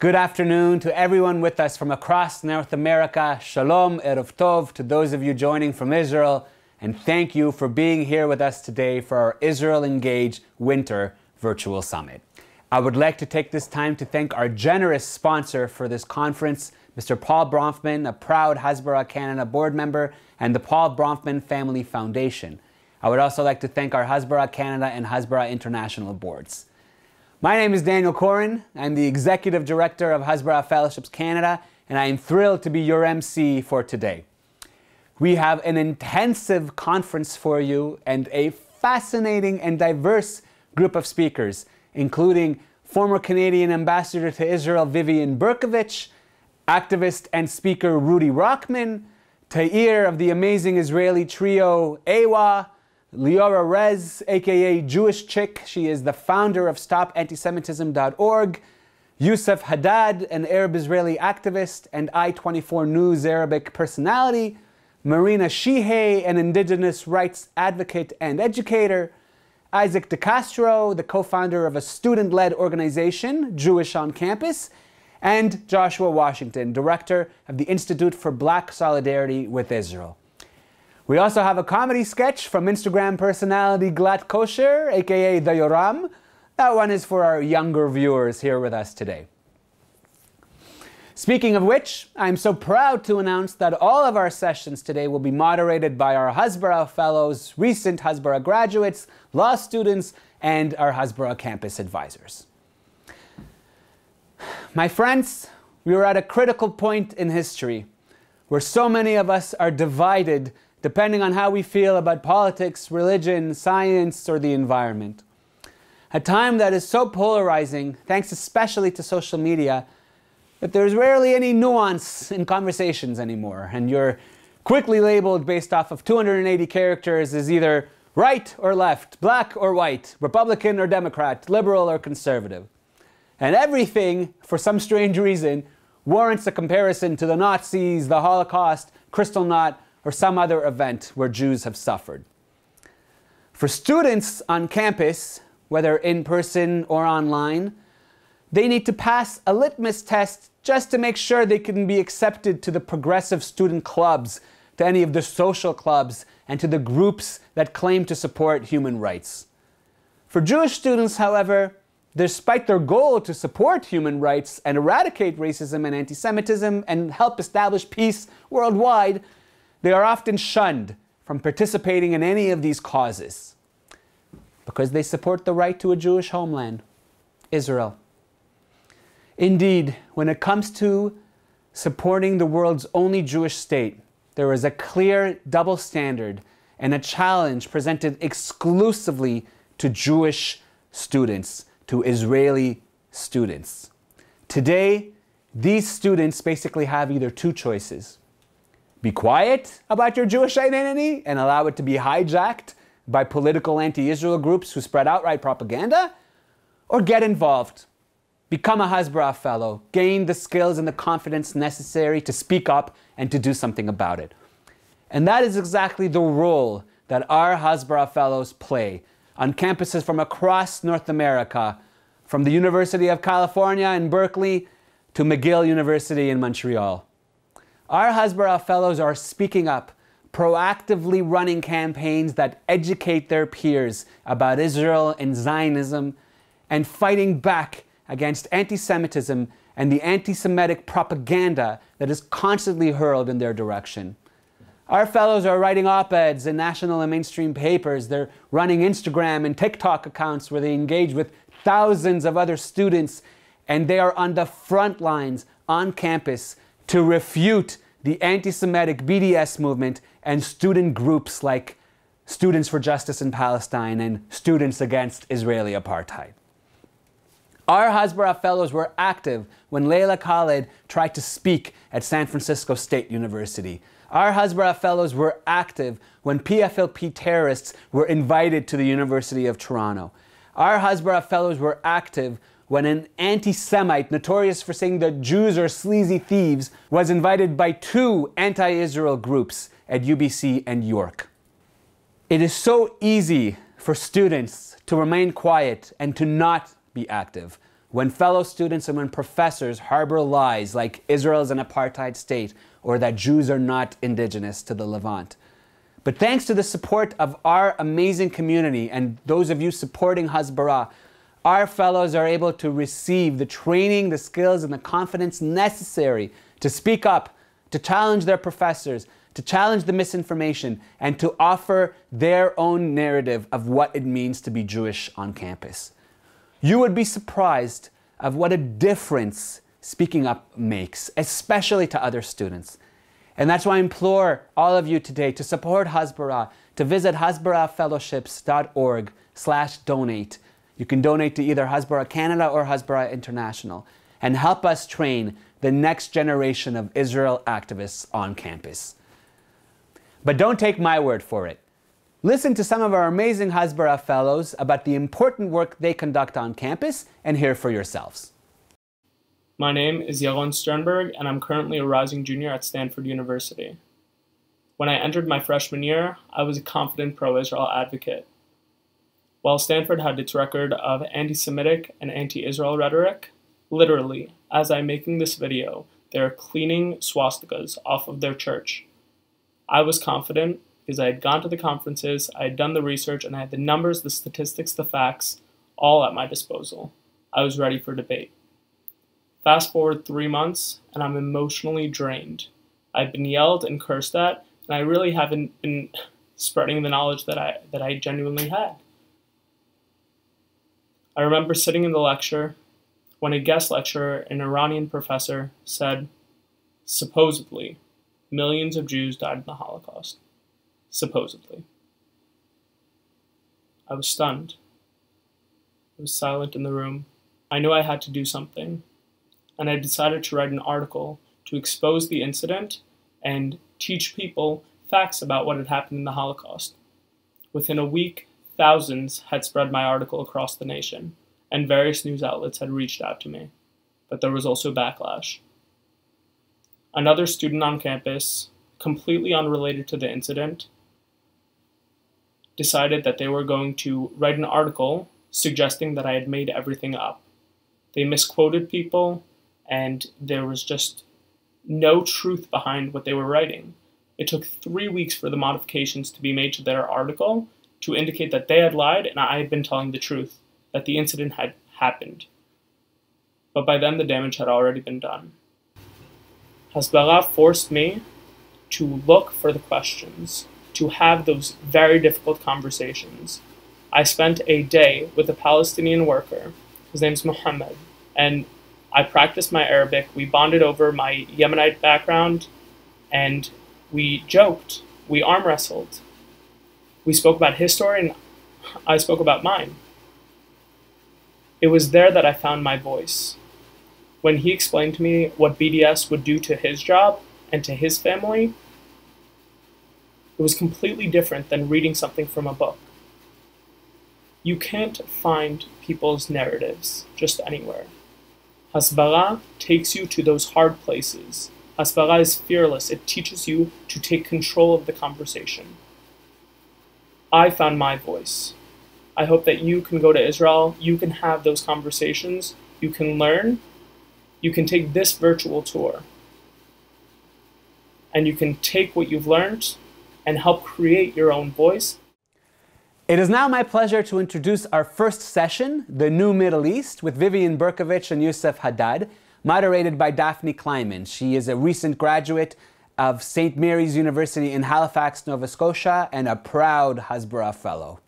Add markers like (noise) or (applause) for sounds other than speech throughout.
Good afternoon to everyone with us from across North America. Shalom, Erev Tov to those of you joining from Israel. And thank you for being here with us today for our Israel Engage Winter Virtual Summit. I would like to take this time to thank our generous sponsor for this conference, Mr. Paul Bronfman, a proud Hasbara Canada board member, and the Paul Bronfman Family Foundation. I would also like to thank our Hasbara Canada and Hasbara International boards. My name is Daniel Corin. I'm the Executive Director of Hasbara Fellowships Canada, and I am thrilled to be your MC for today. We have an intensive conference for you and a fascinating and diverse group of speakers, including former Canadian Ambassador to Israel Vivian Bercovici, activist and speaker Rudy Rochman, Tair of the amazing Israeli trio A-WA, Liora Rez, aka Jewish Chick, she is the founder of StopAntisemitism.org. Youssef Haddad, an Arab Israeli activist and I 24 News Arabic personality. Mahrinah Shije, an indigenous rights advocate and educator. Isaac DeCastro, the co founder of a student led organization, Jewish on Campus. And Joshua Washington, director of the Institute for Black Solidarity with Israel. We also have a comedy sketch from Instagram personality Glatt Kosher, aka The Yoram. That one is for our younger viewers here with us today. Speaking of which, I'm so proud to announce that all of our sessions today will be moderated by our Hasbara Fellows, recent Hasbara graduates, law students, and our Hasbara campus advisors. My friends, we are at a critical point in history where so many of us are divided depending on how we feel about politics, religion, science, or the environment. A time that is so polarizing, thanks especially to social media, that there's rarely any nuance in conversations anymore, and you're quickly labeled based off of 280 characters as either right or left, black or white, Republican or Democrat, liberal or conservative. And everything, for some strange reason, warrants a comparison to the Nazis, the Holocaust, Kristallnacht, or some other event where Jews have suffered. For students on campus, whether in person or online, they need to pass a litmus test just to make sure they can be accepted to the progressive student clubs, to any of the social clubs, and to the groups that claim to support human rights. For Jewish students, however, despite their goal to support human rights and eradicate racism and anti Semitism and help establish peace worldwide, they are often shunned from participating in any of these causes because they support the right to a Jewish homeland, Israel. Indeed, when it comes to supporting the world's only Jewish state, there is a clear double standard and a challenge presented exclusively to Jewish students, to Israeli students. Today, these students basically have either two choices be quiet about your Jewish identity and allow it to be hijacked by political anti Israel groups who spread outright propaganda, or get involved. Become a Hasbara fellow, gain the skills and the confidence necessary to speak up and to do something about it. And that is exactly the role that our Hasbara fellows play on campuses from across North America, from the University of California in Berkeley to McGill University in Montreal. Our Hasbara fellows are speaking up, proactively running campaigns that educate their peers about Israel and Zionism, and fighting back against anti Semitism and the anti Semitic propaganda that is constantly hurled in their direction. Our fellows are writing op eds in national and mainstream papers. They're running Instagram and TikTok accounts where they engage with thousands of other students, and they are on the front lines on campus to refute the anti Semitic BDS movement and student groups like Students for Justice in Palestine and Students Against Israeli Apartheid. Our Hasbara fellows were active when Leila Khaled tried to speak at San Francisco State University. Our Hasbara fellows were active when PFLP terrorists were invited to the University of Toronto. Our Hasbara fellows were active when an anti Semite notorious for saying that Jews are sleazy thieves was invited by two anti Israel groups at UBC and York. It is so easy for students to remain quiet and to not be active when fellow students and when professors harbor lies like Israel is an apartheid state or that Jews are not indigenous to the Levant. But thanks to the support of our amazing community and those of you supporting Hasbara, our fellows are able to receive the training, the skills, and the confidence necessary to speak up, to challenge their professors, to challenge the misinformation, and to offer their own narrative of what it means to be Jewish on campus. You would be surprised of what a difference speaking up makes, especially to other students. And that's why I implore all of you today to support Hasbara, to visit hasbarafellowships.org slash donate. You can donate to either Hasbara Canada or Hasbara International and help us train the next generation of Israel activists on campus. But don't take my word for it. Listen to some of our amazing Hasbara fellows about the important work they conduct on campus and hear for yourselves. My name is Yaron Sternberg, and I'm currently a rising junior at Stanford University. When I entered my freshman year, I was a confident pro Israel advocate. While Stanford had its record of anti Semitic and anti Israel rhetoric, literally, as I'm making this video, they are cleaning swastikas off of their church. I was confident because I had gone to the conferences, I had done the research, and I had the numbers, the statistics, the facts all at my disposal. I was ready for debate. Fast forward three months, and I'm emotionally drained. I've been yelled and cursed at, and I really haven't been (laughs) spreading the knowledge that I that I genuinely had. I remember sitting in the lecture when a guest lecturer, an Iranian professor, said, supposedly, millions of Jews died in the Holocaust supposedly. I was stunned. I was silent in the room. I knew I had to do something, and I decided to write an article to expose the incident and teach people facts about what had happened in the Holocaust. Within a week, thousands had spread my article across the nation, and various news outlets had reached out to me. But there was also backlash. Another student on campus, completely unrelated to the incident, decided that they were going to write an article suggesting that I had made everything up. They misquoted people, and there was just no truth behind what they were writing. It took three weeks for the modifications to be made to their article to indicate that they had lied and I had been telling the truth, that the incident had happened. But by then, the damage had already been done. Hasbara forced me to look for the questions, to have those very difficult conversations. I spent a day with a Palestinian worker. His name's Mohammed. And I practiced my Arabic. We bonded over my Yemenite background and we joked. We arm wrestled. We spoke about his story and I spoke about mine. It was there that I found my voice. When he explained to me what BDS would do to his job and to his family, it was completely different than reading something from a book. You can't find people's narratives just anywhere. Hasbara takes you to those hard places. Hasbara is fearless. It teaches you to take control of the conversation. I found my voice. I hope that you can go to Israel, you can have those conversations, you can learn, you can take this virtual tour, and you can take what you've learned and help create your own voice. It is now my pleasure to introduce our first session, The New Middle East, with Vivian Bercovici and Youssef Haddad, moderated by Daphne Kleiman. She is a recent graduate of St. Mary's University in Halifax, Nova Scotia, and a proud Hasbara Fellow.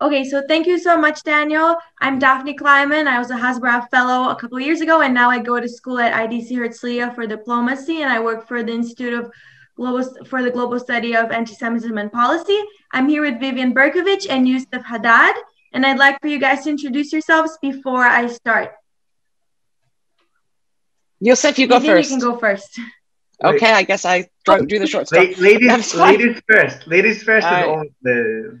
Okay, so thank you so much, Daniel. I'm Daphne Kleiman. I was a Hasbara Fellow a couple of years ago, and now I go to school at IDC Herzliya for diplomacy, and I work for the Institute of global for the global study of anti-Semitism and policy. I'm here with Vivian Bercovici and Youssef Haddad, and I'd like for you guys to introduce yourselves before I start. Youssef, you go Vivian, first. You can go first. Okay, I guess I do the short stuff. Ladies, ladies first. Ladies first is all the.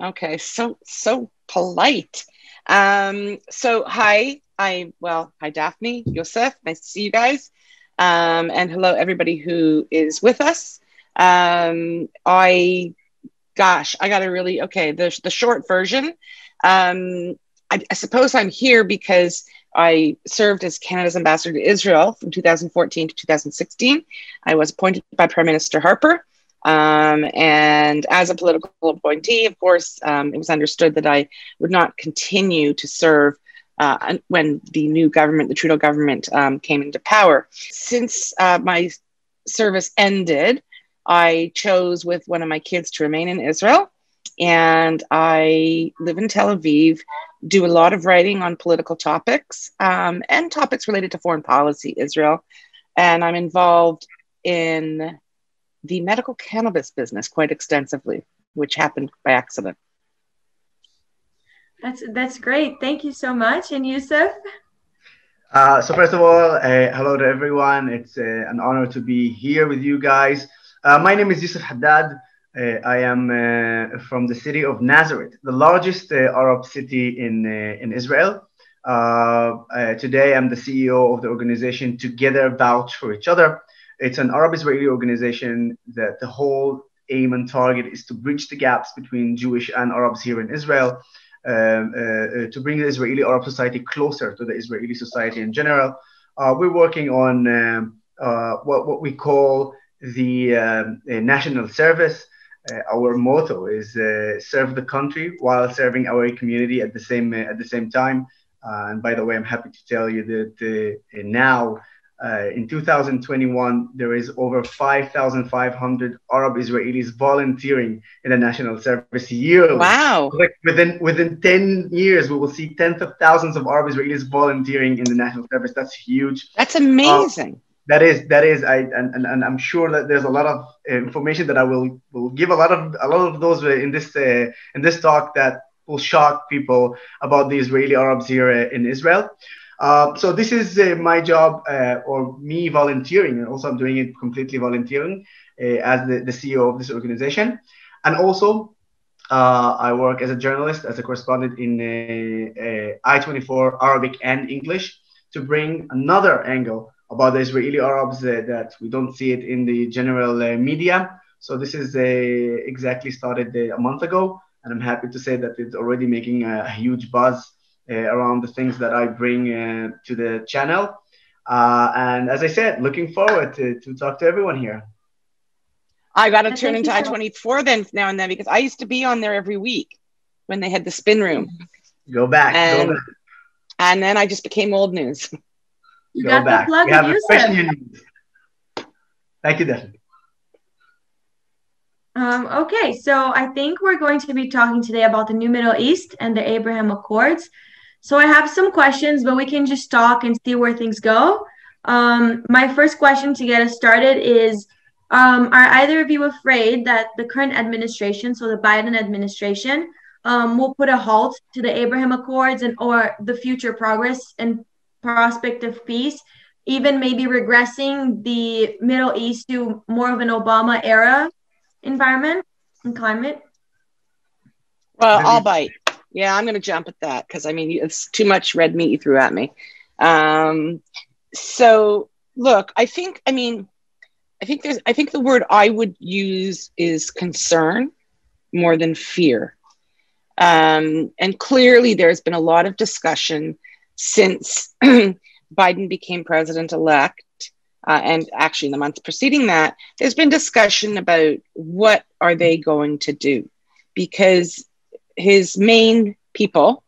Okay, so so polite. Um, so hi, I well, hi Daphne, Yosef. nice to see you guys. Um, and hello, everybody who is with us. Um, I, gosh, I got to really, okay, the, the short version. Um, I, I suppose I'm here because I served as Canada's ambassador to Israel from 2014 to 2016. I was appointed by Prime Minister Harper. Um, and as a political appointee, of course, um, it was understood that I would not continue to serve uh, when the new government, the Trudeau government, um, came into power. Since uh, my service ended, I chose with one of my kids to remain in Israel. And I live in Tel Aviv, do a lot of writing on political topics um, and topics related to foreign policy, Israel. And I'm involved in the medical cannabis business quite extensively, which happened by accident. That's that's great. Thank you so much. And Youssef? Uh, so first of all, uh, hello to everyone. It's uh, an honor to be here with you guys. Uh, my name is Youssef Haddad. Uh, I am uh, from the city of Nazareth, the largest Arab city in in Israel. today, I'm the CEO of the organization Together Vouch for Each Other. It's an Arab-Israeli organization that the whole aim and target is to bridge the gaps between Jewish and Arabs here in Israel um, uh, uh, to bring the Israeli Arab society closer to the Israeli society in general. Uh, we're working on um, what, what we call the um, national service. Uh, our motto is uh, serve the country while serving our community at the same uh, at the same time. and by the way, I'm happy to tell you that now uh, in 2021, there is over 5,500 Arab Israelis volunteering in the national service yearly. Wow! Like within within 10 years, we will see tens of thousands of Arab Israelis volunteering in the national service. That's huge. That's amazing. Uh, that is that is I and, and, and I'm sure that there's a lot of information that I will will give a lot of a lot of those in this uh, in this talk that will shock people about the Israeli Arabs here uh, in Israel. Uh, so this is uh, my job uh, or me volunteering and also i'm doing it completely volunteering uh, as the, the, ceo of this organization and also uh, i work as a journalist as a correspondent in i24 arabic and english to bring another angle about the israeli arabs that we don't see it in the general media so this is exactly started a month ago and i'm happy to say that it's already making a huge buzz uh, around the things that I bring uh, to the channel. Uh, and as I said, looking forward to, to talk to everyone here. I got to turn into I 24 then now and then because I used to be on there every week when they had the spin room. Go back. And, go back. and then I just became old news. (laughs) You go back. we have a question you need. Thank you, Daphne. Um, okay, so I think we're going to be talking today about the New Middle East and the Abraham Accords. So I have some questions, but we can just talk and see where things go. Um, my first question to get us started is um, Are either of you afraid that the current administration, so the Biden administration, um, will put a halt to the Abraham Accords and or the future progress and prospect of peace, even maybe regressing the Middle East to more of an Obama era environment and climate? Well, I'll bite. Yeah, I'm going to jump at that because I mean, it's too much red meat you threw at me. Um, so, look, I think, I mean, I think there's, I think the word I would use is concern more than fear. Um, and clearly, there's been a lot of discussion since (clears throat) Biden became president elect. Uh, and actually, in the months preceding that, there's been discussion about what are they going to do because his main people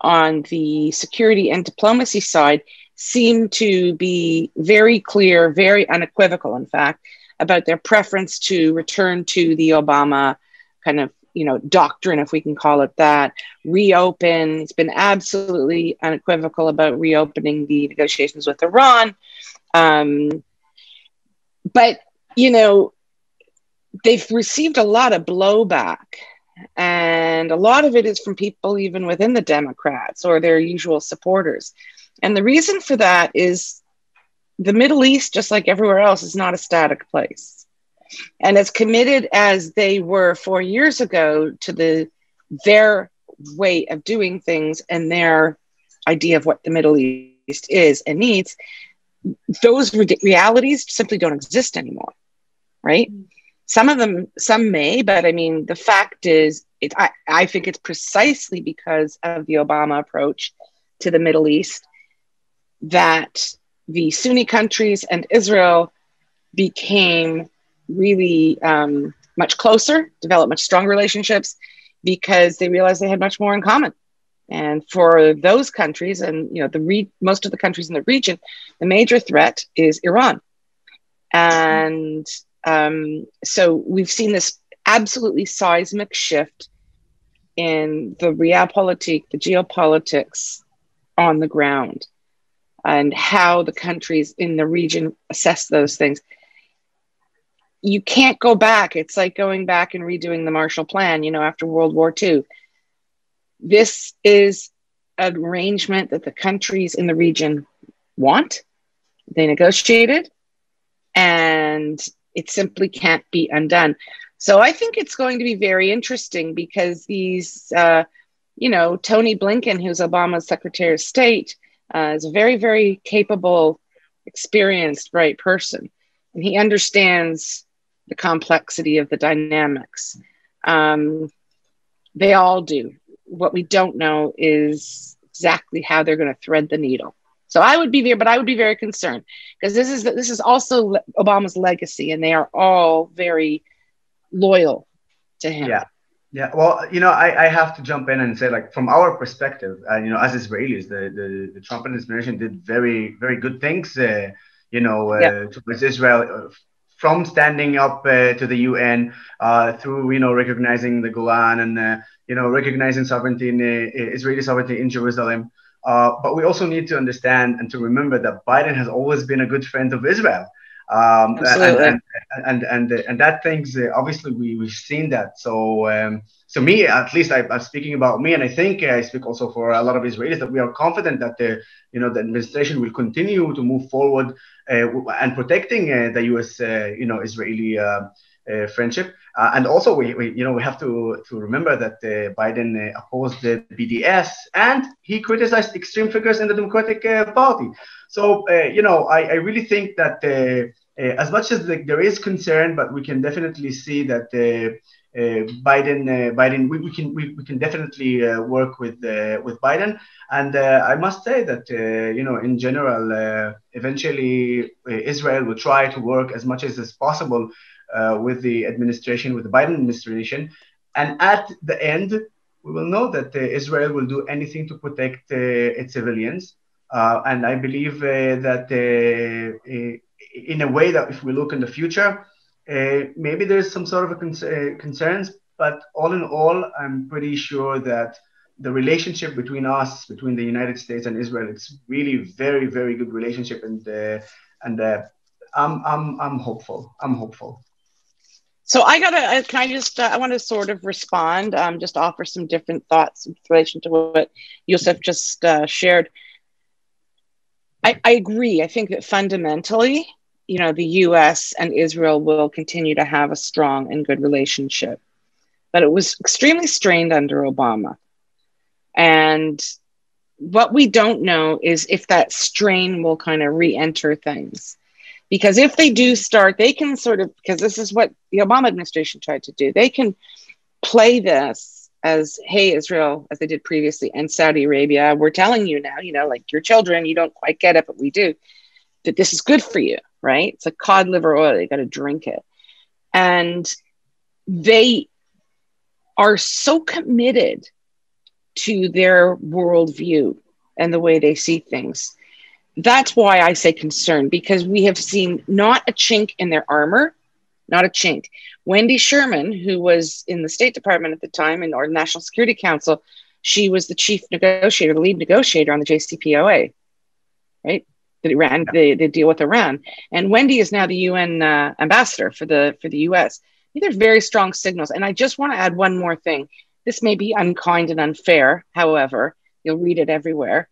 on the security and diplomacy side seem to be very clear, very unequivocal, in fact, about their preference to return to the Obama kind of you know doctrine, if we can call it that, reopen. It's been absolutely unequivocal about reopening the negotiations with Iran. Um, but you know, they've received a lot of blowback and a lot of it is from people even within the Democrats or their usual supporters. And the reason for that is the Middle East, just like everywhere else, is not a static place. And as committed as they were four years ago to the their way of doing things and their idea of what the Middle East is and needs, those re- realities simply don't exist anymore, right? Mm-hmm. some of them, some may, but I mean, the fact is, it, I, I think it's precisely because of the Obama approach to the Middle East that the Sunni countries and Israel became really um, much closer, developed much stronger relationships because they realized they had much more in common. And for those countries, and you know, the re- most of the countries in the region, the major threat is Iran. And um, so we've seen this absolutely seismic shift in the realpolitik, the geopolitics on the ground, and how the countries in the region assess those things. You can't go back. It's like going back and redoing the Marshall Plan, you know, after World War II. This is an arrangement that the countries in the region want. They negotiated, and it simply can't be undone. So I think it's going to be very interesting because these, uh, you know, Tony Blinken, who's Obama's Secretary of State, uh, is a very, very capable, experienced, bright person. And he understands the complexity of the dynamics. Um, they all do. What we don't know is exactly how they're going to thread the needle. So I would be very, but I would be very concerned because this is this is also Obama's legacy, and they are all very loyal to him. Yeah. Yeah, well, you know, I, I have to jump in and say, like, from our perspective, uh, you know, as Israelis, the, the, the Trump administration did very, very good things, uh, you know, uh, yeah. towards Israel, uh, from standing up uh, to the UN uh, through, you know, recognizing the Golan and, you know, recognizing sovereignty in Israeli sovereignty in Jerusalem. but we also need to understand and to remember that Biden has always been a good friend of Israel. Um, and, and, and, and, and, that things, uh, obviously we, we've seen that. So, um, so me, at least I, am speaking about me, and I think I speak also for a lot of Israelis that we are confident that the, you know, the administration will continue to move forward uh, and protecting uh, the U.S., uh, you know, Israeli uh, Uh, friendship. Uh, and also, we, we, you know, we have to to remember that uh, Biden opposed the BDS and he criticized extreme figures in the Democratic Party. So, you know, I, I really think that uh, as much as there is concern, but we can definitely see that uh, uh, Biden, Biden, we, we, can we, we can definitely work with with Biden, and I must say that you know in general, eventually Israel will try to work as much as is possible with the administration, with the Biden administration, and at the end, we will know that uh, Israel will do anything to protect uh, its civilians. Uh, and I believe that in a way that if we look in the future, uh, maybe there's some sort of con- uh, concerns, but all in all, I'm pretty sure that the relationship between us, between the United States and Israel, it's really very, very good relationship, and uh, and uh, I'm I'm I'm hopeful. I'm hopeful. So I gotta. Uh, can I just? Uh, I want to sort of respond. Um, just offer some different thoughts in relation to what Yosef just shared. I, I agree. I think that fundamentally, you know, the US and Israel will continue to have a strong and good relationship. But it was extremely strained under Obama. And what we don't know is if that strain will kind of re enter things. Because if they do start, they can sort of, because this is what the Obama administration tried to do, they can play this as, hey, Israel, as they did previously, and Saudi Arabia, we're telling you now, you know, like your children, you don't quite get it, but we do, that this is good for you right? It's like cod liver oil. You got to drink it. And they are so committed to their worldview and the way they see things. That's why I say concern because we have seen not a chink in their armor, not a chink. Wendy Sherman, who was in the State Department at the time and or National Security Council, she was the chief negotiator, the lead negotiator on the JCPOA, right? that Iran the, they deal with Iran. And Wendy is now the UN uh, ambassador for the for the US. These are very strong signals. And I just want to add one more thing. This may be unkind and unfair, however, you'll read it everywhere.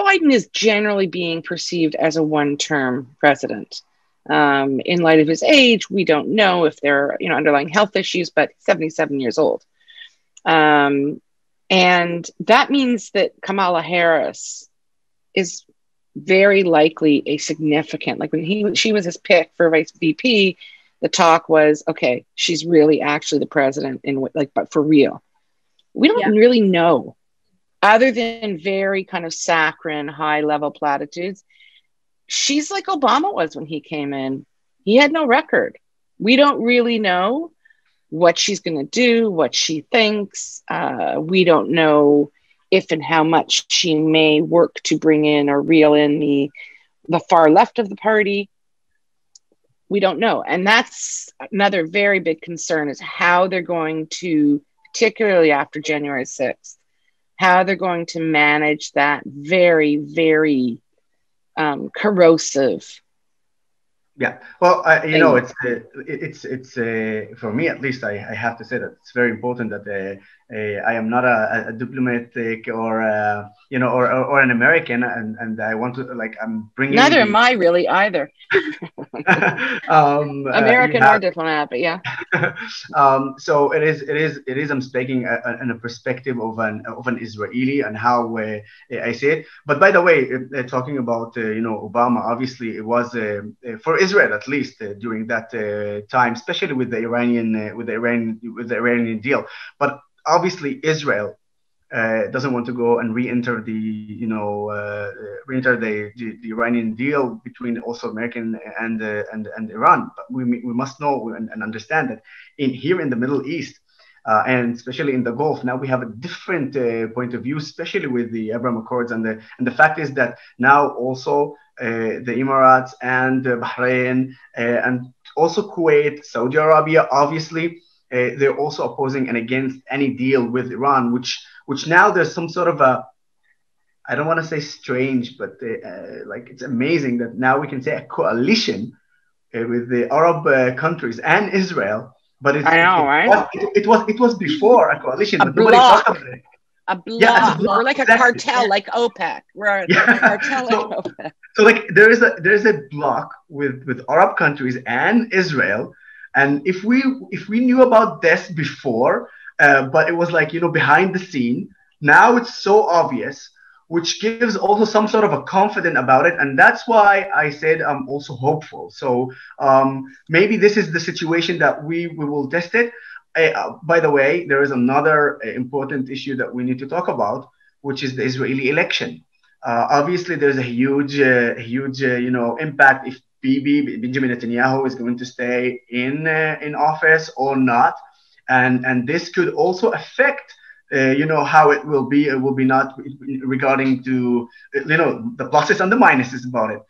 Biden is generally being perceived as a one-term president. Um, in light of his age, we don't know if there are you know underlying health issues, but 77 years old. Um, and that means that Kamala Harris is very likely a significant like when he she was his pick for vice VP, the talk was okay, she's really actually the president in like, but for real. We don't yeah. really know, other than very kind of saccharine, high level platitudes. She's like Obama was when he came in. He had no record. We don't really know what she's going to do, what she thinks. Uh, we don't know if and how much she may work to bring in or reel in the the far left of the party we don't know and that's another very big concern is how they're going to particularly after january 6th how they're going to manage that very very um, corrosive yeah, well, uh, you know, it's uh, it's it's uh, for me at least. I, I have to say that it's very important that uh, uh, Uh, I am not a, a diplomatic or uh, you know or, or, or, an American, and, and I want to like I'm bringing. Neither the, am I really either. (laughs) (laughs) um, uh, American or diplomat, but yeah. (laughs) um, so it is it is it is I'm speaking a, a, in a perspective of an of an Israeli and how I see it. But by the way, talking about you know Obama, obviously it was for Israel at least during that time, especially with the Iranian with the Iranian with the Iranian deal, but obviously Israel uh, doesn't want to go and re-enter the you know uh, re-enter the, the, the Iranian deal between also American and uh, and and Iran. But we we must know and, and understand that in here in the Middle East. Uh, and especially in the Gulf, now we have a different uh, point of view, especially with the Abraham Accords, and the and the fact is that now also uh, the Emirates and Bahrain and also Kuwait, Saudi Arabia, obviously uh, they're also opposing and against any deal with Iran, which which now there's some sort of a I don't want to say strange, but uh, like it's amazing that now we can say a coalition uh, with the Arab uh, countries and Israel. But it's, I know, it, right? Was, it, it, was it was before a coalition, a but block. nobody talked about it. A block. Yeah, a block. We're like a exactly. cartel, like OPEC. We're yeah. a cartel so, like OPEC. So like there is a there is a block with with Arab countries and Israel and if we if we knew about this before, uh, but it was like you know behind the scene, now it's so obvious, which gives also some sort of a confidence about it, and that's why I said I'm also hopeful. So um, maybe this is the situation that we we will test it. Uh, by the way, there is another uh, important issue that we need to talk about, which is the Israeli election. Uh, obviously, there's a huge, uh, huge, uh, you know, impact if Bibi, Benjamin Netanyahu is going to stay in uh, in office or not, and and this could also affect. Uh, you know how it will be. It will be not regarding to you know the pluses and the minuses about it.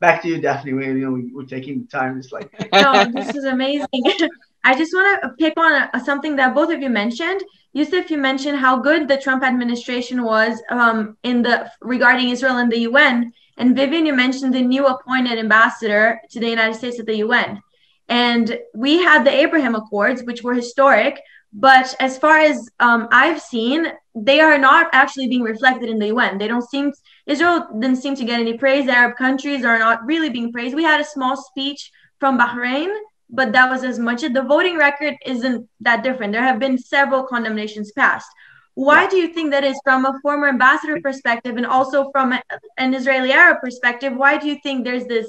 Back to you, Daphne. We, you know, we, we're taking time. It's like (laughs) no, this is amazing. (laughs) I just want to pick on something that both of you mentioned. Youssef, you mentioned how good the Trump administration was um, in the regarding Israel and the UN, and Vivian, you mentioned the new appointed ambassador to the United States at the UN. And we had the Abraham Accords, which were historic. But as far as um, I've seen, they are not actually being reflected in the UN. They don't seem, Israel didn't seem to get any praise. Arab countries are not really being praised. We had a small speech from Bahrain, but that was as much. As the voting record isn't that different. There have been several condemnations passed. Why do you think that is from a former ambassador perspective and also from a, an Israeli Arab perspective? Why do you think there's this?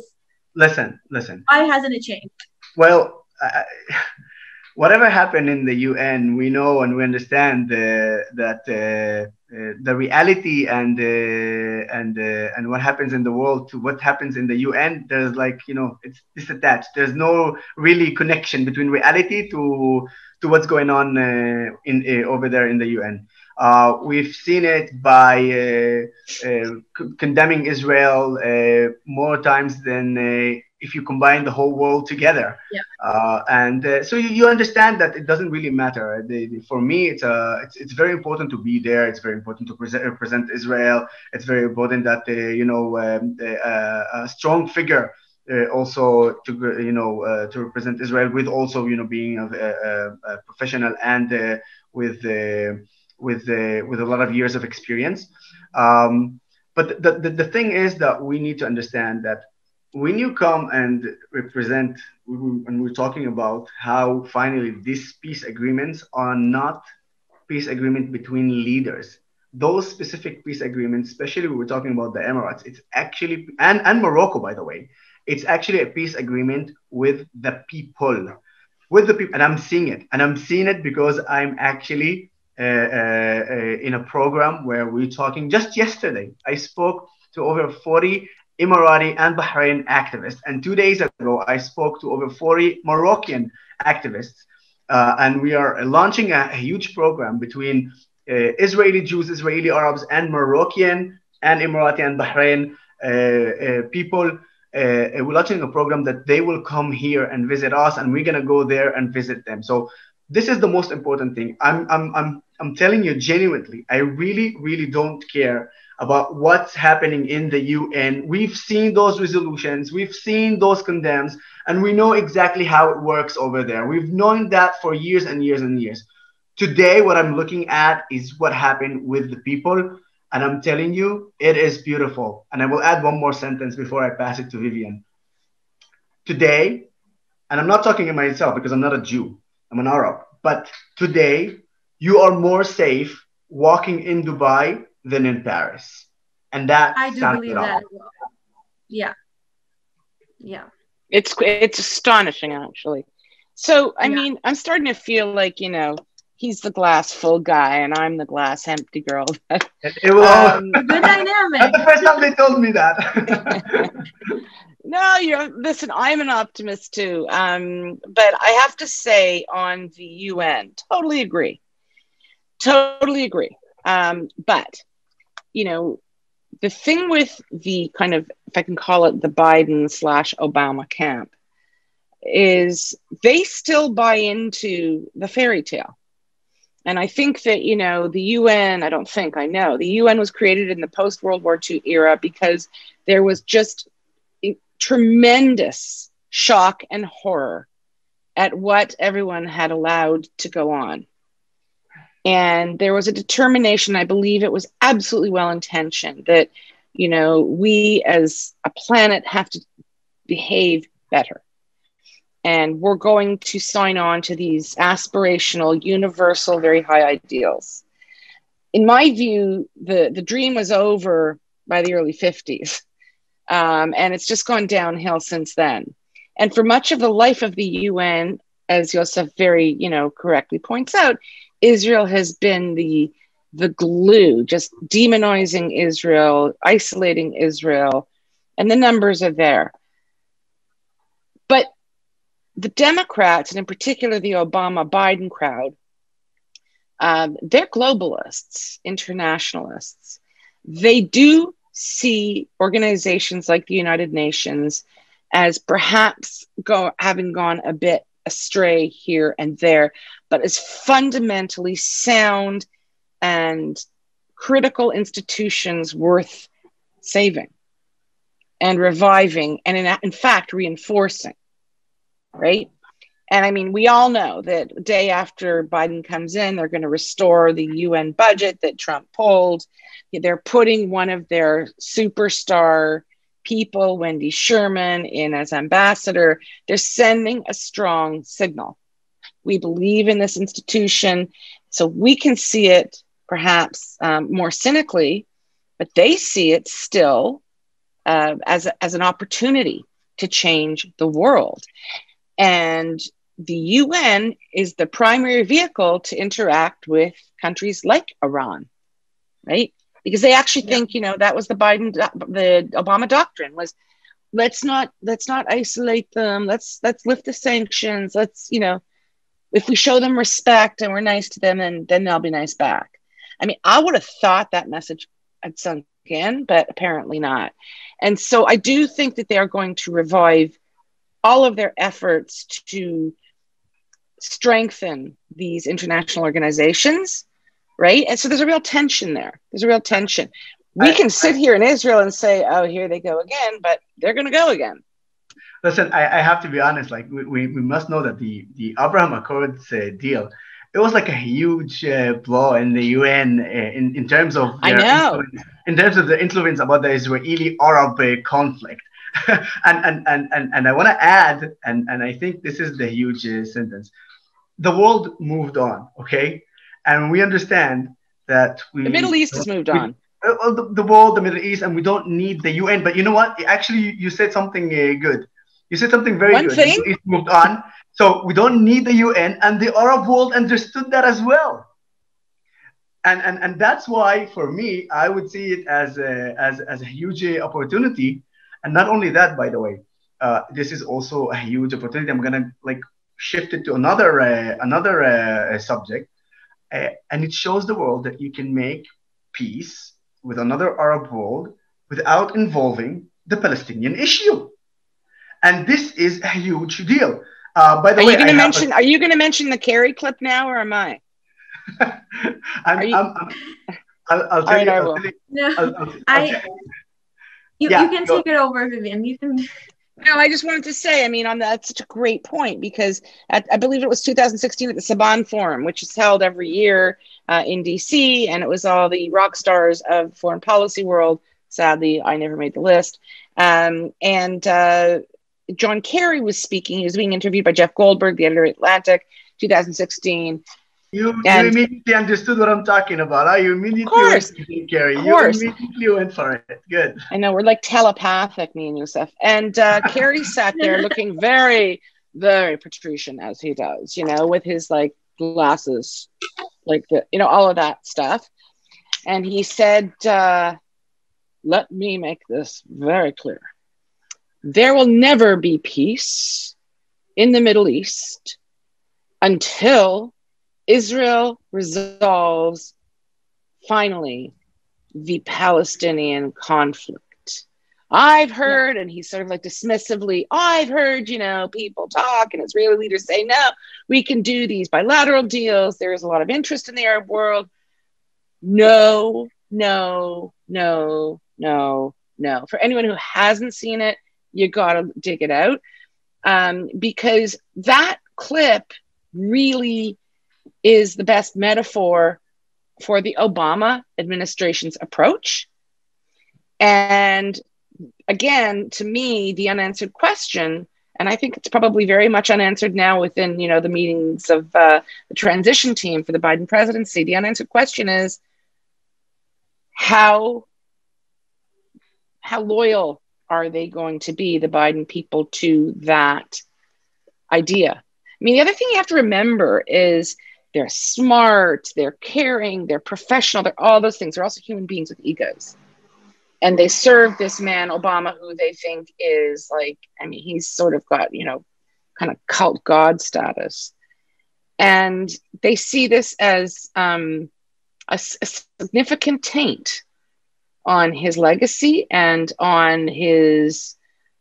Listen, listen. Why hasn't it changed? Well, uh, (laughs) whatever happened in the UN, we know and we understand uh, that uh, uh, the reality and uh, and uh, and what happens in the world to what happens in the UN. There's like you know it's disattached. There's no really connection between reality to to what's going on in over there in the UN. Uh, we've seen it by uh, uh, condemning Israel uh, more times than uh, if you combine the whole world together. Yeah. Uh, and so you, you, understand that it doesn't really matter. The, the, for me, it's, a, it's, it's very important to be there. It's very important to present, represent Israel. It's very important that you know um, a strong figure. Uh, also to you know uh, to represent Israel with also you know being a, a, a professional and uh, with with uh, with a lot of years of experience. Um, but the, the, the thing is that we need to understand that when you come and represent, and we're talking about how finally these peace agreements are not peace agreement between leaders. Those specific peace agreements, especially when we're talking about the Emirates, it's actually and, and Morocco, by the way, It's actually a peace agreement with the people, with the people, and I'm seeing it, and I'm seeing it because I'm actually uh, uh, uh, in a program where we're talking. Just yesterday, I spoke to over 40 Emirati and Bahrain activists, and two days ago, I spoke to over 40 Moroccan activists, uh, and we are launching a, a huge program between uh, Israeli Jews, Israeli Arabs, and Moroccan and Emirati and Bahrain people. Uh, we're launching a program that they will come here and visit us and we're going to go there and visit them. So this is the most important thing i'm i'm i'm, I'm telling you genuinely i really really don't care about what's happening in the un we've seen those resolutions we've seen those condemns and we know exactly how it works over there we've known that for years and years and years today what i'm looking at is what happened with the people and I'm telling you, it is beautiful. And I will add one more sentence before I pass it to Vivian. Today, and I'm not talking to myself because I'm not a Jew, I'm an Arab, but today, you are more safe walking in Dubai than in Paris. And that I do believe that. Well. Yeah. Yeah. It's it's astonishing actually. So I yeah. mean, I'm starting to feel like, you know, he's the glass full guy and I'm the glass empty girl. (laughs) it was um, good dynamic. That's the first time they told me that. (laughs) no, you're listen, I'm an optimist too. Um, but I have to say on the UN, totally agree. Totally agree. Um, but you know, the thing with the kind of if I can call it the Biden slash Obama camp is they still buy into the fairy tale and I think that, you know, the UN, I don't think, I know, the UN was created in the post World War II era because there was just tremendous shock and horror at what everyone had allowed to go on. And there was a determination, I believe it was absolutely well intentioned, that, you know, we as a planet have to behave better and we're going to sign on to these aspirational, universal, very high ideals. In my view, the, the dream was over by the early 50s, um, and it's just gone downhill since then. And for much of the life of the UN, as Yosef very, you know, correctly points out, Israel has been the the glue, just demonizing Israel, isolating Israel, and the numbers are there. But the Democrats, and in particular the Obama Biden crowd, um, they're globalists, internationalists. They do see organizations like the United Nations as perhaps go, having gone a bit astray here and there, but as fundamentally sound and critical institutions worth saving and reviving and in, in fact reinforcing right? And I mean, we all know that day after Biden comes in, they're going to restore the UN budget that Trump pulled. They're putting one of their superstar people, Wendy Sherman, in as ambassador. They're sending a strong signal. We believe in this institution. So we can see it perhaps um, more cynically, but they see it still uh, as, a, as an opportunity to change the world. And the UN is the primary vehicle to interact with countries like Iran, right? Because they actually yeah. think, you know, that was the Biden, the Obama doctrine was let's not let's not isolate them. Let's let's lift the sanctions. Let's, you know, if we show them respect and we're nice to them, and then they'll be nice back. I mean, I would have thought that message had sunk in, but apparently not. And so I do think that they are going to revive all of their efforts to strengthen these international organizations, right? And so there's a real tension there. There's a real tension. We I, can sit I, here in Israel and say, oh, here they go again, but they're going to go again. Listen, I, I, have to be honest. Like we, we, we, must know that the the Abraham Accords uh, deal, it was like a huge uh, blow in the UN uh, in in terms of I know in terms of the influence about the Israeli Arab uh, conflict. (laughs) and, and, and, and, and I want to add, and, and I think this is the huge uh, sentence the world moved on, okay? And we understand that we. The Middle East has moved on. uh, the, the, world, the Middle East, and we don't need the UN. But you know what? Actually, you said something uh, good. You said something very One good. Thing? It moved on. So we don't need the UN, and the Arab world understood that as well. And, and, and that's why, for me, I would see it as a, as, as a huge opportunity. And not only that, by the way, uh, this is also a huge opportunity. I'm gonna like shift it to another uh, another uh, subject, uh, and it shows the world that you can make peace with another Arab world without involving the Palestinian issue. And this is a huge deal. Uh, by the are way, you going to I mention? A, are you going to mention the Kerry clip now, or am I? (laughs) I'm, you, I'm, I'm, I'll, I'll, tell you. I I'll tell you. No, I'll, I'll, I. You, Yeah, you can go. take it over, Vivian. You can. No, I just wanted to say, I mean, on that, that's such a great point because at, I believe it was 2016 at the Saban Forum, which is held every year uh, in DC, and it was all the rock stars of foreign policy world. Sadly, I never made the list. Um, and uh, John Kerry was speaking. He was being interviewed by Jeff Goldberg, the editor of Atlantic, 2016. You, you immediately understood what I'm talking about. Huh? You immediately course. went Kerry. Of You course. immediately went for it. Good. I know we're like telepathic, me and Youssef. And uh, (laughs) Kerry sat there looking very, very patrician as he does, you know, with his like glasses, like the, you know, all of that stuff. And he said, uh, "Let me make this very clear. There will never be peace in the Middle East until Israel resolves finally the Palestinian conflict. I've heard, and he's sort of like dismissively, I've heard, you know, people talk and Israeli leaders say, no, we can do these bilateral deals. There is a lot of interest in the Arab world. No, no, no, no, no. For anyone who hasn't seen it, you got to dig it out um, because that clip really is the best metaphor for the Obama administration's approach. And again, to me, the unanswered question, and I think it's probably very much unanswered now within you know the meetings of uh, the transition team for the Biden presidency. The unanswered question is how how loyal are they going to be the Biden people to that idea? I mean, the other thing you have to remember is they're smart, they're caring, they're professional, they're all those things. They're also human beings with egos. And they serve this man, Obama, who they think is like, I mean, he's sort of got, you know, kind of cult god status. And they see this as um, a, a significant taint on his legacy and on his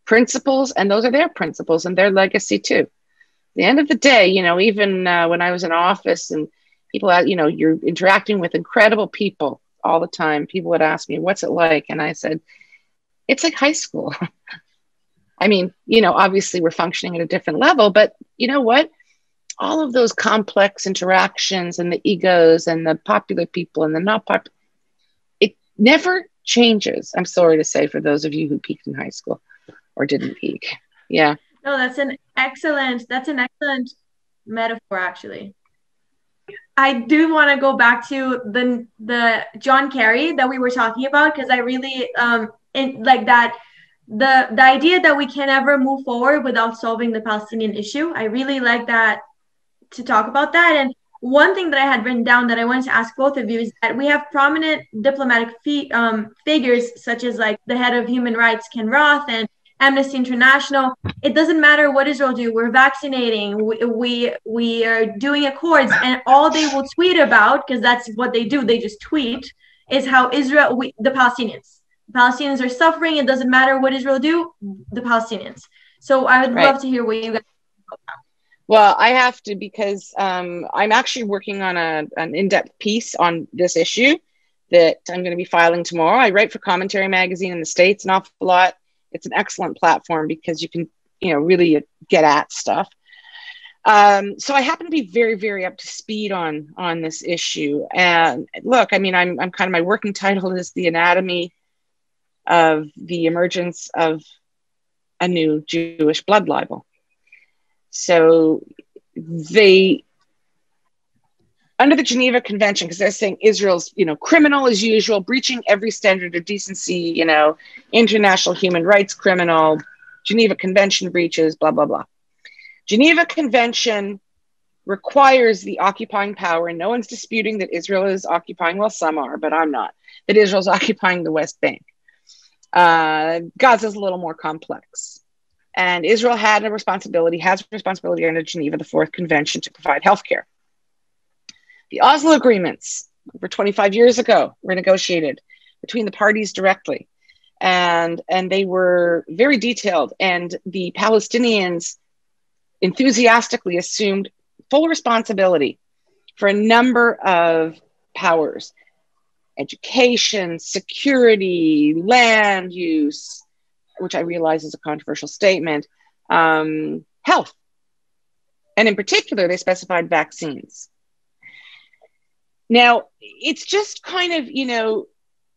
principles. And those are their principles and their legacy too the end of the day, you know, even uh, when I was in office and people, uh, you know, you're interacting with incredible people all the time. People would ask me, "What's it like?" And I said, "It's like high school." (laughs) I mean, you know, obviously we're functioning at a different level, but you know what? All of those complex interactions and the egos and the popular people and the not popular, it never changes. I'm sorry to say for those of you who peaked in high school or didn't peak. Yeah. No, that's an excellent. That's an excellent metaphor, actually. I do want to go back to the the John Kerry that we were talking about because I really um in, like that the the idea that we can never move forward without solving the Palestinian issue. I really like that to talk about that. And one thing that I had written down that I wanted to ask both of you is that we have prominent diplomatic fi- um, figures such as like the head of human rights Ken Roth and Amnesty International. It doesn't matter what Israel do. We're vaccinating. We we, we are doing accords, and all they will tweet about because that's what they do. They just tweet is how Israel, we, the Palestinians, Palestinians are suffering. It doesn't matter what Israel do. The Palestinians. So I would Right. love to hear what you guys. Well, I have to because um, I'm actually working on a, an in depth piece on this issue that I'm going to be filing tomorrow. I write for Commentary Magazine in the States an awful lot. It's an excellent platform because you can, you know, really get at stuff. Um, so I happen to be very, very up to speed on on this issue. And look, I mean, I'm I'm kind of my working (laughs) title is the anatomy of the emergence of a new Jewish blood libel. So they under the Geneva Convention, because they're saying Israel's, you know, criminal as usual, breaching every standard of decency, you know, international human rights criminal, Geneva Convention breaches, blah, blah, blah. Geneva Convention requires the occupying power, and no one's disputing that Israel is occupying, well, some are, but I'm not, that Israel's (laughs) occupying the West Bank. Uh, Gaza's a little more complex. And Israel had a responsibility, has a responsibility under Geneva, the fourth convention, to provide health care. The Oslo agreements over 25 years ago were negotiated between the parties directly. And, and they were very detailed. And the Palestinians enthusiastically assumed full responsibility for a number of powers education, security, land use, which I realize is a controversial statement, um, health. And in particular, they specified vaccines. Now, it's just kind of, you know,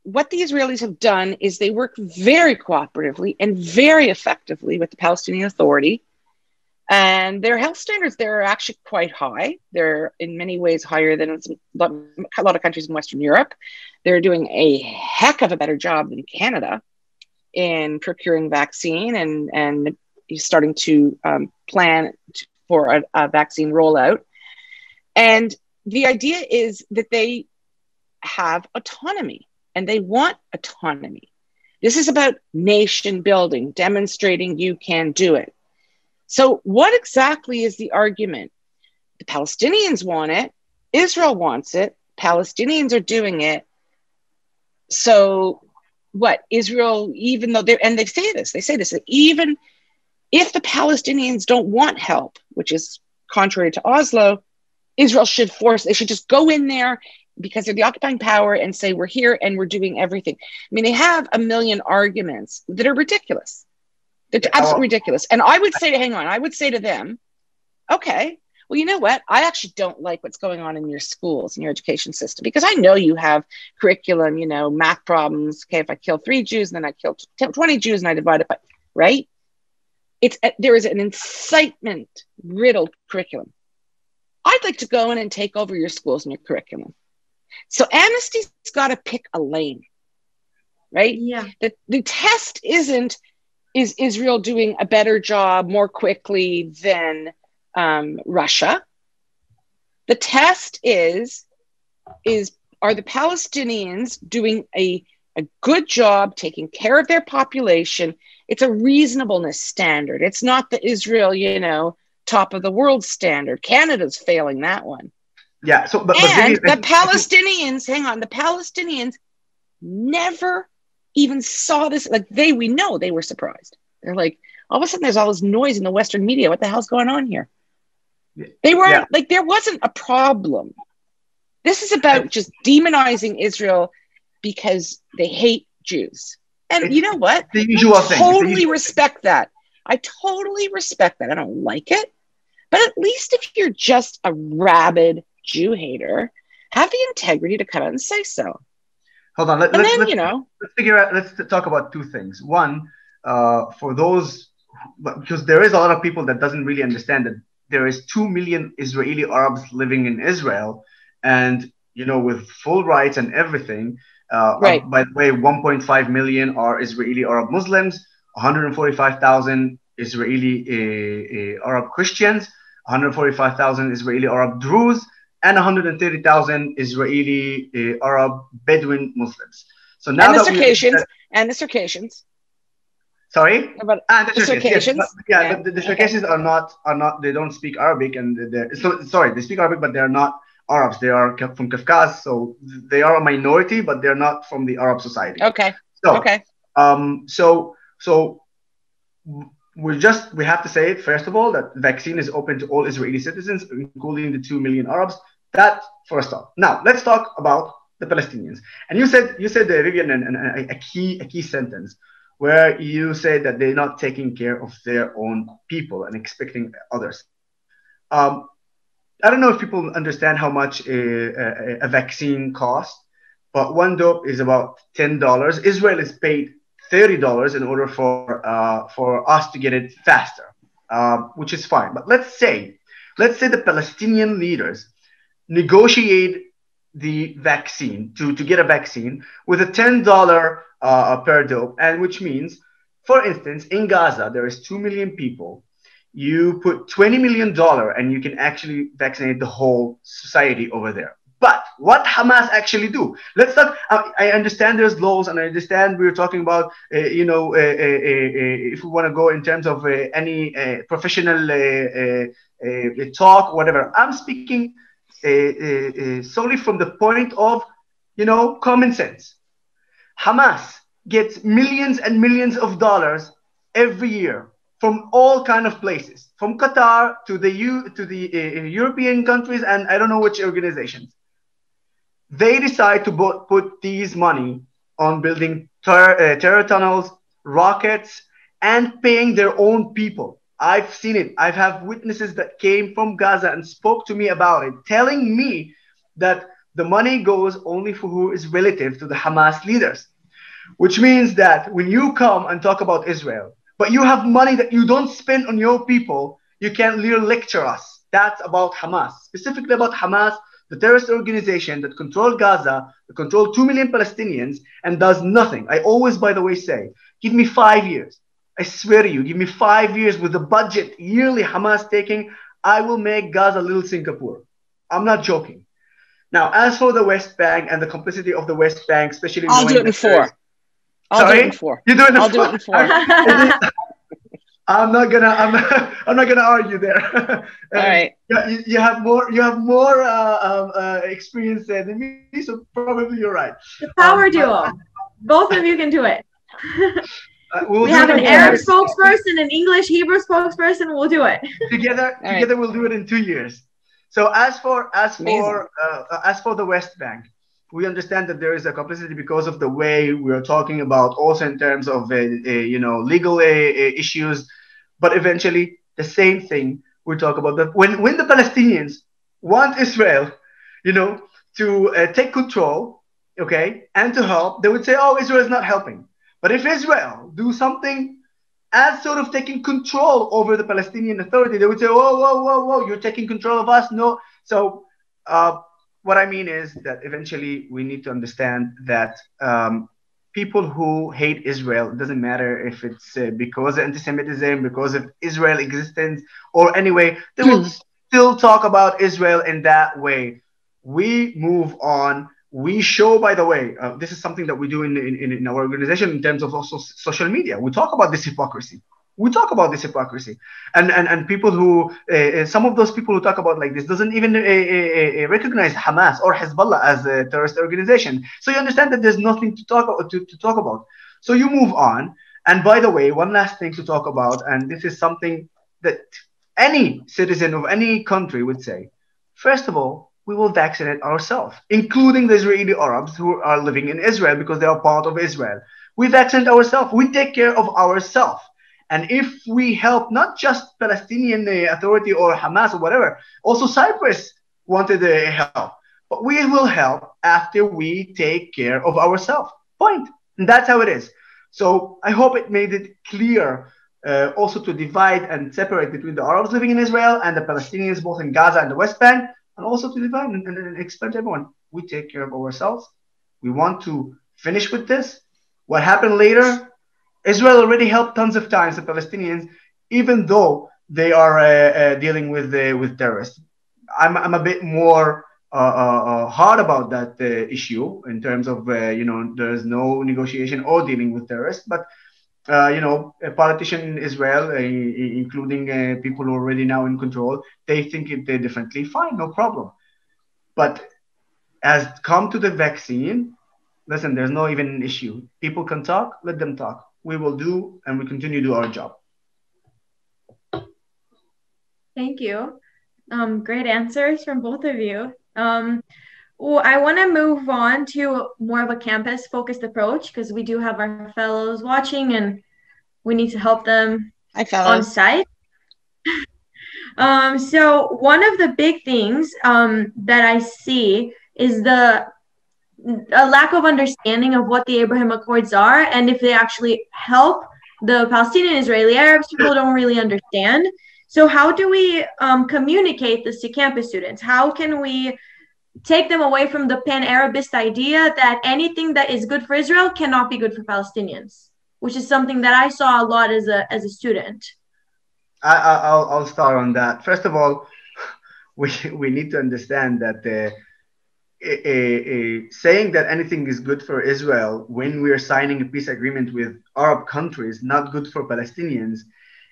what the Israelis have done is they work very cooperatively and very effectively with the Palestinian Authority. And their health standards there are actually quite high. They're in many ways higher than a lot of countries in Western Europe. They're doing a heck of a better job than Canada in procuring vaccine and, and starting to um, plan for a, a vaccine rollout. And the idea is that they have autonomy and they want autonomy. This is about nation building, demonstrating you can do it. So, what exactly is the argument? The Palestinians want it, Israel wants it, Palestinians are doing it. So, what Israel, even though they're, and they say this, they say this, even if the Palestinians don't want help, which is contrary to Oslo, Israel should force, they should just go in there because they're the occupying power and say, we're here and we're doing everything. I mean, they have a million arguments that are ridiculous. They're absolutely ridiculous. And I would say to, hang on, I would say to them, okay, well, you know what? I actually don't like what's going on in your schools and your education system because I know you have curriculum, you know, math problems. Okay, if I kill three Jews and then I kill 20 Jews and I divide it by, right? It's uh, there is an incitement riddled curriculum. I'd like to go in and take over your schools and your curriculum. So Amnesty's got to pick a lane, right? Yeah. The, the test isn't is Israel doing a better job more quickly than um, Russia. The test is is are the Palestinians doing a, a good job taking care of their population? It's a reasonableness standard. It's not the Israel, you know, top of the world standard. Canada's failing that one. Yeah. So, but, and but the Palestinians, hang on, the Palestinians never even saw this. Like they, we know they were surprised. They're like, all of a sudden, there's all this noise in the Western media. What the hell's going on here? They weren't yeah. like there wasn't a problem. This is about just demonizing Israel because they hate Jews. And it's you know what? The usual I totally thing. respect that. I totally respect that. I don't like it. But at least if you're just a rabid Jew hater, have the integrity to come out and say so. Hold on. Let, and let's, then, let's, you know, let's figure out, let's talk about two things. One, uh, for those, because there is a lot of people that doesn't really understand that there is 2 million Israeli Arabs living in Israel and, you know, with full rights and everything. Uh, right. Uh, by the way, 1.5 million are Israeli Arab Muslims, 145,000 Israeli uh, uh, Arab Christians, 145,000 Israeli Arab Druze, and 130,000 Israeli uh, Arab Bedouin Muslims. So now and the Circassians, that, and the Circassians. Sorry, ah, the, the Circassians. Yes, but, yeah, Yeah. but the, the Circassians are not are not they don't speak Arabic and they're so sorry they speak Arabic but they're not Arabs. They are from Kafkas, so they are a minority, but they're not from the Arab society. Okay. So Okay. um, so so we just we have to say it first of all that vaccine is open to all Israeli citizens, including the two million Arabs. That first off. Now let's talk about the Palestinians. And you said you said the Vivian and, a key a key sentence where you say that they're not taking care of their own people and expecting others. Um, I don't know if people understand how much a, a, a vaccine costs, but one dope is about ten dollars. Israel is paid thirty dollars in order for uh, for us to get it faster, uh, which is fine. But let's say, let's say the Palestinian leaders negotiate the vaccine to, to get a vaccine with a $10 uh, per dose, and which means, for instance, in Gaza, there is 2 million people. You put $20 million and you can actually vaccinate the whole society over there. But what Hamas actually do? Let's talk. I understand there's laws, and I understand we're talking about, uh, you know, uh, uh, uh if we want to go in terms of uh, any uh, professional talk, whatever. I'm speaking solely from the point of, you know, common sense. Hamas gets millions and millions of dollars every year from all kind of places, from Qatar to the U to the European countries, and I don't know which organizations they decide to put these money on building ter uh, terror tunnels, rockets, and paying their own people. I've seen it. I have witnesses that came from Gaza and spoke to me about it, telling me that the money goes only for who is relative to the Hamas leaders, which means that when you come and talk about Israel, but you have money that you don't spend on your people, you can lecture us. That's about Hamas, specifically about Hamas the terrorist organization that control Gaza, that control 2 million Palestinians, and does nothing. I always, by the way, say, give me five years. I swear to you, give me five years with the budget yearly Hamas taking, I will make Gaza a little Singapore. I'm not joking. Now, as for the West Bank and the complicity of the West Bank, especially I'll do it in four. I'll Sorry? do it in four. You do it in I'll four. do it in four. (laughs) (laughs) I'm not gonna I'm (laughs) I'm not gonna argue there. (laughs) All right. You, you, have more you have more uh, um, uh, experience than me, so probably you're right. The power um, duo. Both of you can do it. (laughs) Uh, we'll we have an Arab spokesperson, an English Hebrew spokesperson. We'll do it together. All together, right. we'll do it in two years. So as for as for uh, as for the West Bank, we understand that there is a complicity because of the way we are talking about, also in terms of uh, uh, you know legal uh, uh, issues. But eventually, the same thing we talk about that when when the Palestinians want Israel, you know, to uh, take control, okay, and to help, they would say, "Oh, Israel is not helping." But if Israel do something as sort of taking control over the Palestinian Authority, they would say, "Whoa, whoa, whoa, whoa! You're taking control of us." No, so. Uh, what I mean is that eventually we need to understand that um, people who hate Israel, it doesn't matter if it's uh, because of anti-Semitism, because of Israel existence, or anyway, they will hmm. still talk about Israel in that way. We move on. We show, by the way, uh, this is something that we do in, in, in our organization in terms of also social media. We talk about this hypocrisy we talk about this hypocrisy. And and, and people who uh, some of those people who talk about like this doesn't even uh, recognize hamas or hezbollah as a terrorist organization. So you understand that there's nothing to talk to, to talk about. So you move on. And by the way one last thing to talk about and this is something that any citizen of any country would say. First of all we will vaccinate ourselves including the israeli arabs who are living in israel because they are part of israel. We vaccinate ourselves. We take care of ourselves and if we help not just Palestinian Authority or Hamas or whatever, also Cyprus wanted uh, help. But we will help after we take care of ourselves. Point. And that's how it is. So I hope it made it clear uh, also to divide and separate between the Arabs living in Israel and the Palestinians, both in Gaza and the West Bank, and also to divide and, and, and everyone we take care of ourselves. We want to finish with this. What happened later, Israel already helped tons of times the Palestinians, even though they are uh, uh, dealing with uh, with terrorists. I'm, I'm a bit more uh, uh, uh, hard about that issue in terms of you know there's no negotiation or dealing with terrorists, but you know a politician in Israel, including people who are already now in control, they think it differently. Fine, no problem. But as come to the vaccine, listen, there's no even issue. People can talk, let them talk we will do and we continue to do our job. Thank you. Um, great answers from both of you. Um, well, I want to move on to more of a campus focused approach because we do have our fellows watching and we need to help them Hi, on site. (laughs) um, so, one of the big things um, that I see is the a lack of understanding of what the Abraham Accords are and if they actually help the Palestinian Israeli Arabs. People don't really understand. So, how do we um, communicate this to campus students? How can we take them away from the pan-Arabist idea that anything that is good for Israel cannot be good for Palestinians, which is something that I saw a lot as a as a student. I, will I'll start on that. First of all, (laughs) we, we need to understand that uh, Eh, eh, eh, saying that anything is good for Israel when we are signing a peace agreement with Arab countries, not good for Palestinians,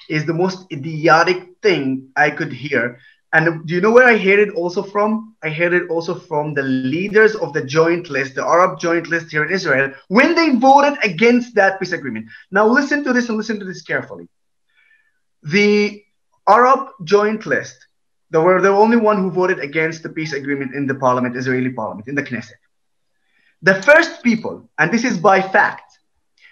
is the most idiotic thing I could hear. And do you know where I heard it also from? I heard it also from the leaders of the joint list, the Arab joint list here in Israel, when they voted against that peace agreement. Now, listen to this and listen to this carefully. The Arab joint list they were the only one who voted against the peace agreement in the parliament, Israeli parliament, in the Knesset. The first people, and this is by fact,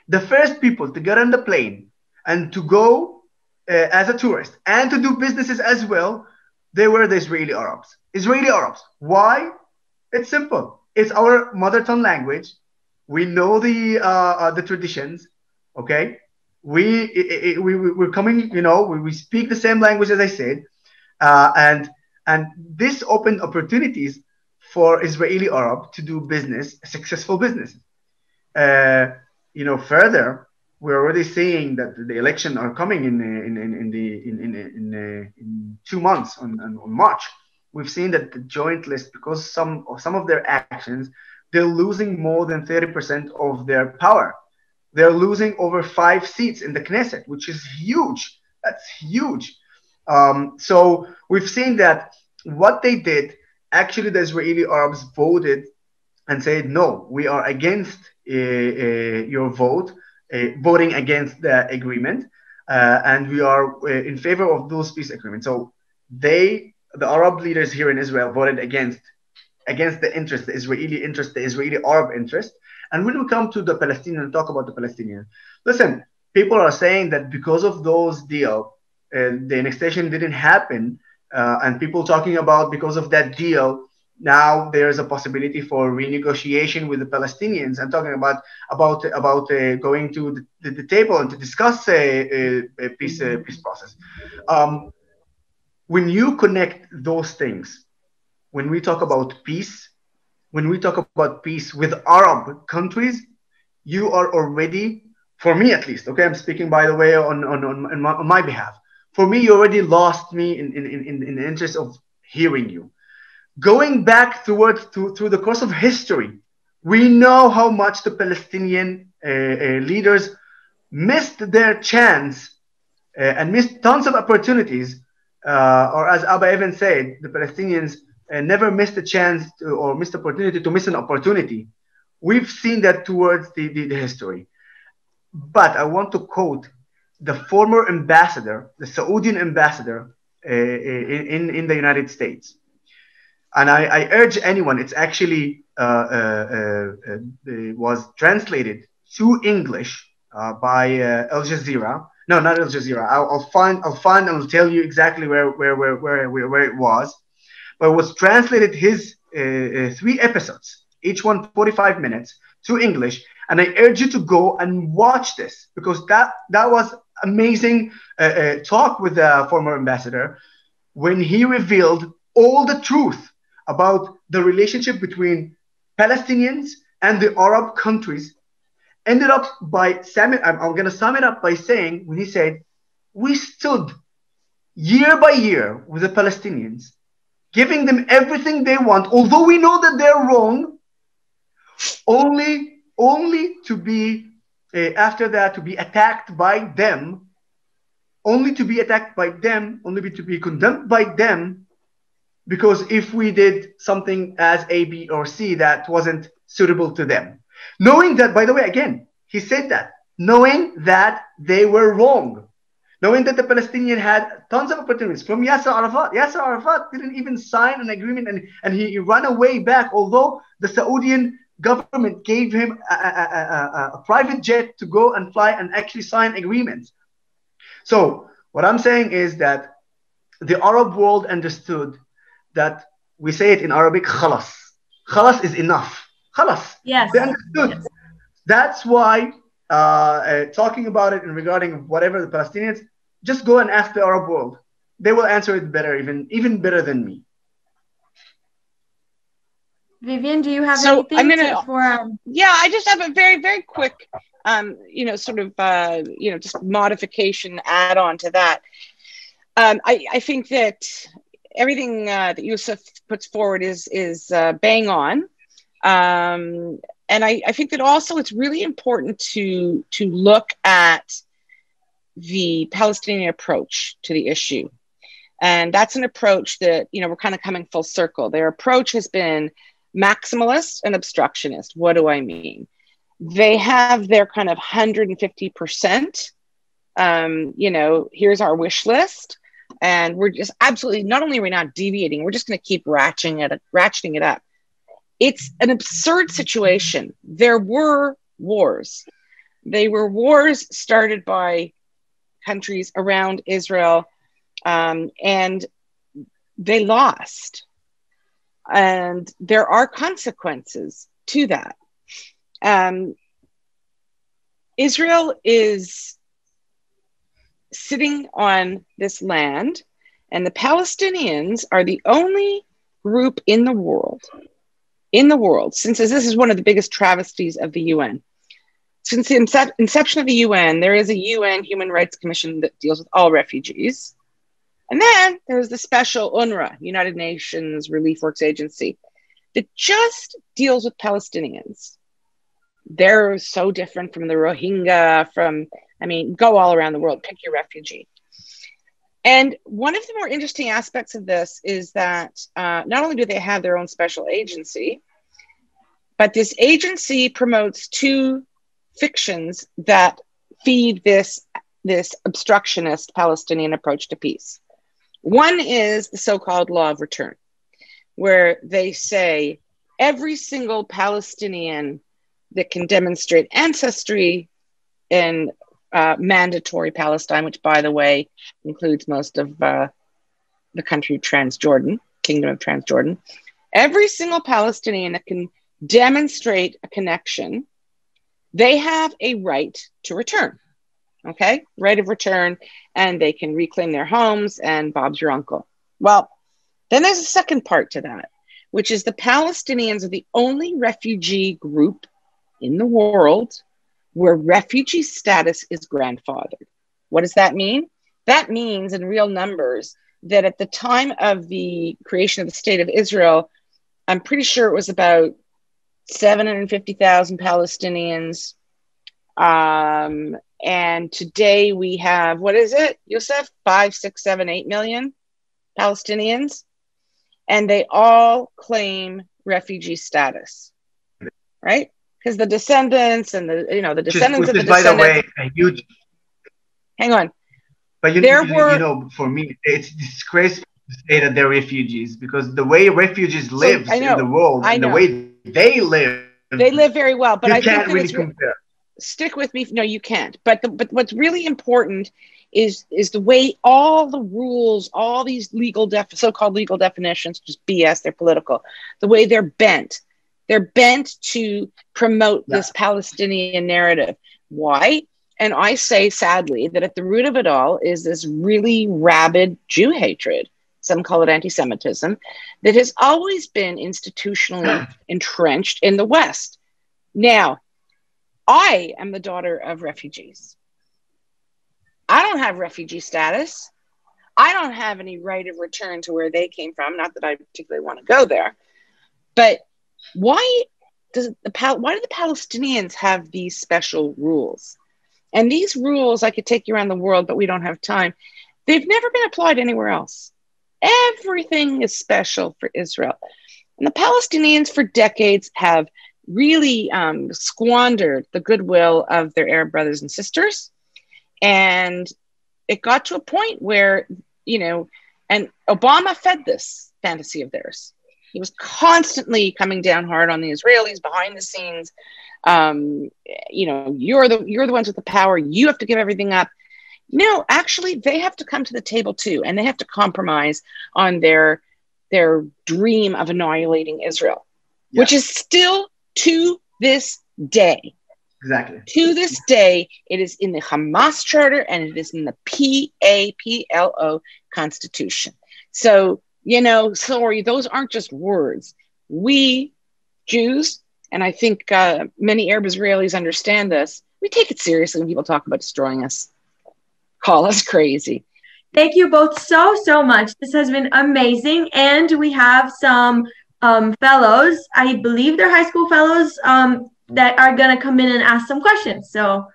the first people to get on the plane and to go uh, as a tourist and to do businesses as well, they were the Israeli Arabs. Israeli Arabs. Why? It's simple. It's our mother tongue language. We know the uh, uh, the traditions. Okay, we it, it, we we're coming. You know, we, we speak the same language as I said uh, and and this opened opportunities for Israeli Arab to do business, successful business. Uh, you know, further, we're already seeing that the election are coming in in, in, in the in in, in, in two months on, on March. We've seen that the joint list, because some of some of their actions, they're losing more than 30% of their power. They're losing over five seats in the Knesset, which is huge. That's huge. Um, so we've seen that what they did, actually, the Israeli Arabs voted and said, no, we are against uh, uh, your vote, uh, voting against the agreement, uh, and we are uh, in favor of those peace agreements. So they, the Arab leaders here in Israel, voted against against the interest, the Israeli interest, the Israeli Arab interest. And when we come to the Palestinian, talk about the Palestinian, listen, people are saying that because of those deals, uh, the annexation didn't happen, uh, and people talking about because of that deal, now there's a possibility for renegotiation with the Palestinians and talking about about about uh, going to the, the, table and to discuss a, a, a peace a peace process. Um, when you connect those things, when we talk about peace, when we talk about peace with Arab countries, you are already, for me at least, okay, I'm speaking by the way on on, on, on my behalf for me, you already lost me in, in, in, in the interest of hearing you. Going back towards to, through the course of history, we know how much the Palestinian uh, uh, leaders missed their chance uh, and missed tons of opportunities. Uh, or as Abba Eban said, the Palestinians uh, never missed a chance to, or missed opportunity to miss an opportunity. We've seen that towards the, the, the history. But I want to quote the former ambassador, the Saudian ambassador uh, in, in the United States. And I, I urge anyone, it's actually uh, uh, uh was translated to English uh, by uh, Al Jazeera. No, not Al Jazeera. I'll, I'll, find, I'll find, and I'll tell you exactly where, where, where, where, where, where it was. But it was translated his three episodes, each one 45 minutes, to English. And I urge you to go and watch this because that that was amazing uh, uh, talk with the former ambassador when he revealed all the truth about the relationship between Palestinians and the Arab countries. Ended up by sum it, I'm, I'm going to sum it up by saying when he said, "We stood year by year with the Palestinians, giving them everything they want, although we know that they're wrong, only only to be Uh, after that to be attacked by them, only to be attacked by them, only to be condemned by them, because if we did something as A, B, or C that wasn't suitable to them. Knowing that, by the way, again, he said that, knowing that they were wrong, knowing that the Palestinian had tons of opportunities from Yasser Arafat. Yasser Arafat didn't even sign an agreement and, and he ran away back, although the Saudian government gave him a, a, a, a, private jet to go and fly and actually sign agreements. So what I'm saying is that the Arab world understood that we say it in Arabic, khalas. Khalas is enough. Khalas. Yes. They understood. Yes. That's why uh, uh, talking about it and regarding whatever the Palestinians, just go and ask the Arab world. They will answer it better, even even better than me. Vivian, do you have So, anything I'm gonna- to, for um, Yeah, I just have a very, very quick, um, you know, sort of, uh, you know, just modification add on to that. Um, I, I think that everything uh, that Youssef puts forward is is uh, bang on, um, and I, I think that also it's really important to to look at the Palestinian approach to the issue, and that's an approach that you know we're kind of coming full circle. Their approach has been maximalist and obstructionist. What do I mean? They have their kind of 150%. Um, you know, here's our wish list. And we're just absolutely not only are we not deviating, we're just going to keep ratcheting it, ratcheting it up. It's an absurd situation. There were wars. They were wars started by countries around Israel, um, and they lost and there are consequences to that. Um, Israel is sitting on this land, and the Palestinians are the only group in the world, in the world, since this is one of the biggest travesties of the UN. Since the inception of the UN, there is a UN Human Rights Commission that deals with all refugees. And then there's the special UNRWA, United Nations Relief Works Agency, that just deals with Palestinians. They're so different from the Rohingya, from, I mean, go all around the world, pick your refugee. And one of the more interesting aspects of this is that uh, not only do they have their own special agency, but this agency promotes two fictions that feed this, this obstructionist Palestinian approach to peace. One is the so called law of return, where they say every single Palestinian that can demonstrate ancestry in uh, mandatory Palestine, which, by the way, includes most of uh, the country of Transjordan, Kingdom of Transjordan, every single Palestinian that can demonstrate a connection, they have a right to return okay? Right of return and they can reclaim their homes and bob's your uncle. Well then there's a second part to that which is the palestinians are the only refugee group in the world where refugee status is grandfathered. What does that mean? That means in real numbers that at the time of the creation of the state of israel i'm pretty sure it was about 750000 palestinians um, and today we have, what is it, Youssef? Five, six, seven, eight million Palestinians. And they all claim refugee status, right? Because the descendants and the, you know, the descendants which is, of the by the way, descendants. a huge. hang on. But you, There you, were- you know, for me, it's disgraceful to say that they're refugees because the way refugees live know, in the world I and the way they live, They live very well, but I think can't that really it's, re- compare. Stick with me. No you can't. But the, but what's really important is is the way all the rules all these legal def so-called legal definitions just bs they're political the way they're bent they're bent to promote this palestinian narrative. Why? And i say sadly that at the root of it all is this really rabid jew hatred some call it anti-semitism that has always been institutionally (clears throat) entrenched in the west. Now I am the daughter of refugees. I don't have refugee status. I don't have any right of return to where they came from. Not that I particularly want to go there, but why does the why do the Palestinians have these special rules? And these rules, I could take you around the world, but we don't have time. They've never been applied anywhere else. Everything is special for Israel, and the Palestinians for decades have really um, squandered the goodwill of their Arab brothers and sisters. And it got to a point where, you know, and Obama fed this fantasy of theirs. He was constantly coming down hard on the Israelis behind the scenes. Um, you know, you're the you're the ones with the power. You have to give everything up. No, actually, they have to come to the table too, and they have to compromise on their their dream of annihilating Israel, Yeah. which is still to this day. Exactly. To this day, it is in the Hamas charter and it is in the PAPLO constitution. So, you know, sorry, those aren't just words. We Jews, and I think uh, many Arab Israelis understand this, we take it seriously when people talk about destroying us, call us crazy. Thank you both so, so much. This has been amazing. And we have some um, fellows, I believe they're high school fellows, um, that are going to come in and ask some questions. So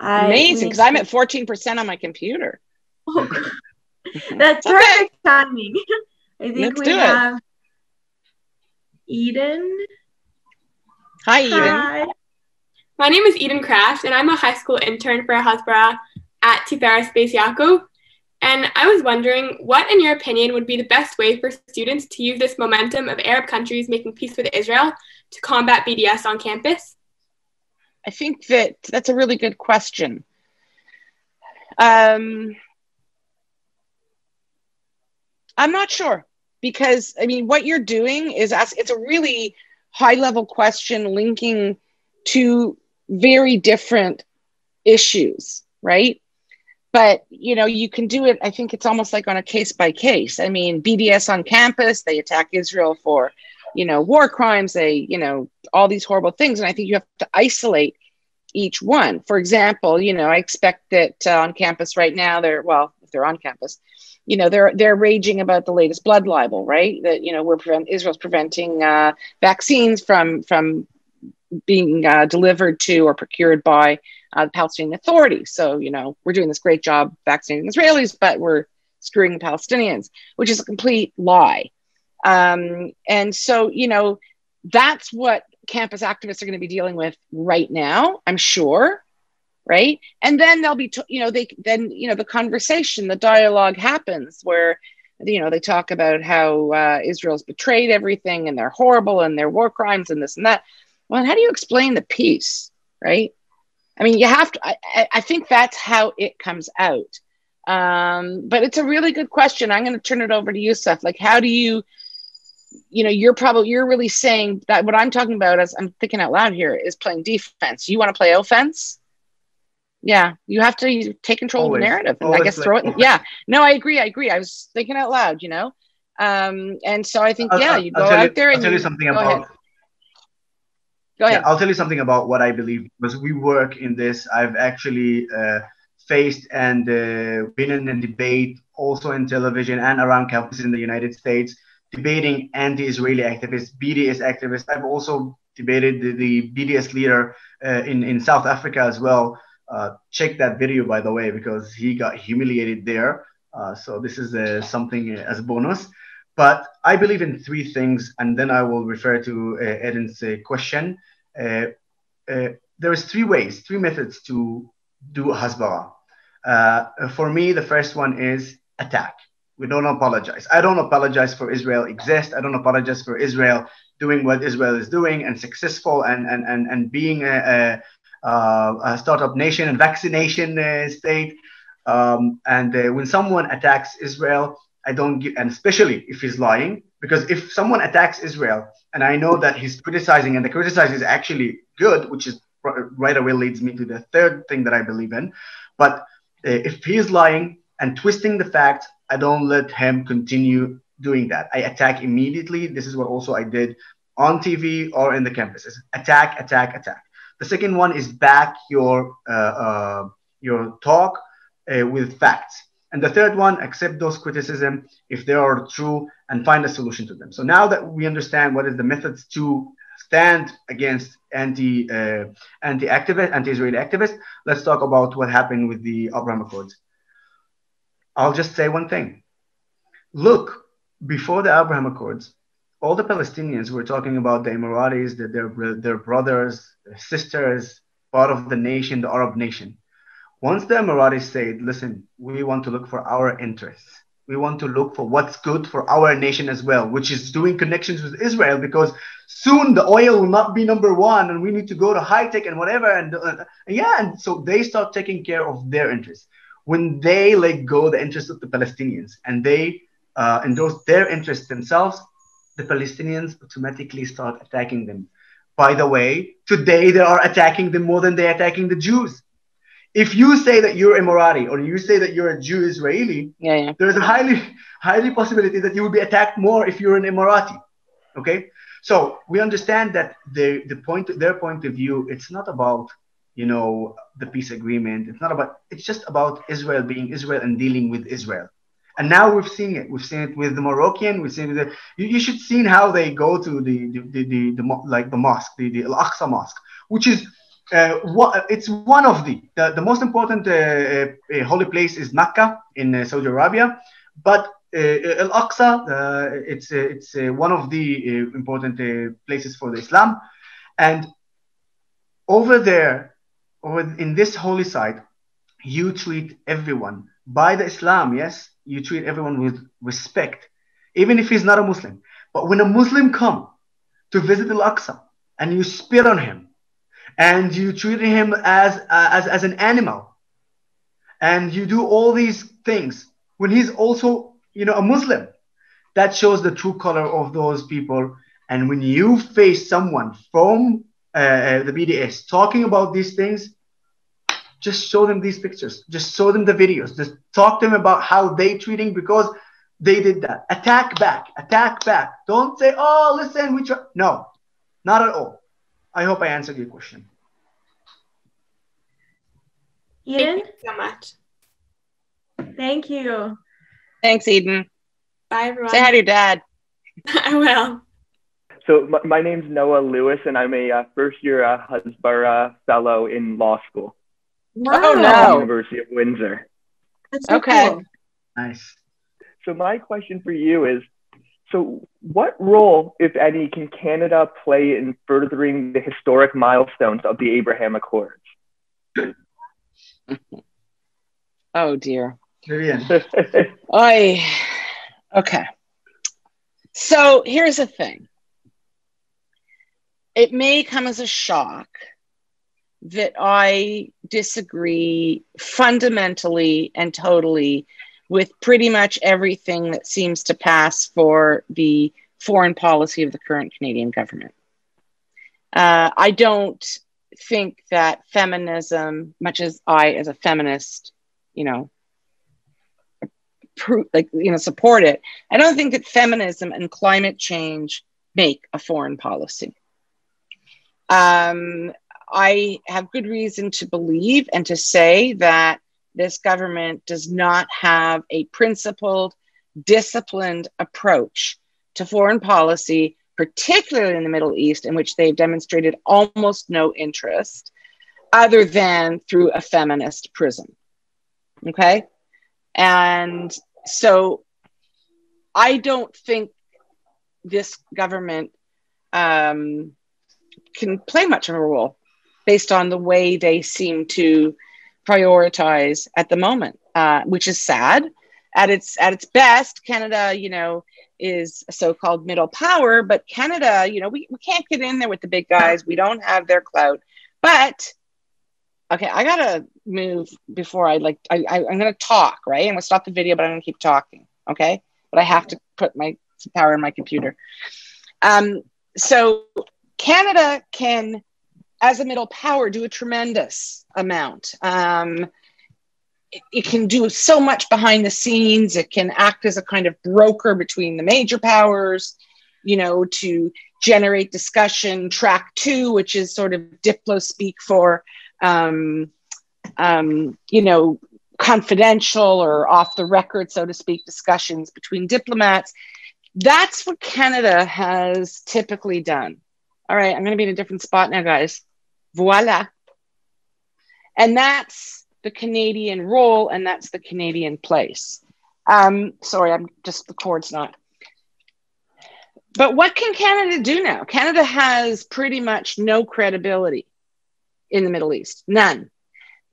I amazing because I'm at 14% on my computer. Oh, (laughs) that's okay. perfect timing. (laughs) I think Let's we have Eden. Hi, Eden. Hi. My name is Eden Kraft, and I'm a high school intern for Hasbara at Tiferes Beis Yaakov. And I was wondering, what, in your opinion, would be the best way for students to use this momentum of Arab countries making peace with Israel to combat BDS on campus? I think that that's a really good question. Um, I'm not sure because I mean, what you're doing is ask, it's a really high level question linking to very different issues, right? But you know, you can do it. I think it's almost like on a case by case. I mean, BDS on campus, they attack Israel for, you know, war crimes. They, you know, all these horrible things, and I think you have to isolate each one. For example, you know, I expect that uh, on campus right now, they're well, if they're on campus, you know they're they're raging about the latest blood libel, right? That you know we're prevent Israel's preventing uh, vaccines from from being uh, delivered to or procured by uh, the Palestinian Authority. So you know we're doing this great job vaccinating Israelis, but we're screwing Palestinians, which is a complete lie. Um, and so you know that's what campus activists are going to be dealing with right now. I'm sure right and then they'll be t- you know they then you know the conversation the dialogue happens where you know they talk about how uh, israel's betrayed everything and they're horrible and their war crimes and this and that well how do you explain the peace right i mean you have to i, I think that's how it comes out. Um, but it's a really good question. I'm going to turn it over to Youssef like how do you you know you're probably you're really saying that what i'm talking about as i'm thinking out loud here is playing defense. You want to play offense? Yeah you have to take control always, of the narrative and i guess throw it yeah. No i agree i agree. I was thinking out loud you know? Um and so i think I'll, yeah you I'll go out you, there and I'll tell you, something about ahead. Go ahead yeah, i'll tell you something about what i believe because we work in this i've actually uh, faced and uh, been in a debate also in television and around campuses in the united states debating anti-israeli activists bds activists i've also debated the, the bds leader uh, in, in south africa as well uh, check that video, by the way, because he got humiliated there. Uh, so this is uh, something as a bonus. But I believe in three things, and then I will refer to uh, Eden's uh, question. Uh, there is three ways, three methods to do hasbara. for me, the first one is attack. We don't apologize. I don't apologize for Israel exist. I don't apologize for Israel doing what Israel is doing and successful and and and, and being a, a uh, a startup nation and vaccination uh, state. Um, and uh, when someone attacks Israel, I don't give, and especially if he's lying, because if someone attacks Israel and I know that he's criticizing and the criticism is actually good, which is right away leads me to the third thing that I believe in. But uh, if he's lying and twisting the facts, I don't let him continue doing that. I attack immediately. This is what also I did on TV or in the campuses. Attack, attack, attack. The second one is back your uh, uh, your talk uh, with facts. And the third one, accept those criticism if they are true and find a solution to them. So now that we understand what is the methods to stand against anti uh, anti activist anti Israeli activists, let's talk about what happened with the Abraham Accords. I'll just say one thing. Look, before the Abraham Accords, all the Palestinians were talking about the Emiratis, that they're their brothers, sisters, part of the nation, the Arab nation. Once the Emiratis said, listen, we want to look for our interests. We want to look for what's good for our nation as well, which is doing connections with Israel because soon the oil will not be number one and we need to go to high tech and whatever. And uh, yeah, and so they start taking care of their interests. When they let go the interests of the Palestinians and they uh, endorse their interests themselves, the Palestinians automatically start attacking them. By the way, today they are attacking them more than they're attacking the Jews. If you say that you're Emirati or you say that you're a Jew Israeli, yeah, yeah. there's a highly, highly possibility that you will be attacked more if you're an Emirati. Okay. So we understand that the the point their point of view it's not about you know the peace agreement. It's not about it's just about Israel being Israel and dealing with Israel. And now we've seen it. We've seen it with the Moroccan. We've seen it. The, you, you should see how they go to the the, the, the, the like the mosque, the, the Al Aqsa mosque, which is uh, what, it's one of the the, the most important uh, uh, holy place is Mecca in uh, Saudi Arabia, but uh, Al Aqsa uh, it's it's one of the important places for the Islam, and over there, over in this holy site, you treat everyone by the Islam. Yes, you treat everyone with respect, even if he's not a Muslim. But when a Muslim come to visit Al Aqsa and you spit on him and you treat him as, uh, as, as an animal. And you do all these things when he's also you know a muslim. That shows the true color of those people. And when you face someone from uh, the bds talking about these things just show them these pictures. Just show them the videos. Just talk to them about how they treating because they did that. Attack back. Attack back. Don't say oh listen we try no. Not at all I hope I answered your question. Eden? Thank you so much. Thank you. Thanks, Eden. Bye, everyone. Say hi to your dad. (laughs) I will. So my, my name's Noah Lewis, and I'm a uh, first-year uh, Hasbara fellow in law school. Wow. Oh, no. University of Windsor. That's so Okay. cool. Nice. So my question for you is, so what role, if any, can Canada play in furthering the historic milestones of the Abraham Accords? (laughs) Oh dear. (laughs) I okay. So here's the thing. It may come as a shock that I disagree fundamentally and totally with pretty much everything that seems to pass for the foreign policy of the current Canadian government. Uh, I don't think that feminism, much as I, as a feminist, you know, pro- like you know, support it. I don't think that feminism and climate change make a foreign policy. Um, I have good reason to believe and to say that this government does not have a principled, disciplined approach to foreign policy, particularly in the Middle East, in which they've demonstrated almost no interest other than through a feminist prism. Okay. And so I don't think this government um, can play much of a role based on the way they seem to prioritize at the moment, uh, which is sad. At its at its best, Canada, you know, is a so-called middle power, but Canada, you know, we, we can't get in there with the big guys. We don't have their clout. But okay, I gotta move before I like I, I I'm gonna talk, right? I'm gonna stop the video, but I'm gonna keep talking. Okay. But I have to put my power in my computer. Um, so Canada can, as a middle power, do a tremendous amount. Um, it, can do so much behind the scenes. It can act as a kind of broker between the major powers, you know, to generate discussion. Track two, which is sort of Diplo speak for, um, um, you know, confidential or off the record, so to speak, discussions between diplomats. That's what Canada has typically done. All right, I'm going to be in a different spot now, guys. Voila. And that's the Canadian role, and that's the Canadian place. Um, sorry, I'm just the cord's not. But what can Canada do now? Canada has pretty much no credibility in the Middle East, none.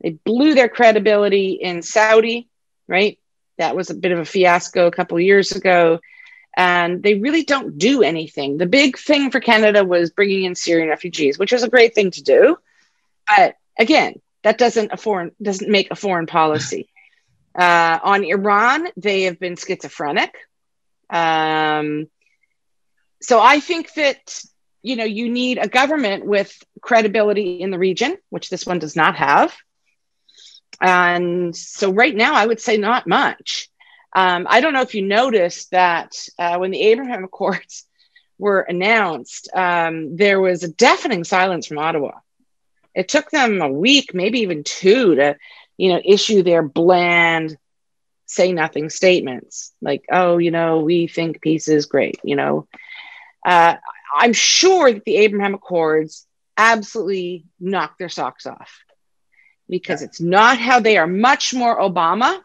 They blew their credibility in Saudi, right? That was a bit of a fiasco a couple years ago. And they really don't do anything. The big thing for Canada was bringing in Syrian refugees, which is a great thing to do. But again, that doesn't a foreign doesn't make a foreign policy. Uh, on Iran, they have been schizophrenic. Um, so I think that you know you need a government with credibility in the region, which this one does not have. And so right now, I would say not much. Um, I don't know if you noticed that uh, when the Abraham (laughs) Accords were announced, um, there was a deafening silence from Ottawa. It took them a week, maybe even two, to you know issue their bland, say nothing statements like, "Oh, you know, we think peace is great." You know, uh, I'm sure that the Abraham Accords absolutely knocked their socks off because it's not how they are much more Obama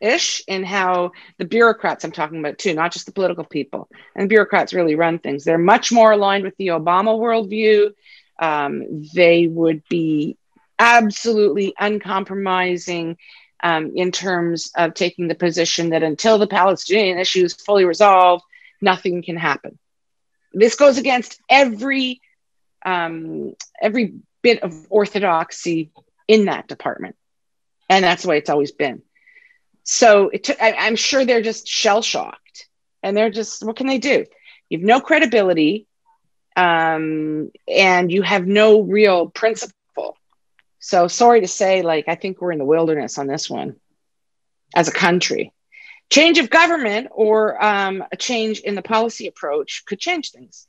ish in how the bureaucrats I'm talking about too, not just the political people. And bureaucrats really run things. They're much more aligned with the Obama worldview. Um, they would be absolutely uncompromising um, in terms of taking the position that until the Palestinian issue is fully resolved, nothing can happen. This goes against every um, every bit of orthodoxy in that department, and that's the way it's always been. So it took, I, I'm sure they're just shell shocked, and they're just what can they do? You have no credibility, um, and you have no real principle. So sorry to say, like I think we're in the wilderness on this one as a country. Change of government or um, a change in the policy approach could change things.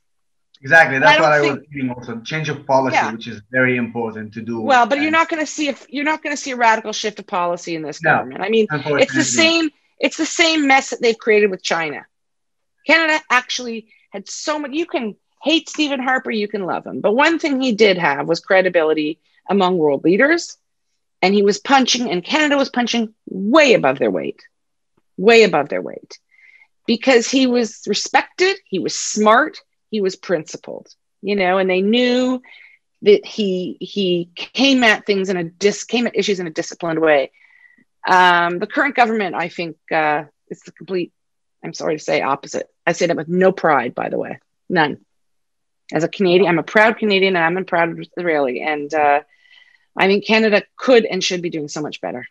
Exactly. That's I what I was thinking also. Change of policy, Yeah. which is very important to do. Well, but you're not going to see if you're not going to see a radical shift of policy in this No, government. I mean, it's the same. It's the same mess that they've created with China. Canada actually had so much. You can hate Stephen Harper, you can love him, but one thing he did have was credibility among world leaders, and he was punching, and Canada was punching way above their weight, way above their weight, because he was respected, he was smart, he was principled, you know, and they knew that he he came at things in a dis came at issues in a disciplined way. Um, the current government, I think, uh, is the complete. I'm sorry to say opposite. I say that with no pride, by the way, none. As a Canadian, I'm a proud Canadian, and I'm a proud Israeli, and uh, I think Canada could and should be doing so much better.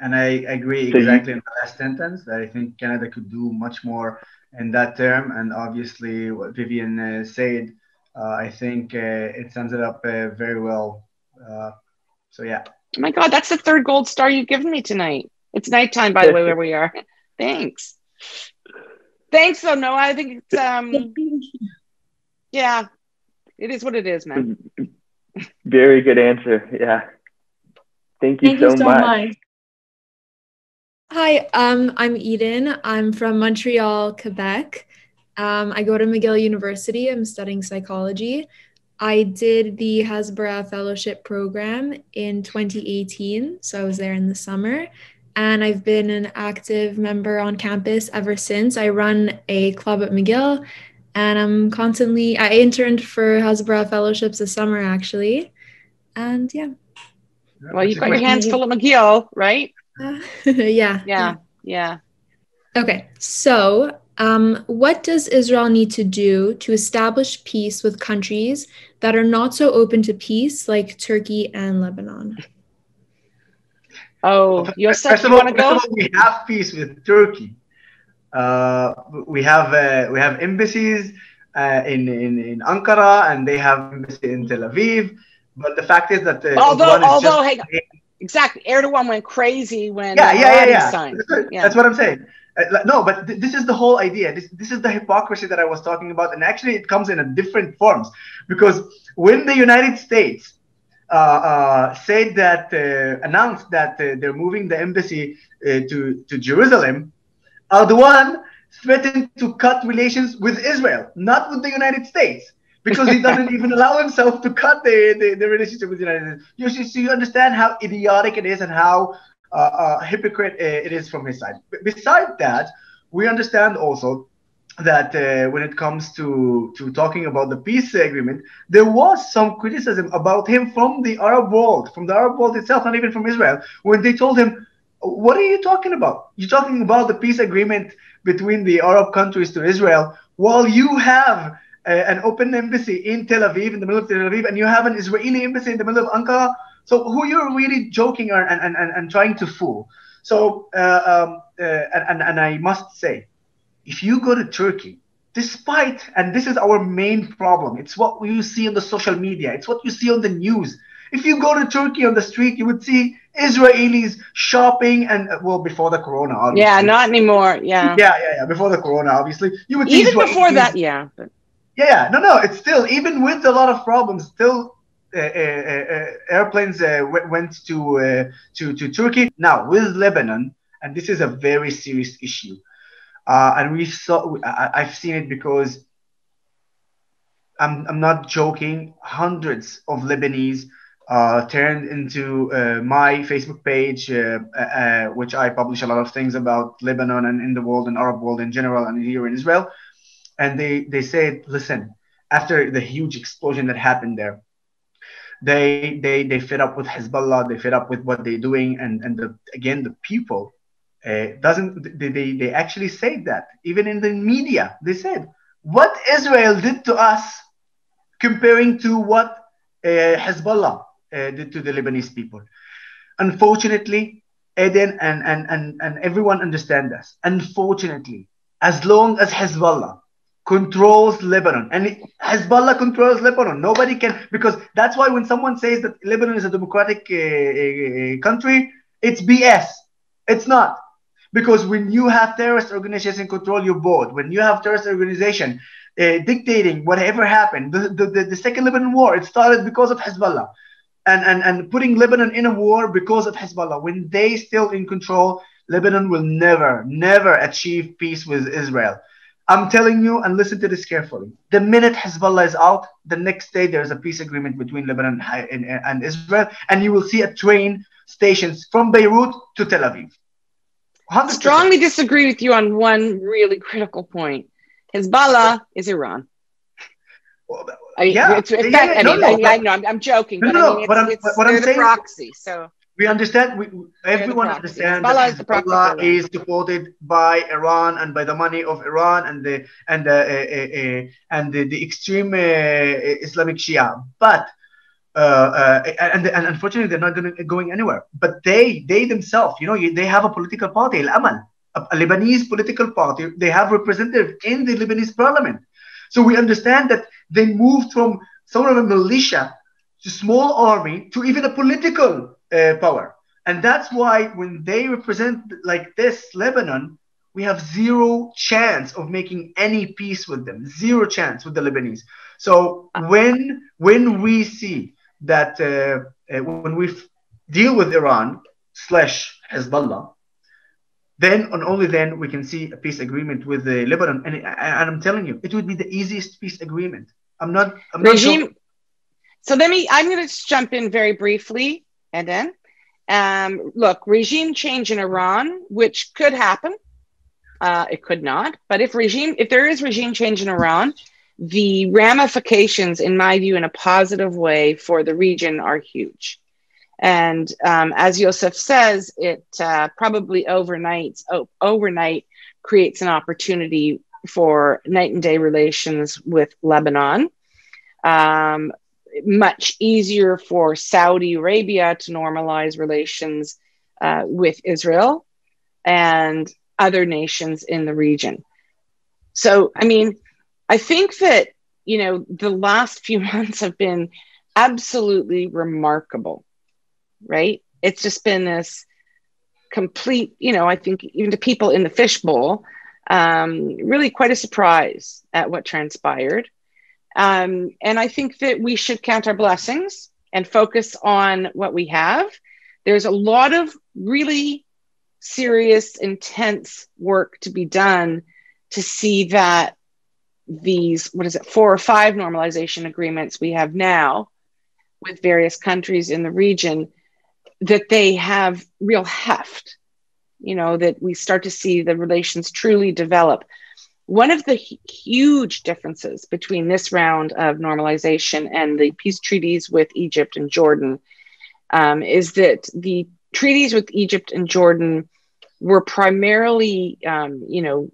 And I agree exactly in the last sentence that I think Canada could do much more in that term. And obviously, what Vivian uh, said, uh, I think uh, it sums it up uh, very well. Uh, so, yeah. Oh my God, that's the third gold star you've given me tonight. It's nighttime, by the way, where we are. (laughs) Thanks. Thanks, though. No, I think it's um, yeah, it is what it is, man. (laughs) Very good answer. Yeah. Thank you, Thank so, you so much. much. Hi, um, I'm Eden. I'm from Montreal, Quebec. Um, I go to McGill University. I'm studying psychology. I did the Hasbara Fellowship Program in 2018, so I was there in the summer. And I've been an active member on campus ever since. I run a club at McGill, and I'm constantly, I interned for Hasbara Fellowships this summer, actually. And yeah. Well, you've got your hands full of McGill, right? (laughs) yeah. Yeah, yeah. Okay, so um, what does Israel need to do to establish peace with countries that are not so open to peace, like Turkey and Lebanon? Oh, Youssef, First you of want to go? all, we have peace with Turkey. Uh, we have uh, we have embassies uh, in, in in Ankara and they have embassy in Tel Aviv. But the fact is that uh, Although, although, just- hey, exactly, Erdogan went crazy when yeah, uh, yeah, yeah, yeah. signed. That's, what, Yeah. that's what I'm saying. Uh, no, but th- this is the whole idea. This this is the hypocrisy that I was talking about, and actually, it comes in a different forms because when the United States uh, uh, said that, uh, announced that uh, they're moving the embassy uh, to to Jerusalem, Erdogan threatened to cut relations with Israel, not with the United States. Because he doesn't even allow himself to cut the, the, the relationship with the United States. You, so you understand how idiotic it is and how uh, uh, hypocrite uh, it is from his side. B- Besides that, we understand also that uh, when it comes to, to talking about the peace agreement, there was some criticism about him from the Arab world, from the Arab world itself, not even from Israel, when they told him, What are you talking about? You're talking about the peace agreement between the Arab countries to Israel while you have an open embassy in Tel Aviv, in the middle of Tel Aviv, and you have an Israeli embassy in the middle of Ankara. So who you're really joking or, and, and, and, and trying to fool. So, uh, um, uh, and, and, I must say, if you go to Turkey, despite, and this is our main problem, it's what you see on the social media, it's what you see on the news. If you go to Turkey on the street, you would see Israelis shopping and uh, well before the corona obviously. Yeah, not anymore. Yeah. Yeah, yeah, yeah. Before the corona, obviously. You would even before that, yeah. But. Yeah, no, no. It's still even with a lot of problems, still uh, uh, uh, airplanes uh, went to uh, to to Turkey. Now with Lebanon, and this is a very serious issue, uh, and we saw. I, have seen it because I'm I'm not joking. Hundreds of Lebanese turned into my Facebook page, which I publish a lot of things about Lebanon and in the world and Arab world in general and here in Israel. And they, they said, listen, after the huge explosion that happened there, they they they fed up with Hezbollah, they fed up with what they're doing, and and the, again the people uh, doesn't they, they they actually said that even in the media they said what Israel did to us comparing to what uh, Hezbollah uh, to the Lebanese people. Unfortunately, Eden and, and, and, and everyone understand this. Unfortunately, as long as Hezbollah controls Lebanon and Hezbollah controls Lebanon, nobody can, because that's why when someone says that Lebanon is a democratic uh, uh, country, it's BS. It's not. Because when you have terrorist organization control your board, when you have terrorist organization uh, dictating whatever happened, the, the, the, second Lebanon war, it started because of Hezbollah and, and, and putting Lebanon in a war because of Hezbollah. When they still in control, Lebanon will never, never achieve peace with Israel. I'm telling you, and listen to this carefully. The minute Hezbollah is out, the next day there's a peace agreement between Lebanon and, and Israel, and you will see a train stations from Beirut to Tel Aviv. 100%. Strongly disagree with you on one really critical point. Hezbollah is Iran. I mean, yeah, it's, yeah, yeah, I, no, mean, no, I, but, I, know I'm, I'm joking, no, but I mean, it's, what it's, what I'm saying, proxy. So we understand. We, everyone understands that Hezbollah is, supported by Iran and by the money of Iran and the and the uh, uh, and the, the extreme uh, Islamic Shia, but. Uh, uh, and, and unfortunately, they're not going going anywhere. But they they themselves, you know, they have a political party, Al Amal, a, a Lebanese political party. They have representatives in the Lebanese parliament. So we understand that they moved from sort of a militia to small army to even a political uh, power. And that's why when they represent like this Lebanon, we have zero chance of making any peace with them. Zero chance with the Lebanese. So when when we see that uh, uh, when we deal with Iran slash Hezbollah, then and only then we can see a peace agreement with the Lebanon. And, and I'm telling you, it would be the easiest peace agreement. I'm not. I'm regime. Not so let me. I'm going to jump in very briefly, and then um, look, regime change in Iran, which could happen. Uh, it could not, but if regime, if there is regime change in Iran, the ramifications, in my view, in a positive way for the region are huge. And um, as Youssef says, it uh, probably overnight, oh, overnight creates an opportunity for night and day relations with Lebanon. Um, much easier for Saudi Arabia to normalize relations uh, with Israel and other nations in the region. So, I mean, I think that, you know, the last (laughs) few months have been absolutely remarkable right? It's just been this complete, you know, I think even to people in the fishbowl, um, really quite a surprise at what transpired. Um, and I think that we should count our blessings and focus on what we have. There's a lot of really serious, intense work to be done to see that these, what is it, four or five normalization agreements we have now with various countries in the region that they have real heft, you know, that we start to see the relations truly develop. One of the huge differences between this round of normalization and the peace treaties with Egypt and Jordan um, is that the treaties with Egypt and Jordan were primarily, um, you know,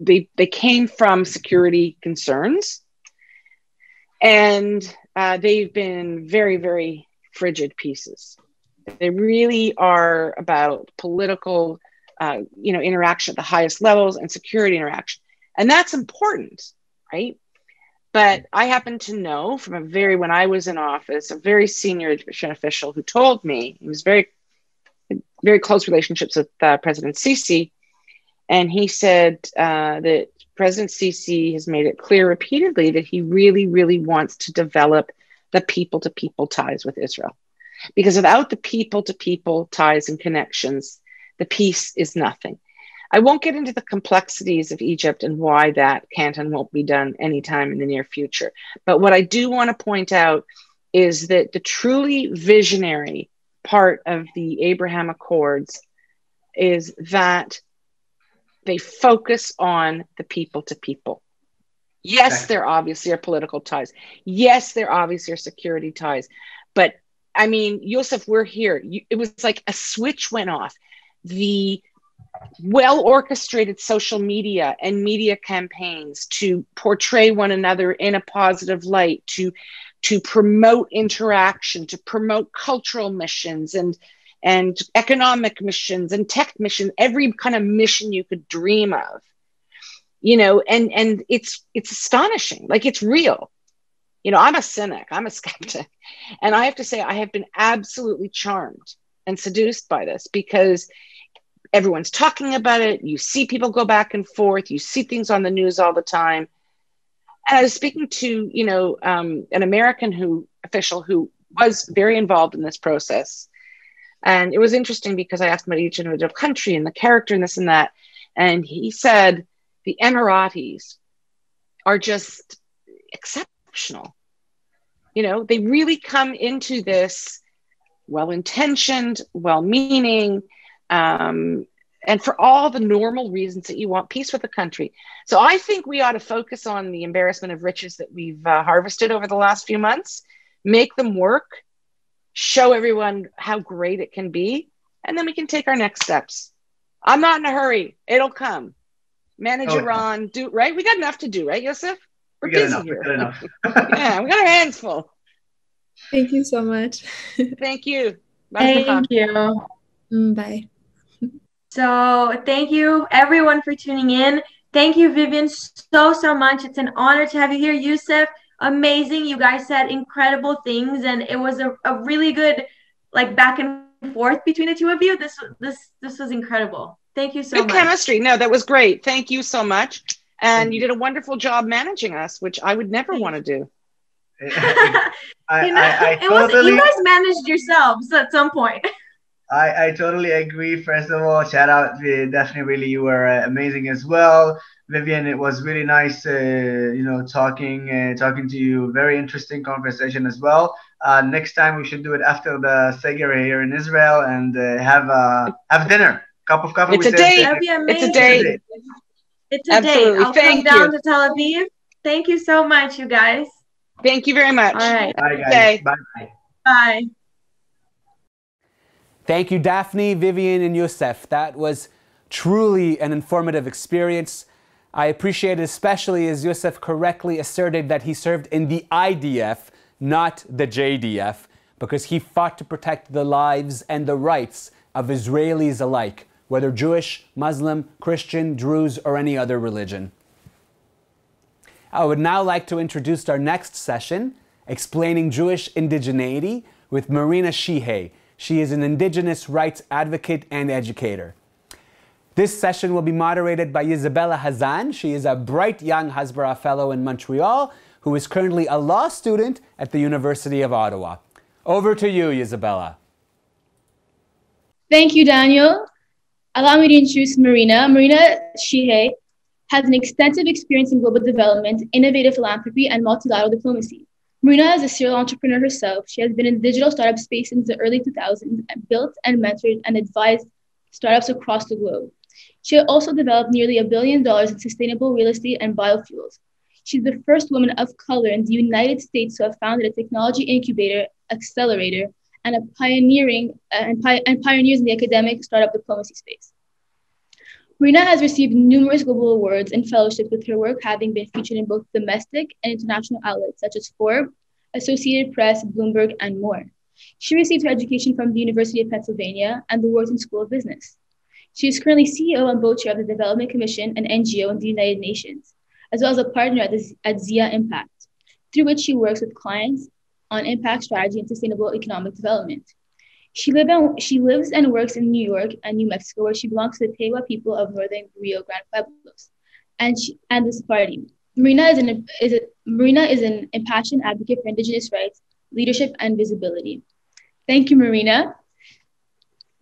they, they came from security concerns. And uh, they've been very, very frigid peaces. They really are about political, uh, you know, interaction at the highest levels and security interaction, and that's important, right? But I happen to know from a very when I was in office, a very senior official who told me he was very very close relationships with uh, President Sisi, and he said uh, that President Sisi has made it clear repeatedly that he really, really wants to develop the people to people ties with Israel. Because without the people to people ties and connections, the peace is nothing. I won't get into the complexities of Egypt and why that can't and won't be done anytime in the near future. But what I do want to point out is that the truly visionary part of the Abraham Accords is that they focus on the people to people. Yes, there obviously are political ties. Yes, there obviously are security ties. But I mean, Youssef, we're here. You, it was like a switch went off. The well orchestrated social media and media campaigns to portray one another in a positive light, to to promote interaction, to promote cultural missions and and economic missions and tech missions, every kind of mission you could dream of. You know, and and it's it's astonishing. Like it's real. You know, I'm a cynic, I'm a skeptic. And I have to say, I have been absolutely charmed and seduced by this because everyone's talking about it. You see people go back and forth, you see things on the news all the time. And I was speaking to, you know, um, an American who official who was very involved in this process and it was interesting because I asked him about each individual country and the character and this and that. And he said the Emiratis are just exceptional. You know, they really come into this well intentioned, well meaning, um, and for all the normal reasons that you want peace with the country. So I think we ought to focus on the embarrassment of riches that we've uh, harvested over the last few months, make them work, show everyone how great it can be, and then we can take our next steps. I'm not in a hurry. It'll come. Manage oh, Iran, do right. We got enough to do, right, Youssef? We're we busy enough, here. We enough. (laughs) yeah, we got our hands full. Thank you so much. Thank you. Bye. Thank you. Mm, bye. So thank you everyone for tuning in. Thank you, Vivian, so so much. It's an honor to have you here, Youssef amazing. You guys said incredible things, and it was a, a really good like back and forth between the two of you. This this this was incredible. Thank you so good much. chemistry. No, that was great. Thank you so much. And you did a wonderful job managing us, which I would never want to do. I, you know, I, I (laughs) totally, was, you guys managed yourselves at some point. I, I totally agree. First of all, shout out to Daphne. Really, you were uh, amazing as well. Vivian, it was really nice, uh, you know, talking uh, talking to you. Very interesting conversation as well. Uh, next time we should do it after the Seger here in Israel and uh, have uh, have dinner, cup of coffee. It's a date. It's a date. It's a Absolutely. date. I'll Thank come down you. to Tel Aviv. Thank you so much, you guys. Thank you very much. All right. Bye, guys. Okay. Bye. Bye. Thank you, Daphne, Vivian, and Youssef. That was truly an informative experience. I appreciate it especially as Youssef correctly asserted that he served in the IDF, not the JDF, because he fought to protect the lives and the rights of Israelis alike, whether Jewish, Muslim, Christian, Druze, or any other religion. I would now like to introduce our next session, Explaining Jewish Indigeneity, with Mahrinah Shije. She is an indigenous rights advocate and educator. This session will be moderated by Isabella Hazan. She is a bright young Hasbara Fellow in Montreal who is currently a law student at the University of Ottawa. Over to you, Isabella. Thank you, Daniel. Allow me to introduce Mahrinah. Mahrinah Shije has an extensive experience in global development, innovative philanthropy, and multilateral diplomacy. Mahrinah is a serial entrepreneur herself. She has been in the digital startup space since the early 2000s and built and mentored and advised startups across the globe. She also developed nearly a billion dollars in sustainable real estate and biofuels. She's the first woman of color in the United States to have founded a technology incubator, accelerator, and a pioneering and, pi- and pioneers in the academic startup diplomacy space. Mahrinah has received numerous global awards and fellowships with her work having been featured in both domestic and international outlets such as Forbes, Associated Press, Bloomberg, and more. She received her education from the University of Pennsylvania and the Wharton School of Business. She is currently CEO and board chair of the Development Commission, an NGO in the United Nations, as well as a partner at, the, at Zia Impact, through which she works with clients on impact strategy and sustainable economic development. She, live in, she lives and works in New York and New Mexico, where she belongs to the Tewa people of northern Rio Grande Pueblos and, she, and the Sephardi. Mahrinah is an, is a, Mahrinah is an impassioned advocate for Indigenous rights, leadership, and visibility. Thank you, Mahrinah.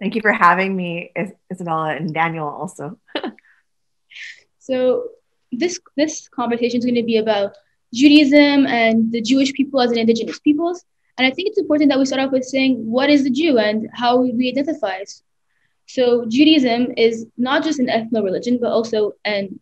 Thank you for having me, Isabella and Daniel also. (laughs) so this this conversation is going to be about Judaism and the Jewish people as an indigenous peoples. And I think it's important that we start off with saying what is the Jew and how we identify. So Judaism is not just an ethno religion, but also an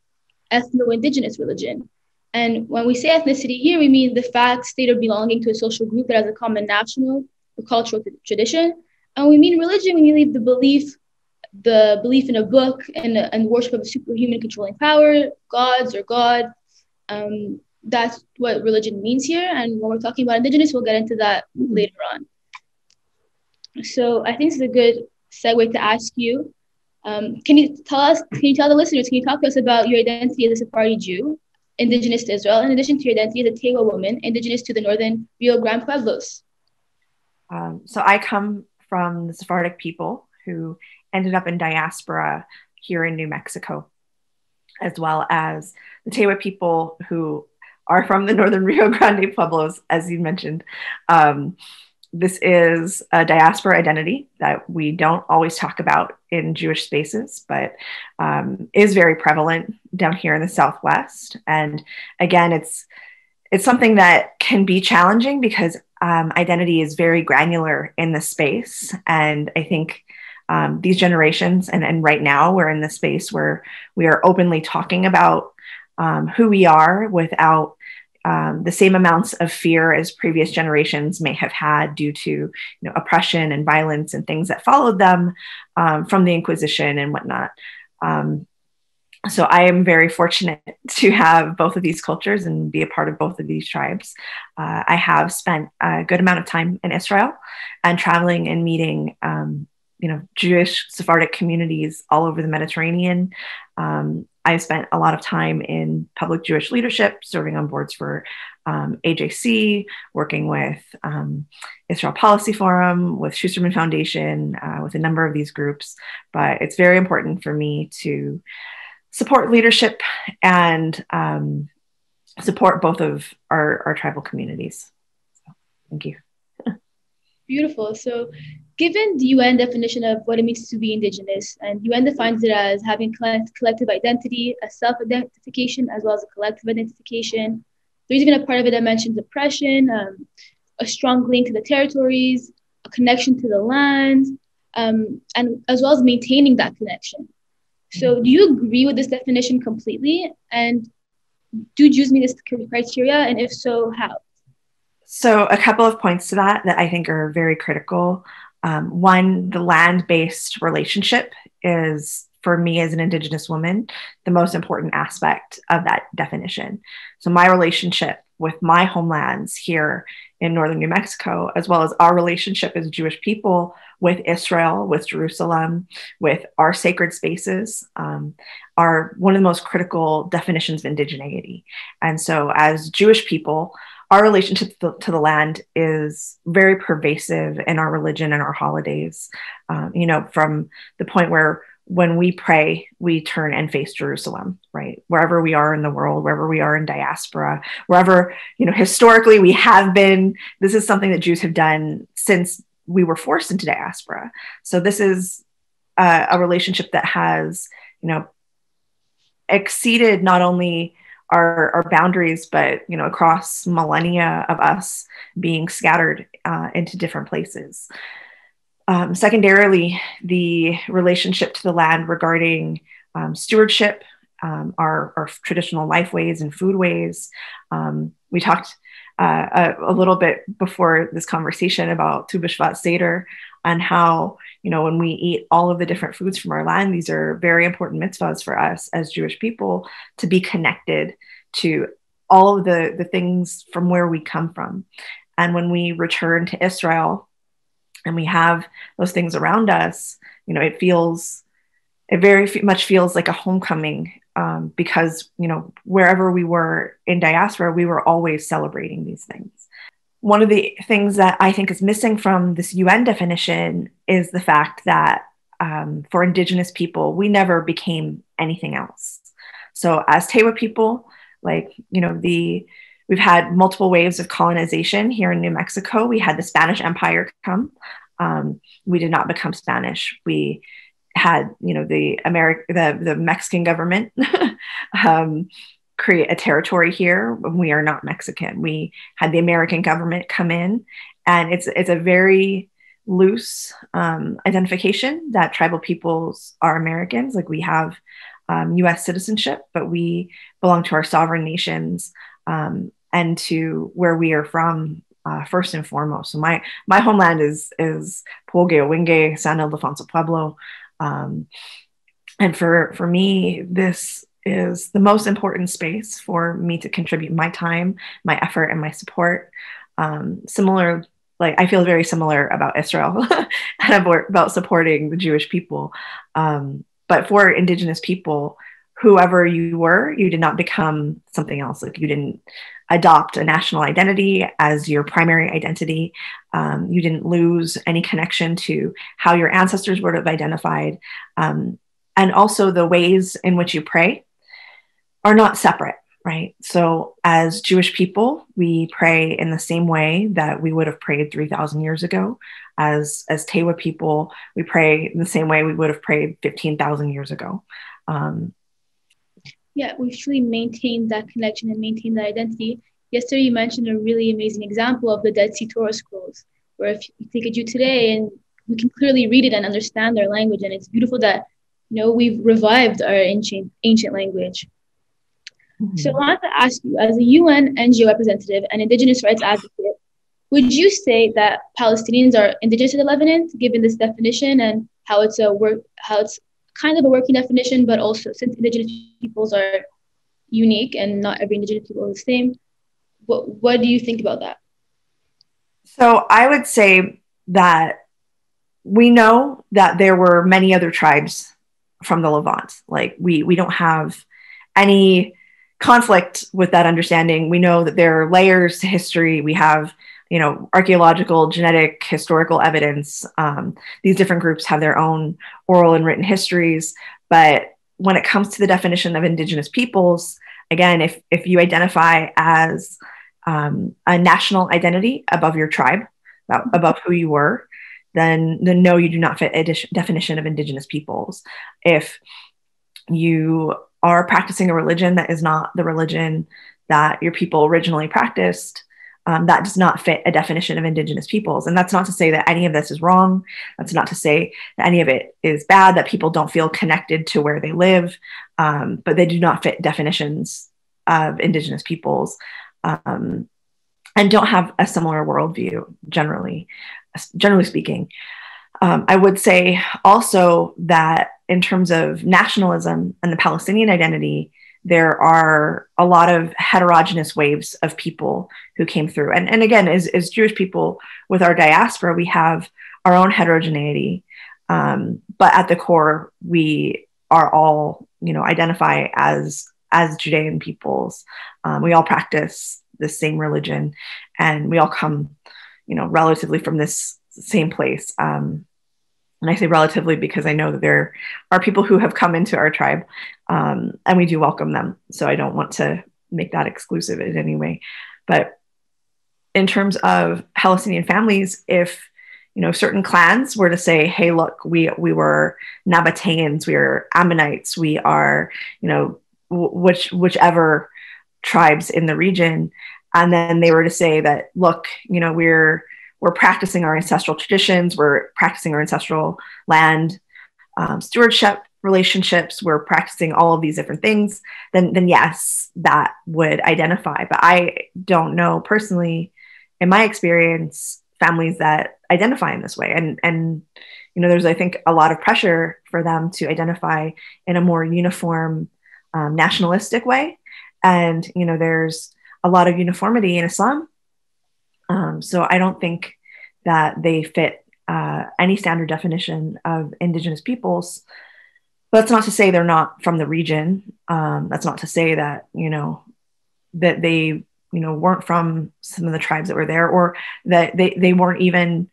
ethno-indigenous religion. And when we say ethnicity here, we mean the fact, state, of belonging to a social group that has a common national or cultural tradition and we mean religion, when we mean the belief, the belief in a book and, and worship of a superhuman controlling power, gods or God. Um, that's what religion means here. And when we're talking about indigenous, we'll get into that later on. So I think it's a good segue to ask you. Um, can you tell us, can you tell the listeners, can you talk to us about your identity as a Sephardi Jew, indigenous to Israel, in addition to your identity as a Tewa woman, indigenous to the northern Rio Grande Pueblos? Um, so I come from the Sephardic people who ended up in diaspora here in New Mexico, as well as the Tewa people who are from the northern (laughs) Rio Grande Pueblos, as you mentioned. Um, this is a diaspora identity that we don't always talk about in Jewish spaces, but um, is very prevalent down here in the Southwest. And again, it's it's something that can be challenging because um, identity is very granular in the space. And I think um, these generations, and, and right now we're in the space where we are openly talking about um, who we are without um, the same amounts of fear as previous generations may have had due to you know, oppression and violence and things that followed them um, from the Inquisition and whatnot. Um, so I am very fortunate (laughs) to have both of these cultures and be a part of both of these tribes. Uh, I have spent a good amount of time in Israel and traveling and meeting, um, you know, Jewish Sephardic communities all over the Mediterranean. Um, I've spent a lot of time in public Jewish leadership, serving on boards for um, AJC, working with um, Israel Policy Forum, with Schusterman Foundation, uh, with a number of these groups. But it's very important for me to support leadership and um, support both of our, our tribal communities. So, thank you. Beautiful. So, given the UN definition of what it means to be Indigenous, and UN defines it as having collective identity, a self identification, as well as a collective identification. There's even a part of it that mentions oppression, um, a strong link to the territories, a connection to the land, um, and as well as maintaining that connection. So, do you agree with this definition completely? And do Jews meet this criteria? And if so, how? So, a couple of points to that that I think are very critical. Um, one, the land based relationship is, for me as an Indigenous woman, the most important aspect of that definition. So, my relationship with my homelands here in northern New Mexico, as well as our relationship as Jewish people with Israel, with Jerusalem, with our sacred spaces, um, are one of the most critical definitions of indigeneity. And so, as Jewish people, our relationship to the, to the land is very pervasive in our religion and our holidays. Um, you know, from the point where when we pray, we turn and face Jerusalem, right? Wherever we are in the world, wherever we are in diaspora, wherever, you know, historically we have been, this is something that Jews have done since we were forced into diaspora. So this is uh, a relationship that has, you know, exceeded not only our, our boundaries, but you know, across millennia of us being scattered uh, into different places. Um, secondarily, the relationship to the land regarding um, stewardship, um, our, our, traditional life ways and food ways. Um, we talked uh, a, a, little bit before this conversation about Tu B'Shvat Seder and how, you know, when we eat all of the different foods from our land, these are very important mitzvahs for us as Jewish people to be connected to all of the, the things from where we come from. And when we return to Israel and we have those things around us, you know, it feels, it very much feels like a homecoming um, because you know wherever we were in diaspora we were always celebrating these things one of the things that I think is missing from this UN definition is the fact that um, for Indigenous people, we never became anything else. So, as Tewa people, like, you know, the we've had multiple waves of colonization here in New Mexico. We had the Spanish Empire come. Um, we did not become Spanish. We had, you know, the American, the, the Mexican government (laughs) um, create a territory here. We are not Mexican. We had the American government come in, and it's it's a very loose um, identification that tribal peoples are Americans. Like we have um, U.S. citizenship, but we belong to our sovereign nations um, and to where we are from uh, first and foremost. So my my homeland is is Poge Owingeh, San Ildefonso Pueblo, um, and for for me, this is the most important space for me to contribute my time, my effort, and my support. Um, similar, like I feel very similar about Israel (laughs) and about supporting the Jewish people. Um, but for Indigenous people, whoever you were, you did not become something else. Like you didn't adopt a national identity as your primary identity. Um, you didn't lose any connection to how your ancestors would have identified. Um, and also the ways in which you pray are not separate, right? So, as Jewish people, we pray in the same way that we would have prayed 3,000 years ago. As, as Tewa people, we pray in the same way we would have prayed 15,000 years ago. Um, yeah, we've truly maintained that connection and maintained that identity. Yesterday, you mentioned a really amazing example of the Dead Sea Torah scrolls, where if you take a Jew today and we can clearly read it and understand their language, and it's beautiful that you know we've revived our ancient ancient language. Mm-hmm. So I wanted to ask you, as a UN NGO representative and indigenous rights advocate, would you say that Palestinians are indigenous to the Levant, given this definition and how it's a work, how it's kind of a working definition, but also since indigenous peoples are unique and not every indigenous people is the same, what what do you think about that? So I would say that we know that there were many other tribes from the Levant. Like we we don't have any conflict with that understanding. We know that there are layers to history. We have, you know, archaeological, genetic, historical evidence. Um, these different groups have their own oral and written histories. But when it comes to the definition of indigenous peoples, again, if if you identify as um, a national identity above your tribe, above who you were, then then no, you do not fit a definition of indigenous peoples. If you are practicing a religion that is not the religion that your people originally practiced, um, that does not fit a definition of indigenous peoples. And that's not to say that any of this is wrong. That's not to say that any of it is bad, that people don't feel connected to where they live, um, but they do not fit definitions of indigenous peoples um, and don't have a similar worldview generally, generally speaking. Um, I would say also that in terms of nationalism and the Palestinian identity, there are a lot of heterogeneous waves of people who came through. And, and again, as, as Jewish people with our diaspora, we have our own heterogeneity. Um, but at the core, we are all, you know, identify as as Judean peoples. Um, we all practice the same religion, and we all come, you know, relatively from this same place. Um, and I say relatively because I know that there are people who have come into our tribe um, and we do welcome them. So I don't want to make that exclusive in any way. But in terms of Palestinian families, if you know certain clans were to say, "Hey, look, we we were Nabateans, we are Ammonites, we are you know which whichever tribes in the region," and then they were to say that, "Look, you know, we're we're practicing our ancestral traditions, we're practicing our ancestral land um, stewardship relationships, we're practicing all of these different things, then then yes, that would identify. But I don't know personally, in my experience, families that identify in this way. And and you know, there's I think a lot of pressure for them to identify in a more uniform, um, nationalistic way. And you know, there's a lot of uniformity in Islam um, so I don't think that they fit uh, any standard definition of indigenous peoples. But that's not to say they're not from the region. Um, that's not to say that you know that they you know weren't from some of the tribes that were there or that they, they weren't even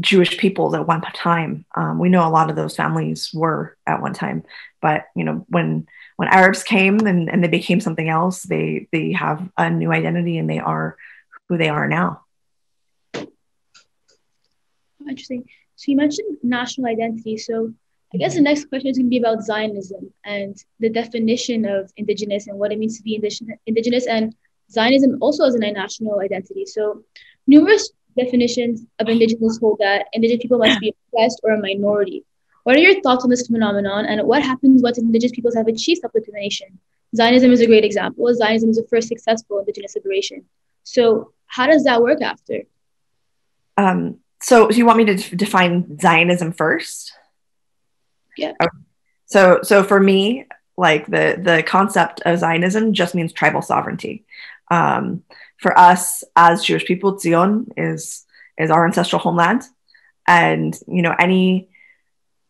jewish peoples at one time um, we know a lot of those families were at one time but you know when when arabs came and, and they became something else they they have a new identity and they are who they are now interesting so you mentioned national identity so I guess the mm-hmm. next question is going to be about Zionism and the definition of indigenous and what it means to be indigenous and Zionism also has a national identity. So, numerous definitions of indigenous hold that indigenous people must be oppressed or a minority. What are your thoughts on this phenomenon and what happens once indigenous peoples have achieved self determination? Zionism is a great example. Zionism is the first successful indigenous liberation. So, how does that work after? Um, so, do you want me to define Zionism first? Yeah. Okay. So, so for me, like the the concept of Zionism just means tribal sovereignty. Um, for us as Jewish people, Zion is is our ancestral homeland, and you know any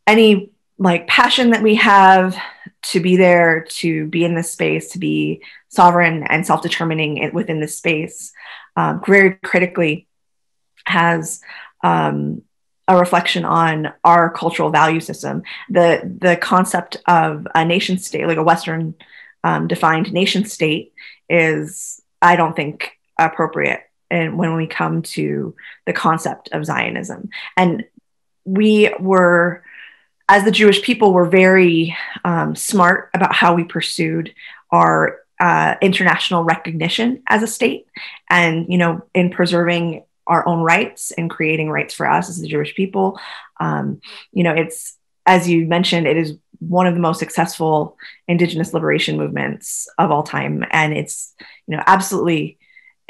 any like passion that we have to be there, to be in this space, to be sovereign and self determining within this space, um, very critically has um, a reflection on our cultural value system. The the concept of a nation state, like a Western um, defined nation state, is I don't think appropriate and when we come to the concept of Zionism. And we were, as the Jewish people, were very um, smart about how we pursued our uh, international recognition as a state, and you know, in preserving our own rights and creating rights for us as the Jewish people. Um, you know, it's as you mentioned, it is one of the most successful indigenous liberation movements of all time and it's you know absolutely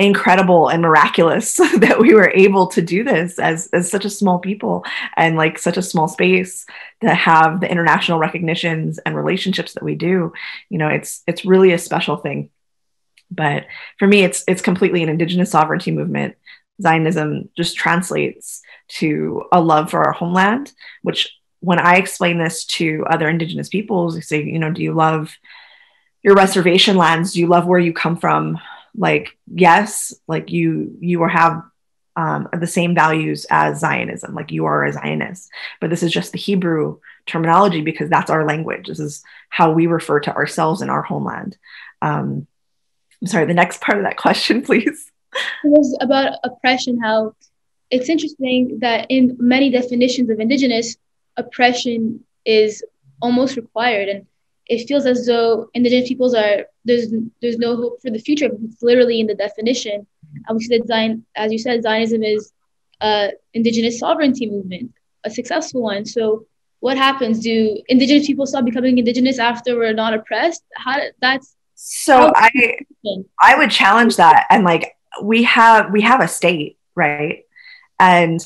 incredible and miraculous (laughs) that we were able to do this as, as such a small people and like such a small space to have the international recognitions and relationships that we do you know it's it's really a special thing but for me it's it's completely an indigenous sovereignty movement zionism just translates to a love for our homeland which when I explain this to other Indigenous peoples, they say, you know, do you love your reservation lands? Do you love where you come from? Like, yes, like you you have um, the same values as Zionism, like you are a Zionist. But this is just the Hebrew terminology because that's our language. This is how we refer to ourselves in our homeland. Um, I'm sorry, the next part of that (laughs) question, please. It was about oppression, how it's interesting that in many definitions of indigenous, oppression is almost required and it feels as though indigenous peoples are there's there's no hope for the future it's literally in the definition. And we said Zion as you said Zionism is a indigenous sovereignty movement a successful one. So what happens? Do indigenous people stop becoming indigenous after we're not oppressed? How that's so i i would challenge that. And like we have we have a state right? And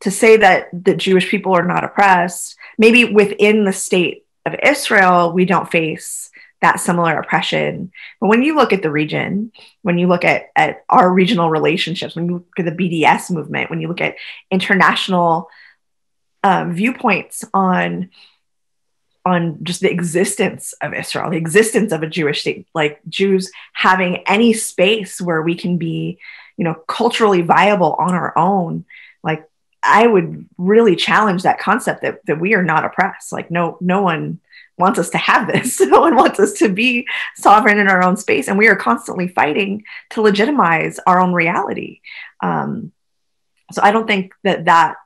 to say that the Jewish people are not oppressed, maybe within the state of Israel, we don't face that similar oppression. But when you look at the region, when you look at, at our regional relationships, when you look at the BDS movement, when you look at international um, viewpoints on on just the existence of Israel, the existence of a Jewish state, like Jews having any space where we can be, you know, culturally viable on our own, like I would really challenge that concept that, that we are not oppressed. Like no, no one wants us to have this. (laughs) no one wants us to be sovereign in our own space. And we are constantly fighting to legitimize our own reality. Um, so I don't think that that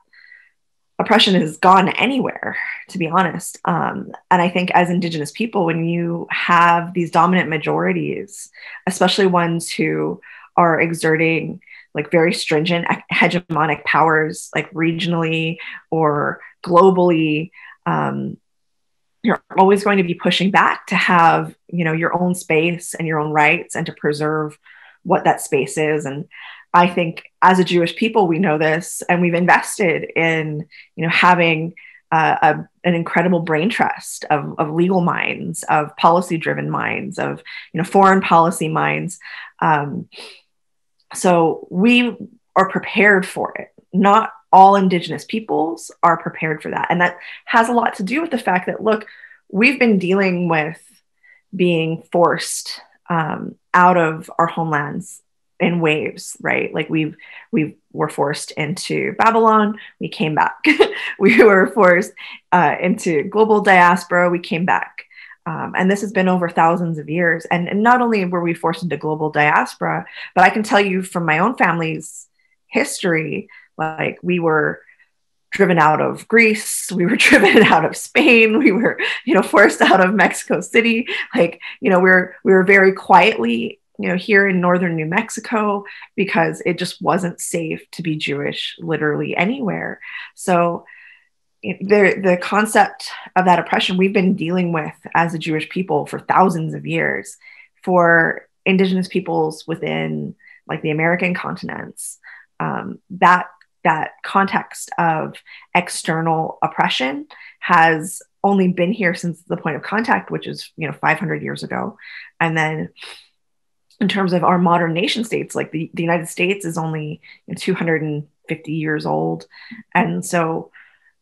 oppression has gone anywhere, to be honest. Um, and I think as Indigenous people, when you have these dominant majorities, especially ones who are exerting like very stringent hegemonic powers, like regionally or globally, um, you're always going to be pushing back to have you know your own space and your own rights and to preserve what that space is. And i think as a jewish people we know this and we've invested in you know having uh, a, an incredible brain trust of, of legal minds of policy driven minds of you know foreign policy minds. Um, so we are prepared for it. Not all Indigenous peoples are prepared for that. And that has a lot to do with the fact that, look, we've been dealing with being forced um, out of our homelands in waves, right? Like we've we were forced into Babylon, we came back. (laughs) we were forced uh, into global diaspora, we came back. Um, and this has been over thousands of years. And, and not only were we forced into global diaspora, but I can tell you from my own family's history, like we were driven out of Greece, we were (laughs) driven out of Spain, we were, you know, forced out of Mexico City. Like, you know, we we're we were very quietly you know, here in northern New Mexico because it just wasn't safe to be Jewish literally anywhere. So the the concept of that oppression we've been dealing with as a Jewish people for thousands of years for indigenous peoples within like the American continents. Um, that that context of external oppression has only been here since the point of contact, which is you know 500 years ago, and then in terms of our modern nation states, like the, the United States is only you know, 250 years old. And so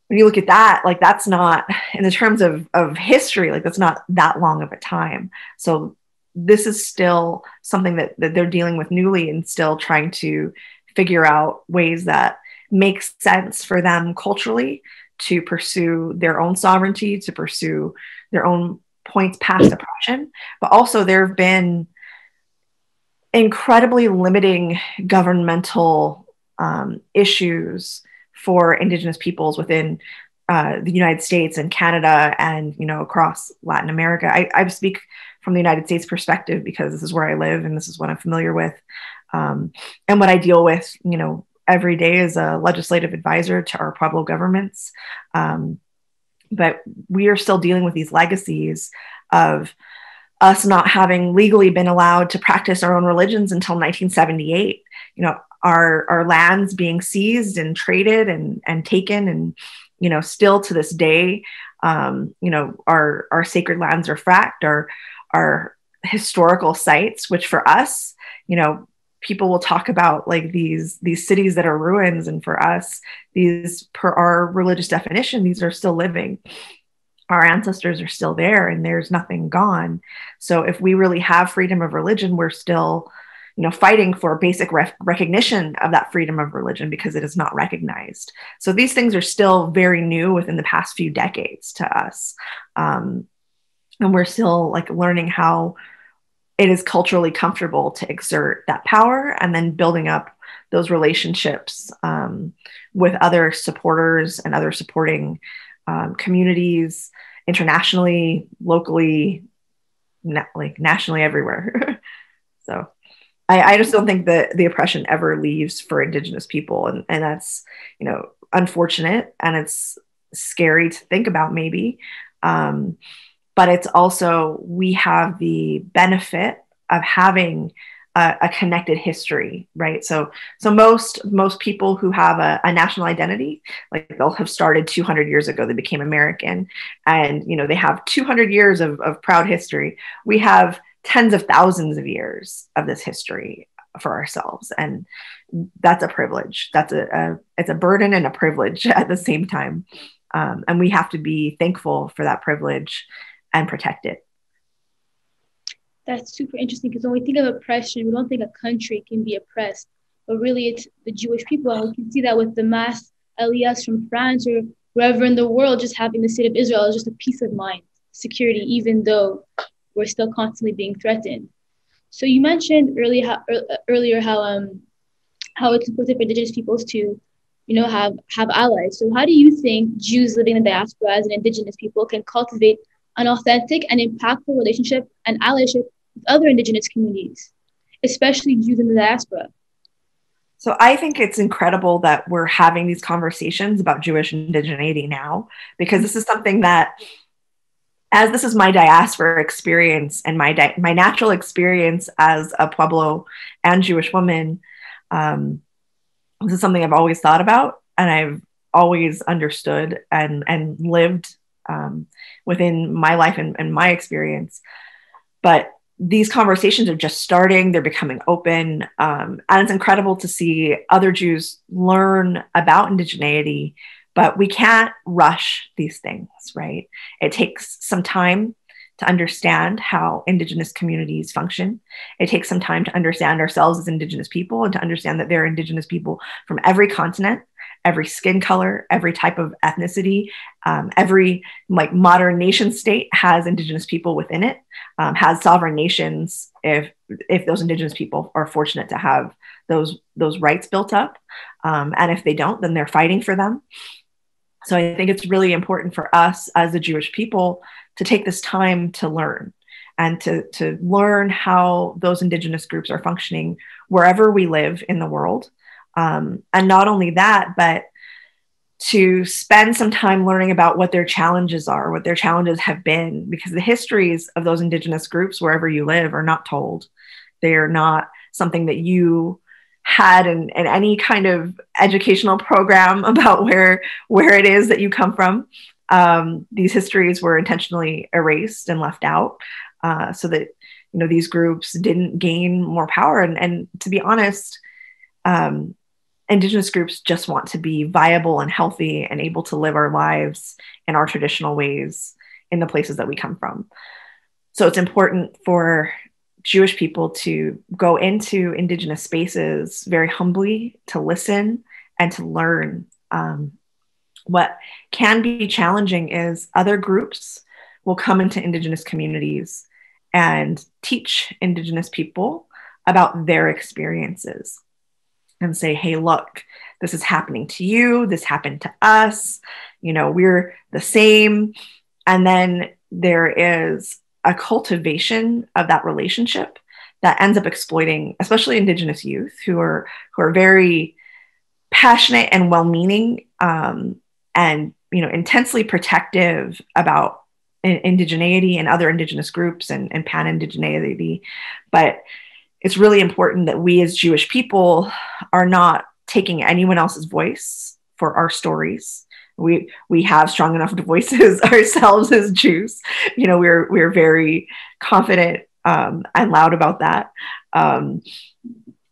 when you look at that, like that's not in the terms of, of history, like that's not that long of a time. So this is still something that, that they're dealing with newly and still trying to figure out ways that make sense for them culturally to pursue their own sovereignty, to pursue their own points past oppression. But also there have been incredibly limiting governmental um, issues for Indigenous peoples within uh, the United States and Canada and you know across Latin America. I, I, speak from the United States perspective because this is where I live and this is what I'm familiar with, um, and what I deal with. You know, every day as a legislative advisor to our Pueblo governments. Um, but we are still dealing with these legacies of us not having legally been allowed to practice our own religions until 1978. You know, our our lands being seized and traded and and taken, and you know, still to this day, um, you know, our our sacred lands are fracked. Our our historical sites, which for us, you know, people will talk about like these these cities that are ruins, and for us, these per our religious definition, these are still living our ancestors are still there and there's nothing gone so if we really have freedom of religion we're still you know fighting for basic rec- recognition of that freedom of religion because it is not recognized so these things are still very new within the past few decades to us um, and we're still like learning how it is culturally comfortable to exert that power and then building up those relationships um, with other supporters and other supporting um, communities internationally, locally, na- like nationally, everywhere. (laughs) so I, I, just don't think that the oppression ever leaves for Indigenous people, and and that's you know unfortunate and it's scary to think about maybe. Um, but it's also we have the benefit of having a, a, connected history right so so most most people who have a, a, national identity like they'll have started 200 years ago they became american and you know they have 200 years of, of proud history we have tens of thousands of years of this history for ourselves. And that's a privilege. That's a, a it's a burden and a privilege (laughs) at the same time. Um, and we have to be thankful for that privilege and protect it. That's super interesting because when we think of oppression, we don't think a country can be oppressed, but really it's the Jewish people. And we can see that with the mass aliyahs from France or wherever in the world, just having the state of Israel is just a peace of mind, security, even though we're still constantly being threatened. So you mentioned earlier how, earlier how um how it's important for indigenous peoples to, you know, have have allies. So how do you think Jews living in the diaspora as an indigenous people can cultivate an authentic and impactful relationship and allyship with other Indigenous communities, especially Jews in the diaspora. So I think it's incredible that we're having these conversations about Jewish indigeneity now, because this is something that, as this is my diaspora experience and my di- my natural experience as a Pueblo and Jewish woman, um, this is something I've always thought about and I've always understood and and lived um, within my life and, and my experience. But these conversations are just starting they're becoming open um, and it's incredible to see other jews learn about indigeneity but we can't rush these things right it takes some time to understand how Indigenous communities function. It takes some time to understand ourselves as Indigenous people and to understand that there are Indigenous people from every continent, every skin color, every type of ethnicity, um, every like modern nation state has Indigenous people within it, um, has sovereign nations if if those Indigenous people are fortunate to have those those rights built up, um, and if they don't, then they're fighting for them. So I think it's really important for us as a Jewish people to take this time to learn and to, to learn how those indigenous groups are functioning wherever we live in the world. Um, and not only that, but to spend some time learning about what their challenges are, what their challenges have been, because the histories of those indigenous groups wherever you live are not told. They are not something that you had in, in any kind of educational program (laughs) about where where it is that you come from. Um, these histories were intentionally erased and left out uh, so that you know these groups didn't gain more power. And, and to be honest, um, indigenous groups just want to be viable and healthy and able to live our lives in our traditional ways in the places that we come from. So it's important for Jewish people to go into Indigenous spaces very humbly, to listen and to learn. Um, what can be challenging is other groups will come into Indigenous communities and teach Indigenous people about their experiences and say, hey, look, this is happening to you, this happened to us, you know, we're the same. And then there is a cultivation of that relationship that ends up exploiting especially indigenous youth who are who are very passionate and well-meaning um, and you know intensely protective about indigeneity and other indigenous groups and, and pan-indigeneity. But it's really important that we as jewish people are not taking anyone else's voice for our stories we we have strong enough (laughs) voices (laughs) ourselves as Jews. You know, we're we're very confident um, and loud about that, um,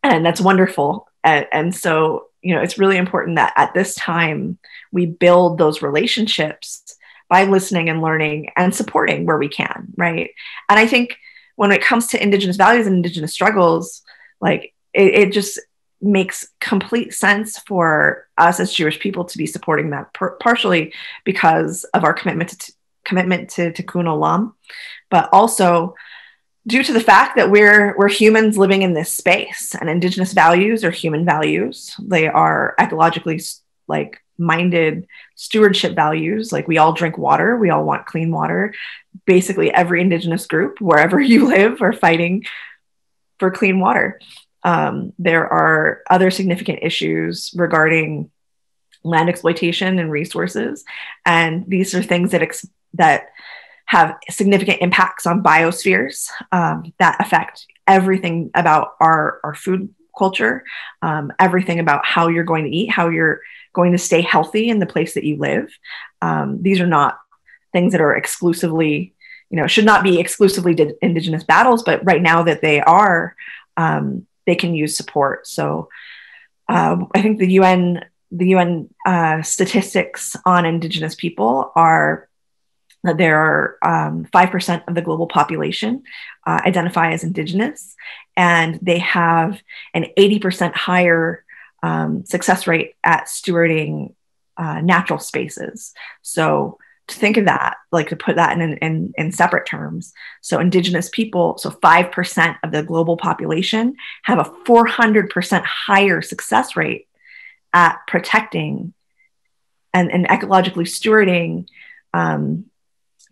and that's wonderful. And, and so, you know, it's really important that at this time we build those relationships by listening and learning and supporting where we can, right? And I think when it comes to Indigenous values and Indigenous struggles, like it, it just makes complete sense for us as Jewish people to be supporting that, per- partially because of our commitment to t- commitment to Tikkun Olam, but also due to the fact that we're we're humans living in this space, and Indigenous values are human values. They are ecologically like minded stewardship values. Like we all drink water, we all want clean water. Basically, every Indigenous group, wherever (laughs) you live, are fighting for clean water. Um, there are other significant issues regarding land exploitation and resources, and these are things that ex- that have significant impacts on biospheres um, that affect everything about our our food culture, um, everything about how you're going to eat, how you're going to stay healthy in the place that you live. Um, these are not things that are exclusively, you know, should not be exclusively indigenous battles, but right now that they are, um, they can use support. So uh, I think the UN the UN uh, statistics on Indigenous people are that there are um, 5% of the global population uh, identify as Indigenous, and they have an 80% higher um, success rate at stewarding uh, natural spaces. So to think of that, like to put that in, in, in separate terms. So, indigenous people, so 5% of the global population have a 400% higher success rate at protecting and, and ecologically stewarding um,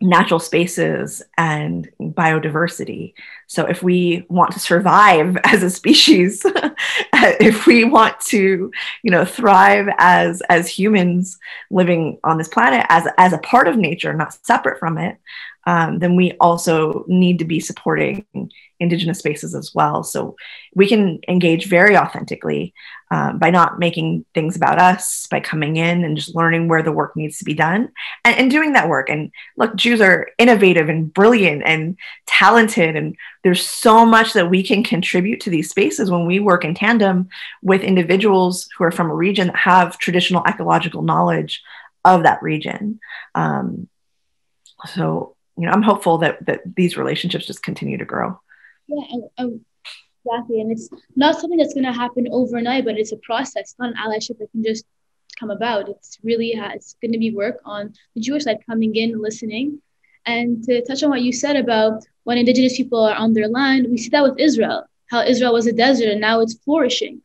natural spaces and biodiversity. So, if we want to survive (laughs) as a species, (laughs) if we want to, you know, thrive as as humans living on this planet as as a part of nature, not separate from it, um, then we also need to be supporting indigenous spaces as well. So we can engage very authentically um, by not making things about us, by coming in and just learning where the work needs to be done and, and doing that work. And look, Jews are innovative and brilliant and talented. And there's so much that we can contribute to these spaces when we work in tandem with individuals who are from a region that have traditional ecological knowledge of that region. Um, so you know, I'm hopeful that that these relationships just continue to grow. Yeah, exactly. And it's not something that's going to happen overnight, but it's a process, not an allyship that can just come about. It's really it's going to be work on the Jewish side coming in, listening, and to touch on what you said about when indigenous people are on their land, we see that with Israel, how Israel was a desert and now it's flourishing.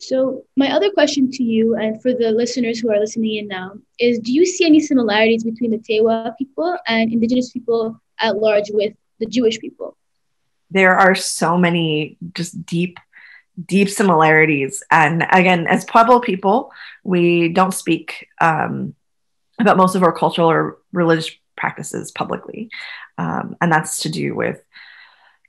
So, my other question to you and for the listeners who are listening in now is Do you see any similarities between the Tewa people and indigenous people at large with the Jewish people? There are so many just deep, deep similarities. And again, as Pueblo people, we don't speak um, about most of our cultural or religious practices publicly. Um, and that's to do with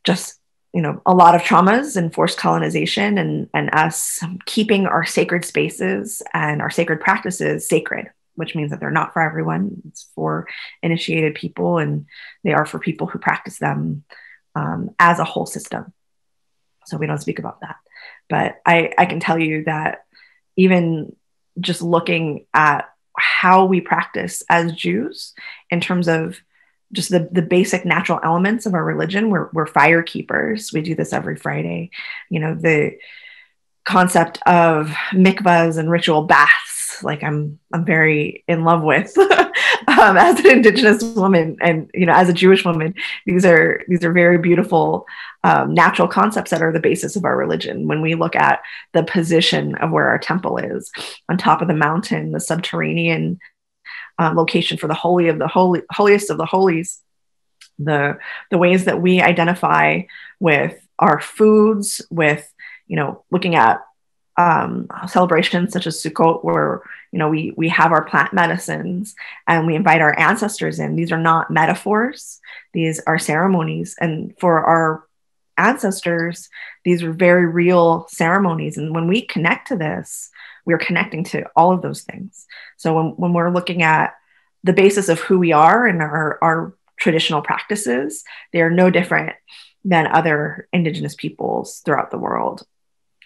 just you know a lot of traumas and forced colonization and and us keeping our sacred spaces and our sacred practices sacred which means that they're not for everyone it's for initiated people and they are for people who practice them um, as a whole system so we don't speak about that but i i can tell you that even just looking at how we practice as jews in terms of just the, the basic natural elements of our religion. We're, we're fire keepers. We do this every Friday. You know, the concept of mikvahs and ritual baths, like I'm, I'm very in love with (laughs) um, (laughs) as an indigenous woman and, you know, as a Jewish woman, these are, these are very beautiful um, natural concepts that are the basis of our religion. When we look at the position of where our temple is on top of the mountain, the subterranean uh, location for the holy of the holy, holiest of the holies, the the ways that we identify with our foods, with you know looking at um, celebrations such as Sukkot, where you know we we have our plant medicines and we invite our ancestors in. These are not metaphors; these are ceremonies, and for our ancestors, these were very real ceremonies. And when we connect to this, we're connecting to all of those things. So when, when we're looking at the basis of who we are and our, our traditional practices, they are no different than other indigenous peoples throughout the world.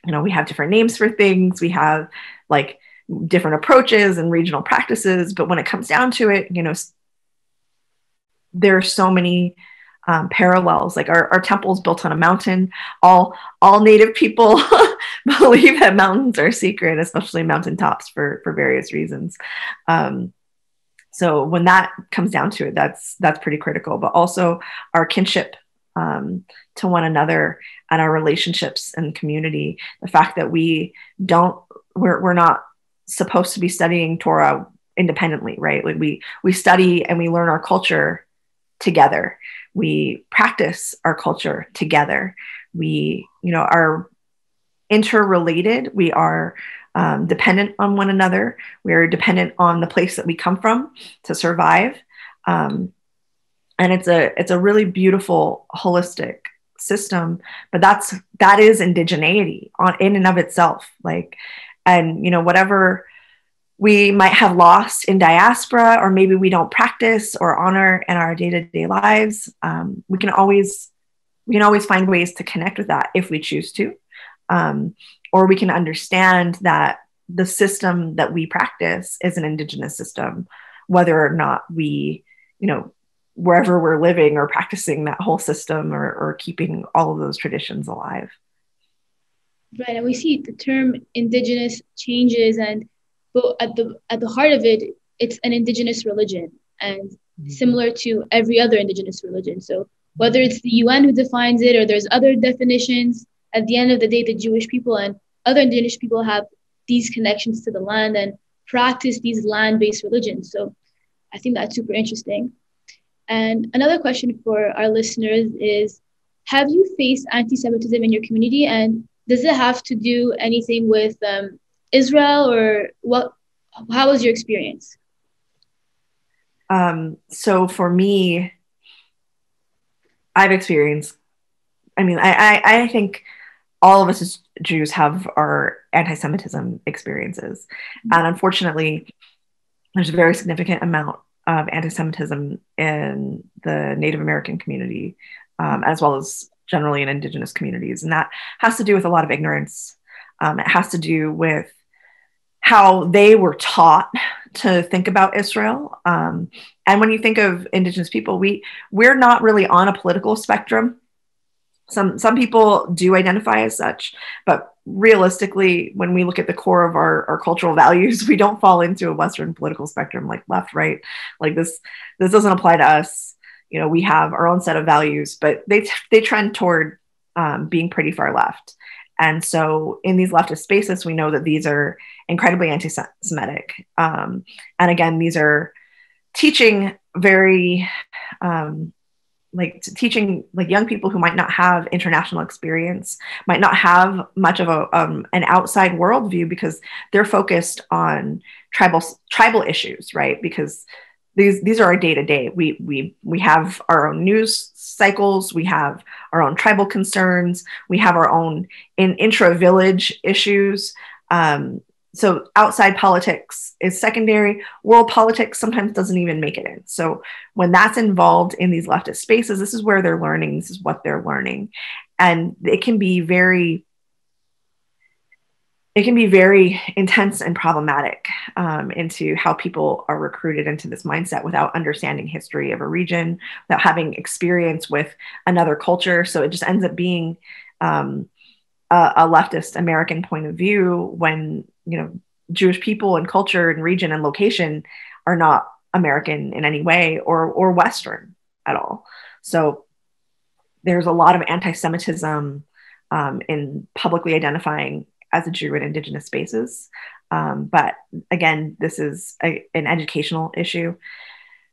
You know, we have different names for things, we have like different approaches and regional practices, but when it comes down to it, you know, there are so many um, parallels. Like our, our temple is built on a mountain. All all native people (laughs) believe that mountains are secret, especially mountaintops for for various reasons. Um, so when that comes down to it, that's that's pretty critical. But also our kinship um, to one another and our relationships and community. The fact that we don't we're we're not supposed to be studying Torah independently, right? Like we we study and we learn our culture together. We practice our culture together. We you know are interrelated. We are um, dependent on one another. We are dependent on the place that we come from to survive. Um, and it's a it's a really beautiful holistic system but that's that is indigeneity on in and of itself like and you know whatever we might have lost in diaspora, or maybe we don't practice or honor in our day to day lives. Um, we can always we can always find ways to connect with that if we choose to, um, or we can understand that the system that we practice is an indigenous system, whether or not we, you know, wherever we're living or practicing that whole system or, or keeping all of those traditions alive. Right, and we see the term indigenous changes and but at the at the heart of it it's an indigenous religion and mm-hmm. similar to every other indigenous religion so whether it's the un who defines it or there's other definitions at the end of the day the jewish people and other indigenous people have these connections to the land and practice these land-based religions so i think that's super interesting and another question for our listeners is have you faced anti-semitism in your community and does it have to do anything with um, Israel or what? How was your experience? Um, so for me, I've experienced. I mean, I, I, I think all of us as Jews have our anti-Semitism experiences, mm-hmm. and unfortunately, there's a very significant amount of anti-Semitism in the Native American community, um, as well as generally in Indigenous communities, and that has to do with a lot of ignorance. Um, it has to do with how they were taught to think about Israel. Um, and when you think of Indigenous people, we we're not really on a political spectrum. Some some people do identify as such, but realistically, when we look at the core of our, our cultural (laughs) values, we don't fall into a Western political spectrum like left, right. Like this this doesn't apply to us. You know, we have our own set of values, but they they trend toward um, being pretty far left. And so, in these leftist spaces, we know that these are incredibly anti Semitic. Um, and again, these are teaching very, um, like teaching like young people who might not have international experience, might not have much of a um, an outside worldview because they're focused on tribal tribal issues, right? Because these these are our day to day. We we we have our own news cycles. We have our own tribal concerns. We have our own in intra village issues. Um, so outside politics is secondary. World politics sometimes doesn't even make it in. So when that's involved in these leftist spaces, this is where they're learning. This is what they're learning, and it can be very it can be very intense and problematic um, into how people are recruited into this mindset without understanding history of a region without having experience with another culture so it just ends up being um, a, a, leftist american point of view when you know jewish people and culture and region and location are not american in any way or or western at all so there's a lot of anti-semitism um, in publicly identifying as a Jew in Indigenous spaces. Um, but again, this is a, an educational issue.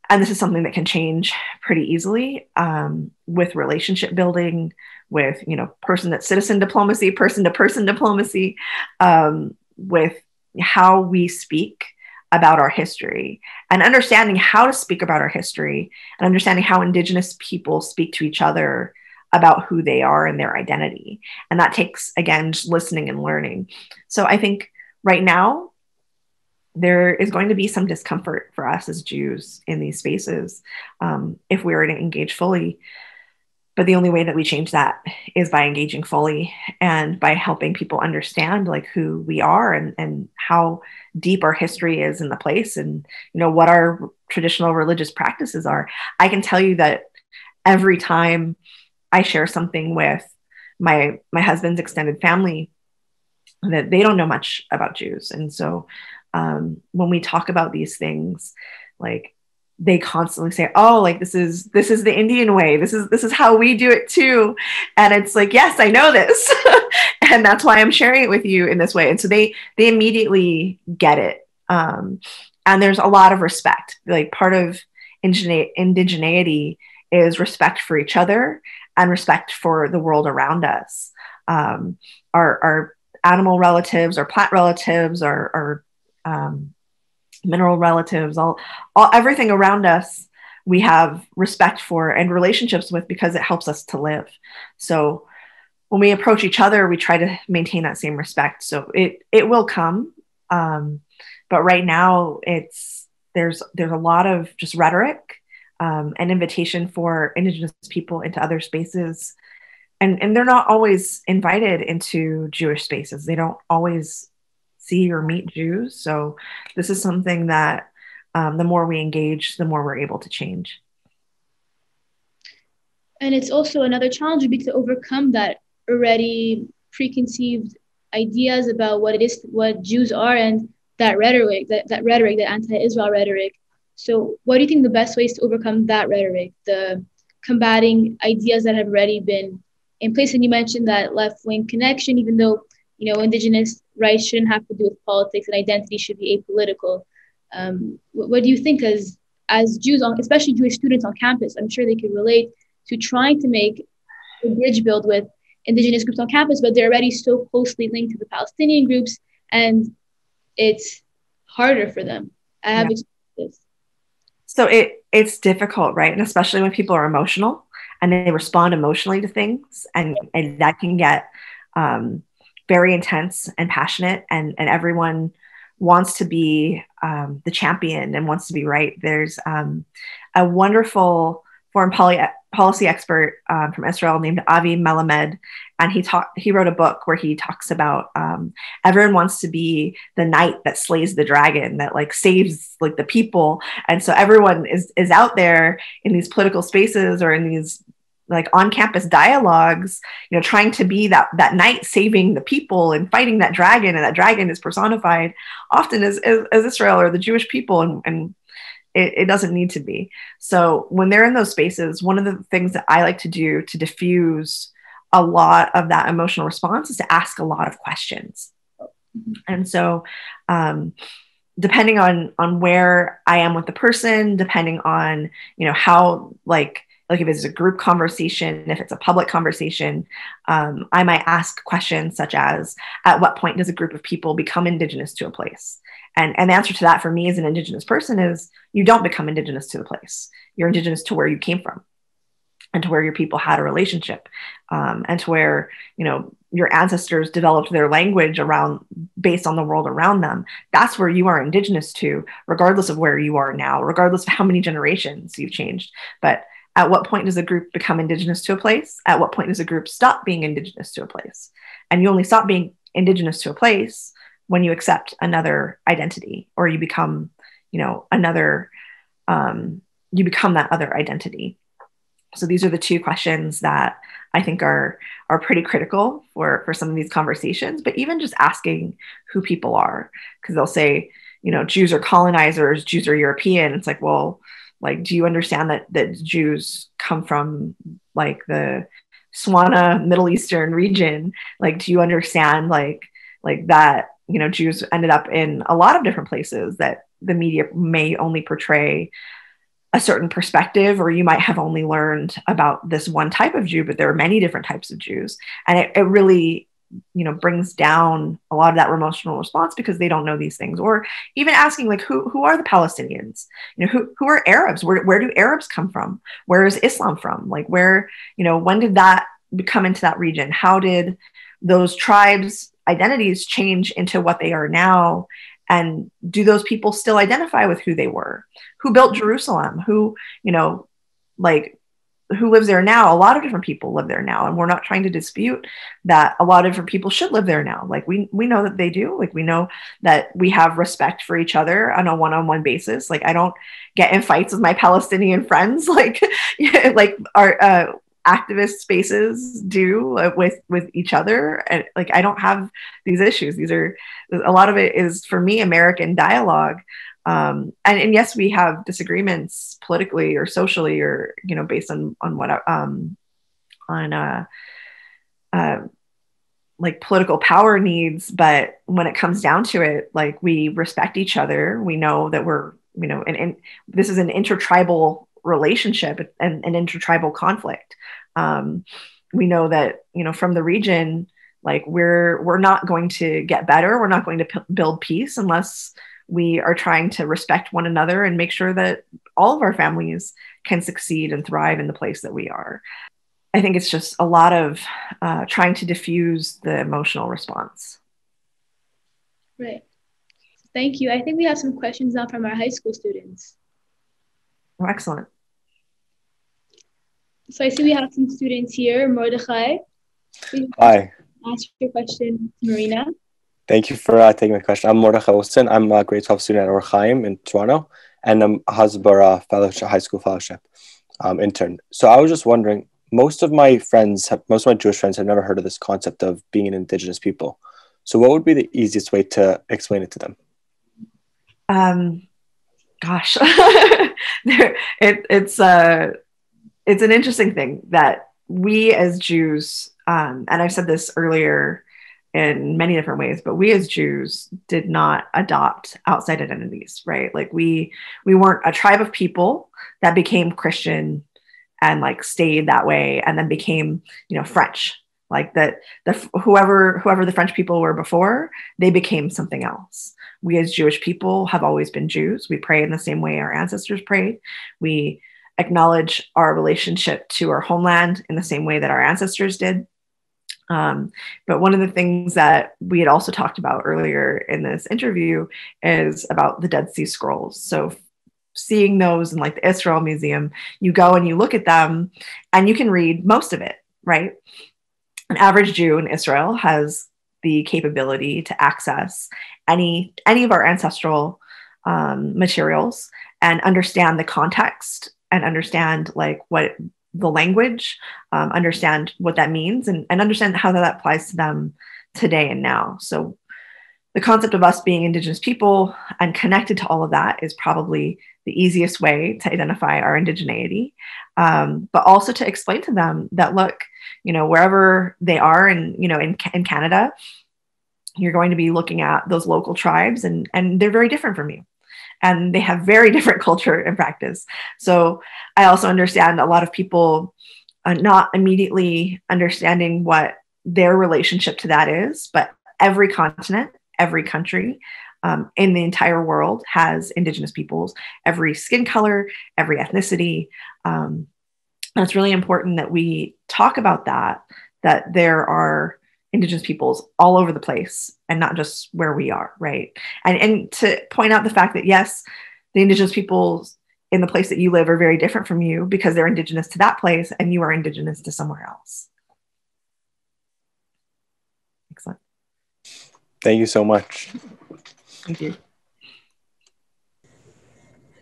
And this is something that can change pretty easily um, with relationship building, with you know person to citizen diplomacy, person to person diplomacy, um, with how we speak about our history and understanding how to speak about our history and understanding how Indigenous people speak to each other about who they are and their identity. And that takes, again, just listening and learning. So I think right now, there is going to be some discomfort for us as Jews in these spaces um, if we were to engage fully. But the only way that we change that is by engaging fully and by helping people understand like who we are and, and how deep our history is in the place and you know what our traditional religious practices are. I can tell you that every time I share something with my my husband's extended family that they don't know much about Jews, and so um, when we talk about these things, like they constantly say, "Oh, like this is this is the Indian way. This is this is how we do it too," and it's like, "Yes, I know this," (laughs) and that's why I'm sharing it with you in this way. And so they they immediately get it, um, and there's a lot of respect. Like part of indigeneity is respect for each other and respect for the world around us. Um, our, our animal relatives, our plant relatives, our, our um, mineral relatives, all, all everything around us, we have respect for and relationships with because it helps us to live. So when we approach each other, we try to maintain that same respect. So it it will come, um, but right now it's there's there's a lot of just rhetoric um, an invitation for indigenous people into other spaces and and they're not always invited into jewish spaces they don't always see or meet jews. So this is something that um, the more we engage the more we're able to change. And it's also another challenge would be to overcome that already preconceived ideas about what it is what jews are and that rhetoric that, that rhetoric that anti-israel rhetoric. So, what do you think the best ways to overcome that rhetoric, the combating ideas that have already been in place? And you mentioned that left wing connection, even though you know indigenous rights shouldn't have to do with politics and identity should be apolitical. Um, what, what, do you think as as Jews, on, especially Jewish students on campus? I'm sure they could relate to trying to make a bridge build with indigenous groups on campus, but they're already so closely linked to the Palestinian groups, and it's harder for them. I have yeah. this. So it it's difficult, right? And especially when people are emotional and they respond emotionally to things, and and that can get um, very intense and passionate, and and everyone wants to be um, the champion and wants to be right. There's um, a wonderful foreign poli- policy expert um, from Israel named Avi Melamed, and he talked. He wrote a book where he talks about um, everyone wants to be the knight that slays the dragon, that like saves like the people, and so everyone is is out there in these political spaces or in these like on campus dialogues you know trying to be that that knight saving the people and fighting that dragon and that dragon is personified often as, as, as israel or the jewish people and, and it, it doesn't need to be. So when they're in those spaces, one of the things that I like to do to diffuse a lot of that emotional response is to ask a lot of questions. And so, um, depending on on where I am with the person, depending on you know how like like if it's a group conversation, if it's a public conversation, um, I might ask questions such as, at what point does a group of people become indigenous to a place? And, and the answer to that for me as an indigenous person is you don't become indigenous to the place. You're indigenous to where you came from and to where your people had a relationship um, and to where you know your ancestors developed their language around based on the world around them that's where you are indigenous to regardless of where you are now regardless of how many generations you've changed but at what point does a group become indigenous to a place? At what point does a group stop being indigenous to a place? And you only stop being indigenous to a place when you accept another identity or you become you know another um, you become that other identity. So these are the two questions that i think are are pretty critical for for some of these conversations but even just asking who people are. Because they'll say you know jews are colonizers jews are european. It's like well like do you understand that that jews come from like the swana middle eastern region? Like do you understand like like that you know jews ended up in a lot of different places that the media may only portray a certain perspective or you might have only learned about this one type of jew but there are many different types of jews. And it, it really you know brings down a lot of that emotional response because they don't know these things. Or even asking like who who are the palestinians? You know who, who are arabs? Where, where do arabs come from? Where is islam from? Like where you know when did that come into that region? How did those tribes identities change into what they are now? And do those people still identify with who they were? Who built jerusalem? Who you know like who lives there now a lot of different people live there now and we're not trying to dispute that a lot of different people should live there now. Like we we know that they do. Like we know that we have respect for each other on a one-on-one basis. Like i don't get in fights with my palestinian friends. (laughs) Like (laughs) like our uh, activist spaces do uh, with with each other. And like i don't have these issues. These are a lot of it is for me american dialogue um, and, and yes we have disagreements politically or socially or you know based on on what um on uh, uh like political power needs but when it comes down to it like we respect each other we know that we're you know and, and this is an intertribal relationship and an intertribal conflict. Um, we know that you know from the region, like we're we're not going to get better. We're not going to p- build peace unless we are trying to respect one another and make sure that all of our families can succeed and thrive in the place that we are. I think it's just a lot of uh, trying to diffuse the emotional response. Right. Thank you. I think we have some questions now from our high school students. Oh, excellent. So I see we have some students here. Mordechai. Hi. Ask your question, Marina. Thank you for uh, taking my question. I'm Mordechai Wilson. I'm a grade 12 student at Or Chaim in Toronto, and I'm Hasbara Fellowship, High School Fellowship um, intern. So I was just wondering, most of my friends, have, most of my Jewish friends have never heard of this concept of being an Indigenous people. So what would be the easiest way to explain it to them? Um, gosh, (laughs) it, it's uh, it's an interesting thing that we as Jews, um, and I've said this earlier in many different ways, but we as Jews did not adopt outside identities, right? Like we we weren't a tribe of people that became Christian and like stayed that way and then became, you know, French. Like that the whoever whoever the French people were before, they became something else. We as Jewish people have always been Jews. We pray in the same way our ancestors prayed. We acknowledge our relationship to our homeland in the same way that our ancestors did. Um, but one of the things that we had also talked about earlier in this interview is about the Dead Sea Scrolls. So, seeing those in like the Israel Museum, you go and you look at them and you can read most of it, right? An average Jew in Israel has the capability to access any any of our ancestral um, materials and understand the context and understand like what the language, um, understand what that means, and, and understand how that applies to them today and now. So the concept of us being Indigenous people and connected to all of that is probably the easiest way to identify our indigeneity, um, but also to explain to them that look, you know, wherever they are, and you know, in in Canada, you're going to be looking at those local tribes, and and they're very different from you, and they have very (laughs) different culture and practice. So I also understand a lot of people uh, not immediately understanding what their relationship to that is, but every continent every country um, in the entire world has indigenous peoples, every skin color, every ethnicity. Um, and it's really important that we talk about that, that there are indigenous peoples all over the place and not just where we are, right? And, and to point out the fact that, yes, the indigenous peoples in the place that you live are very different from you because they're indigenous to that place and you are indigenous to somewhere else. Excellent. Thank you so much. Thank you.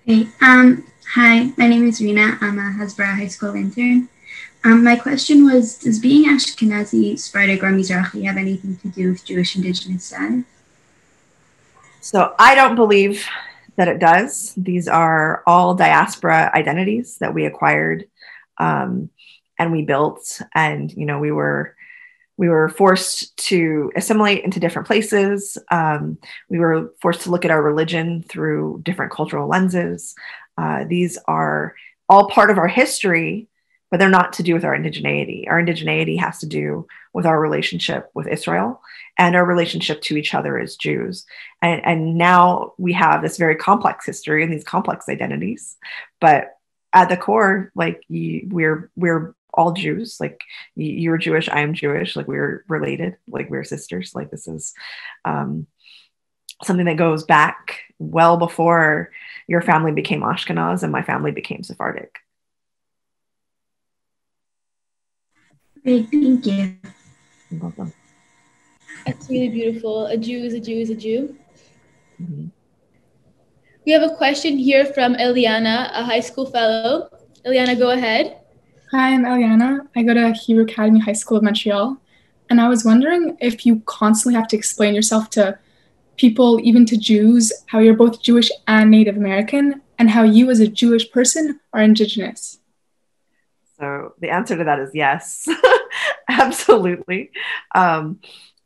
Hey, um, hi, my name is Rena. I'm a Hasbara High School intern. Um, my question was, does being Ashkenazi, Sephardic, or Mizrahi have anything to do with Jewish indigenous status? So I don't believe that it does. These are all diaspora identities that we acquired um, and we built. And, you know, we were we were forced to assimilate into different places. Um, we were forced to look at our religion through different cultural lenses. Uh, these are all part of our history, but they're not to do with our indigeneity. Our indigeneity has to do with our relationship with Israel and our relationship to each other as Jews. And, and now we have this very complex history and these complex identities. But at the core, like you, we're we're all Jews. Like you're Jewish, I am Jewish. Like we're related. Like we're sisters. Like this is um, something that goes back well before your family became Ashkenaz and my family became Sephardic. Great, thank you. You're welcome. That's really beautiful. A Jew is a Jew is a Jew. Mm-hmm. We have a question here from Eliana, a high school fellow. Eliana, go ahead. Hi, I'm Eliana. I go to Hebrew Academy High School of Montreal. And I was wondering if you constantly have to explain yourself to people, even to Jews, how you're both Jewish and Native American, and how you, as a Jewish person, are Indigenous. So the answer to that is yes, (laughs) absolutely. Um,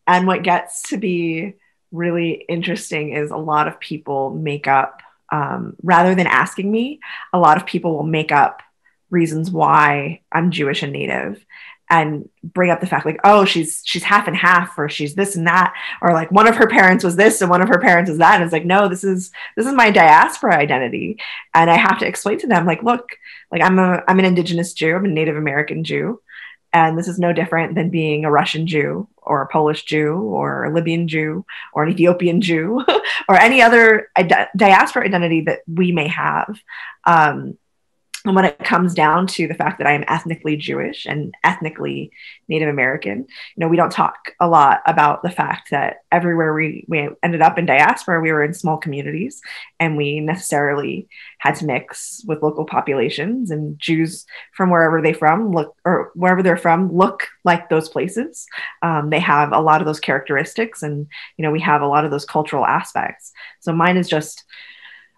and what gets to be really interesting is a lot of people make up, um, rather than asking me, a lot of people will make up reasons why I'm Jewish and Native and bring up the fact like oh she's she's half and half or she's this and that or like one of her parents was this and one of her parents is that. And it's like no this is this is my diaspora identity. And i have to explain to them like look like i'm a i'm an indigenous jew. I'm a native american jew. And this is no different than being a russian jew or a polish jew or a libyan jew or an ethiopian jew (laughs) or any other diaspora identity that we may have. Um, and when it comes down to the fact that I am ethnically Jewish and ethnically Native American, you know, we don't talk a lot about the fact that everywhere we, we ended up in diaspora, we were in small communities and we necessarily had to mix with local populations and Jews from wherever they from look or wherever they're from look like those places. Um, they have a lot of those characteristics and, you know, we have a lot of those cultural aspects. So mine is just,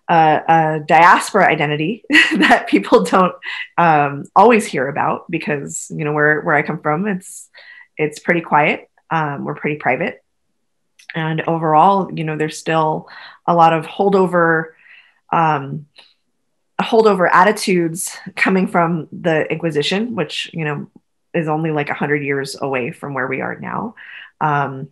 a, diaspora identity (laughs) that people don't um, always hear about because you know where where I come from it's it's pretty quiet. Um, we're pretty private. And overall you know there's still a lot of holdover um, holdover attitudes coming from the Inquisition which you know is only like 100 years away from where we are now. Um,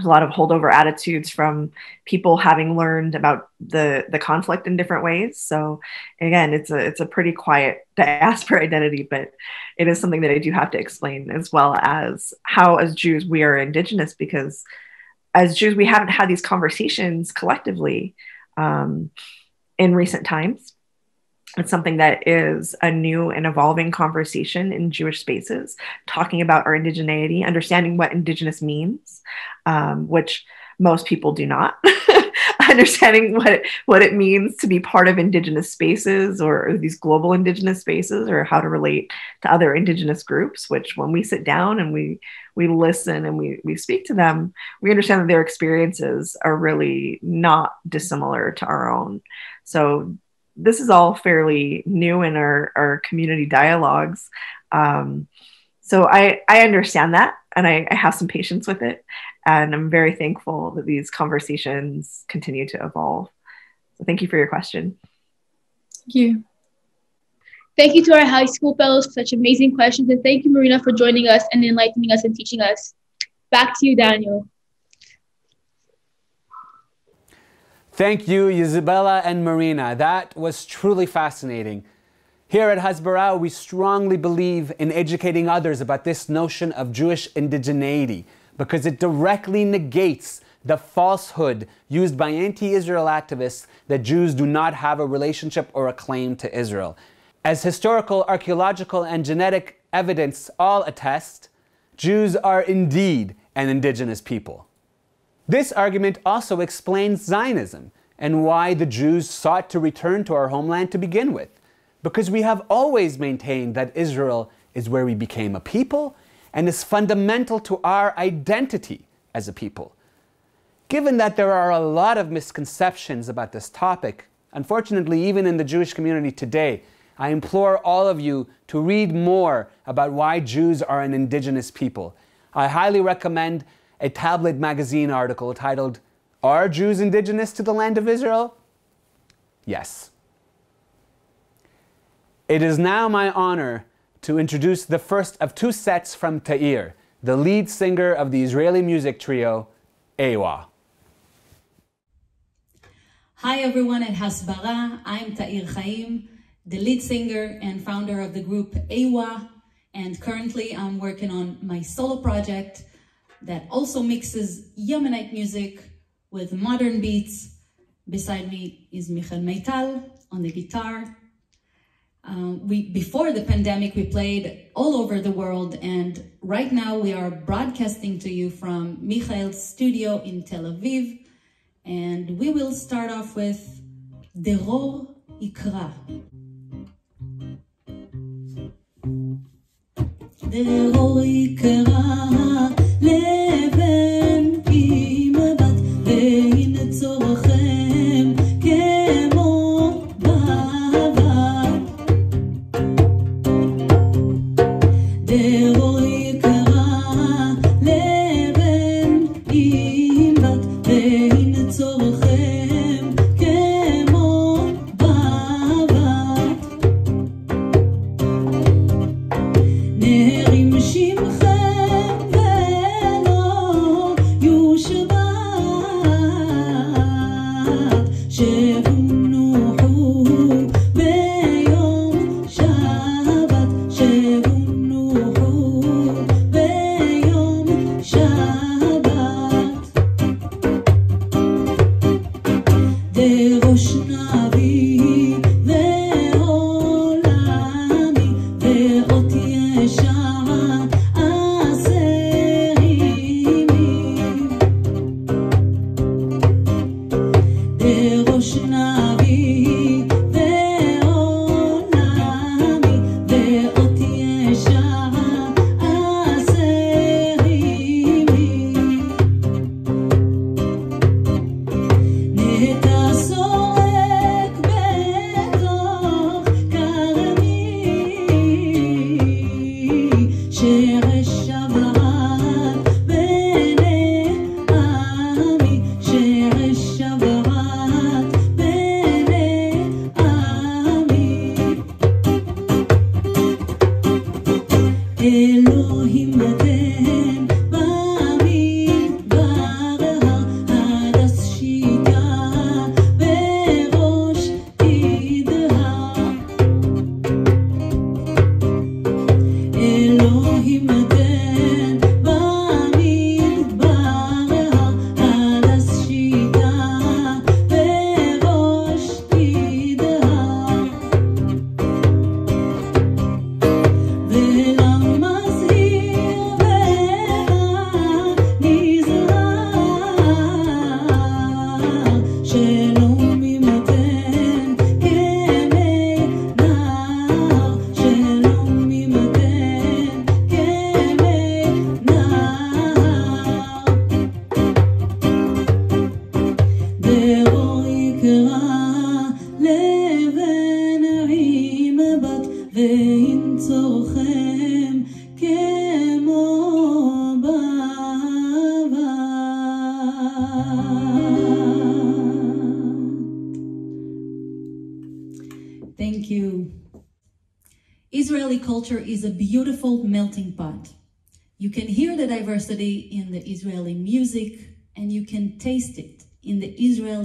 a lot of holdover attitudes from people having learned about the the conflict in different ways. So again it's a it's a pretty quiet (laughs) diaspora identity but it is something that i do have to explain as well as how as jews we are indigenous because as jews we haven't had these conversations collectively um, in recent times it's something that is a new and evolving conversation in Jewish spaces, talking about our indigeneity, understanding what indigenous means, um, which most people do not. (laughs) understanding what what it means to be part of indigenous spaces or, or, these global indigenous spaces or how to relate to other indigenous groups which when we sit down and we we listen and we we speak to them we understand that their experiences are really not dissimilar to our own so this is all fairly new in our, our community dialogues um, so I, I understand that and I, I have some patience with it and I'm very thankful that these conversations continue to evolve. So thank you for your question. Thank you. Thank you to our high school fellows for such amazing questions. And thank you, Mahrinah, for joining us and enlightening us and teaching us. Back to you, Daniel. Thank you, Isabella and Mahrinah. That was truly fascinating. Here at Hasbara, we strongly believe in educating others about this notion of Jewish indigeneity because it directly negates the falsehood used by anti Israel activists that Jews do not have a relationship or a claim to Israel. As historical, archaeological, and genetic evidence all attest, Jews are indeed an indigenous people. This argument also explains Zionism and why the Jews sought to return to our homeland to begin with. Because we have always maintained that Israel is where we became a people and is fundamental to our identity as a people. Given that there are a lot of misconceptions about this topic, unfortunately, even in the Jewish community today, I implore all of you to read more about why Jews are an indigenous people. I highly recommend a Tablet magazine article titled, Are Jews Indigenous to the Land of Israel? Yes. It is now my honor to introduce the first of two sets from Tair, the lead singer of the Israeli music trio, A-WA. Hi everyone at Hasbara, I'm Tair Chaim, the lead singer and founder of the group A-WA, and currently I'm working on my solo project that also mixes Yemenite music with modern beats. Beside me is Michael Meital on the guitar, uh, we before the pandemic we played all over the world and right now we are broadcasting to you from Michael's studio in Tel Aviv and we will start off with Dror Yikra. דרור יקרה לבן אימא בת והנה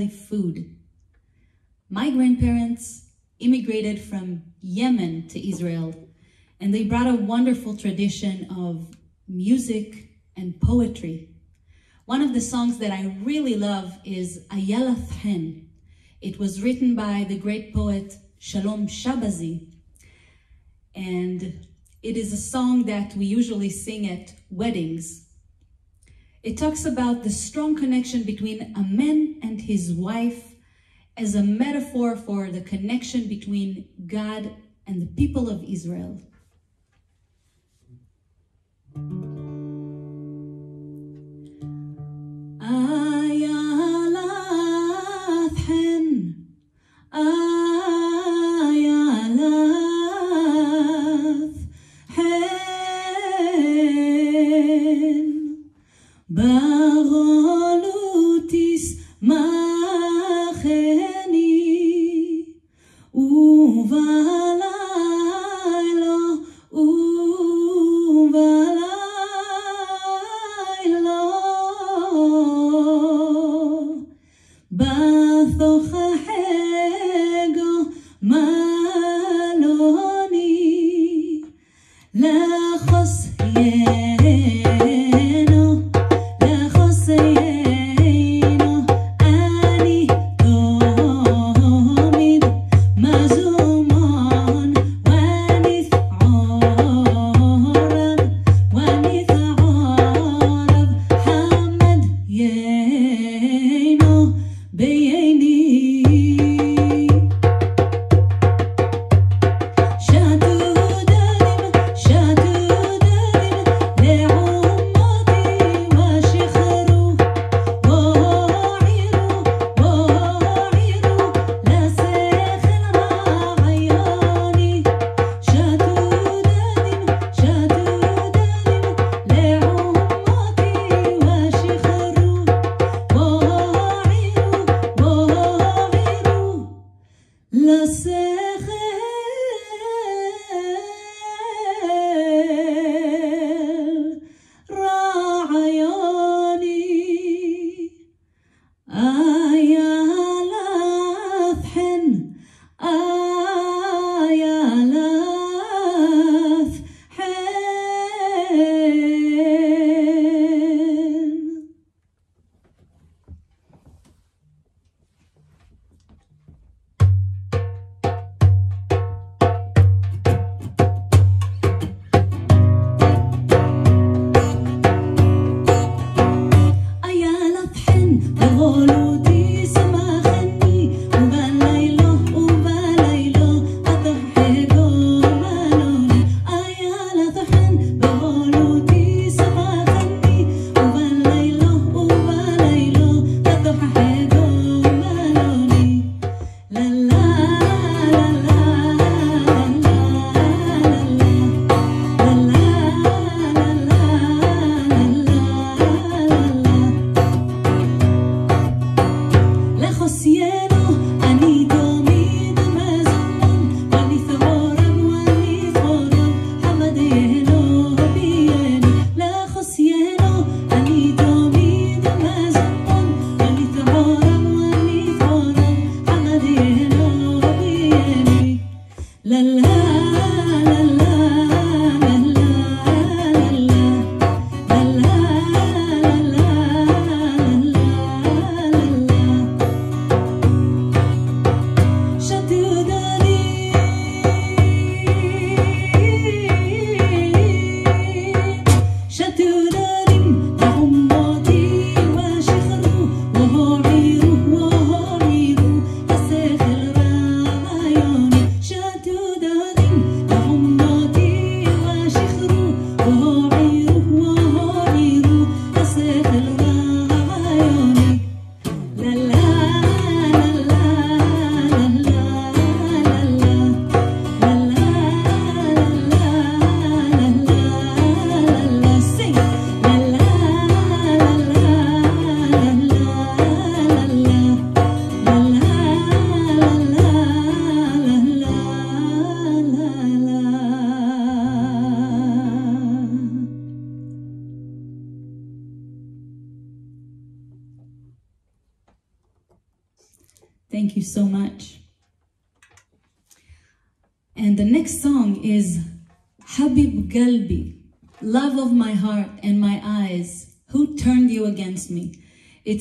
Israeli food. My grandparents immigrated from Yemen to Israel and they brought a wonderful tradition of music and poetry. One of the songs that I really love is Ayalath Hen. It was written by the great poet Shalom Shabazi, and it is a song that we usually sing at weddings. It talks about the strong connection between a man and his wife as a metaphor for the connection between God and the people of Israel. Barolutis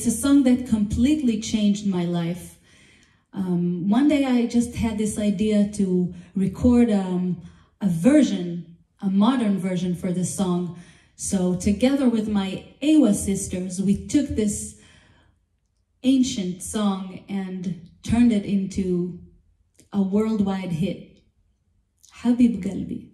It's a song that completely changed my life. Um, one day I just had this idea to record um, a version, a modern version for this song. So together with my A-WA sisters, we took this ancient song and turned it into a worldwide hit. Habib Galbi.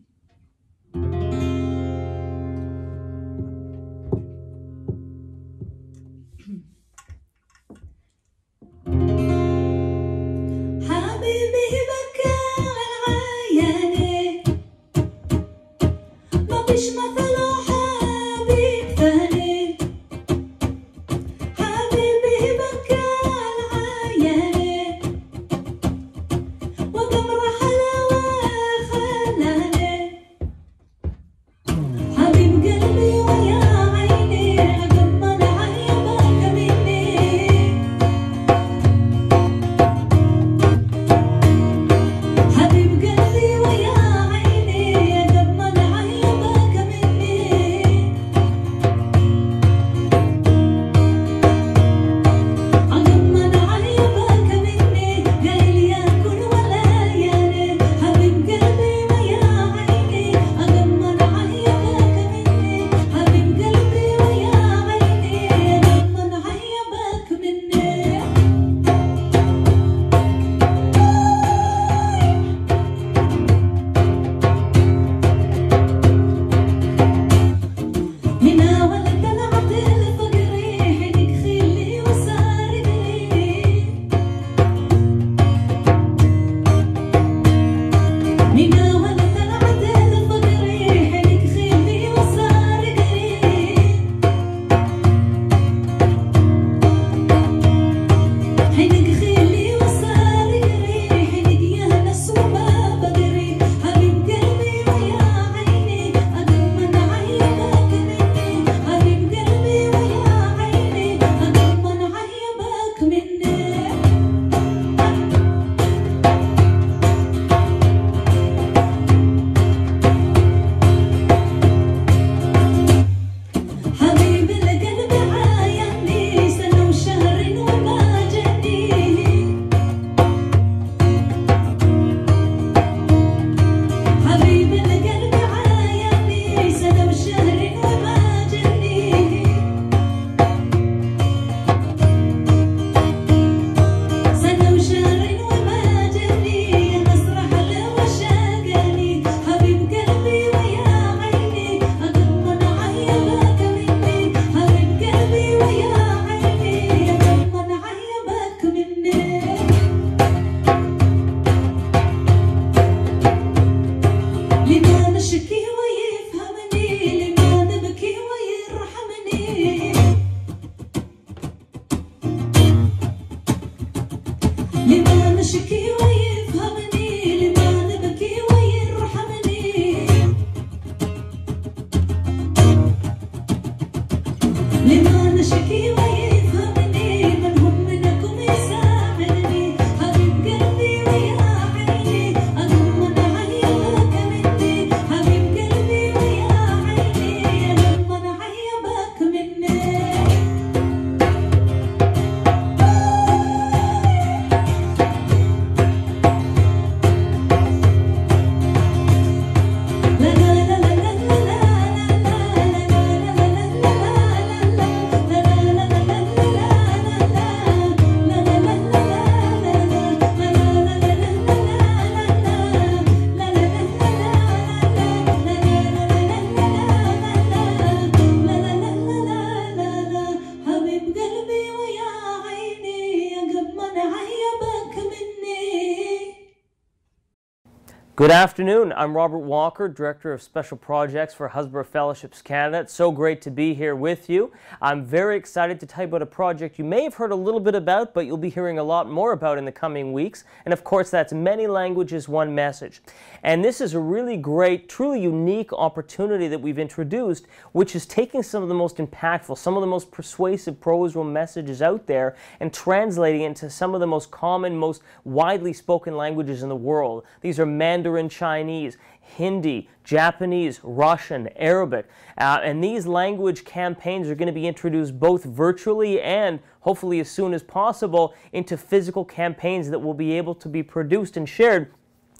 Good afternoon. I'm Robert Walker, Director of Special Projects for Hasbara Fellowships Canada. It's so great to be here with you. I'm very excited to tell you about a project you may have heard a little bit about, but you'll be hearing a lot more about in the coming weeks. And of course, that's Many Languages, One Message. And this is a really great, truly unique opportunity that we've introduced, which is taking some of the most impactful, some of the most persuasive prose messages out there and translating it into some of the most common, most widely spoken languages in the world. These are Mandarin Chinese, Hindi, Japanese, Russian, Arabic. Uh, and these language campaigns are going to be introduced both virtually and hopefully as soon as possible into physical campaigns that will be able to be produced and shared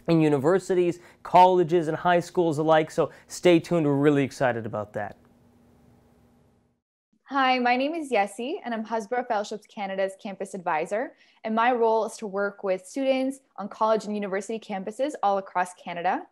in universities, colleges, and high schools alike. So stay tuned. We're really excited about that. Hi, my name is Yessie, and I'm Hasbara Fellowships Canada's campus advisor. And my role is to work with students on college and university campuses all across Canada.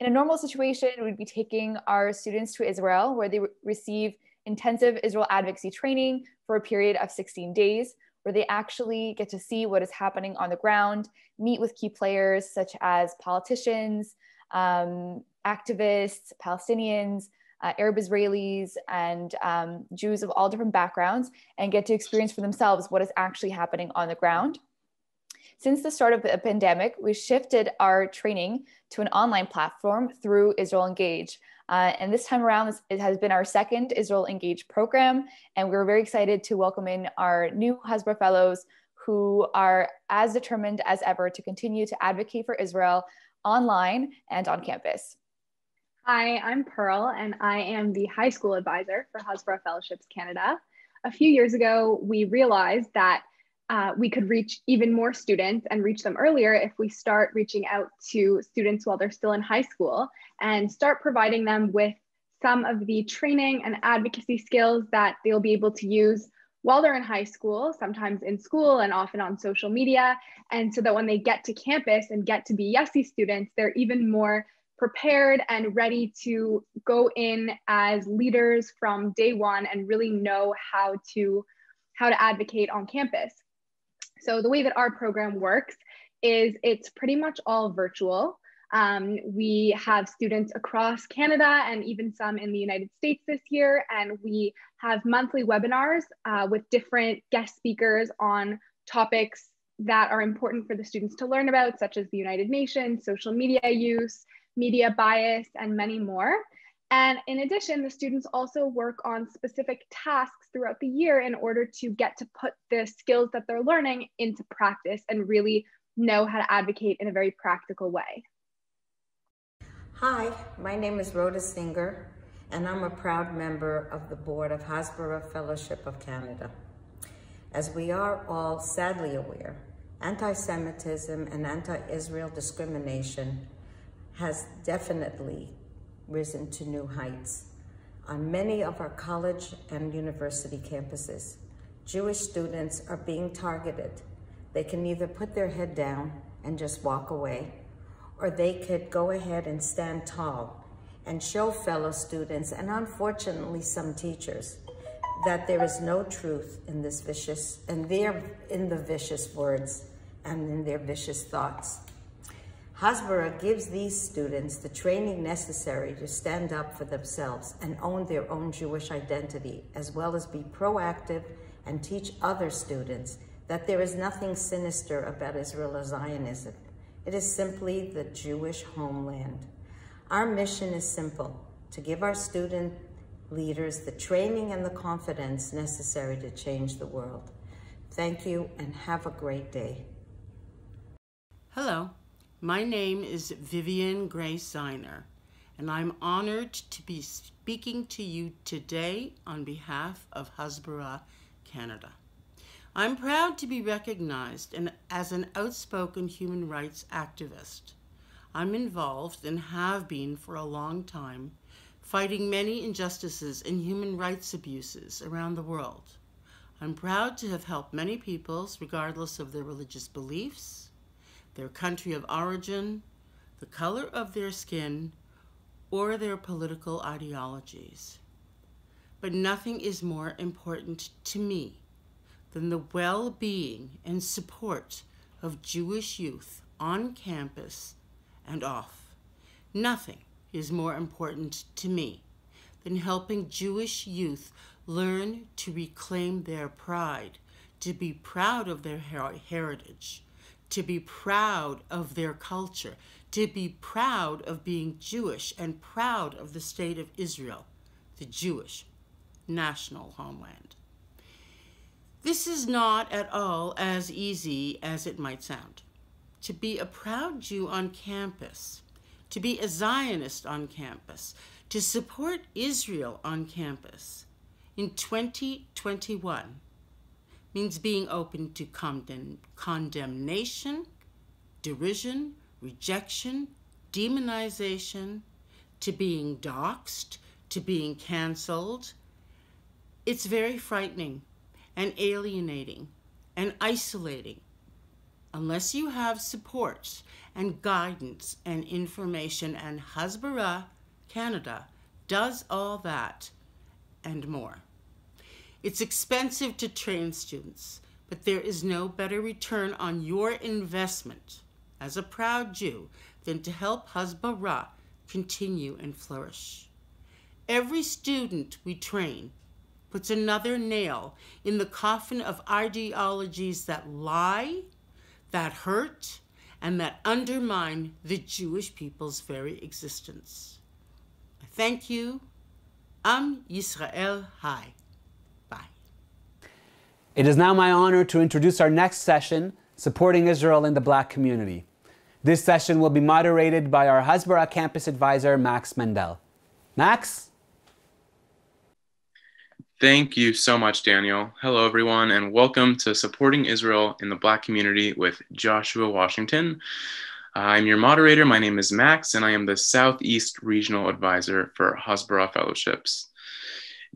In a normal situation, we'd be taking our students to Israel, where they re receive intensive Israel advocacy training for a period of 16 days, where they actually get to see what is happening on the ground, meet with key players such as politicians, um, activists, Palestinians, uh, Arab Israelis, and um, Jews of all different backgrounds and get to experience for themselves what is actually happening on the ground. Since the start of the pandemic, we shifted our training to an online platform through Israel Engage. Uh, and this time around, it has been our second Israel Engage program. And we're very excited to welcome in our new Hasbara Fellows who are as determined as ever to continue to advocate for Israel online and on campus. Hi, I'm Pearl, and I am the high school advisor for Hasbara Fellowships Canada. A few years ago, we realized that uh, we could reach even more students and reach them earlier if we start reaching out to students while they're still in high school and start providing them with some of the training and advocacy skills that they'll be able to use while they're in high school, sometimes in school and often on social media. And so that when they get to campus and get to be YESI students, they're even more prepared and ready to go in as leaders from day one and really know how to how to advocate on campus. So the way that our program works is it's pretty much all virtual. Um, we have students across Canada and even some in the United States this year, and we have monthly webinars uh, with different guest speakers on topics that are important for the students to learn about, such as the United Nations, social media use, media bias, and many more. And in addition, the students also work on specific tasks throughout the year in order to get to put the skills that they're learning into practice and really know how to advocate in a very practical way. Hi, my name is Rhoda Singer, and I'm a proud member of the board of Hasbara Fellowship of Canada. As we are all sadly aware, anti-Semitism and anti-Israel discrimination has definitely risen to new heights. On many of our college and university campuses, Jewish students are being targeted. They can either put their head down and just walk away, or they could go ahead and stand tall and show fellow students, and unfortunately some teachers, that there is no truth in this vicious, and their, in the vicious words and in their vicious thoughts. Hasbara gives these students the training necessary to stand up for themselves and own their own Jewish identity, as well as be proactive and teach other students that there is nothing sinister about Israel Zionism. It is simply the Jewish homeland. Our mission is simple, to give our student leaders the training and the confidence necessary to change the world. Thank you and have a great day. Hello. My name is Vivian Grace Ziner, and I'm honored to be speaking to you today on behalf of Hasbara Canada. I'm proud to be recognized as an outspoken human rights activist. I'm involved and have been for a long time fighting many injustices and human rights abuses around the world. I'm proud to have helped many peoples regardless of their religious beliefs, their country of origin, the color of their skin, or their political ideologies. But nothing is more important to me than the well being and support of Jewish youth on campus and off Nothing is more important to me than helping Jewish youth learn to reclaim their pride, to be proud of their her- heritage, to be proud of their culture, to be proud of being Jewish and proud of the state of Israel, the Jewish national homeland. This is not at all as easy as it might sound. To be a proud Jew on campus, to be a Zionist on campus, to support Israel on campus in 2021 means being open to condemn- condemnation, derision, rejection, demonization, to being doxxed, to being canceled. It's very frightening and alienating and isolating unless you have support and guidance and information, and Hasbara Canada does all that and more. It's expensive to train students, but there is no better return on your investment as a proud Jew than to help Hasbara continue and flourish. Every student we train puts another nail in the coffin of ideologies that lie, that hurt, and that undermine the Jewish people's very existence. I thank you. Am Yisrael Hai. It is now my honor to introduce our next session, Supporting Israel in the Black Community. This session will be moderated by our Hasbara campus advisor, Max Mendel. Max? Thank you so much, Daniel. Hello, everyone, and welcome to Supporting Israel in the Black Community with Joshua Washington. I'm your moderator. My name is Max, and I am the Southeast Regional Advisor for Hasbara Fellowships.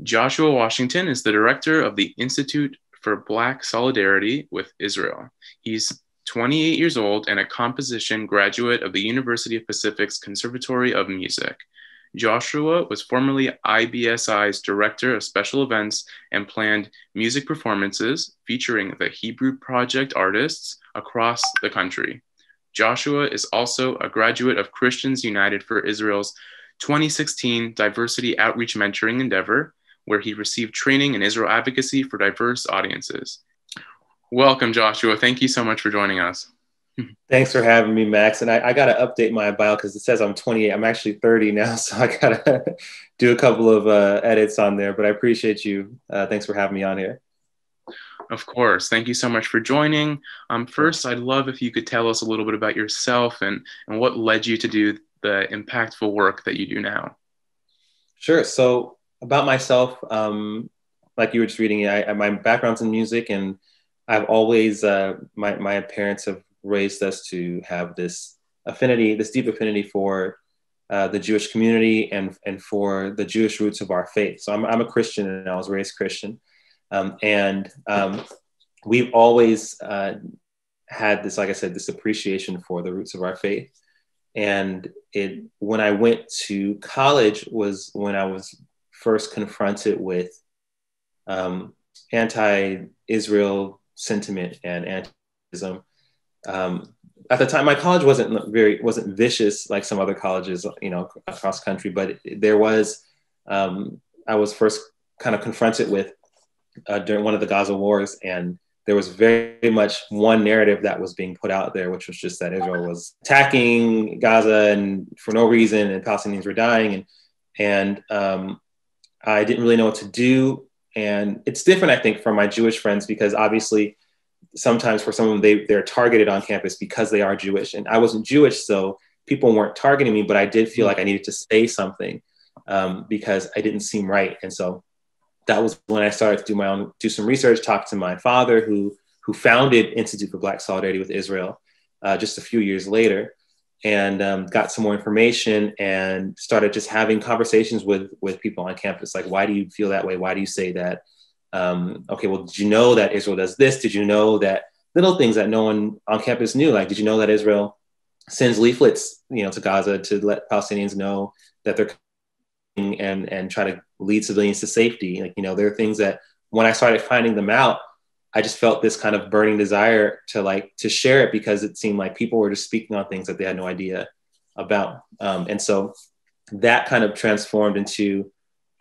Joshua Washington is the director of the Institute for Black Solidarity with Israel. He's 28 years old and a composition graduate of the University of Pacific's Conservatory of Music. Joshua was formerly IBSI's Director of Special Events and planned music performances featuring the Hebrew Project artists across the country. Joshua is also a graduate of Christians United for Israel's 2016 Diversity Outreach Mentoring Endeavor where he received training in Israel advocacy for diverse audiences. Welcome, Joshua. Thank you so much for joining us. Thanks for having me, Max. And I, I got to update my bio because it says I'm 28. I'm actually 30 now, (laughs) so I got to do a couple of uh, edits on there. But I appreciate you. Uh, thanks for having me on here. Of course. Thank you so much for joining. Um, first, I'd love if you could tell us a little bit about yourself and, and what led you to do the impactful work that you do now. Sure. So about myself, um, like you were just reading, I, I, my background's in music, and I've always uh, my my parents have raised us to have this affinity, this deep affinity for uh, the Jewish community and and for the Jewish roots of our faith. So I'm I'm a Christian, and I was raised Christian, um, and um, we've always uh, had this, like I said, this appreciation for the roots of our faith. And it when I went to college was when I was first confronted with um, anti-Israel sentiment and anti-Islam. Um, at the time, my college wasn't very wasn't vicious like some other colleges, you know, across country, but there was. Um, I was first kind of confronted with uh, during one of the Gaza wars, and there was very much one narrative that was being put out there, which was just that Israel was attacking Gaza and for no reason, and Palestinians were dying, and and um, I didn't really know what to do. And it's different, I think, from my Jewish friends because obviously sometimes for some of them, they, they're targeted on campus because they are Jewish. And I wasn't Jewish, so people weren't targeting me, but I did feel like I needed to say something um, because I didn't seem right. And so that was when I started to do my own, do some research, talk to my father who, who founded Institute for Black Solidarity with Israel uh, just a few years later and um, got some more information and started just having conversations with with people on campus. Like why do you feel that way? Why do you say that? Um, okay well did you know that israel does this? Did you know that little things that no one on campus knew? Like did you know that israel sends leaflets you know to gaza to let palestinians know that they're coming and and try to lead civilians to safety? Like you know there are things that when i started finding them out I just felt this kind of burning desire to like to share it because it seemed like people were just speaking on things that they had no idea about. Um, and so that kind of transformed into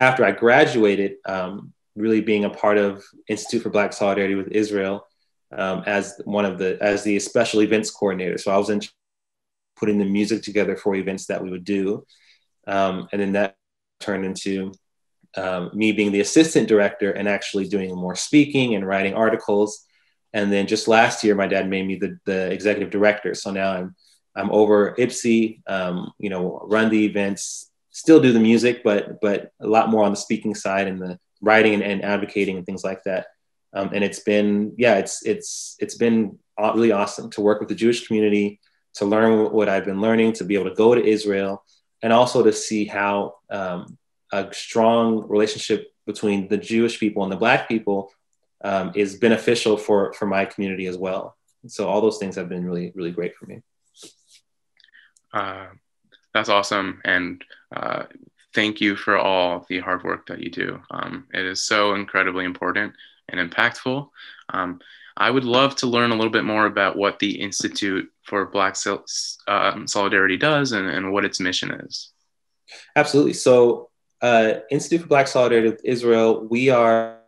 after I graduated, um, really being a part of Institute for Black Solidarity with Israel um, as one of the as the special events coordinator. So I was in putting the music together for events that we would do, um, and then that turned into um, me being the assistant director and actually doing more speaking and writing articles. And then just last year, my dad made me the, the executive director. So now I'm I'm over IBSI, um, you know, run the events, still do the music, but but a lot more on the speaking side and the writing and, and advocating and things like that. Um, and it's been yeah, it's it's it's been really awesome to work with the Jewish community, to learn what I've been learning, to be able to go to Israel, and also to see how um, a strong relationship between the Jewish people and the Black people um, is beneficial for for my community as well. So all those things have been really really great for me. Uh, that's awesome, and uh, thank you for all the hard work that you do. Um, it is so incredibly important and impactful. Um, I would love to learn a little bit more about what the Institute for Black Sol- uh, Solidarity does and, and what its mission is. Absolutely. So, uh, Institute for Black Solidarity with Israel, we are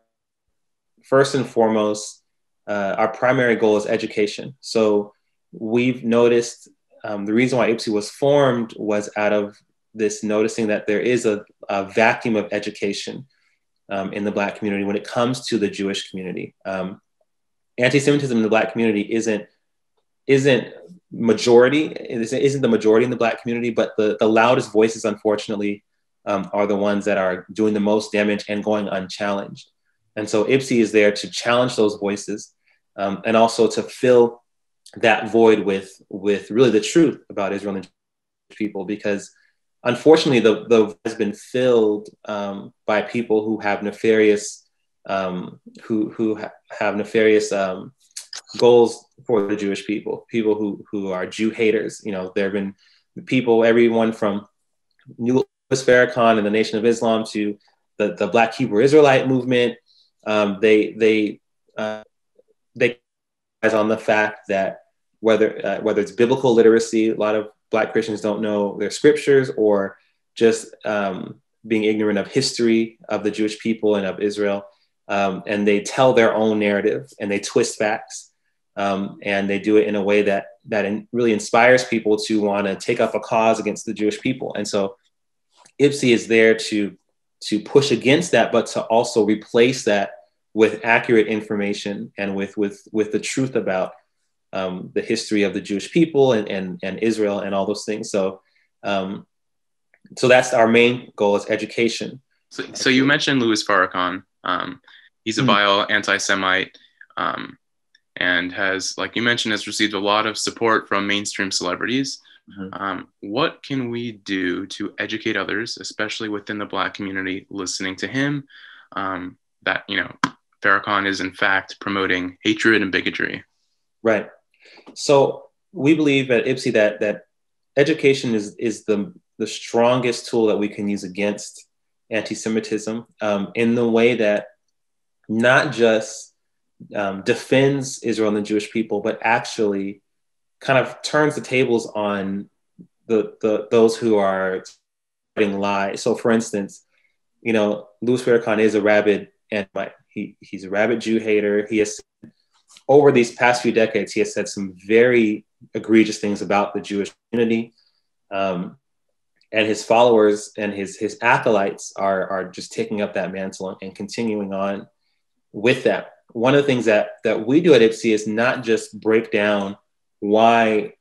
first and foremost, uh, our primary goal is education. So, we've noticed um, the reason why IBSI was formed was out of this noticing that there is a, a vacuum of education um, in the Black community when it comes to the Jewish community. Um, anti-Semitism in the Black community isn't isn't majority isn't the majority in the Black community, but the the loudest voices, unfortunately, um, are the ones that are doing the most damage and going unchallenged. And so IBSI is there to challenge those voices um, and also to fill that void with with really the truth about Israel and people because unfortunately the the has been filled um, by people who have nefarious um, who who ha- have nefarious um, goals for the Jewish people people who who are Jew haters you know there have been people everyone from Louis Farrakhan and the Nation of Islam to the the Black Hebrew Israelite movement um, they they uh, they on the fact that whether uh, whether it's biblical literacy, a lot of Black Christians don't know their scriptures, or just um, being ignorant of history of the Jewish people and of Israel, um, and they tell their own narrative and they twist facts, um, and they do it in a way that that in, really inspires people to want to take up a cause against the Jewish people. And so, IBSI is there to to push against that, but to also replace that with accurate information and with with with the truth about um, the history of the Jewish people and, and, and Israel and all those things. So, um, so that's our main goal is education. So, so you mentioned Louis Farrakhan. Um, he's a mm-hmm. vile anti-Semite um, and has, like you mentioned, has received a lot of support from mainstream celebrities. Mm-hmm. Um, what can we do to educate others, especially within the Black community, listening to him? Um, that you know, Farrakhan is in fact promoting hatred and bigotry. Right. So we believe at IBSI that that education is is the the strongest tool that we can use against anti-Semitism um, in the way that not just um, defends Israel and the Jewish people, but actually kind of turns the tables on the, the those who are spreading lies. So, for instance, you know, Louis Farrakhan is a rabid and he he's a rabid Jew hater. He has over these past few decades, he has said some very egregious things about the Jewish community. Um, and his followers and his, his acolytes are, are just taking up that mantle and continuing on with that. One of the things that, that we do at IBSI is not just break down why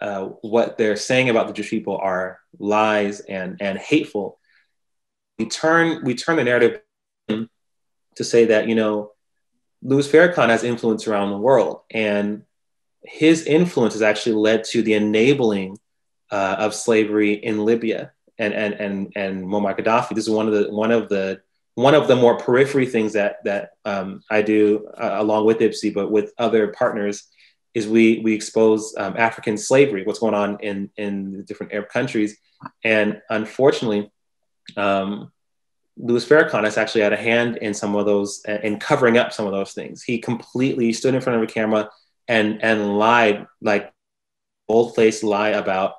uh, what they're saying about the Jewish people are lies and, and hateful. We turn, we turn the narrative to say that, you know, Louis Farrakhan has influence around the world, and his influence has actually led to the enabling uh, of slavery in Libya and and and and Muammar Gaddafi. This is one of the one of the one of the more periphery things that that um, I do uh, along with IBSI, but with other partners, is we we expose um, African slavery, what's going on in in the different Arab countries, and unfortunately, um, Louis Farrakhan has actually had a hand in some of those in covering up some of those things. He completely stood in front of a camera and and lied like bold faced lie about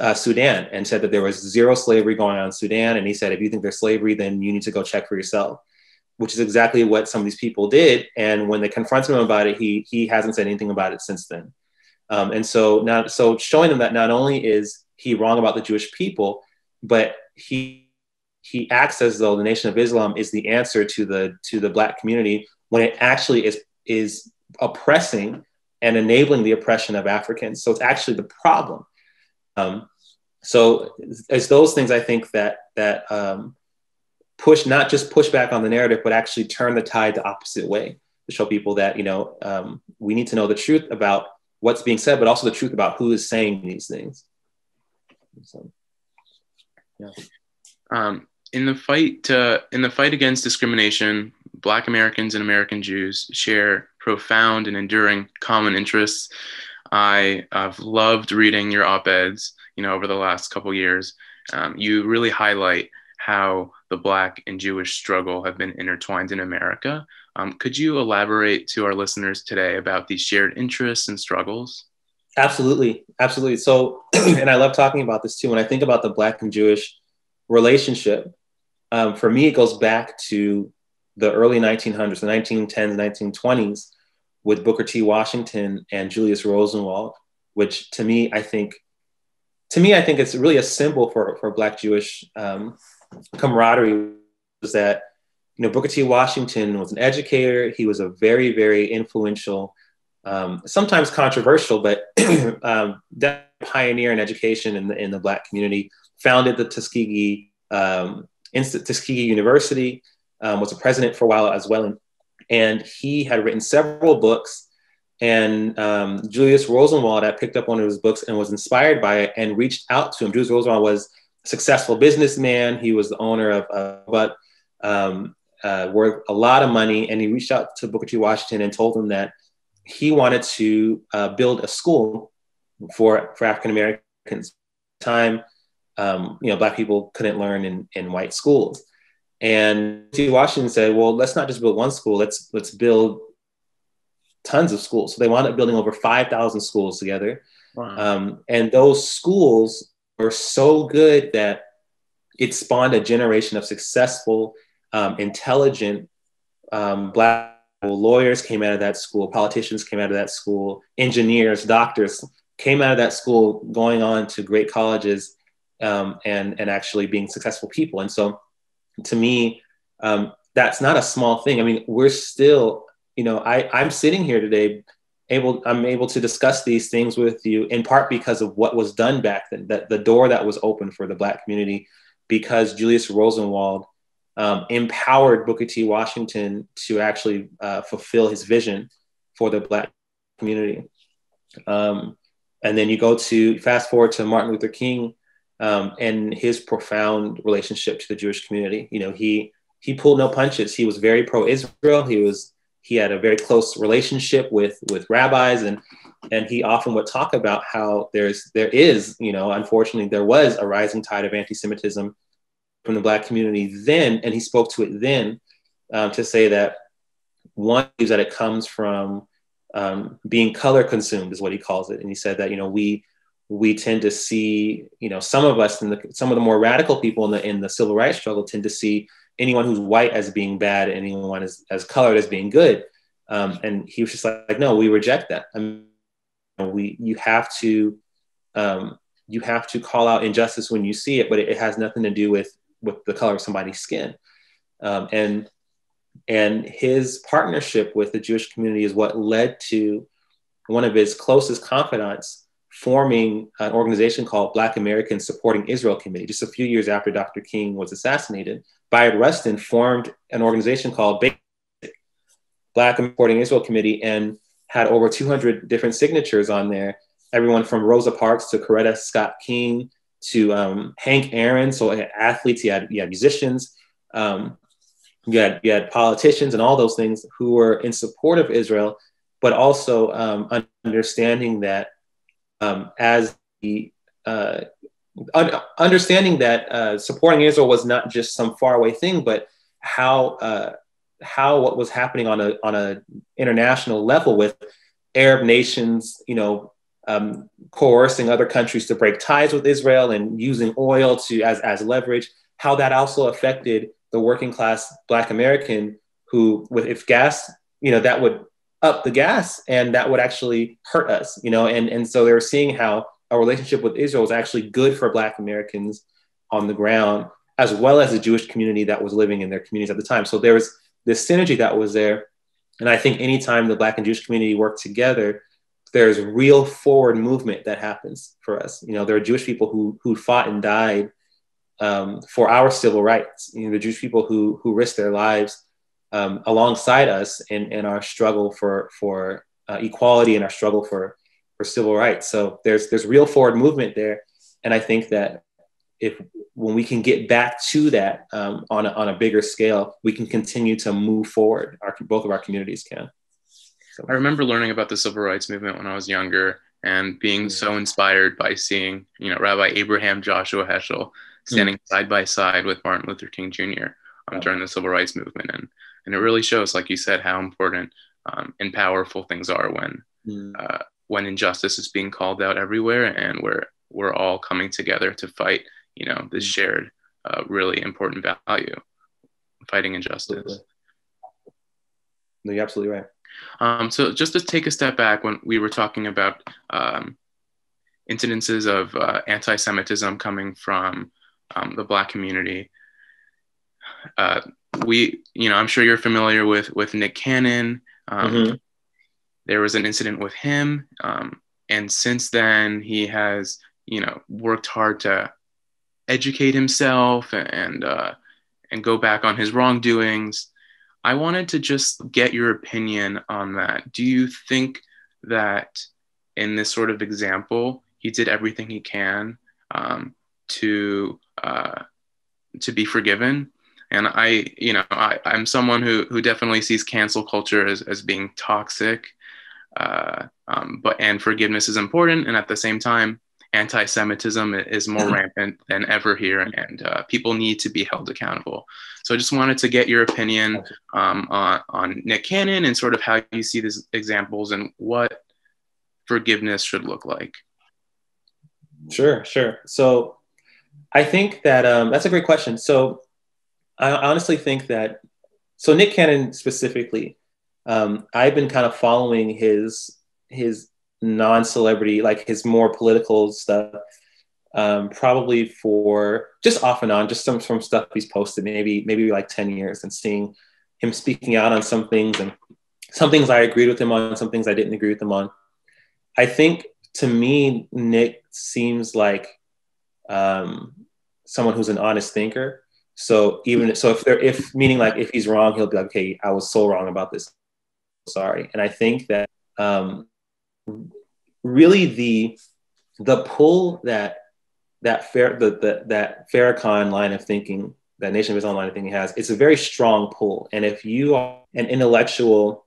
uh, Sudan and said that there was zero slavery going on in Sudan. And he said, if you think there's slavery, then you need to go check for yourself, which is exactly what some of these people did. And when they confronted him about it, he, he hasn't said anything about it since then. Um, and so now, so showing them that not only is he wrong about the Jewish people, but he he acts as though the Nation of Islam is the answer to the to the Black community when it actually is is oppressing and enabling the oppression of Africans. So it's actually the problem. Um, so it's those things I think that that um, push not just push back on the narrative, but actually turn the tide the opposite way to show people that you know um, we need to know the truth about what's being said, but also the truth about who is saying these things. So, yeah. Um, in the fight to, in the fight against discrimination, Black Americans and American Jews share profound and enduring common interests. I have loved reading your op-eds, you know, over the last couple years. Um, you really highlight how the Black and Jewish struggle have been intertwined in America. Um, could you elaborate to our listeners today about these shared interests and struggles? Absolutely, absolutely. So, (clears throat) and I love talking about this too. When I think about the Black and Jewish relationship, um, for me, it goes back to the early 1900s, the 1910s, 1920s, with Booker T. Washington and Julius Rosenwald, which to me, I think, to me, I think it's really a symbol for, for Black Jewish um, camaraderie. Was that you know Booker T. Washington was an educator. He was a very, very influential, um, sometimes controversial, but (clears throat) um, pioneer in education in the in the Black community. Founded the Tuskegee um, Tuskegee University, um, was a president for a while as well. And, he had written several books. And um, Julius Rosenwald had picked up one of his books and was inspired by it and reached out to him. Julius Rosenwald was successful businessman. He was the owner of, uh, but um, uh, worth a lot of money. And he reached out to Booker T. Washington and told him that he wanted to uh, build a school for, for African Americans. Time um, you know, black people couldn't learn in, in white schools. And T. Washington said, well, let's not just build one school, let's, let's build tons of schools. So they wound up building over 5,000 schools together. Wow. Um, and those schools were so good that it spawned a generation of successful, um, intelligent um, black lawyers came out of that school, politicians came out of that school, engineers, doctors came out of that school, going on to great colleges um, and and actually being successful people. And so, to me, um, that's not a small thing. I mean, we're still, you know, I I'm sitting here today, able I'm able to discuss these things with you in part because of what was done back then, that the door that was open for the Black community, because Julius Rosenwald. Um, empowered Booker T. Washington to actually uh, fulfill his vision for the Black community. Um, and then you go to fast forward to Martin Luther King, um, and his profound relationship to the Jewish community. You know, he he pulled no punches. He was very pro-Israel. He was he had a very close relationship with with rabbis and and he often would talk about how there's there is you know unfortunately there was a rising tide of anti-semitism from the black community then and he spoke to it then um, to say that one is that it comes from um, being color consumed is what he calls it. And he said that you know we we tend to see, you know, some of us and some of the more radical people in the in the civil rights struggle tend to see anyone who's white as being bad, anyone as, as colored as being good. Um, and he was just like, like, no, we reject that. I mean, we you have to um, you have to call out injustice when you see it, but it, it, has nothing to do with with the color of somebody's skin. Um, and and his partnership with the Jewish community is what led to one of his closest confidants forming an organization called Black Americans Supporting Israel Committee. Just a few years after Dr. King was assassinated, Bayard Rustin formed an organization called BASIC, Black Supporting Israel Committee, and had over 200 different signatures on there. Everyone from Rosa Parks to Coretta Scott King to um, Hank Aaron. So had athletes, you had, you had musicians, um, you, had, you had politicians and all those things who were in support of Israel, but also um, understanding that um, as the uh, understanding that uh, supporting Israel was not just some faraway thing, but how uh, how what was happening on a on a international level with Arab nations, you know, um, coercing other countries to break ties with Israel and using oil to as, as leverage, how that also affected the working class Black American who, with if gas, you know, that would up the gas and that would actually hurt us, you know, and, and so they were seeing how a relationship with Israel was actually good for Black Americans on the ground, as well as the Jewish community that was living in their communities at the time. So there was this synergy that was there. And I think anytime the Black and Jewish community work together, there's real forward movement that happens for us. You know, there are Jewish people who who fought and died um, for our civil rights. You know, the Jewish people who who risked their lives um, alongside us in, in our struggle for for uh, equality and our struggle for for civil rights. So there's there's real forward movement there, and I think that if when we can get back to that um, on a, on a bigger scale, we can continue to move forward. Our both of our communities can. So. I remember learning about the civil rights movement when I was younger and being so inspired by seeing, you know, Rabbi Abraham Joshua Heschel standing mm. side by side with Martin Luther King Jr. Um, during the civil rights movement, and and it really shows, like you said, how important um, and powerful things are when mm. uh, when injustice is being called out everywhere, and we're we're all coming together to fight, you know, this mm. shared, uh, really important value, fighting injustice. Absolutely. No, you're absolutely right. Um, so just to take a step back, when we were talking about um, incidences of uh, anti-Semitism coming from um, the Black community, uh, we, you know, I'm sure you're familiar with with Nick Cannon. Um, mm-hmm. There was an incident with him, um, and since then he has, you know, worked hard to educate himself and uh, and go back on his wrongdoings. I wanted to just get your opinion on that. Do you think that in this sort of example, he did everything he can um, to uh, to be forgiven? And I, you know, I, I'm someone who who definitely sees cancel culture as, as being toxic. Uh, um, but and forgiveness is important, and at the same time, anti-Semitism is more rampant than ever here, and uh, people need to be held accountable. So I just wanted to get your opinion um, on, on Nick Cannon and sort of how you see these examples and what forgiveness should look like. Sure, sure. So I think that um, that's a great question. So I honestly think that so Nick Cannon specifically, um, I've been kind of following his his non-celebrity, like his more political stuff, um, probably for just off and on, just some from stuff he's posted, maybe maybe like ten years, and seeing him speaking out on some things, and some things I agreed with him on, some things I didn't agree with him on. I think to me, Nick seems like um, someone who's an honest thinker. So even so, if there, if meaning like if he's wrong, he'll be like, "Okay, I was so wrong about this. Sorry." And I think that um, really the the pull that that fair the, the that Farrakhan line of thinking, that Nation of Islam line of thinking has, it's a very strong pull. And if you are an intellectual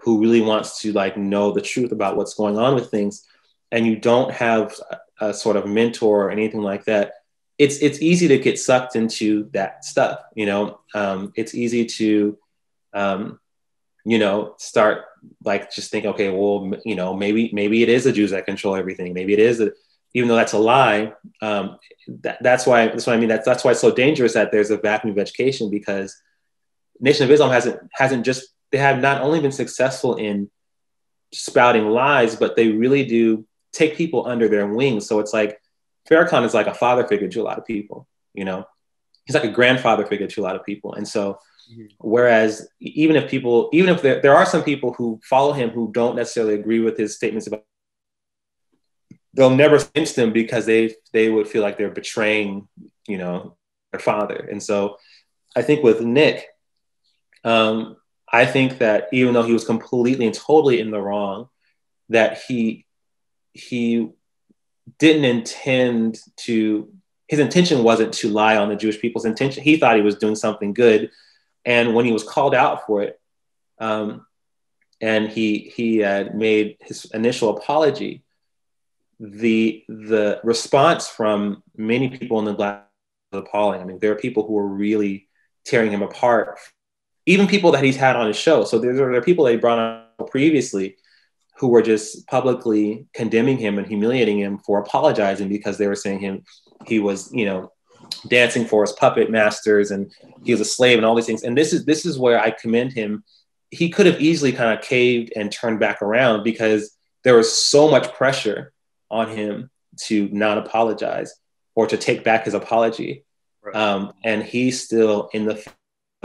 who really wants to like know the truth about what's going on with things, and you don't have a, a sort of mentor or anything like that, it's it's easy to get sucked into that stuff. You know, um, it's easy to um, you know start like just think, okay, well, you know, maybe maybe it is the Jews that control everything. Maybe it is, a, even though that's a lie. Um, that, that's why that's what I mean. That's that's why it's so dangerous that there's a vacuum of education because Nation of Islam hasn't hasn't just they have not only been successful in spouting lies, but they really do take people under their wings. So it's like Farrakhan is like a father figure to a lot of people. You know, he's like a grandfather figure to a lot of people, and so Whereas even if people, even if there, there are some people who follow him who don't necessarily agree with his statements about, they'll never against them because they they would feel like they're betraying, you know, their father. And so, I think with Nick, um, I think that even though he was completely and totally in the wrong, that he he didn't intend to his intention wasn't to lie on the Jewish people's intention. He thought he was doing something good and when he was called out for it, um, and he he had made his initial apology, the the response from many people in the black was appalling. I mean, there are people who are really tearing him apart, even people that he's had on his show. So there, there are people that he brought on previously who were just publicly condemning him and humiliating him for apologizing because they were saying him he was you know dancing for his puppet masters and he was a slave and all these things. And this is this is where i commend him. He could have easily kind of caved and turned back around because there was so much pressure on him to not apologize or to take back his apology. Right. um, and he's still in the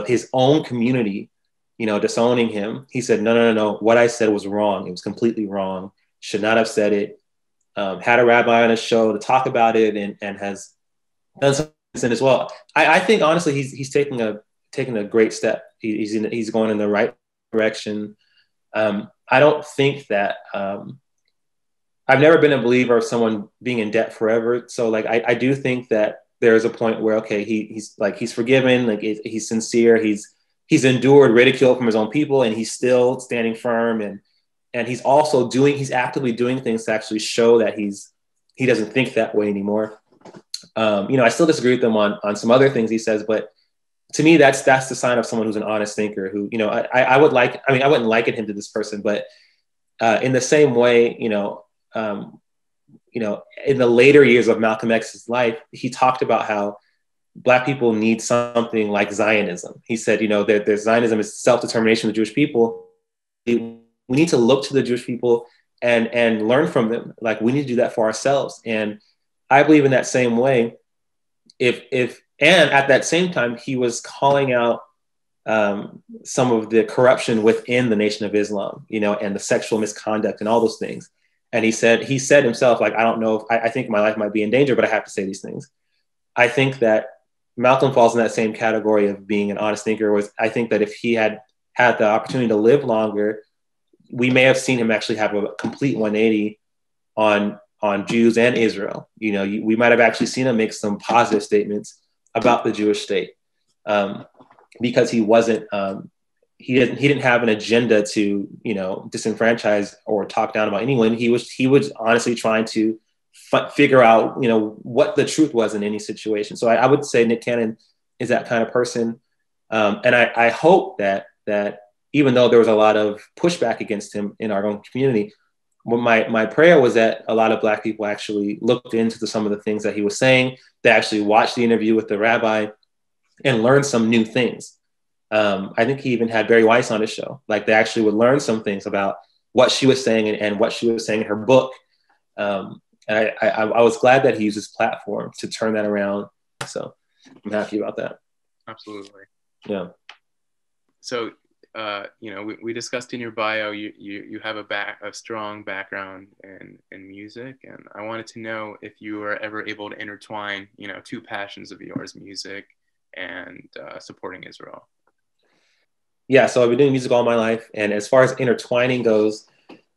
his own community you know disowning him he said no no no no. What i said was wrong. It was completely wrong. Should not have said it. Um, had a rabbi on his show to talk about it and, and has done something as well I, I think honestly he's, he's taking a taking a great step he, he's in, he's going in the right direction um, i don't think that um, I've never been a believer of someone being in debt forever. So like I, I do think that there's a point where okay, he, he's like he's forgiven, like he's sincere, he's he's endured ridicule from his own people, and he's still standing firm, and and he's also doing he's actively doing things to actually show that he's he doesn't think that way anymore. Um, you know, I still disagree with him on on some other things he says, but to me, that's that's the sign of someone who's an honest thinker. Who you know, I I would like. I mean, I wouldn't liken him to this person, but uh, in the same way, you know, um, you know, in the later years of Malcolm X's life, he talked about how Black people need something like Zionism. He said, you know, that there's Zionism is self-determination of the Jewish people. We need to look to the Jewish people and and learn from them. Like we need to do that for ourselves. And I believe in that same way. If if and at that same time, he was calling out um, some of the corruption within the Nation of Islam, you know, and the sexual misconduct and all those things and he said he said himself like i don't know if I, I, think my life might be in danger but i have to say these things i think that malcolm falls in that same category of being an honest thinker was i think that if he had had the opportunity to live longer we may have seen him actually have a complete 180 on on jews and israel. You know we might have actually seen him make some positive statements about the jewish state um, because he wasn't um, he didn't he didn't have an agenda to you know disenfranchise or talk down about anyone. He was he was honestly trying to f- figure out you know what the truth was in any situation. So I, I would say nick cannon is that kind of person. Um, and I, I hope that that even though there was a lot of pushback against him in our own community my, my prayer was that a lot of black people actually looked into the, some of the things that he was saying they actually watched the interview with the rabbi and learned some new things um, I think he even had Bari Weiss on his show. Like they actually would learn some things about what she was saying and, and what she was saying in her book. Um, and I, I, I, was glad that he used his platform to turn that around. So I'm happy about that. Absolutely. Yeah. So, uh, you know, we, we discussed in your bio, you, you, you have a back, a strong background in, in music. And I wanted to know if you were ever able to intertwine, you know, two passions of yours, music and uh, supporting Israel yeah, so I've been doing music all my life, and as far as intertwining goes,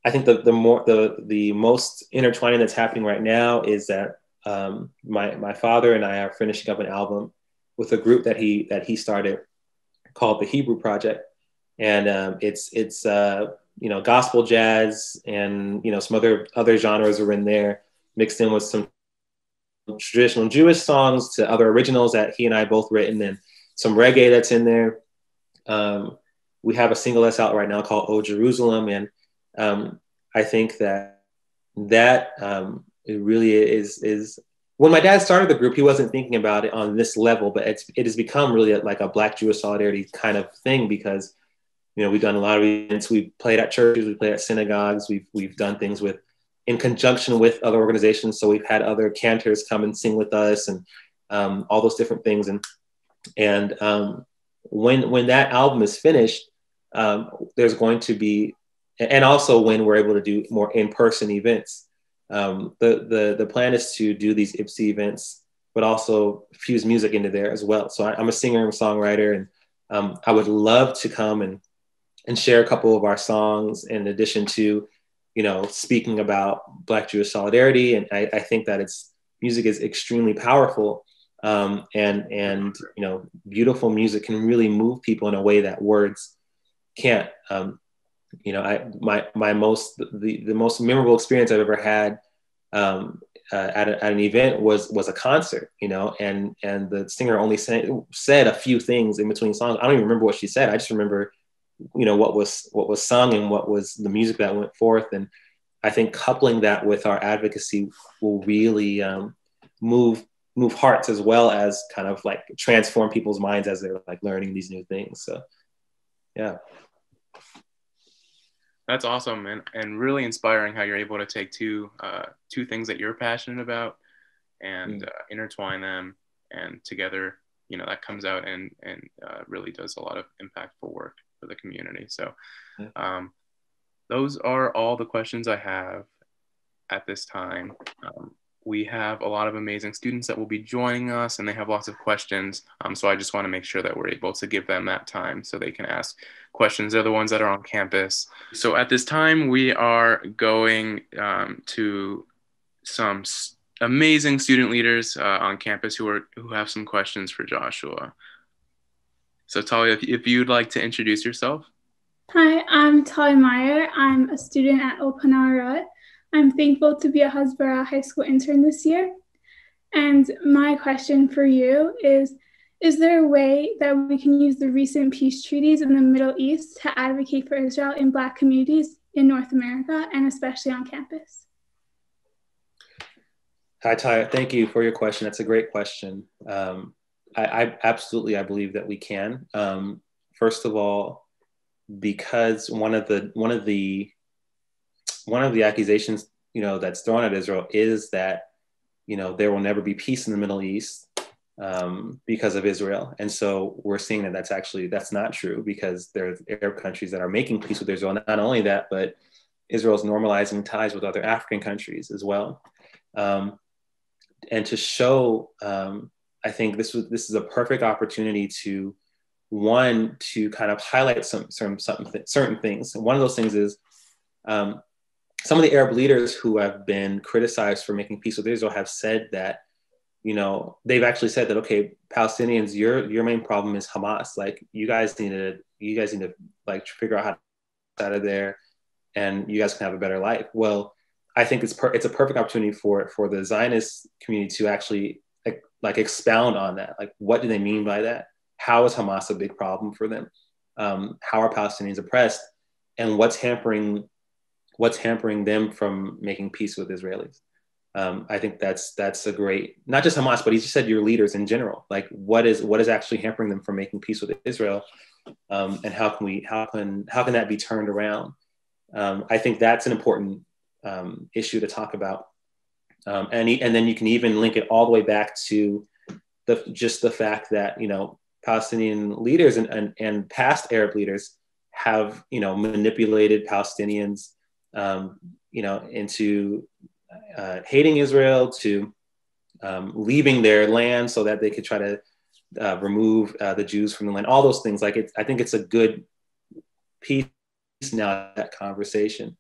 I think the the more the the most intertwining that's happening right now is that um, my my father and I are finishing up an album with a group that he that he started called the Hebrew Project, and um, it's it's uh, you know gospel jazz and you know some other other genres are in there mixed in with some traditional Jewish songs to other originals that he and I both written and some reggae that's in there. Um, we have a single that's out right now called "Oh Jerusalem," and um, I think that that um, it really is is when my dad started the group, he wasn't thinking about it on this level, but it's it has become really a, like a Black Jewish solidarity kind of thing because you know we've done a lot of events. We've played at churches, we played at synagogues, we've we've done things with in conjunction with other organizations. So we've had other cantors come and sing with us and um, all those different things. And and um, when when that album is finished, um, there's going to be, and also when we're able to do more in-person events. Um, the the the plan is to do these IBSI events, but also fuse music into there as well. So I, am a singer and songwriter, and um, I would love to come and and share a couple of our songs in addition to, you know, speaking about Black Jewish solidarity. And I, I think that it's music is extremely powerful um, and and you know beautiful music can really move people in a way that words can't. Um, you know I my my most the, the most memorable experience I've ever had um, uh, at, a, at an event was was a concert you know and and the singer only said said a few things in between songs. I don't even remember what she said. I just remember you know what was what was sung and what was the music that went forth. And i think coupling that with our advocacy will really um, move move hearts as well as kind of like transform people's minds as they're like learning these new things. So yeah. That's awesome and, and really inspiring how you're able to take two uh, two things that you're passionate about and mm. uh, intertwine them and together you know that comes out and and uh, really does a lot of impactful work for the community so um, those are all the questions i have at this time um, we have a lot of amazing students that will be joining us and they have lots of questions. Um, so I just want to make sure that we're able to give them that time so they can ask questions. They're the ones that are on campus. So at this time, we are going um, to some amazing student leaders uh, on campus who are who have some questions for Joshua. So Talia, if, if you'd like to introduce yourself. Hi, I'm Talia Meyer. I'm a student at Opanara I'm thankful to be a Hasbara High School intern this year. And my question for you is Is there a way that we can use the recent peace treaties in the Middle East to advocate for Israel in Black communities in North America and especially on campus? Hi, Ty. Thank you for your question. That's a great question. Um, I, I, absolutely, I believe that we can. Um, first of all, because one of the one of the one of the accusations, you know, that's thrown at Israel is that, you know, there will never be peace in the Middle East um, because of Israel. And so we're seeing that that's actually, that's not true because there are Arab countries that are making peace with Israel. Not only that, but Israel's normalizing ties with other African countries as well. Um, and to show, um, I think this was this is a perfect opportunity to one to kind of highlight some, some, certain things. And one of those things is um, some of the Arab leaders who have been criticized for making peace with Israel have said that, you know, they've actually said that, okay, Palestinians, your your main problem is Hamas. Like you guys need to you guys need to like figure out how to get out of there and you guys can have a better life. Well, I think it's per- it's a perfect opportunity for for the Zionist community to actually like, expound on that. Like what do they mean by that? How is Hamas a big problem for them? Um, how are Palestinians oppressed? And what's hampering what's hampering them from making peace with Israelis. Um, I think that's that's a great not just Hamas, but he just said your leaders in general. Like what is what is actually hampering them from making peace with Israel, um, and how can we how can how can that be turned around? Um, I think that's an important um, issue to talk about, um, and and then you can even link it all the way back to the just the fact that you know Palestinian leaders and, and, and past Arab leaders have you know manipulated Palestinians um, you know, into uh, hating Israel, to um, leaving their land so that they could try to uh, remove uh, the Jews from the land. All those things. Like it, I think it's a good piece now that conversation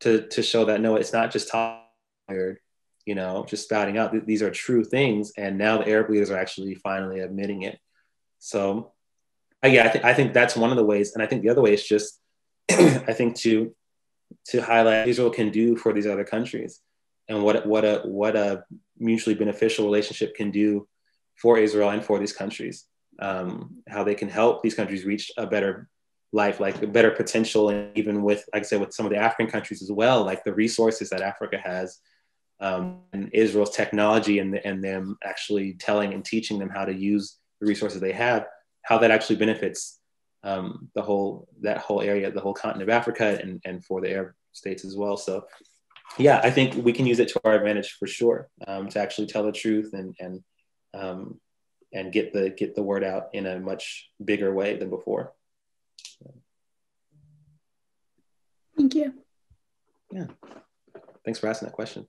to to show that no, it's not just tired, you know, just spouting out. These are true things, and now the Arab leaders are actually finally admitting it. So, uh, yeah, I think I think that's one of the ways, and I think the other way is just (clears throat) I think to to highlight Israel can do for these other countries and what what a what a mutually beneficial relationship can do for Israel and for these countries. Um, how they can help these countries reach a better life, like a better potential, and even with, like I said, with some of the African countries as well, like the resources that Africa has, um, and Israel's technology, and and them actually telling and teaching them how to use the resources they have, how that actually benefits um, the whole that whole area, the whole continent of Africa, and and for the Arab states as well. So, yeah, I think we can use it to our advantage for sure um, to actually tell the truth and and um, and get the get the word out in a much bigger way than before. Thank you. Yeah. Thanks for asking that question.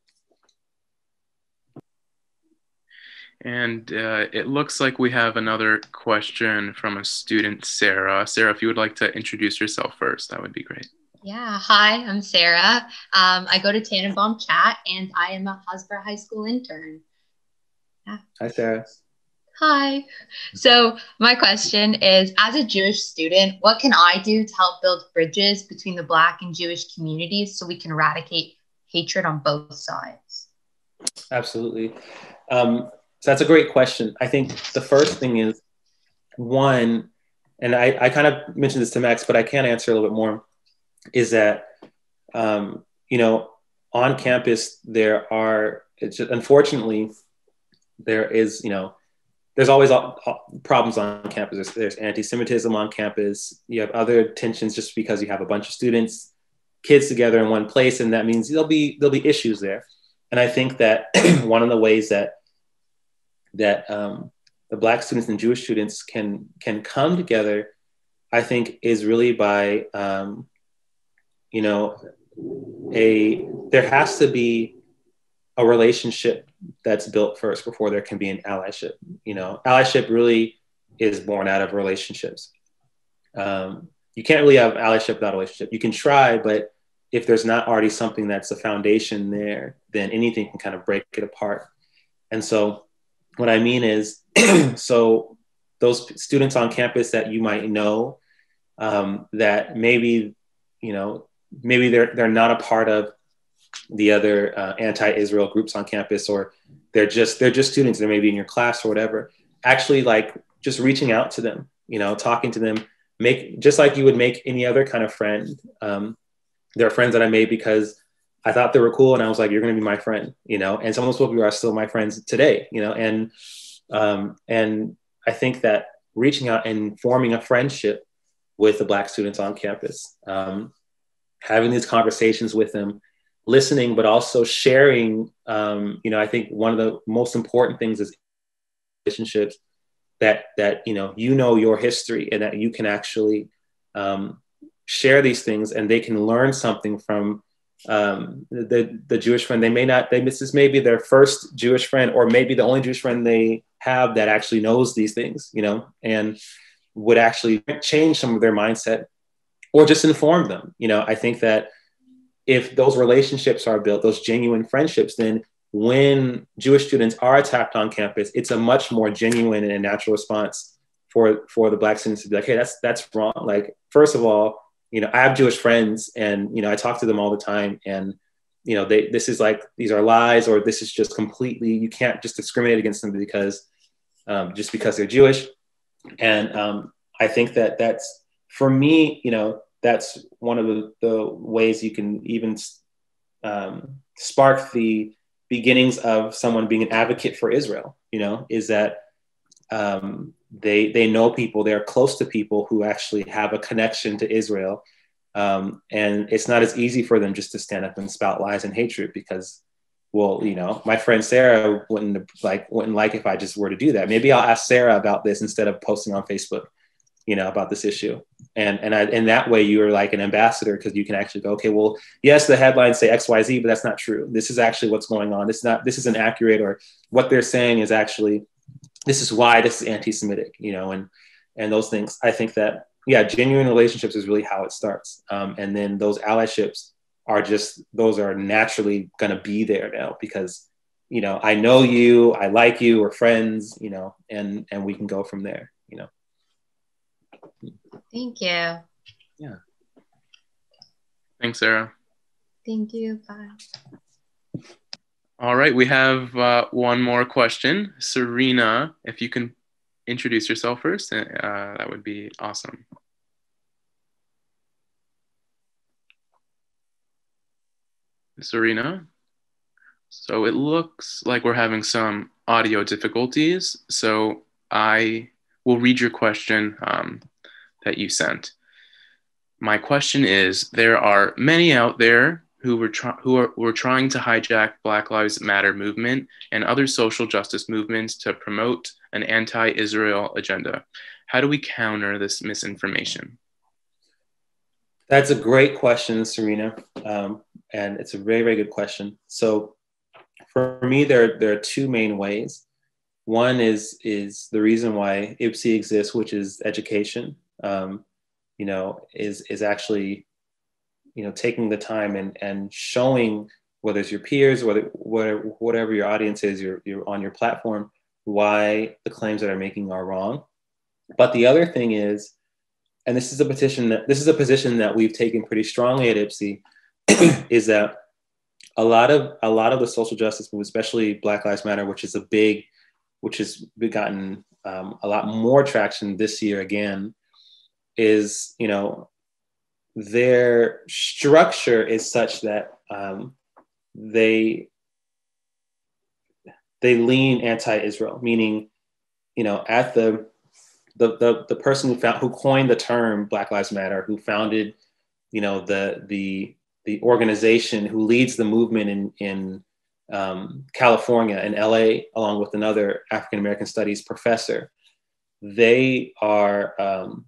And uh, it looks like we have another question from a student, Sarah. Sarah, if you would like to introduce yourself first, that would be great. Yeah, hi, I'm Sarah. Um, I go to Tanenbaum CHAT and I am a Hasbara High School intern. Yeah. Hi, Sarah. Hi. So, my question is As a Jewish student, what can I do to help build bridges between the Black and Jewish communities so we can eradicate hatred on both sides? Absolutely. Um, so that's a great question. I think the first thing is one, and I, I kind of mentioned this to Max, but I can answer a little bit more, is that, um, you know, on campus, there are, just, unfortunately, there is, you know, there's always problems on campus. There's, there's anti-Semitism on campus. You have other tensions just because you have a bunch of students, kids together in one place, and that means there'll be there'll be issues there. And I think that (clears throat) one of the ways that that um, the Black students and Jewish students can can come together, I think, is really by um, you know a there has to be a relationship that's built first before there can be an allyship. You know, allyship really is born out of relationships. Um, you can't really have allyship without a relationship. You can try, but if there's not already something that's a foundation there, then anything can kind of break it apart. And so, what I mean is, (clears throat) so those students on campus that you might know um, that maybe, you know, maybe they're they're not a part of the other uh, anti-Israel groups on campus, or they're just they're just students. They're maybe in your class or whatever. Actually, like just reaching out to them, you know, talking to them, make just like you would make any other kind of friend. Um, there are friends that I made because I thought they were cool, and I was like, "You're going to be my friend," you know. And some of those people are still my friends today, you know. And um, and I think that reaching out and forming a friendship with the Black students on campus, um, having these conversations with them, listening, but also sharing. Um, you know, I think one of the most important things is relationships that that you know you know your history and that you can actually um, share these things and they can learn something from um, the the Jewish friend. They may not. They this is maybe their first Jewish friend, or maybe the only Jewish friend they have that actually knows these things. You know, and would actually change some of their mindset, or just inform them. You know, I think that if those relationships are built, those genuine friendships, then when Jewish students are attacked on campus, it's a much more genuine and natural response for for the black students to be like, hey, that's that's wrong. Like, first of all, you know, I have Jewish friends, and you know, I talk to them all the time, and you know, they this is like these are lies, or this is just completely you can't just discriminate against them because um, just because they're Jewish, and um, I think that that's for me, you know, that's one of the, the ways you can even um, spark the beginnings of someone being an advocate for Israel. You know, is that um, they they know people, they're close to people who actually have a connection to Israel, um, and it's not as easy for them just to stand up and spout lies and hatred because, well, you know, my friend Sarah wouldn't like wouldn't like if I just were to do that. Maybe I'll ask Sarah about this instead of posting on Facebook you know about this issue. And and I, in that way you are like an ambassador because you can actually go okay well yes the headlines say xyz but that's not true. This is actually what's going on. This is not this isn't accurate or what they're saying is actually this is why this is anti-semitic you know and and those things i think that yeah genuine relationships is really how it starts um, and then those allyships are just those are naturally going to be there now because you know i know you i like you we're friends you know and and we can go from there you know Thank you. Yeah. Thanks, Sarah. Thank you. Bye. All right, we have uh, one more question. Serena, if you can introduce yourself first, uh, that would be awesome. Serena? So it looks like we're having some audio difficulties. So I will read your question um, that you sent. My question is there are many out there who were, try- who are, were trying to hijack Black Lives Matter movement and other social justice movements to promote an anti Israel agenda. How do we counter this misinformation? That's a great question, Serena. Um, and it's a very, very good question. So, for me, there, there are two main ways. One is, is the reason why IBSI exists, which is education um, you know, is is actually, you know, taking the time and and showing whether it's your peers, whether whatever your audience is, you're you're on your platform, why the claims that are making are wrong. But the other thing is, and this is a petition that this is a position that we've taken pretty strongly at IBSI, (clears throat) is that a lot of a lot of the social justice movement, especially Black Lives Matter, which is a big, which has gotten um, a lot more traction this year again, is, you know, their structure is such that um, they they lean anti-Israel, meaning, you know, at the the the, the person who found who coined the term Black Lives Matter, who founded, you know, the the the organization who leads the movement in in um, California and LA, along with another African American studies professor. They are um,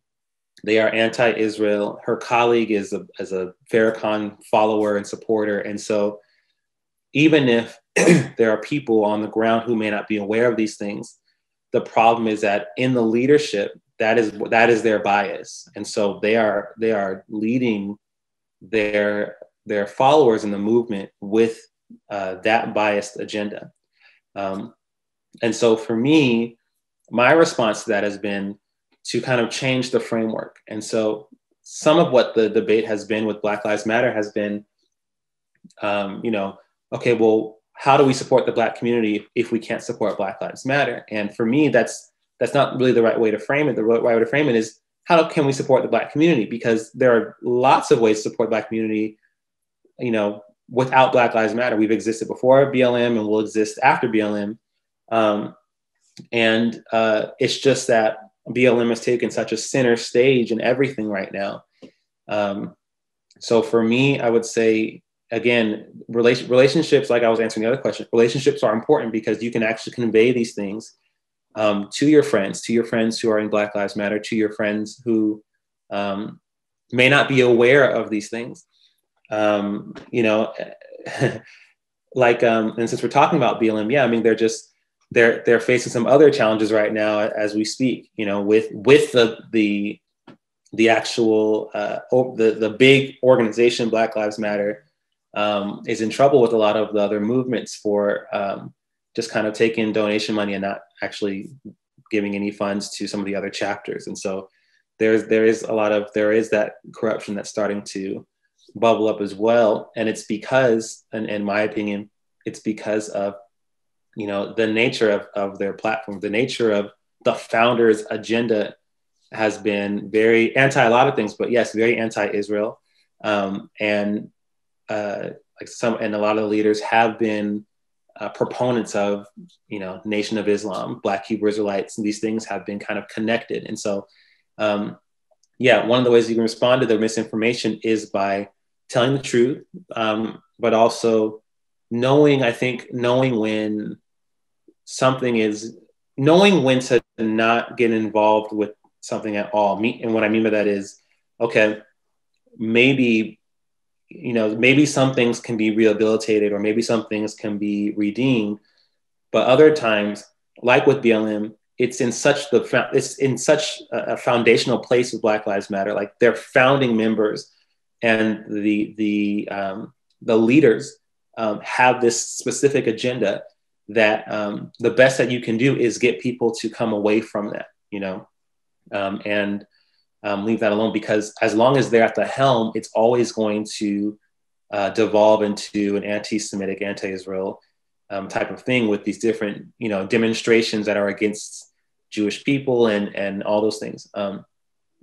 they are anti-Israel. Her colleague is a, as a Farrakhan follower and supporter, and so even if (clears throat) there are people on the ground who may not be aware of these things, the problem is that in the leadership, that is that is their bias, and so they are they are leading their their followers in the movement with uh, that biased agenda. Um, and so for me, my response to that has been to kind of change the framework. And so some of what the debate has been with Black Lives Matter has been, um, you know, okay, well, how do we support the Black community if we can't support Black Lives Matter? And for me, that's that's not really the right way to frame it. The right way to frame it is how can we support the Black community? Because there are lots of ways to support Black community, you know, without Black Lives Matter. We've existed before BLM and will exist after BLM. Um, and uh, it's just that BLM has taken such a center stage in everything right now. Um, so for me, I would say again, relation, relationships, like I was answering the other question, relationships are important because you can actually convey these things um, to your friends, to your friends who are in Black Lives Matter, to your friends who um, may not be aware of these things um, you know, (laughs) like, um, and since we're talking about BLM, yeah, I mean, they're just, they're, they're facing some other challenges right now as we speak, you know, with, with the, the, the actual, uh, the, the big organization, Black Lives Matter, um, is in trouble with a lot of the other movements for um, just kind of taking donation money and not actually giving any funds to some of the other chapters. And so there's, there is a lot of, there is that corruption that's starting to, bubble up as well. And it's because, and in my opinion, it's because of, you know, the nature of, of their platform, the nature of the founder's agenda has been very anti a lot of things, but yes, very anti-Israel. Um, and uh, like some, and a lot of the leaders have been uh, proponents of, you know, Nation of Islam, Black Hebrew Israelites, and these things have been kind of connected. And so, um, yeah, one of the ways you can respond to the misinformation is by telling the truth, um, but also knowing, I think, knowing when something is, knowing when to not get involved with something at all. Me, and what I mean by that is, okay, maybe, you know, maybe some things can be rehabilitated or maybe some things can be redeemed, but other times, like with BLM, it's in such the it's in such a foundational place with Black Lives Matter. Like they're founding members and the the um, the leaders um, have this specific agenda that um, the best that you can do is get people to come away from that, you know, um, and um, leave that alone because as long as they're at the helm, it's always going to uh, devolve into an anti-Semitic, anti-Israel um, type of thing with these different, you know, demonstrations that are against Jewish people and and all those things. Um,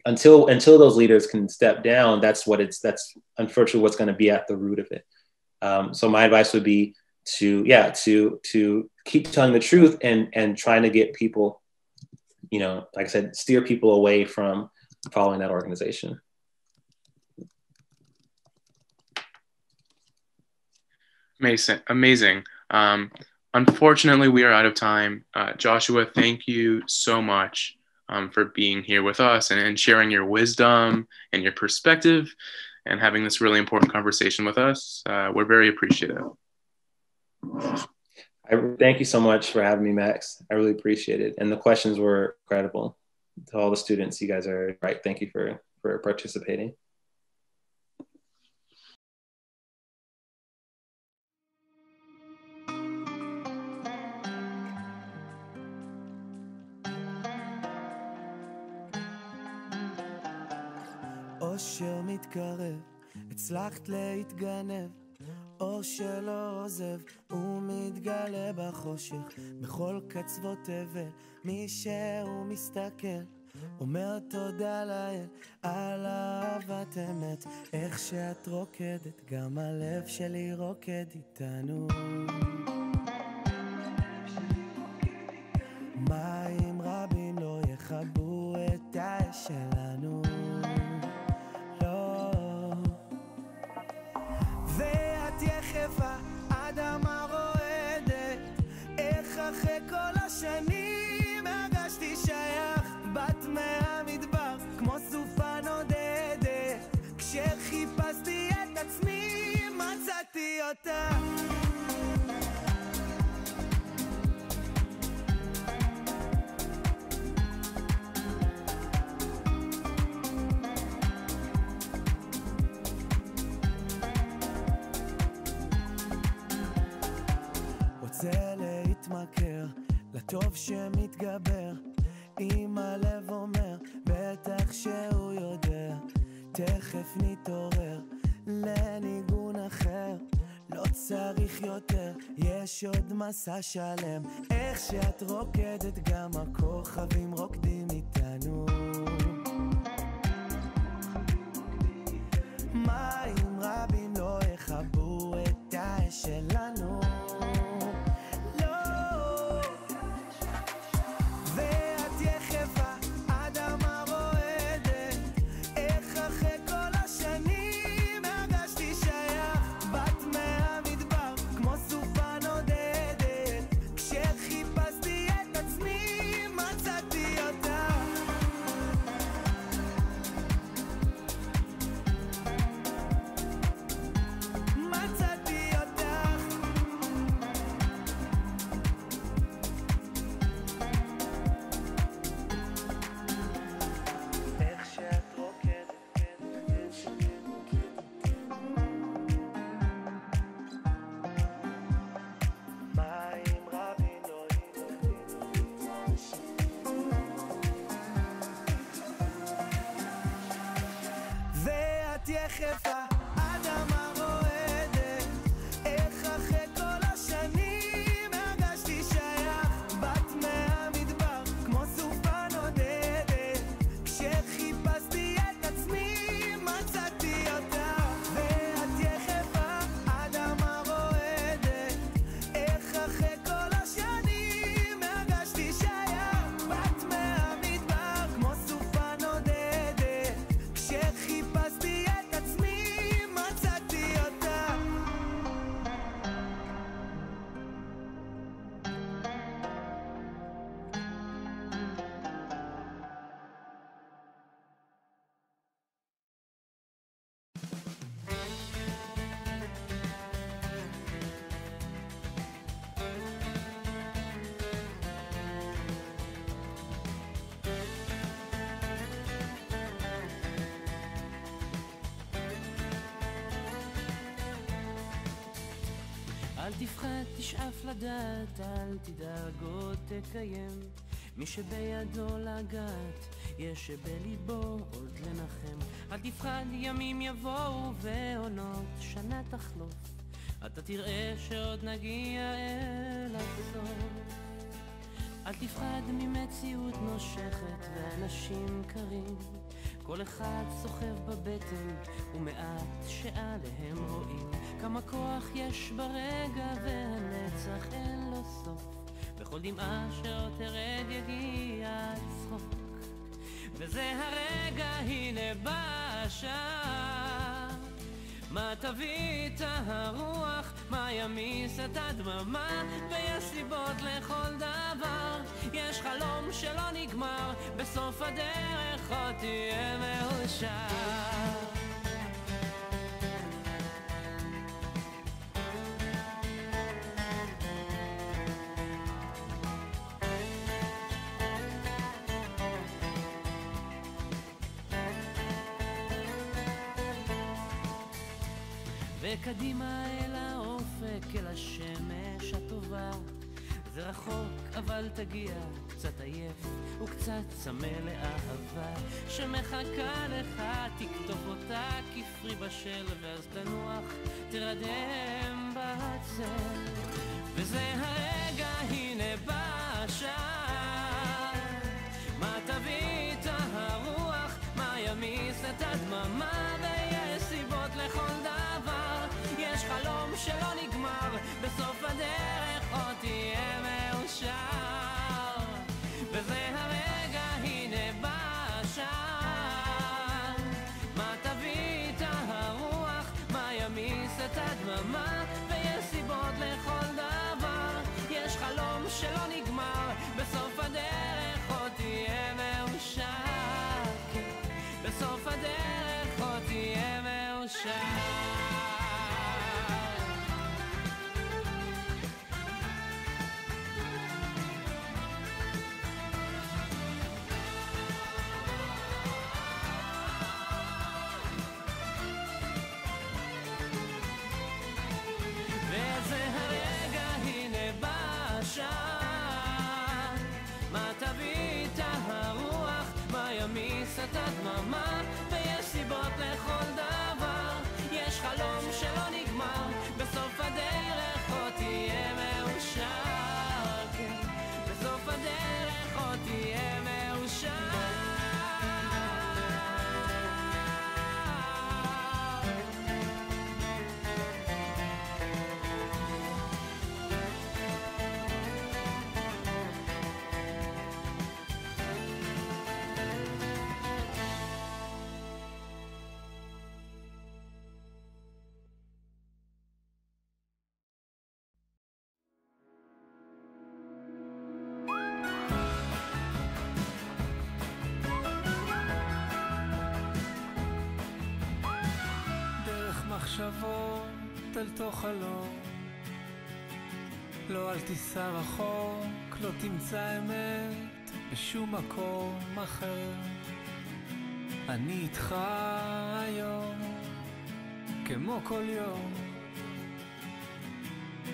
until until those leaders can step down, that's what it's that's unfortunately what's going to be at the root of it. Um, so my advice would be to yeah to to keep telling the truth and and trying to get people, you know, like I said, steer people away from following that organization. Amazing, amazing. Um, unfortunately, we are out of time. Uh, Joshua, thank you so much um, for being here with us and, and sharing your wisdom and your perspective and having this really important conversation with us. Uh, we're very appreciative. I thank you so much for having me, Max. I really appreciate it. And the questions were incredible. To all the students, you guys are right. Thank you for for participating. אושר מתקרב, הצלחת להתגנב, אור שלא עוזב, הוא מתגלה בחושך, בכל קצוות תבל, מי שהוא מסתכל, אומר תודה לאל על אהבת אמת, איך שאת רוקדת, גם הלב שלי רוקד איתנו. לטוב שמתגבר. אם הלב אומר בטח שהוא יודע. תכף נתעורר לניגון אחר. לא צריך יותר, יש עוד מסע שלם. איך שאת רוקדת גם הכוכבים רוקדים איתנו. מים רבים לא יכבו את האש שלנו לדעת, אל תדאג עוד תקיים. מי שבידו לגעת, יש שבליבו עוד לנחם. אל תפחד, ימים יבואו ועונות שנה תחלוף. אתה תראה שעוד נגיע אל הסוף. אל תפחד ממציאות נושכת ואנשים קרים. כל אחד סוחב בבטן ומעט שעליהם רואים. כמה כוח יש ברגע והנצח אין לו סוף. בכל דמעה שעוד תרד יגיע הצחוק וזה הרגע הנה בא השעה מה תביא את הרוח, מה ימיס את הדממה, ויש סיבות לכל דבר. יש חלום שלא נגמר, בסוף הדרך עוד תהיה מאושר. וקדימה אל האופק, אל השמש הטובה. זה רחוק, אבל תגיע, קצת עייף וקצת צמא לאהבה שמחכה לך, תקטוף אותה כפרי בשל ואז תנוח, תרדם בעצל. וזה הרגע, הנה בא השעה. מה תביא את הרוח, מה ימיס את הדממה ב... שלא נגמר, בסוף הדרך עוד תהיה מאושר. my day אל תוך חלום. לא אל תיסע רחוק, לא תמצא אמת בשום מקום אחר. אני איתך היום, כמו כל יום.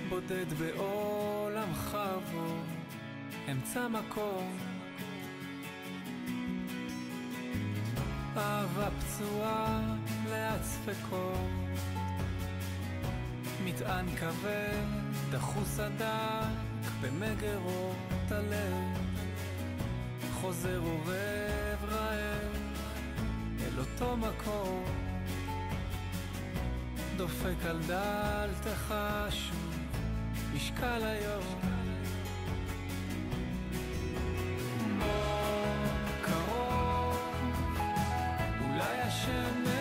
בודד בעולמך בו, אמצע מקום. אהבה פצועה לאט ספקות מטען כבד, דחוס הדק במגרות הלב. חוזר עורב רעב אל אותו מקום. דופק על דלתך שוב משקל היום. בוא קרוב אולי השמש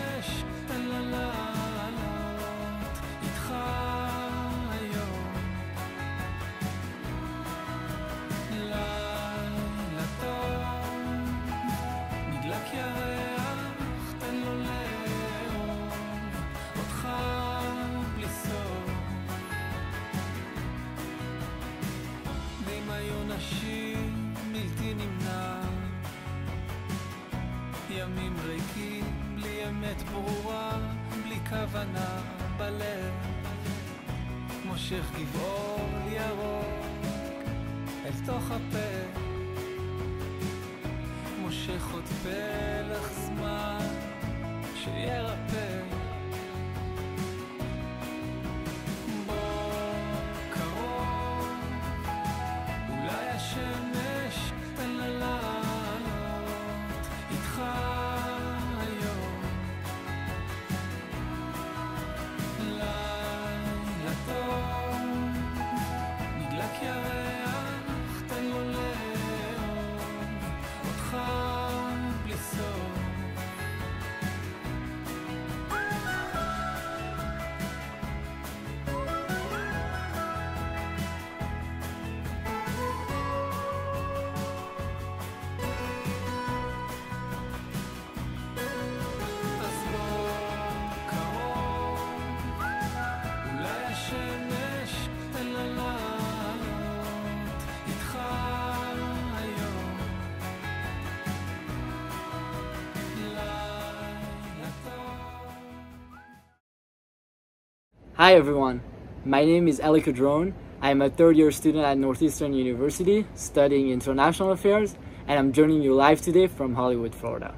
Hi everyone, my name is Eli Cadron. I'm a third year student at Northeastern University studying international affairs, and I'm joining you live today from Hollywood, Florida.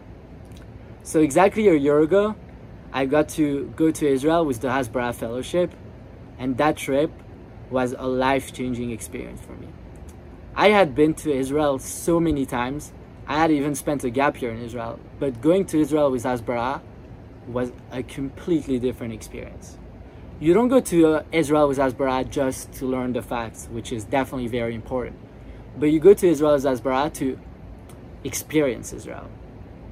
So, exactly a year ago, I got to go to Israel with the Hasbara Fellowship, and that trip was a life changing experience for me. I had been to Israel so many times, I had even spent a gap year in Israel, but going to Israel with Hasbara was a completely different experience. You don't go to Israel with Hasbara just to learn the facts, which is definitely very important. But you go to Israel with Hasbara to experience Israel,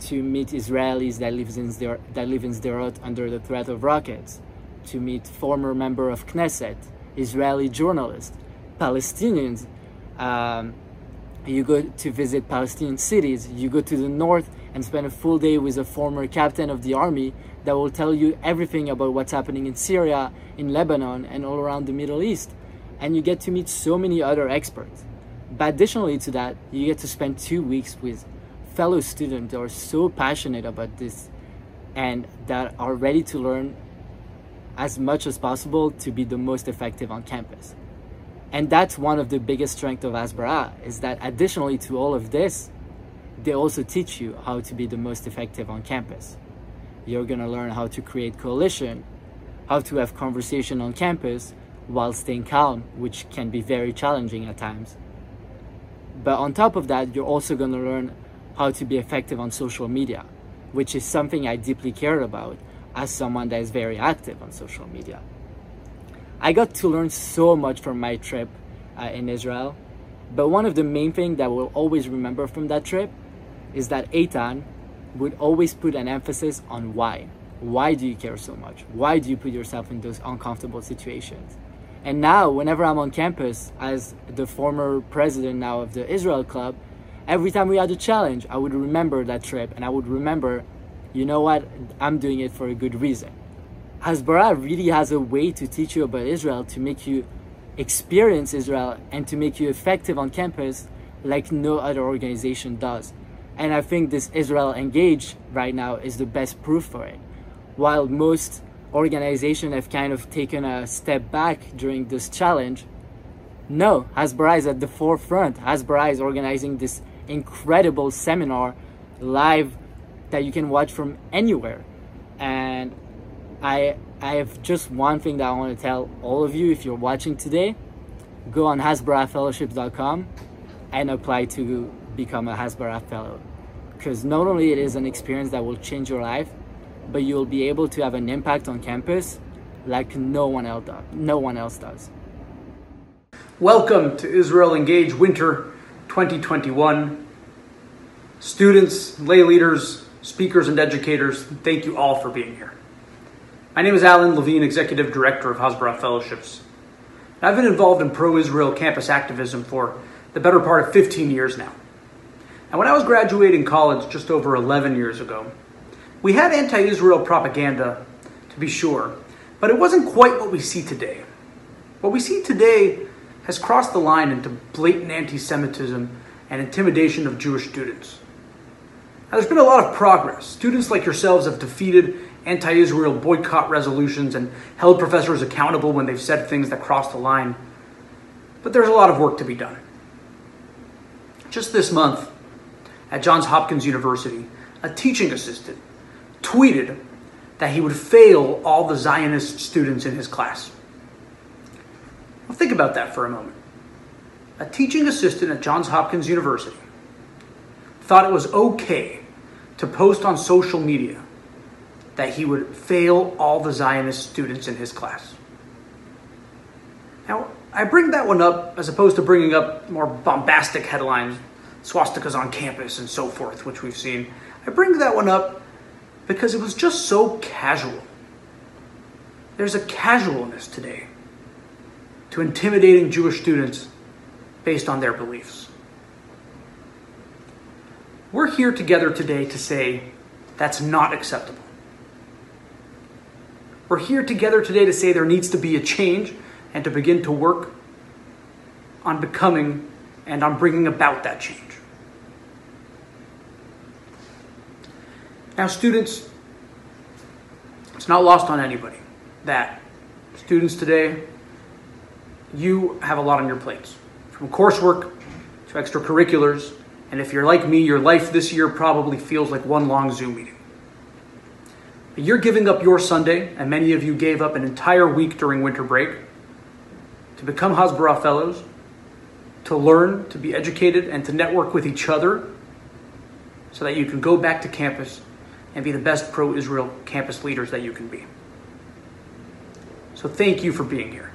to meet Israelis that lives in Sder- that live in Sderot under the threat of rockets, to meet former member of Knesset, Israeli journalists, Palestinians. Um, you go to visit Palestinian cities. You go to the north and spend a full day with a former captain of the army that will tell you everything about what's happening in Syria, in Lebanon, and all around the Middle East. And you get to meet so many other experts. But additionally to that, you get to spend two weeks with fellow students that are so passionate about this and that are ready to learn as much as possible to be the most effective on campus. And that's one of the biggest strengths of Hasbara is that additionally to all of this, they also teach you how to be the most effective on campus. You're gonna learn how to create coalition, how to have conversation on campus while staying calm, which can be very challenging at times. But on top of that, you're also gonna learn how to be effective on social media, which is something I deeply care about as someone that is very active on social media. I got to learn so much from my trip uh, in Israel, but one of the main things that I will always remember from that trip is that Eitan would always put an emphasis on why. Why do you care so much? Why do you put yourself in those uncomfortable situations? And now, whenever I'm on campus, as the former president now of the Israel Club, every time we had a challenge, I would remember that trip and I would remember, you know what, I'm doing it for a good reason. Hasbara really has a way to teach you about Israel, to make you experience Israel, and to make you effective on campus like no other organization does. And I think this Israel Engage right now is the best proof for it. While most organizations have kind of taken a step back during this challenge, no, Hasbara is at the forefront. Hasbara is organizing this incredible seminar live that you can watch from anywhere. And I I have just one thing that I want to tell all of you if you're watching today. Go on hasbarafellowships.com and apply to become a Hasbara fellow because not only it is an experience that will change your life, but you'll be able to have an impact on campus like no one else does. No one else does. Welcome to Israel Engage Winter 2021. Students, lay leaders, speakers, and educators, thank you all for being here. My name is Alan Levine, Executive Director of Hasbara Fellowships. I've been involved in pro Israel campus activism for the better part of 15 years now. And when I was graduating college just over 11 years ago, we had anti Israel propaganda, to be sure, but it wasn't quite what we see today. What we see today has crossed the line into blatant anti Semitism and intimidation of Jewish students. Now, there's been a lot of progress. Students like yourselves have defeated anti Israel boycott resolutions and held professors accountable when they've said things that cross the line. But there's a lot of work to be done. Just this month, at Johns Hopkins University, a teaching assistant, tweeted that he would fail all the Zionist students in his class. Well, think about that for a moment. A teaching assistant at Johns Hopkins University thought it was okay to post on social media that he would fail all the Zionist students in his class. Now, I bring that one up as opposed to bringing up more bombastic headlines swastikas on campus and so forth, which we've seen. I bring that one up because it was just so casual. There's a casualness today to intimidating Jewish students based on their beliefs. We're here together today to say that's not acceptable. We're here together today to say there needs to be a change and to begin to work on becoming and on bringing about that change. Now, students, it's not lost on anybody that students today, you have a lot on your plates. From coursework to extracurriculars, and if you're like me, your life this year probably feels like one long Zoom meeting. You're giving up your Sunday, and many of you gave up an entire week during winter break to become Hasbara Fellows, to learn, to be educated, and to network with each other so that you can go back to campus and be the best pro Israel campus leaders that you can be. So thank you for being here.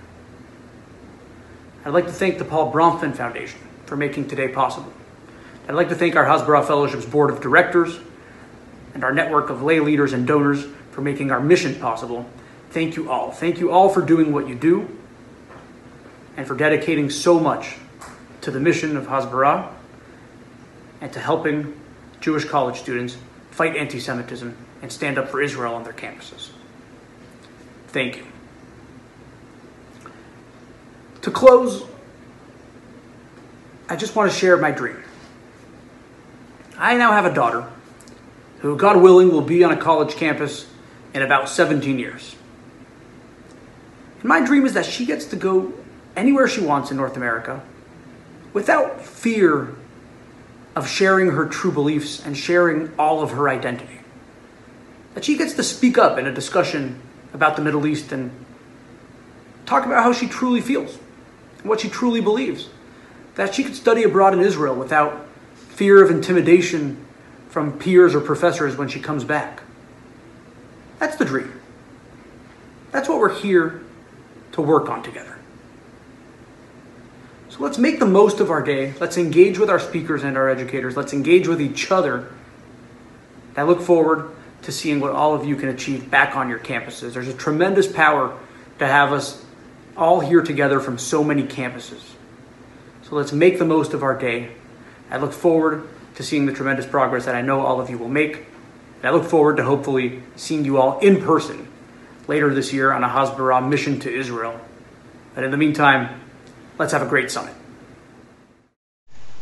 I'd like to thank the Paul Bronfman Foundation for making today possible. I'd like to thank our Hasbara Fellowship's Board of Directors and our network of lay leaders and donors for making our mission possible. Thank you all. Thank you all for doing what you do and for dedicating so much to the mission of Hasbara and to helping Jewish college students fight anti Semitism and stand up for Israel on their campuses. Thank you. To close, I just want to share my dream. I now have a daughter who, God willing, will be on a college campus in about 17 years. And my dream is that she gets to go anywhere she wants in North America without fear of sharing her true beliefs and sharing all of her identity. That she gets to speak up in a discussion about the Middle East and talk about how she truly feels and what she truly believes. That she could study abroad in Israel without fear of intimidation from peers or professors when she comes back. That's the dream. That's what we're here to work on together. So let's make the most of our day. Let's engage with our speakers and our educators. Let's engage with each other. I look forward to seeing what all of you can achieve back on your campuses. There's a tremendous power to have us all here together from so many campuses. So let's make the most of our day. I look forward to seeing the tremendous progress that I know all of you will make. And I look forward to hopefully seeing you all in person later this year on a Hasbara mission to Israel. And in the meantime, let's have a great summit.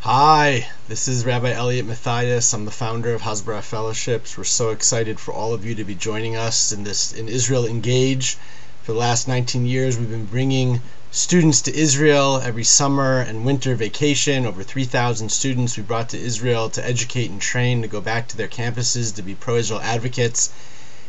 Hi, this is Rabbi Elliot Mathias. I'm the founder of Hasbara Fellowships. We're so excited for all of you to be joining us in this in Israel Engage. For the last 19 years, we've been bringing students to Israel every summer and winter vacation. Over 3,000 students we brought to Israel to educate and train to go back to their campuses to be pro Israel advocates.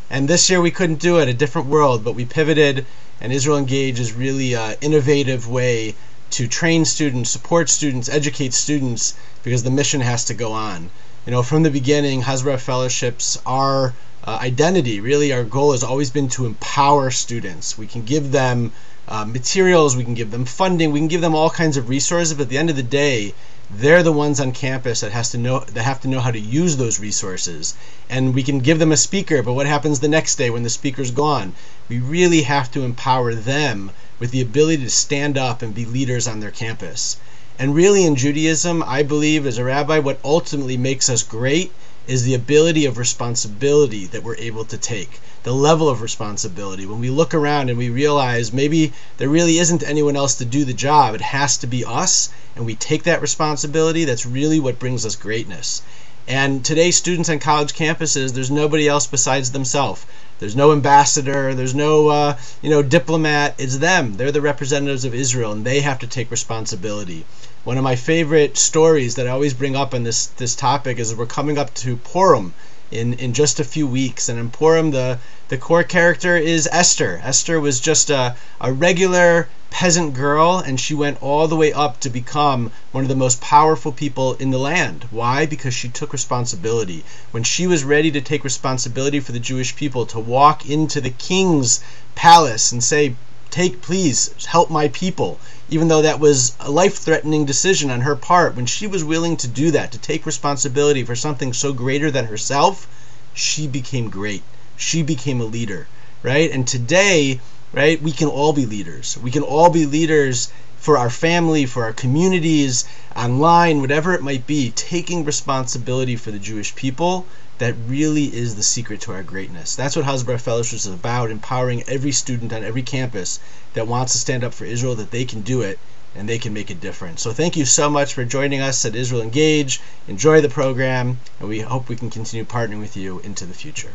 And this year we couldn't do it, a different world, but we pivoted, and Israel Engage is really an innovative way to train students, support students, educate students, because the mission has to go on. You know, from the beginning, Hasbara Fellowships, our uh, identity, really, our goal has always been to empower students. We can give them uh, materials, we can give them funding, we can give them all kinds of resources, but at the end of the day, they're the ones on campus that has to know that have to know how to use those resources and we can give them a speaker but what happens the next day when the speaker's gone we really have to empower them with the ability to stand up and be leaders on their campus. And really in judaism i believe as a rabbi what ultimately makes us great is the ability of responsibility that we're able to take the level of responsibility. When we look around and we realize maybe there really isn't anyone else to do the job it has to be us and we take that responsibility that's really what brings us greatness. And today students on college campuses there's nobody else besides themselves there's no ambassador there's no uh, you know diplomat it's them they're the representatives of israel and they have to take responsibility one of my favorite stories that i always bring up on this this topic is we're coming up to purim in, in just a few weeks. And in Purim, the, the core character is Esther. Esther was just a, a regular peasant girl, and she went all the way up to become one of the most powerful people in the land. Why? Because she took responsibility. When she was ready to take responsibility for the Jewish people, to walk into the king's palace and say, Take, please, help my people even though that was a life threatening decision on her part, when she was willing to do that, to take responsibility for something so greater than herself, she became great. She became a leader, right? And today, right, we can all be leaders. We can all be leaders for our family, for our communities, online, whatever it might be, taking responsibility for the Jewish people that really is the secret to our greatness. That's what Hasbara Fellowship is about, empowering every student on every campus that wants to stand up for Israel that they can do it and they can make a difference. So thank you so much for joining us at Israel Engage. Enjoy the program, and we hope we can continue partnering with you into the future.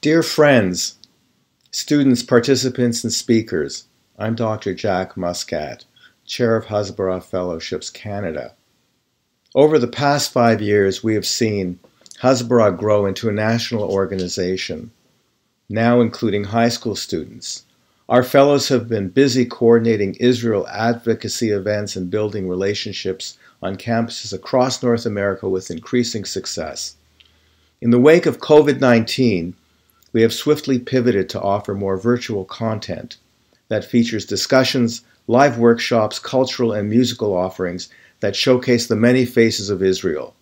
Dear friends, students, participants, and speakers, I'm Dr. Jack Muscat, Chair of Hasbara Fellowships Canada. Over the past five years, we have seen Hasbara grow into a national organization, now including high school students. Our fellows have been busy coordinating Israel advocacy events and building relationships on campuses across North America with increasing success. In the wake of COVID 19, we have swiftly pivoted to offer more virtual content that features discussions, live workshops, cultural and musical offerings that showcase the many faces of Israel.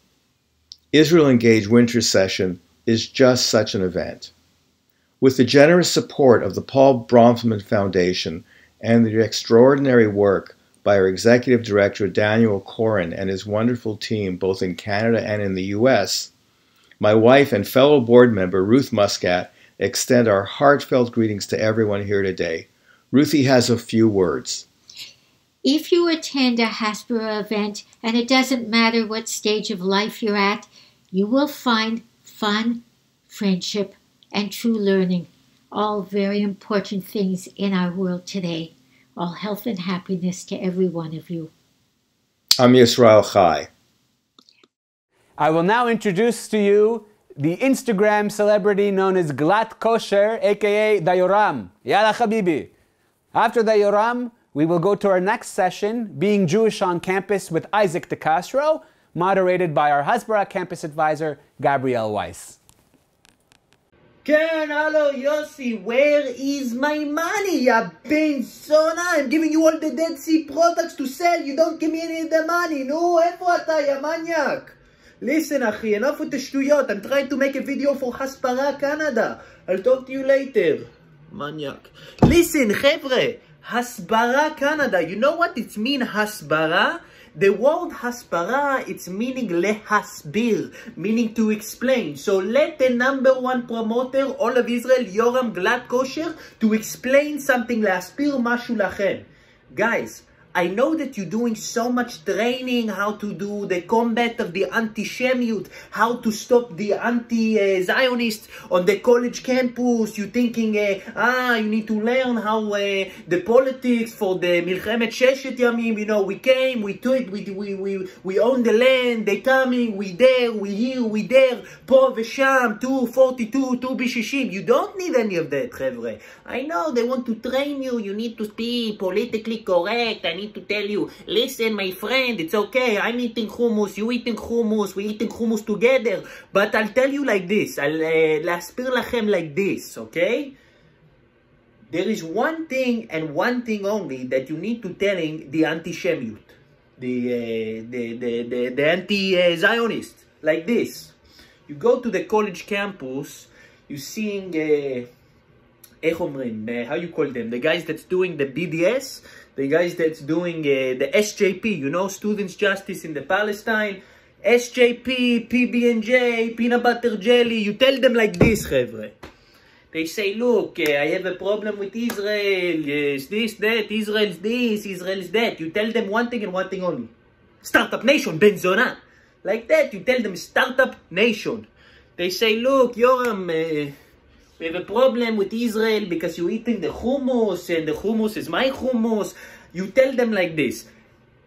Israel Engage Winter Session is just such an event. With the generous support of the Paul Bronfman Foundation and the extraordinary work by our executive director Daniel Koren and his wonderful team both in Canada and in the US, my wife and fellow board member Ruth Muscat extend our heartfelt greetings to everyone here today. Ruthie has a few words. If you attend a Hasbara event, and it doesn't matter what stage of life you're at, you will find fun, friendship, and true learning, all very important things in our world today. All health and happiness to every one of you. I'm Yisrael Chai. I will now introduce to you the Instagram celebrity known as Glatt Kosher, aka The Yoram. Yalla Habibi. After The Yoram, we will go to our next session, Being Jewish on Campus with Isaac de Castro, moderated by our Hasbara campus advisor, Gabrielle Weiss. Ken, hello, Yossi, where is my money, ya Ben Sona? I'm giving you all the Dead Sea products to sell, you don't give me any of the money, no, איפה אתה, a maniac. Listen, Achi, enough with the shtuyot. I'm trying to make a video for Hasbara Canada. I'll talk to you later. Maniac. Listen, Hebre, Hasbara Canada. You know what it means, Hasbara? The word Hasbara, it's meaning lehasbir, meaning to explain. So let the number one promoter, all of Israel, Yoram Glatt Kosher, to explain something, Lehasbir, משהו Guys, I know that you're doing so much training, how to do the combat of the anti-Shemite, how to stop the anti-Zionists on the college campus. You're thinking, uh, ah, you need to learn how uh, the politics for the Milchemet Sheshet Yamim, you know, we came, we took, we, we, we, we own the land, they coming, we there, we here, we there, Po Vesham, 242, 2 Bishishim. You don't need any of that, Chevre. I know, they want to train you, you need to be politically correct, I need to tell you, listen, my friend, it's okay. I'm eating hummus, you eating hummus, we eating hummus together. But I'll tell you like this, I'll uh, להסביר לכם like this, okay? There is one thing and one thing only that you need to telling the anti-Shemiyut, the, uh, the, the, the, the anti-Zionist, like this. You go to the college campus, you seeing... Uh, איך אומרים, uh, how you call them, the guys that's doing the BDS, the guys that's doing uh, the SJP, you know, Students Justice in the Palestine, SJP, PB&J, peanut butter jelly, you tell them like this, חבר'ה. They say, look, uh, I have a problem with Israel, yes, this, that, Israel's this, Israel's that. You tell them one thing and one thing only. Startup nation, Ben Zona. Like that, you tell them startup nation. They say, look, Yoram, uh, we have a problem with Israel because you're eating the hummus and the hummus is my hummus. You tell them like this.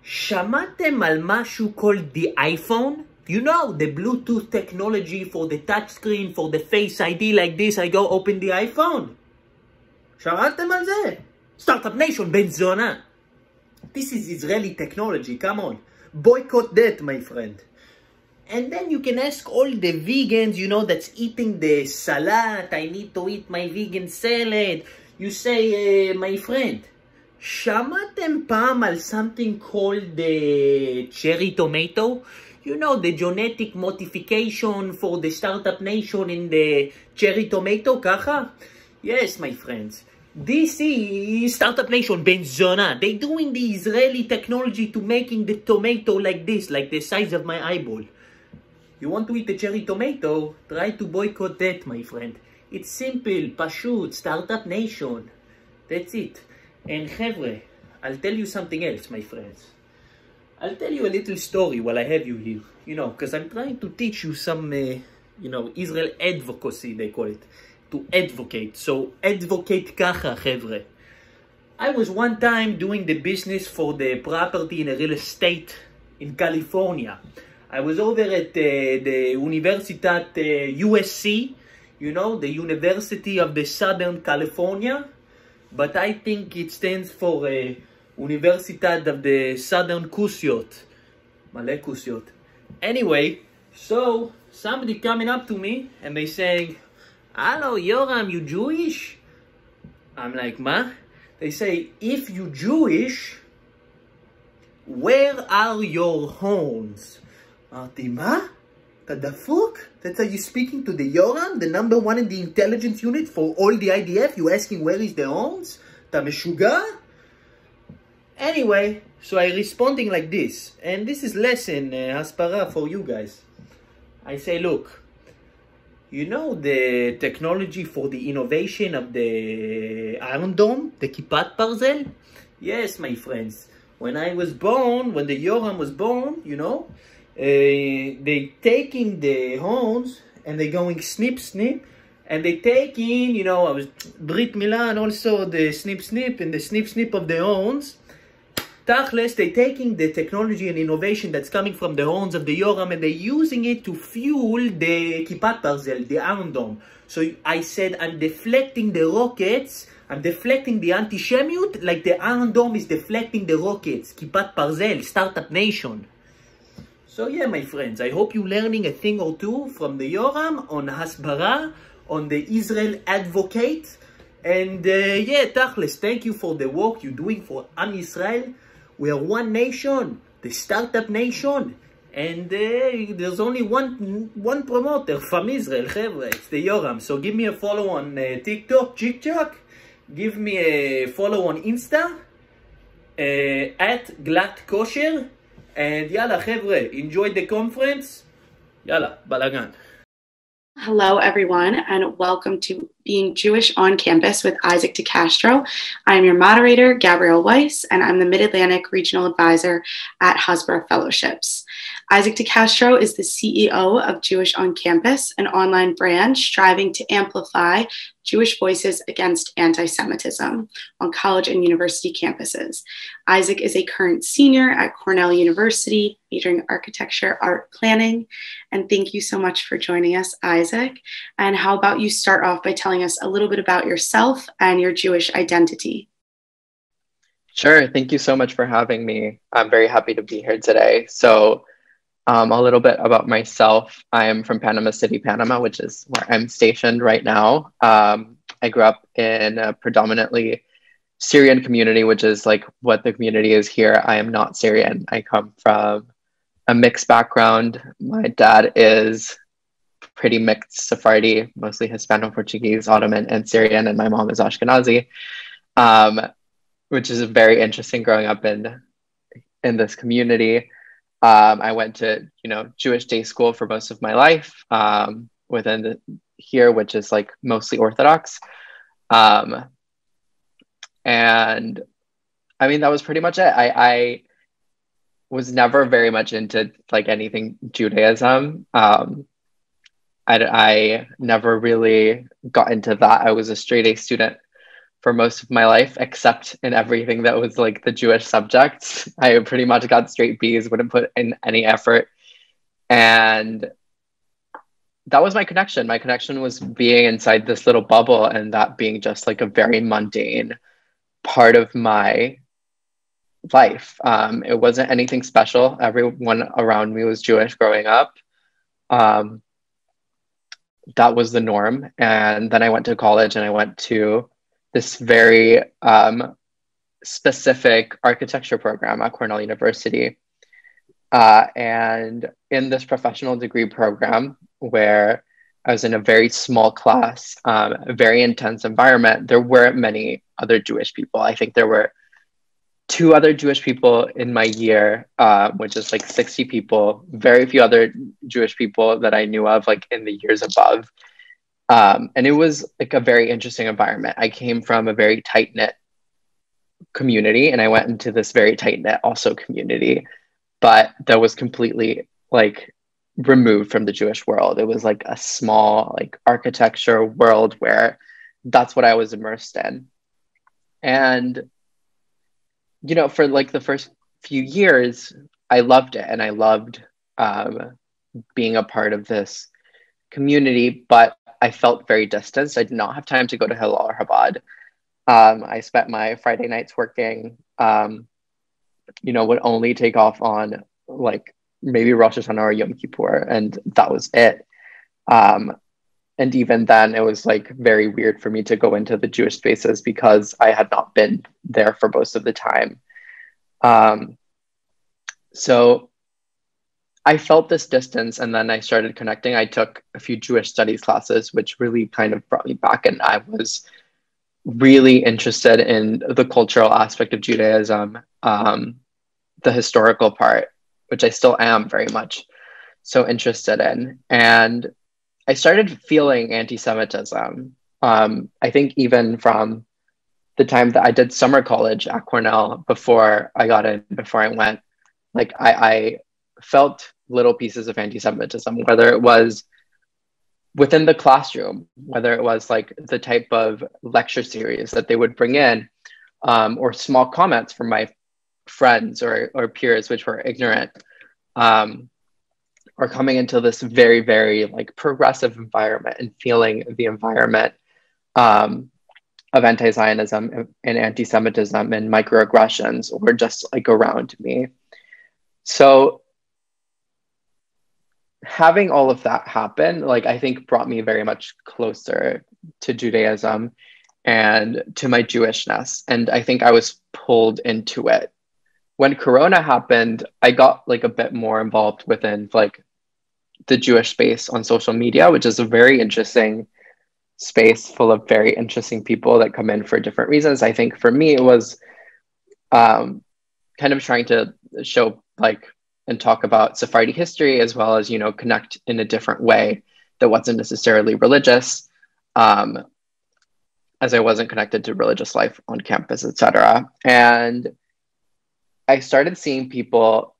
שמעתם על משהו called the iPhone? You know, the Bluetooth technology for the touchscreen, for the face ID like this, I go open the iPhone. שמעתם על זה? Startup Nation, בן זונה. This is Israeli technology, come on. Boycott that, my friend. And then you can ask all the vegans, you know, that's eating the salad. I need to eat my vegan salad. You say, uh, my friend, שמעתם פעם על something called the cherry tomato? You know, the genetic modification for the startup nation in the cherry tomato, ככה? Yes, my friends. This is Startup Nation, Ben Zona. They doing the Israeli technology to making the tomato like this, like the size of my eyeball. You want to eat a cherry tomato? Try to boycott that, my friend. It's simple, pashut, startup nation. That's it. And חבר'ה, I'll tell you something else, my friends. I'll tell you a little story while I have you here. You know, because I'm trying to teach you some, uh, you know, Israel advocacy, they call it. To advocate. So, advocate ככה, חבר'ה. I was one time doing the business for the property in a real estate in California. I was over at uh, the Universitat uh, USC, you know, the University of the Southern California, but I think it stands for uh, Universitat of the Southern Kusiot. Male Kusiot. Anyway, so somebody coming up to me and they saying, Hello, Yoram, you Jewish? I'm like, Ma? They say, if you Jewish, where are your horns? Ah, Artima? That That's fuck? you're speaking to the Yoram, the number one in the intelligence unit for all the IDF? You're asking where is the arms? Meshuga? Anyway, so i responding like this. And this is lesson, uh, for you guys. I say, look, you know the technology for the innovation of the Iron Dome, the Kippat Barzel? Yes, my friends. When I was born, when the Yoram was born, you know, they taking the horns and they going snip snip and they take in, you know, I was Brit Milah and also the snip snip and the snip snip of the horns. Tachles, they taking the technology and innovation that's coming from the horns of the Yoram and they're using it to fuel the Kippat Barzel, the Iron Dome. So I said, I'm deflecting the rockets, I'm deflecting the anti-Shemut like the Iron Dome is deflecting the rockets. Kippat Barzel, Startup Nation. So yeah, my friends, I hope you're learning a thing or two from the Yoram on Hasbara, on the Israel Advocate. And uh, yeah, Tachlis, thank you for the work you're doing for Am Israel. We are one nation, the startup nation. And uh, there's only one one promoter from Israel, it's the Yoram. So give me a follow on uh, TikTok, TikTok. Give me a follow on Insta uh, at Glatt Kosher. And yalla, chevre, enjoy the conference. Yalla, balagan. Hello, everyone, and welcome to Being Jewish on Campus with Isaac de Castro. I'm your moderator, Gabrielle Weiss, and I'm the Mid Atlantic Regional Advisor at Hasbara Fellowships. Isaac de Castro is the CEO of Jewish on Campus, an online brand striving to amplify Jewish voices against anti Semitism on college and university campuses. Isaac is a current senior at Cornell University, majoring in architecture, art planning. And thank you so much for joining us, Isaac. And how about you start off by telling us a little bit about yourself and your Jewish identity? Sure. Thank you so much for having me. I'm very happy to be here today. So, um, a little bit about myself. I am from Panama City, Panama, which is where I'm stationed right now. Um, I grew up in a predominantly Syrian community, which is like what the community is here. I am not Syrian. I come from a mixed background. My dad is pretty mixed Sephardi, mostly Hispano Portuguese, Ottoman, and Syrian, and my mom is Ashkenazi, um, which is very interesting growing up in in this community. Um, I went to you know Jewish day school for most of my life um, within the, here, which is like mostly Orthodox, um, and I mean that was pretty much it. I, I was never very much into like anything Judaism. Um, I, I never really got into that. I was a straight A student for most of my life, except in everything that was like the Jewish subjects. I pretty much got straight B's, wouldn't put in any effort. And that was my connection. My connection was being inside this little bubble and that being just like a very mundane part of my life. Um, it wasn't anything special. Everyone around me was Jewish growing up. Um, that was the norm. And then I went to college and I went to this very um, specific architecture program at Cornell University. Uh, and in this professional degree program, where I was in a very small class, um, a very intense environment, there weren't many other Jewish people. I think there were two other Jewish people in my year, uh, which is like 60 people, very few other Jewish people that I knew of, like in the years above. Um, and it was like a very interesting environment. I came from a very tight knit community and I went into this very tight knit also community, but that was completely like removed from the Jewish world. It was like a small like architecture world where that's what I was immersed in. And you know, for like the first few years, I loved it and I loved um, being a part of this community, but I felt very distanced. I did not have time to go to Hillel or Chabad. Um, I spent my Friday nights working, um, you know, would only take off on like maybe Rosh Hashanah or Yom Kippur, and that was it. Um, and even then, it was like very weird for me to go into the Jewish spaces because I had not been there for most of the time. Um, so I felt this distance and then I started connecting. I took a few Jewish studies classes, which really kind of brought me back. And I was really interested in the cultural aspect of Judaism. Um, the historical part, which I still am very much so interested in. And I started feeling anti Semitism. Um, I think even from the time that I did summer college at Cornell before I got in, before I went, like I, I felt little pieces of anti Semitism, whether it was within the classroom, whether it was like the type of lecture series that they would bring in, um, or small comments from my friends or, or peers, which were ignorant, um, or coming into this very, very like progressive environment and feeling the environment um, of anti-Zionism and anti-Semitism and microaggressions were just like around me. So having all of that happen, like I think brought me very much closer to Judaism and to my Jewishness. And I think I was pulled into it. When Corona happened, I got like a bit more involved within like the Jewish space on social media, which is a very interesting space full of very interesting people that come in for different reasons. I think for me, it was um, kind of trying to show like and talk about Sephardi history as well as you know connect in a different way that wasn't necessarily religious, um, as I wasn't connected to religious life on campus, etc. And I started seeing people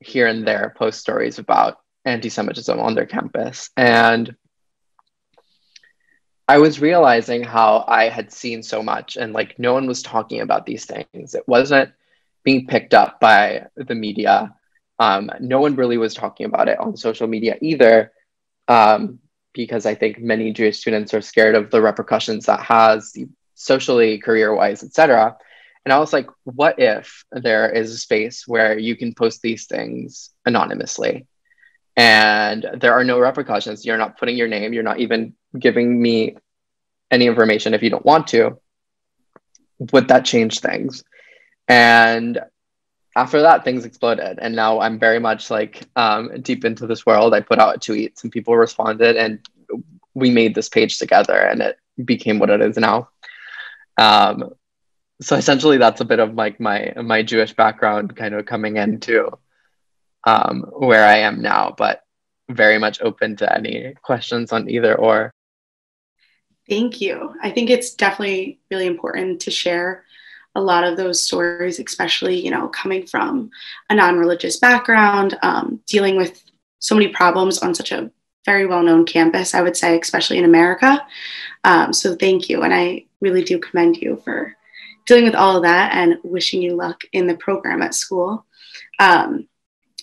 here and there post stories about anti-Semitism on their campus, and I was realizing how I had seen so much, and like no one was talking about these things. It wasn't being picked up by the media um, no one really was talking about it on social media either, um, because I think many Jewish students are scared of the repercussions that has socially, career wise, etc. And I was like, what if there is a space where you can post these things anonymously and there are no repercussions? You're not putting your name, you're not even giving me any information if you don't want to. Would that change things? And after that things exploded. And now i'm very much like um, deep into this world. I put out a tweet some people responded and we made this page together and it became what it is now. Um, so essentially that's a bit of like my my jewish background kind of coming into um, where i am now but very much open to any questions on either or. Thank you. I think it's definitely really important to share a lot of those stories, especially, you know, coming from a non religious background, um, dealing with so many problems on such a very well known campus, I would say, especially in America. Um, so thank you. And I really do commend you for dealing with all of that and wishing you luck in the program at school. Um,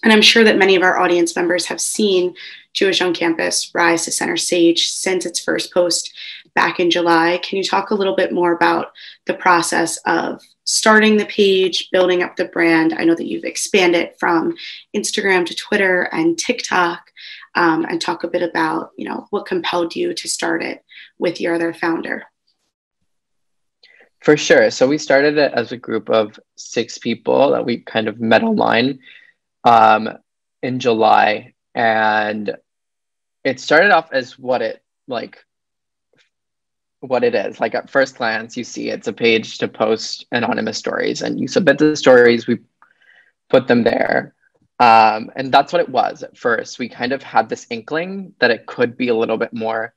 and I'm sure that many of our audience members have seen Jewish on Campus rise to center stage since its first post back in July. Can you talk a little bit more about the process of starting the page, building up the brand? I know that you've expanded from Instagram to Twitter and TikTok, um, and talk a bit about you know what compelled you to start it with your other founder. For sure. So we started it as a group of six people that we kind of met online um, in July, and it started off as what it like what it is. Like at first glance, you see it's a page to post anonymous stories, and you submit the stories, we put them there. Um, and that's what it was at first. We kind of had this inkling that it could be a little bit more.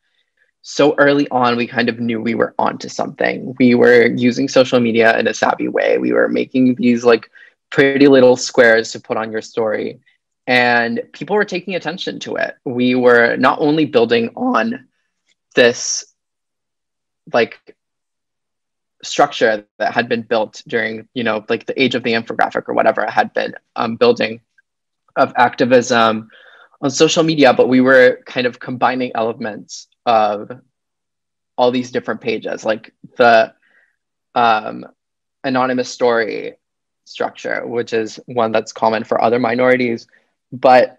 So early on, we kind of knew we were onto something. We were using social media in a savvy way. We were making these like pretty little squares to put on your story. And people were taking attention to it. We were not only building on this like structure that had been built during you know like the age of the infographic or whatever had been um, building of activism on social media but we were kind of combining elements of all these different pages like the um, anonymous story structure which is one that's common for other minorities but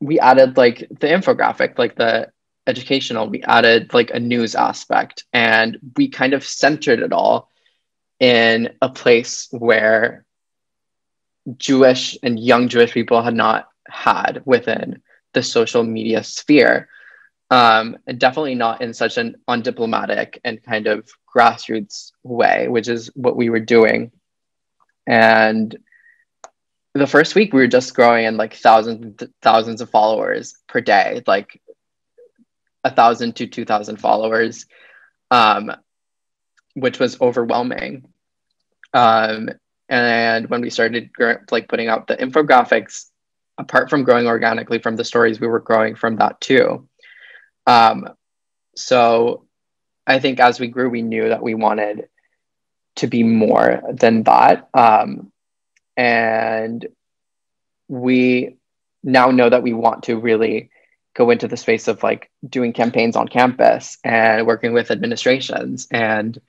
we added like the infographic like the educational, we added like a news aspect and we kind of centered it all in a place where Jewish and young Jewish people had not had within the social media sphere. Um, and definitely not in such an undiplomatic and kind of grassroots way, which is what we were doing. And the first week we were just growing in like thousands thousands of followers per day like a thousand to two thousand followers um, which was overwhelming. Um, and when we started like putting out the infographics apart from growing organically from the stories we were growing from that too. Um, so i think as we grew we knew that we wanted to be more than that. Um, and we now know that we want to really go into the space of like doing campaigns on campus and working with administrations and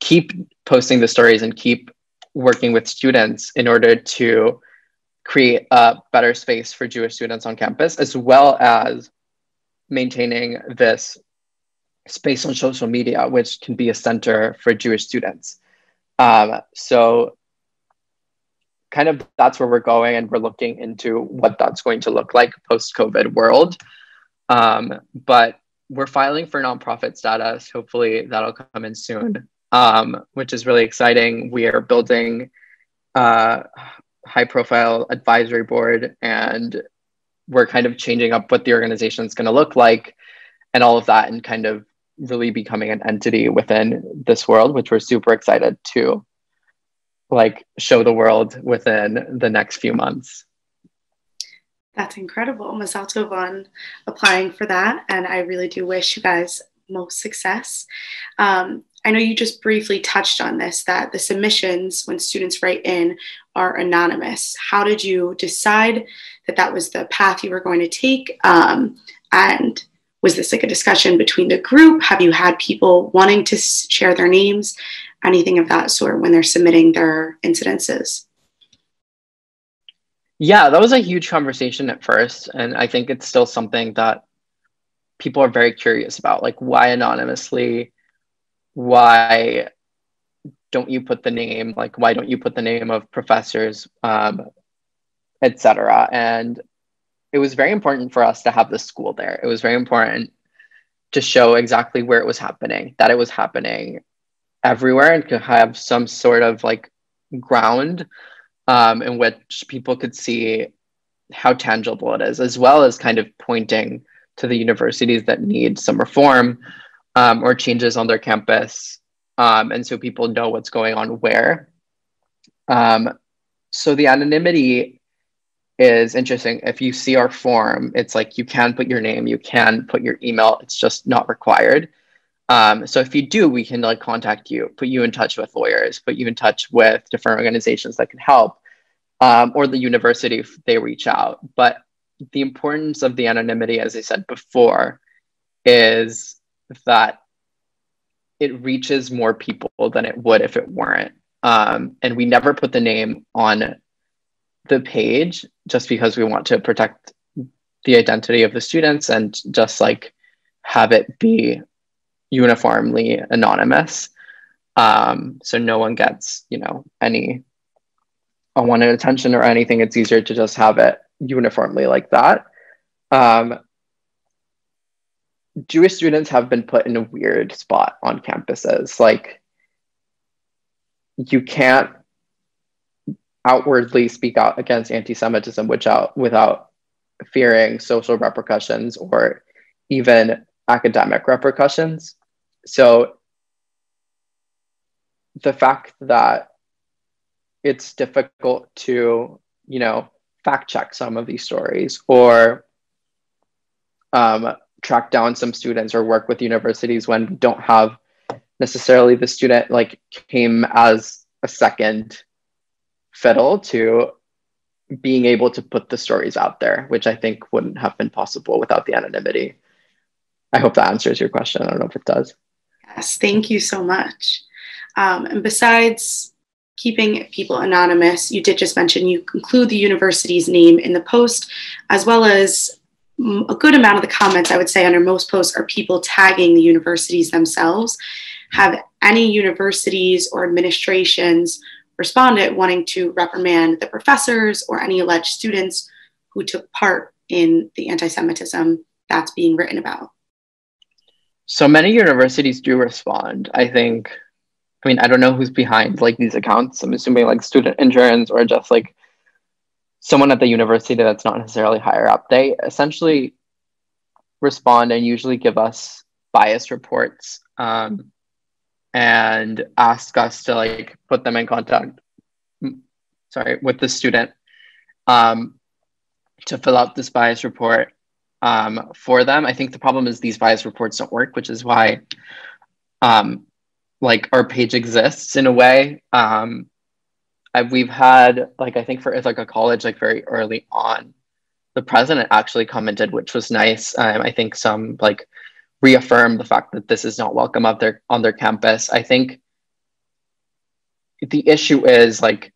keep posting the stories and keep working with students in order to create a better space for Jewish students on campus, as well as maintaining this space on social media, which can be a center for Jewish students. Um, so, kind of that's where we're going, and we're looking into what that's going to look like post COVID world. Um, but we're filing for nonprofit status. Hopefully, that'll come in soon um, which is really exciting. We are building a high profile advisory board and we're kind of changing up what the organization is going to look like and all of that and kind of really becoming an entity within this world which we're super excited to like show the world within the next few months that's incredible Mazal Tov on applying for that and i really do wish you guys most success um, I know you just briefly touched on this that the submissions, when students write in, are anonymous. How did you decide that that was the path you were going to take? Um, and was this like a discussion between the group? Have you had people wanting to share their names? Anything of that sort when they're submitting their incidences? Yeah, that was a huge conversation at first. And I think it's still something that people are very curious about. Like, why anonymously? why don't you put the name like why don't you put the name of professors um, etc and it was very important for us to have the school there it was very important to show exactly where it was happening that it was happening everywhere and could have some sort of like ground um, in which people could see how tangible it is as well as kind of pointing to the universities that need some reform um, or changes on their campus. Um, and so people know what's going on where. Um, so the anonymity is interesting. If you see our form, it's like you can put your name, you can put your email, it's just not required. Um, so if you do, we can like contact you, put you in touch with lawyers, put you in touch with different organizations that can help, um, or the university if they reach out. But the importance of the anonymity, as I said before, is that it reaches more people than it would if it weren't. Um, and we never put the name on the page just because we want to protect the identity of the students and just like have it be uniformly anonymous. Um, so no one gets, you know, any unwanted attention or anything. It's easier to just have it uniformly like that. Um, Jewish students have been put in a weird spot on campuses. Like, you can't outwardly speak out against anti-Semitism without without fearing social repercussions or even academic repercussions. So the fact that it's difficult to, you know, fact check some of these stories or um, track down some students or work with universities when we don't have necessarily the student like came as a second fiddle to being able to put the stories out there, which I think wouldn't have been possible without the anonymity. I hope that answers your question. I don't know if it does. Yes, thank you so much. Um, and besides keeping people anonymous, you did just mention you include the university's name in the post, as well as a good amount of the comments I would say under most posts are people tagging the universities themselves. Have any universities or administrations responded wanting to reprimand the professors or any alleged students who took part in the anti Semitism that's being written about? So many universities do respond. I think I mean, I don't know who's behind like these accounts. I'm assuming like student interns or just like someone at the university that's not necessarily higher up. They essentially respond and usually give us bias reports um, and ask us to like put them in contact sorry with the student um, to fill out this bias report um, for them i think the problem is these bias reports don't work which is why um, like our page exists in a way um, I, we've had like i think for Ithaca College like very early on the president actually commented which was nice um, i think some like reaffirm the fact that this is not welcome up there on their campus. I think the issue is like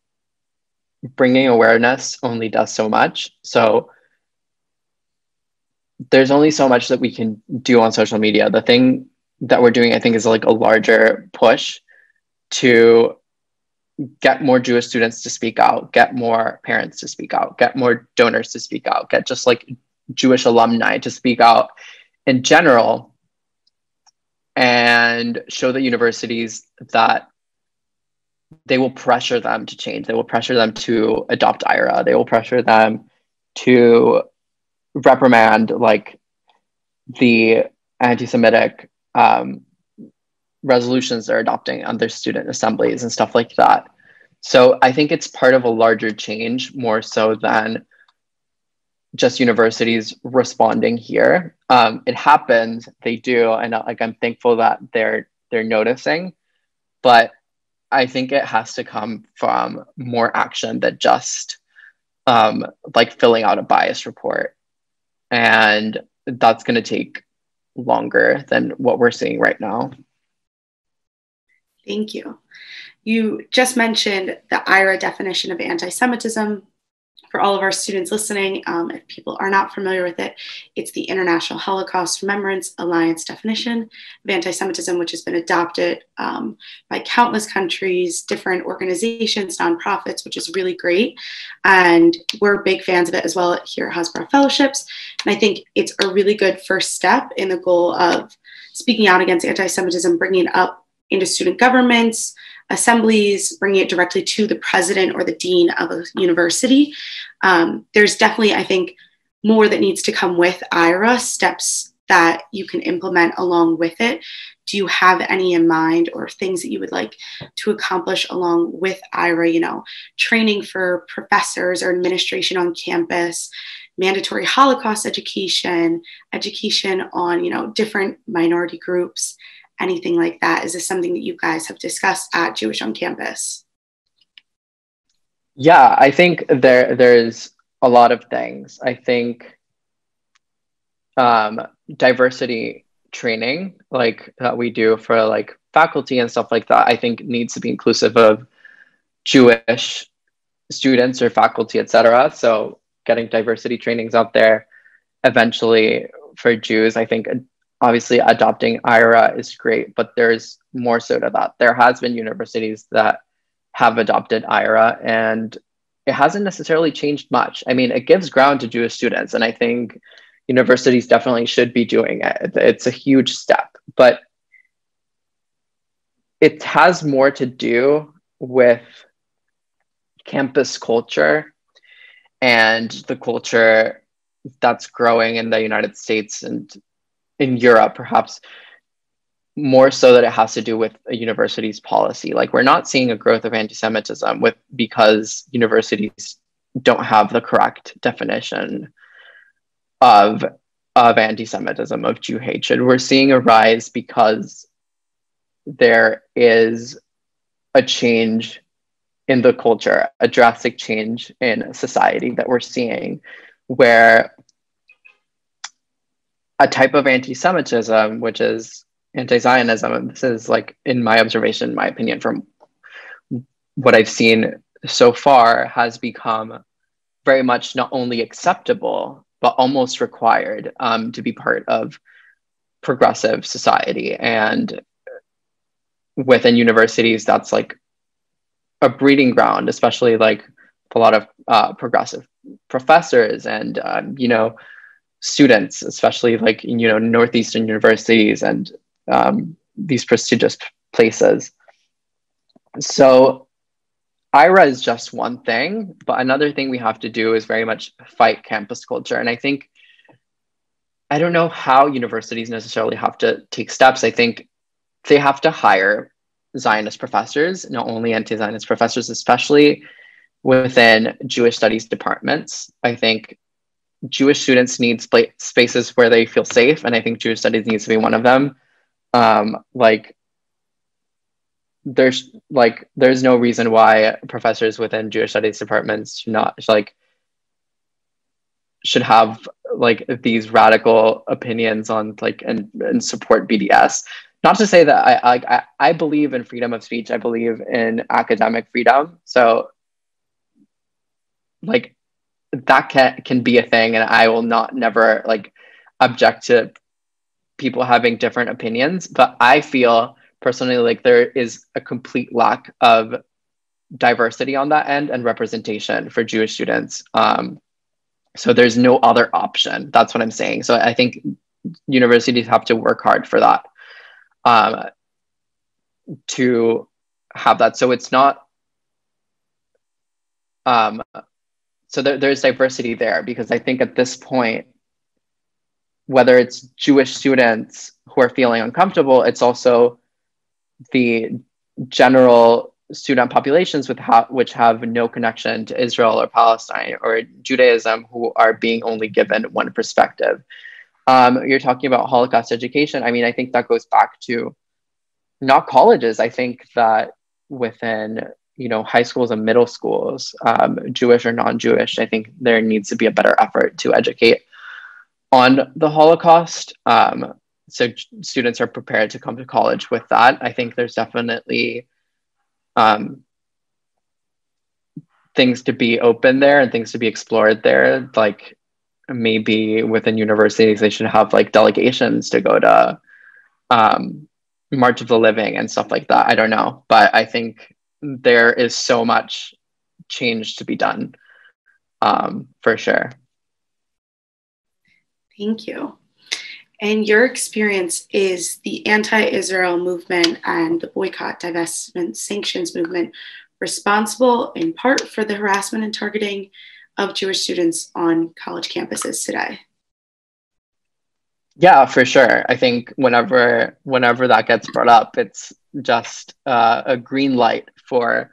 bringing awareness only does so much. So there's only so much that we can do on social media. The thing that we're doing, I think, is like a larger push to get more Jewish students to speak out, get more parents to speak out, get more donors to speak out, get just like Jewish alumni to speak out in general and show the universities that they will pressure them to change. They will pressure them to adopt IHRA. They will pressure them to reprimand like the anti-Semitic um, resolutions they're adopting on their student assemblies and stuff like that. So I think it's part of a larger change more so than just universities responding here. Um, it happens, they do, and uh, like I'm thankful that they're they're noticing, but I think it has to come from more action than just um, like filling out a bias report, and that's going to take longer than what we're seeing right now. Thank you. You just mentioned the IHRA definition of anti Semitism, for all of our students listening, um, if people are not familiar with it, it's the International Holocaust Remembrance Alliance definition of anti Semitism, which has been adopted um, by countless countries, different organizations, nonprofits, which is really great. And we're big fans of it as well here at Hasbara Fellowships. And I think it's a really good first step in the goal of speaking out against anti Semitism, bringing up into student governments, assemblies, bringing it directly to the president or the dean of a university. Um, there's definitely, I think, more that needs to come with IHRA steps that you can implement along with it. Do you have any in mind or things that you would like to accomplish along with IHRA? You know, training for professors or administration on campus, mandatory Holocaust education, education on, you know, different minority groups, anything like that? Is this something that you guys have discussed at Jewish on Campus? Yeah, I think there there's a lot of things. I think um, diversity training, like that we do for like faculty and stuff like that, I think needs to be inclusive of Jewish students or faculty, etc. So getting diversity trainings out there eventually for Jews, I think obviously adopting IHRA is great, but there's more so to that. There has been universities that have adopted IHRA and it hasn't necessarily changed much. I mean, it gives ground to Jewish students, and I think universities definitely should be doing it. It's a huge step, but it has more to do with campus culture and the culture that's growing in the United States and in Europe, perhaps more so that it has to do with a university's policy. Like we're not seeing a growth of anti-Semitism with because universities don't have the correct definition of of anti-Semitism, of Jew hatred. We're seeing a rise because there is a change in the culture, a drastic change in society that we're seeing where a type of anti-Semitism, which is anti-Zionism. This is like, in my observation, my opinion, from what I've seen so far, has become very much not only acceptable but almost required um, to be part of progressive society. And within universities, that's like a breeding ground, especially like a lot of uh, progressive professors and um, you know students, especially like you know northeastern universities and um, these prestigious places. so IHRA is just one thing, but another thing we have to do is very much fight campus culture. And I think I don't know how universities necessarily have to take steps. I think they have to hire Zionist professors, not only anti Zionist professors, especially within Jewish studies departments. I think Jewish students need sp- spaces where they feel safe, and I think Jewish studies needs to be one of them. Um, like, there's like there's no reason why professors within Jewish studies departments should not like should have like these radical opinions on like and, and support BDS. Not to say that I, I I believe in freedom of speech. I believe in academic freedom. So like that can can be a thing, and I will not never like object to people having different opinions. But I feel personally like there is a complete lack of diversity on that end and representation for Jewish students. Um, so there's no other option. That's what I'm saying. So I think universities have to work hard for that um, to have that. So it's not. Um, so there, there's diversity there because I think at this point, whether it's Jewish students who are feeling uncomfortable, it's also the general student populations with ha- which have no connection to Israel or Palestine or Judaism who are being only given one perspective. Um, you're talking about Holocaust education. I mean, I think that goes back to not colleges. I think that within you know high schools and middle schools, um, Jewish or non-Jewish, I think there needs to be a better effort to educate on the Holocaust. Um, so students are prepared to come to college with that. I think there's definitely um, things to be open there and things to be explored there. Like maybe within universities, they should have like delegations to go to um, March of the Living and stuff like that. I don't know, but I think there is so much change to be done um, for sure. Thank you. And your experience is the anti Israel movement and the boycott, divestment, sanctions movement responsible in part for the harassment and targeting of Jewish students on college campuses today? Yeah, for sure. I think whenever whenever that gets brought up, it's just uh, a green light for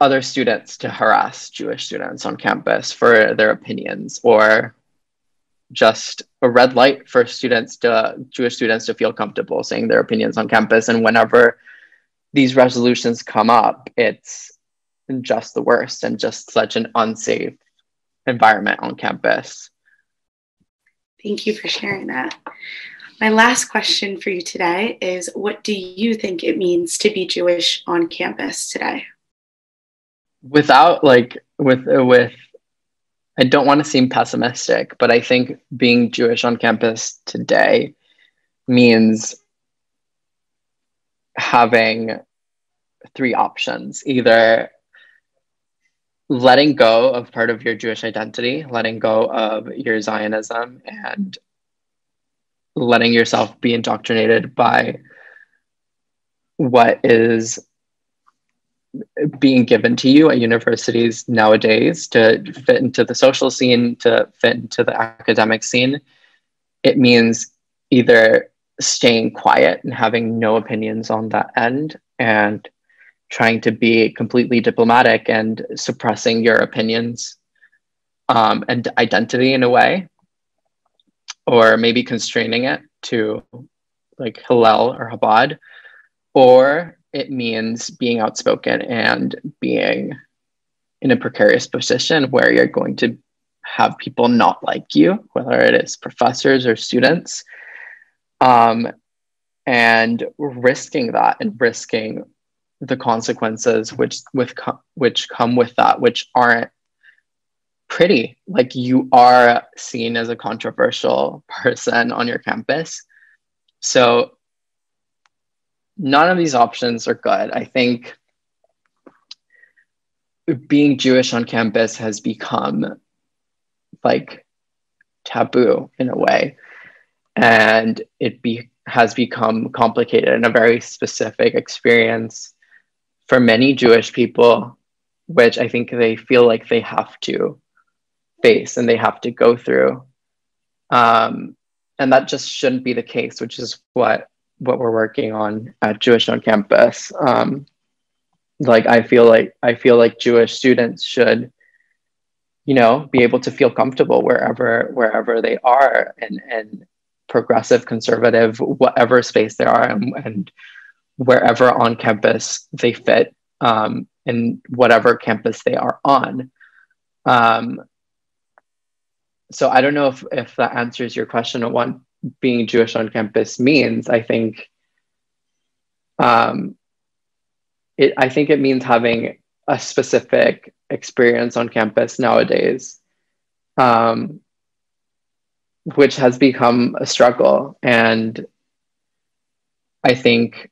other students to harass Jewish students on campus for their opinions or just a red light for students to Jewish students to feel comfortable saying their opinions on campus. And whenever these resolutions come up, it's just the worst and just such an unsafe environment on campus. Thank you for sharing that. My last question for you today is what do you think it means to be Jewish on campus today? Without like with with I don't want to seem pessimistic, but I think being Jewish on campus today means having three options either letting go of part of your Jewish identity, letting go of your Zionism, and letting yourself be indoctrinated by what is being given to you at universities nowadays to fit into the social scene, to fit into the academic scene, it means either staying quiet and having no opinions on that end and trying to be completely diplomatic and suppressing your opinions um, and identity in a way, or maybe constraining it to like Hillel or Chabad, or it means being outspoken and being in a precarious position where you're going to have people not like you, whether it is professors or students, um, and risking that and risking the consequences which with which come with that, which aren't pretty. Like you are seen as a controversial person on your campus, so none of these options are good. I think being Jewish on campus has become like taboo in a way. And it be has become complicated and a very specific experience for many Jewish people, which I think they feel like they have to face and they have to go through. Um, and that just shouldn't be the case, which is what what we're working on at Jewish on Campus. Um, like I feel like I feel like Jewish students should, you know, be able to feel comfortable wherever wherever they are and and progressive, conservative, whatever space they are, and, and wherever on campus they fit, um, in whatever campus they are on. Um, so I don't know if, if that answers your question on what being Jewish on campus means. I think um, it, I think it means having a specific experience on campus nowadays, um, which has become a struggle. And I think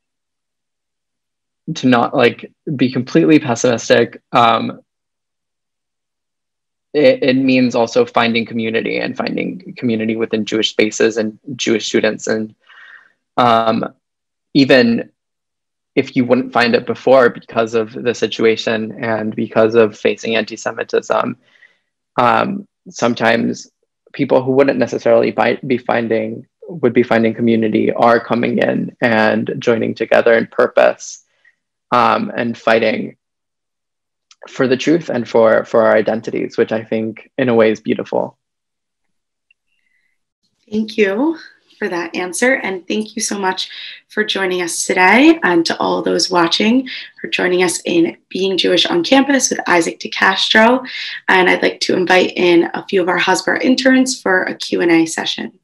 to not like be completely pessimistic, um, it, it means also finding community and finding community within Jewish spaces and Jewish students. And um, even if you wouldn't find it before because of the situation and because of facing anti Semitism, um, sometimes people who wouldn't necessarily be finding would be finding community are coming in and joining together in purpose um, and fighting for the truth and for for our identities which i think in a way is beautiful. Thank you for that answer and thank you so much for joining us today and to all those watching for joining us in being jewish on campus with isaac decastro. And i'd like to invite in a few of our hasbara interns for a q&a session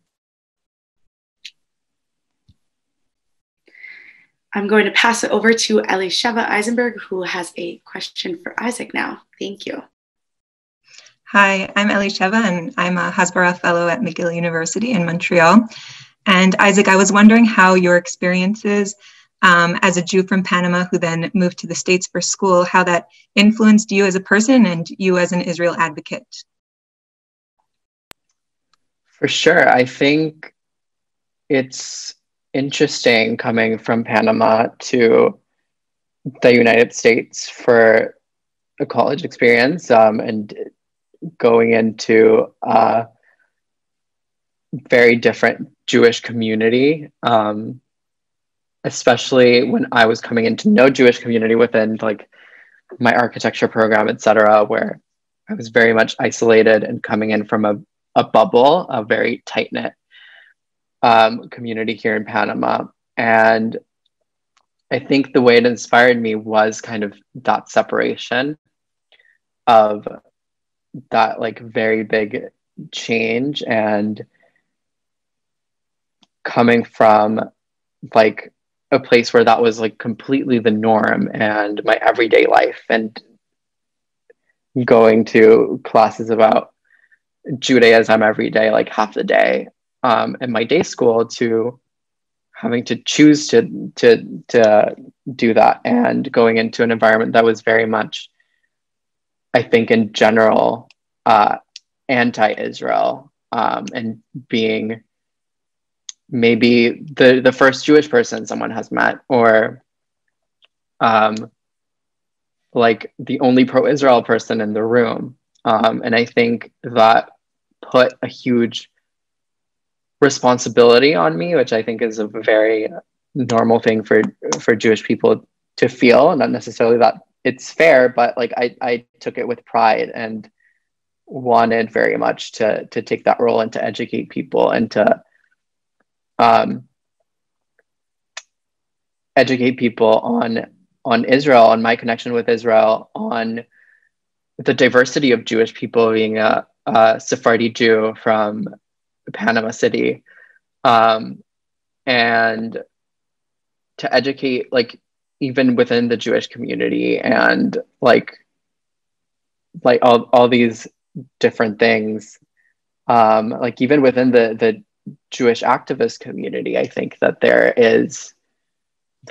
I'm going to pass it over to Elisheva Eisenberg, who has a question for Isaac now. Thank you. Hi, I'm Elisheva, and I'm a Hasbara Fellow at McGill University in Montreal. And Isaac, I was wondering how your experiences um, as a Jew from Panama who then moved to the States for school, how that influenced you as a person and you as an Israel advocate. For sure. I think it's interesting coming from Panama to the United States for a college experience um, and going into a very different Jewish community, um, especially when I was coming into no Jewish community within like my architecture program, etc., where I was very much isolated and coming in from a, a bubble, a very tight knit um, community here in Panama. And I think the way it inspired me was kind of that separation of that like very big change and coming from like a place where that was like completely the norm and my everyday life and going to classes about Judaism every day, like half the day, um, in my day school to having to choose to to to do that and going into an environment that was very much i think in general uh, anti-israel um, and being maybe the the first jewish person someone has met or um, like the only pro-israel person in the room. Um, and i think that put a huge responsibility on me, which I think is a very normal thing for for Jewish people to feel. Not necessarily that it's fair, but like I I took it with pride and wanted very much to to take that role and to educate people and to um, educate people on on Israel, on my connection with Israel, on the diversity of Jewish people being a, a Sephardi Jew from Panama City, um, and to educate like even within the Jewish community and like like all all these different things, um, like even within the the Jewish activist community, I think that there is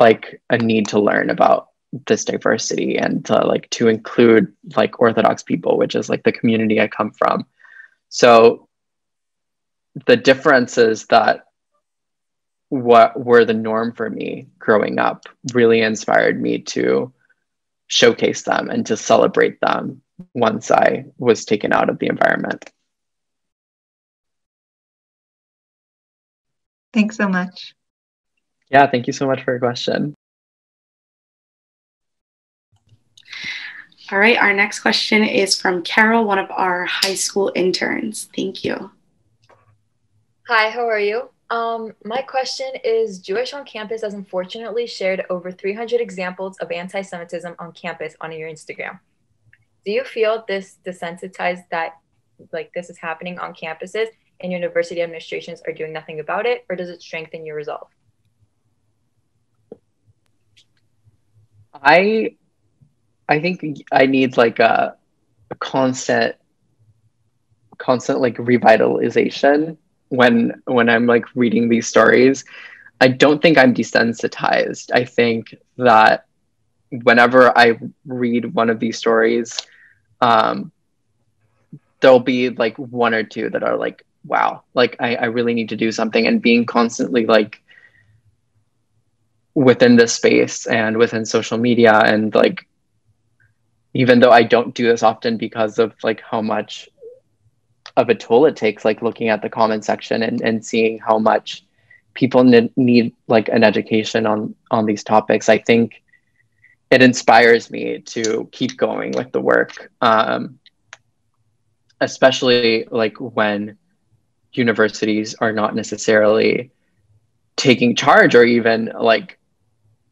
like a need to learn about this diversity and to like to include like Orthodox people, which is like the community I come from. So the difference is that what were the norm for me growing up really inspired me to showcase them and to celebrate them once I was taken out of the environment. Thanks so much. Yeah, thank you so much for your question. All right, our next question is from Carol, one of our high school interns. Thank you. Hi, how are you? Um, my question is Jewish on Campus has unfortunately shared over 300 examples of anti Semitism on campus on your Instagram. Do you feel this desensitized that like this is happening on campuses and university administrations are doing nothing about it, or does it strengthen your resolve? I I think I need like a, a constant constant like revitalization when when I'm like reading these stories. I don't think I'm desensitized. I think that whenever I read one of these stories, um, there'll be like one or two that are like, wow, like I, I really need to do something. And being constantly like within this space and within social media and like even though I don't do this often because of like how much of a toll it takes, like looking at the comment section and, and seeing how much people need like an education on on these topics. I think it inspires me to keep going with the work, um, especially like when universities are not necessarily taking charge or even like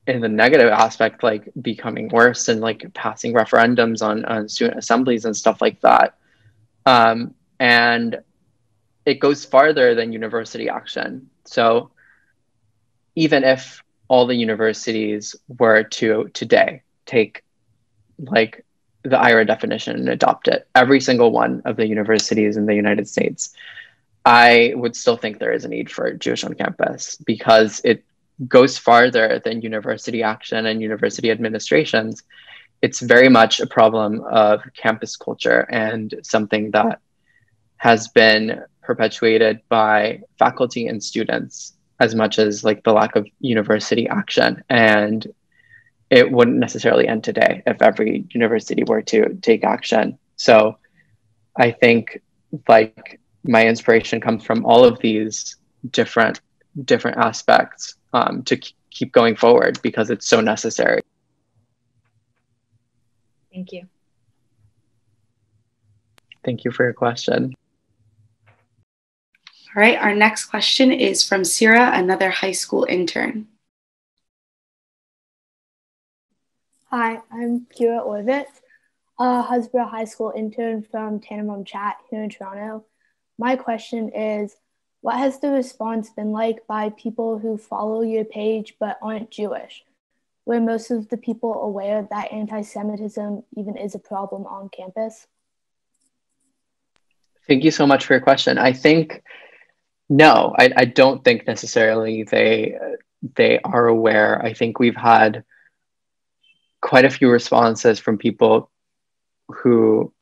in the negative aspect, like becoming worse and like passing referendums on, on student assemblies and stuff like that. Um, and it goes farther than university action. So even if all the universities were to today take like the IHRA definition and adopt it, every single one of the universities in the United States, I would still think there is a need for Jewish on campus because it goes farther than university action and university administrations. It's very much a problem of campus culture and something that has been perpetuated by faculty and students as much as like the lack of university action. And it wouldn't necessarily end today if every university were to take action. So I think like my inspiration comes from all of these different different aspects um, to keep going forward because it's so necessary. Thank you. Thank you for your question. All right, our next question is from Sira, another high school intern. Hi, I'm Kira Orvit, a Hasbara High School intern from Tanenbaum CHAT here in Toronto. My question is what has the response been like by people who follow your page but aren't Jewish? Were most of the people aware that anti Semitism even is a problem on campus? Thank you so much for your question. I think no, I, I don't think necessarily they they are aware. I think we've had quite a few responses from people who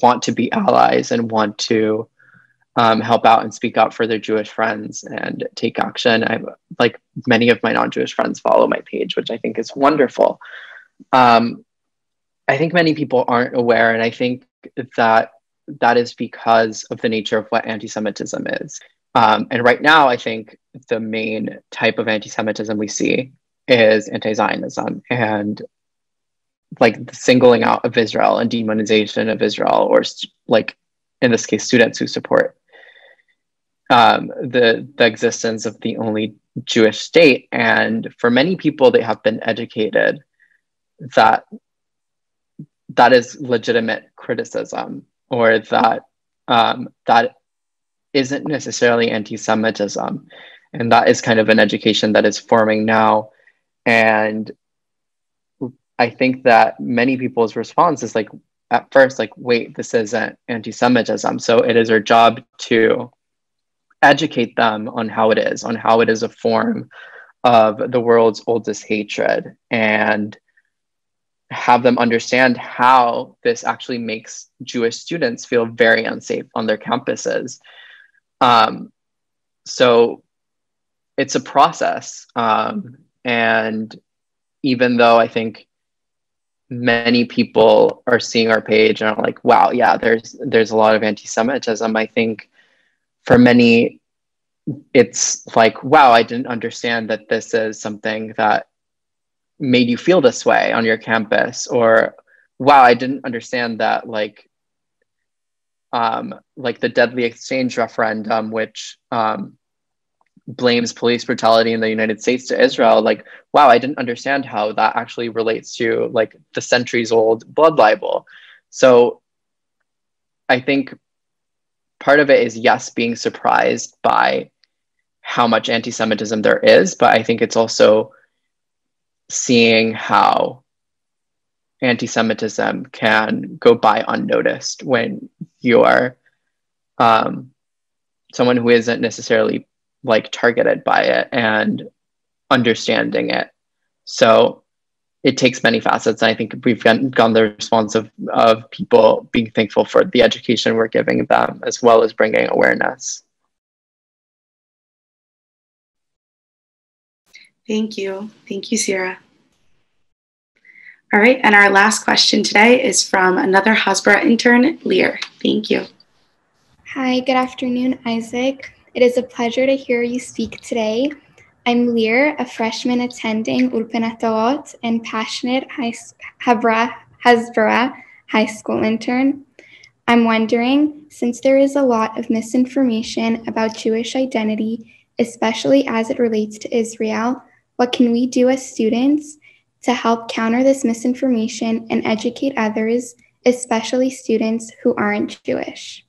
want to be allies and want to um, help out and speak out for their Jewish friends and take action. I like many of my non-Jewish friends follow my page, which I think is wonderful. Um, I think many people aren't aware, and I think that that is because of the nature of what anti-Semitism is. Um, and right now, I think the main type of anti-Semitism we see is anti-Zionism and like the singling out of Israel and demonization of Israel, or like in this case, students who support um, the the existence of the only Jewish state. And for many people, they have been educated that that is legitimate criticism, or that um, that isn't necessarily anti-Semitism, and that is kind of an education that is forming now. And I think that many people's response is like at first like wait this isn't anti-semitism so it is our job to educate them on how it is, on how it is a form of the world's oldest hatred, and have them understand how this actually makes Jewish students feel very unsafe on their campuses. Um, so it's a process. Um, and even though I think many people are seeing our page and are like, wow, yeah, there's there's a lot of anti-Semitism. I think for many, it's like, wow, I didn't understand that this is something that made you feel this way on your campus, or wow, I didn't understand that like um, like the deadly exchange referendum, which um, blames police brutality in the United States to Israel, like, wow, I didn't understand how that actually relates to like the centuries old blood libel. So I think part of it is, yes, being surprised by how much anti Semitism there is, but I think it's also seeing how anti Semitism can go by unnoticed when you are um, someone who isn't necessarily like targeted by it and understanding it. So it takes many facets. And I think we've gotten the response of, of people being thankful for the education we're giving them, as well as bringing awareness. Thank you. Thank you, Sierra. All right, and our last question today is from another Hasbara intern, Lear. Thank you. Hi, good afternoon, Isaac. It is a pleasure to hear you speak today. I'm Lear, a freshman attending Ulpana and passionate Hasbara high school intern. I'm wondering, since there is a lot of misinformation about Jewish identity, especially as it relates to Israel, what can we do as students to help counter this misinformation and educate others, especially students who aren't Jewish?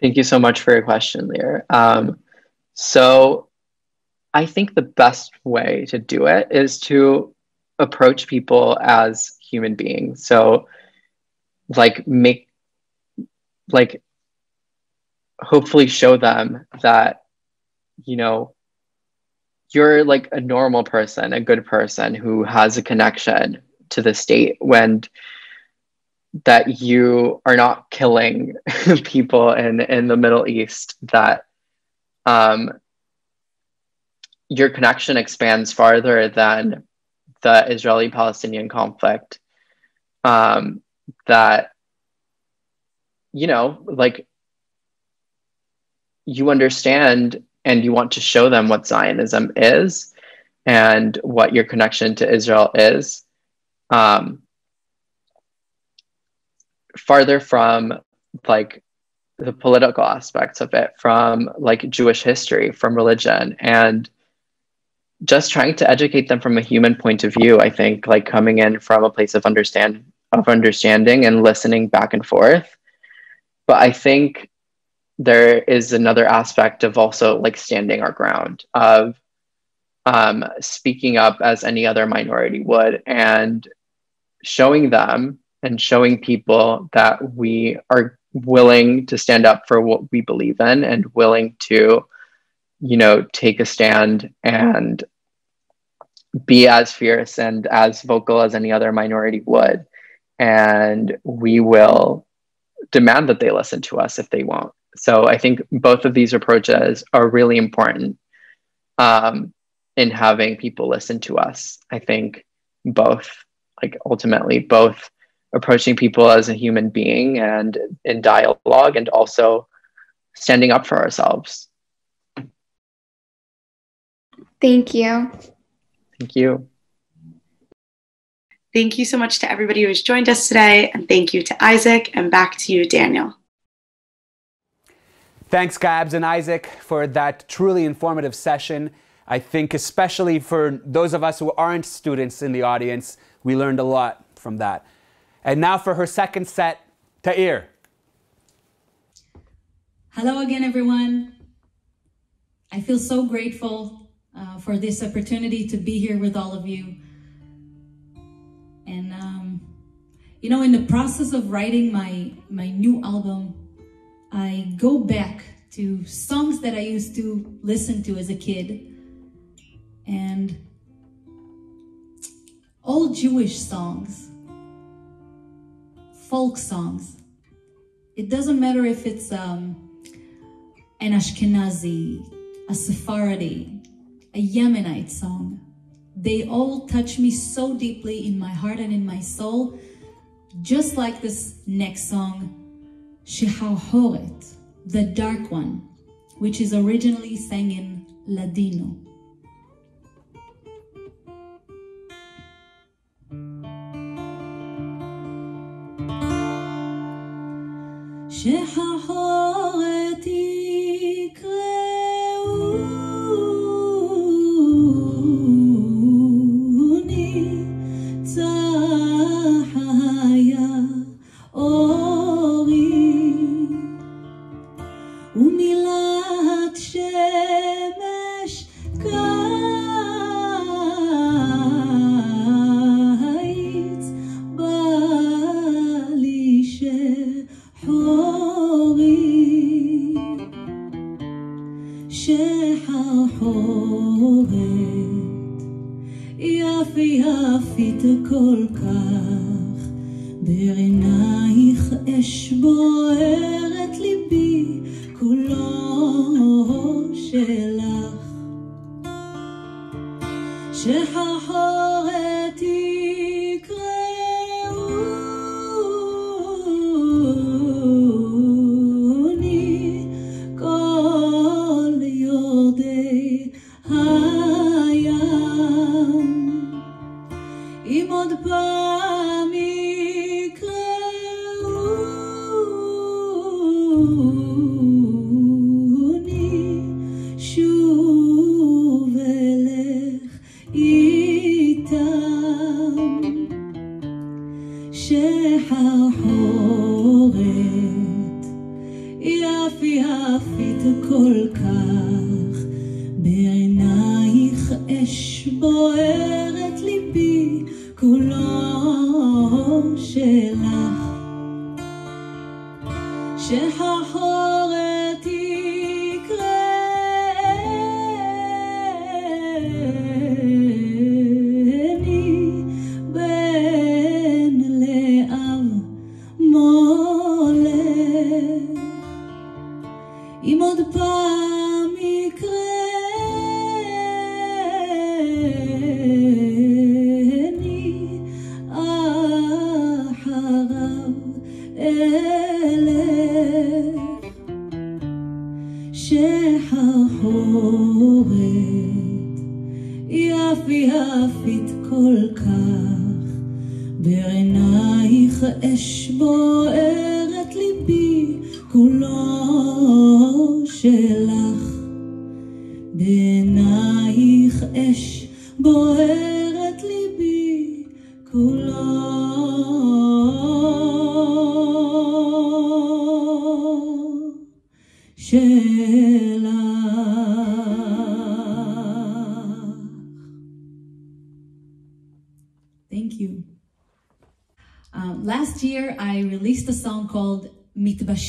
Thank you so much for your question, Lear. Um, so, I think the best way to do it is to approach people as human beings. So, like, make, like, hopefully show them that, you know, you're like a normal person, a good person who has a connection to the state when that you are not killing (laughs) people in in the Middle East that um, your connection expands farther than the Israeli Palestinian conflict um, that you know like you understand and you want to show them what Zionism is and what your connection to Israel is. Um, farther from like the political aspects of it, from like Jewish history, from religion, and just trying to educate them from a human point of view. I think like coming in from a place of understand of understanding and listening back and forth. But I think there is another aspect of also like standing our ground of um, speaking up as any other minority would and showing them and showing people that we are willing to stand up for what we believe in and willing to you know take a stand and be as fierce and as vocal as any other minority would. And we will demand that they listen to us if they won't so I think both of these approaches are really important um, in having people listen to us. I think both, like ultimately, both approaching people as a human being and in dialogue, and also standing up for ourselves. Thank you. Thank you. Thank you so much to everybody who has joined us today, and thank you to Isaac, and back to you, Daniel. Thanks, Gabs and Isaac, for that truly informative session. I think, especially for those of us who aren't students in the audience, we learned a lot from that. And now for her second set, Tair. Hello again, everyone. I feel so grateful uh, for this opportunity to be here with all of you. And, um, you know, in the process of writing my, my new album, I go back to songs that I used to listen to as a kid and old Jewish songs, folk songs. It doesn't matter if it's um, an Ashkenazi, a Sephardi, a Yemenite song. They all touch me so deeply in my heart and in my soul, just like this next song Shehahoret, the dark one, which is originally sang in Ladino. Shehahoret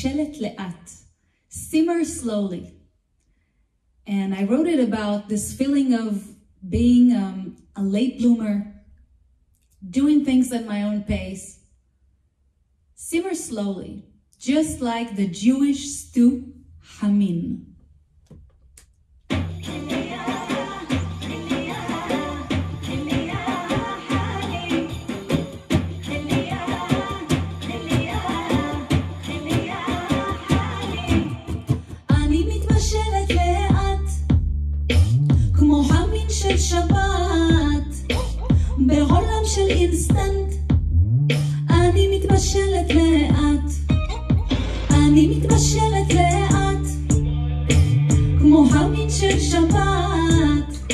מבשלת le'at, simmer slowly. And I wrote it about this feeling of being um, a late bloomer, doing things at my own pace. Simmer slowly, just like the Jewish stew, hamin. בעולם של אינסטנט. אני מתבשלת לאט. אני מתבשלת לאט. כמו המין של שבת.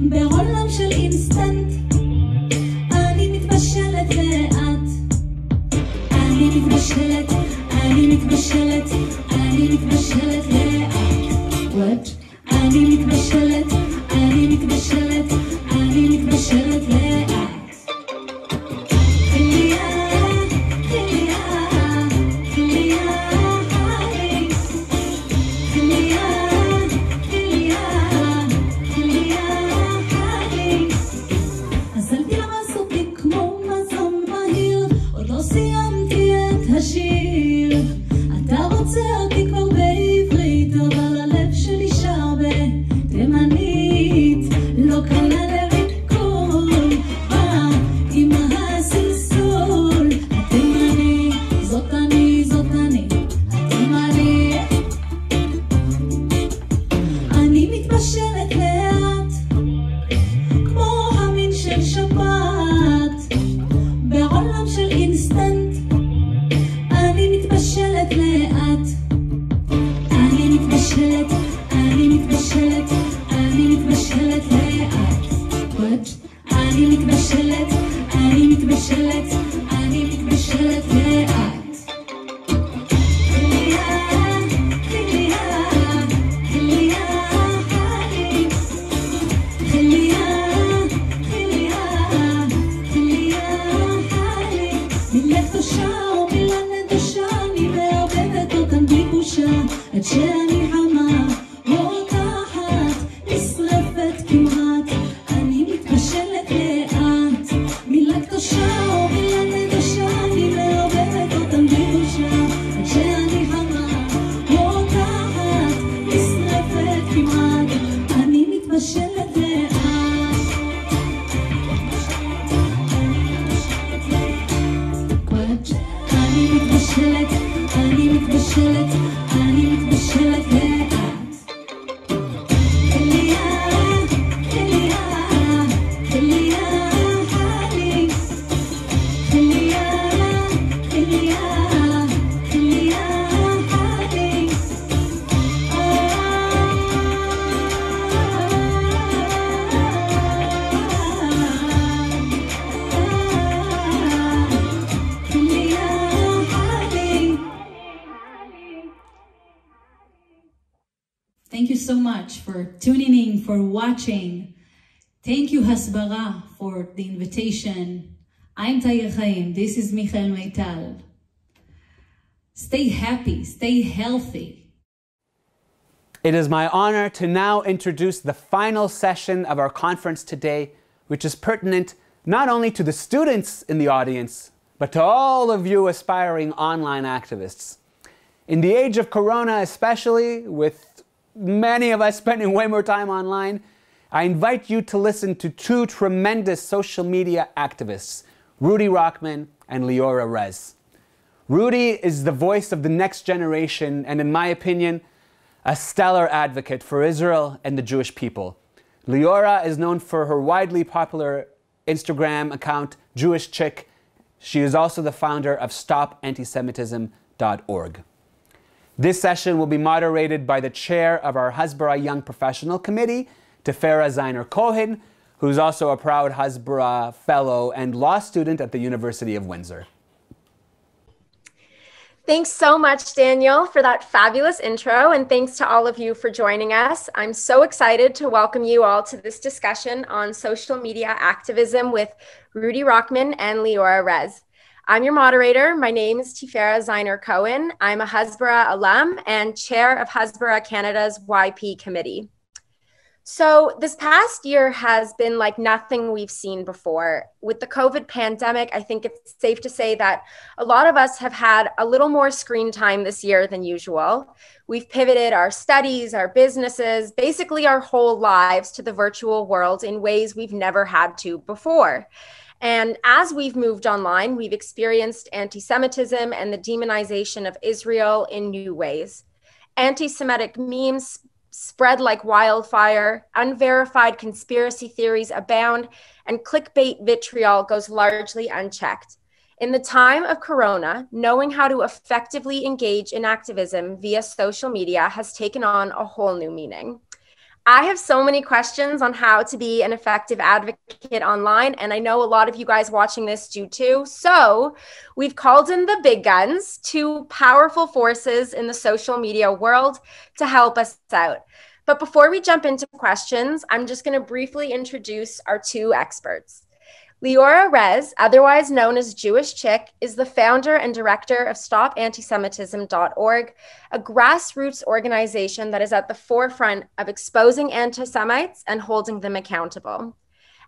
בעולם של אינסטנט. אני מתבשלת לאט. אני מתבשלת אני מתבשלת אני מתבשלת לאט watching. Thank you, Hasbara, for the invitation. I'm Taya Chaim. This is Michael Meital. Stay happy, stay healthy. It is my honor to now introduce the final session of our conference today, which is pertinent not only to the students in the audience, but to all of you aspiring online activists. In the age of Corona, especially, with many of us spending way more time online, I invite you to listen to two tremendous social media activists, Rudy Rochman and Liora Rez. Rudy is the voice of the next generation, and in my opinion, a stellar advocate for Israel and the Jewish people. Liora is known for her widely popular Instagram account, Jewish Chick. She is also the founder of StopAntisemitism.org. This session will be moderated by the chair of our Hasbara Young Professional Committee, Tefera Zeiner Cohen, who's also a proud Hasbara fellow and law student at the University of Windsor. Thanks so much, Daniel, for that fabulous intro, and thanks to all of you for joining us. I'm so excited to welcome you all to this discussion on social media activism with Rudy Rochman and Liora Rez. I'm your moderator. My name is Tifera Zeiner Cohen. I'm a Hasbara alum and chair of Hasbara Canada's YP committee. So, this past year has been like nothing we've seen before. With the COVID pandemic, I think it's safe to say that a lot of us have had a little more screen time this year than usual. We've pivoted our studies, our businesses, basically our whole lives to the virtual world in ways we've never had to before. And as we've moved online, we've experienced anti Semitism and the demonization of Israel in new ways. Anti Semitic memes spread like wildfire, unverified conspiracy theories abound, and clickbait vitriol goes largely unchecked. In the time of Corona, knowing how to effectively engage in activism via social media has taken on a whole new meaning. I have so many questions on how to be an effective advocate online, and I know a lot of you guys watching this do too. So, we've called in the big guns, two powerful forces in the social media world, to help us out. But before we jump into questions, I'm just going to briefly introduce our two experts. Liora Rez, otherwise known as Jewish Chick, is the founder and director of StopAntisemitism.org, a grassroots organization that is at the forefront of exposing anti Semites and holding them accountable.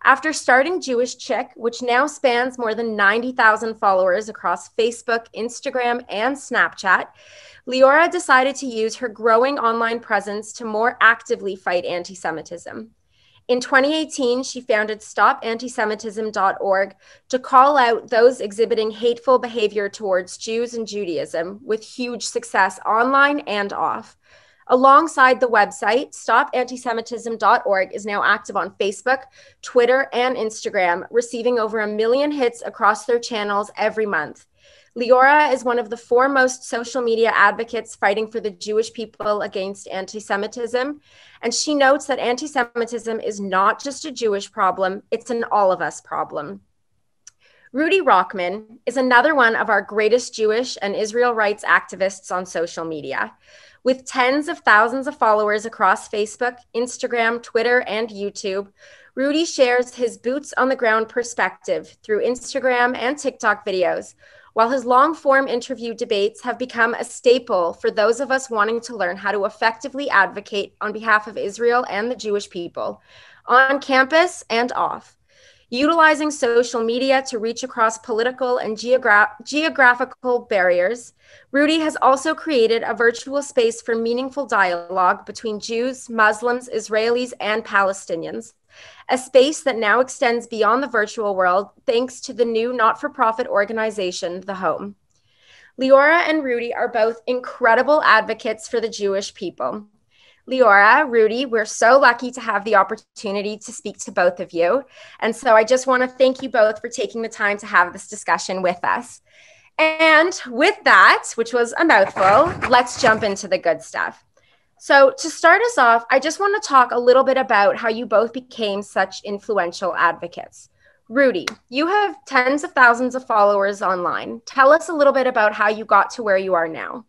After starting Jewish Chick, which now spans more than 90,000 followers across Facebook, Instagram, and Snapchat, Liora decided to use her growing online presence to more actively fight anti Semitism. In 2018, she founded StopAntisemitism.org to call out those exhibiting hateful behavior towards Jews and Judaism with huge success online and off. Alongside the website, StopAntisemitism.org is now active on Facebook, Twitter, and Instagram, receiving over a million hits across their channels every month. Liora is one of the foremost social media advocates fighting for the Jewish people against anti Semitism. And she notes that anti Semitism is not just a Jewish problem, it's an all of us problem. Rudy Rochman is another one of our greatest Jewish and Israel rights activists on social media. With tens of thousands of followers across Facebook, Instagram, Twitter, and YouTube, Rudy shares his boots on the ground perspective through Instagram and TikTok videos, while his long form interview debates have become a staple for those of us wanting to learn how to effectively advocate on behalf of Israel and the Jewish people, on campus and off. Utilizing social media to reach across political and geogra- geographical barriers, Rudy has also created a virtual space for meaningful dialogue between Jews, Muslims, Israelis, and Palestinians a space that now extends beyond the virtual world thanks to the new not for profit organization, The Home. Liora and Rudy are both incredible advocates for the Jewish people. Liora, Rudy, we're so lucky to have the opportunity to speak to both of you. And so I just want to thank you both for taking the time to have this discussion with us. And with that, which was a mouthful, let's jump into the good stuff. So, to start us off, I just want to talk a little bit about how you both became such influential advocates. Rudy, you have tens of thousands of followers online. Tell us a little bit about how you got to where you are now.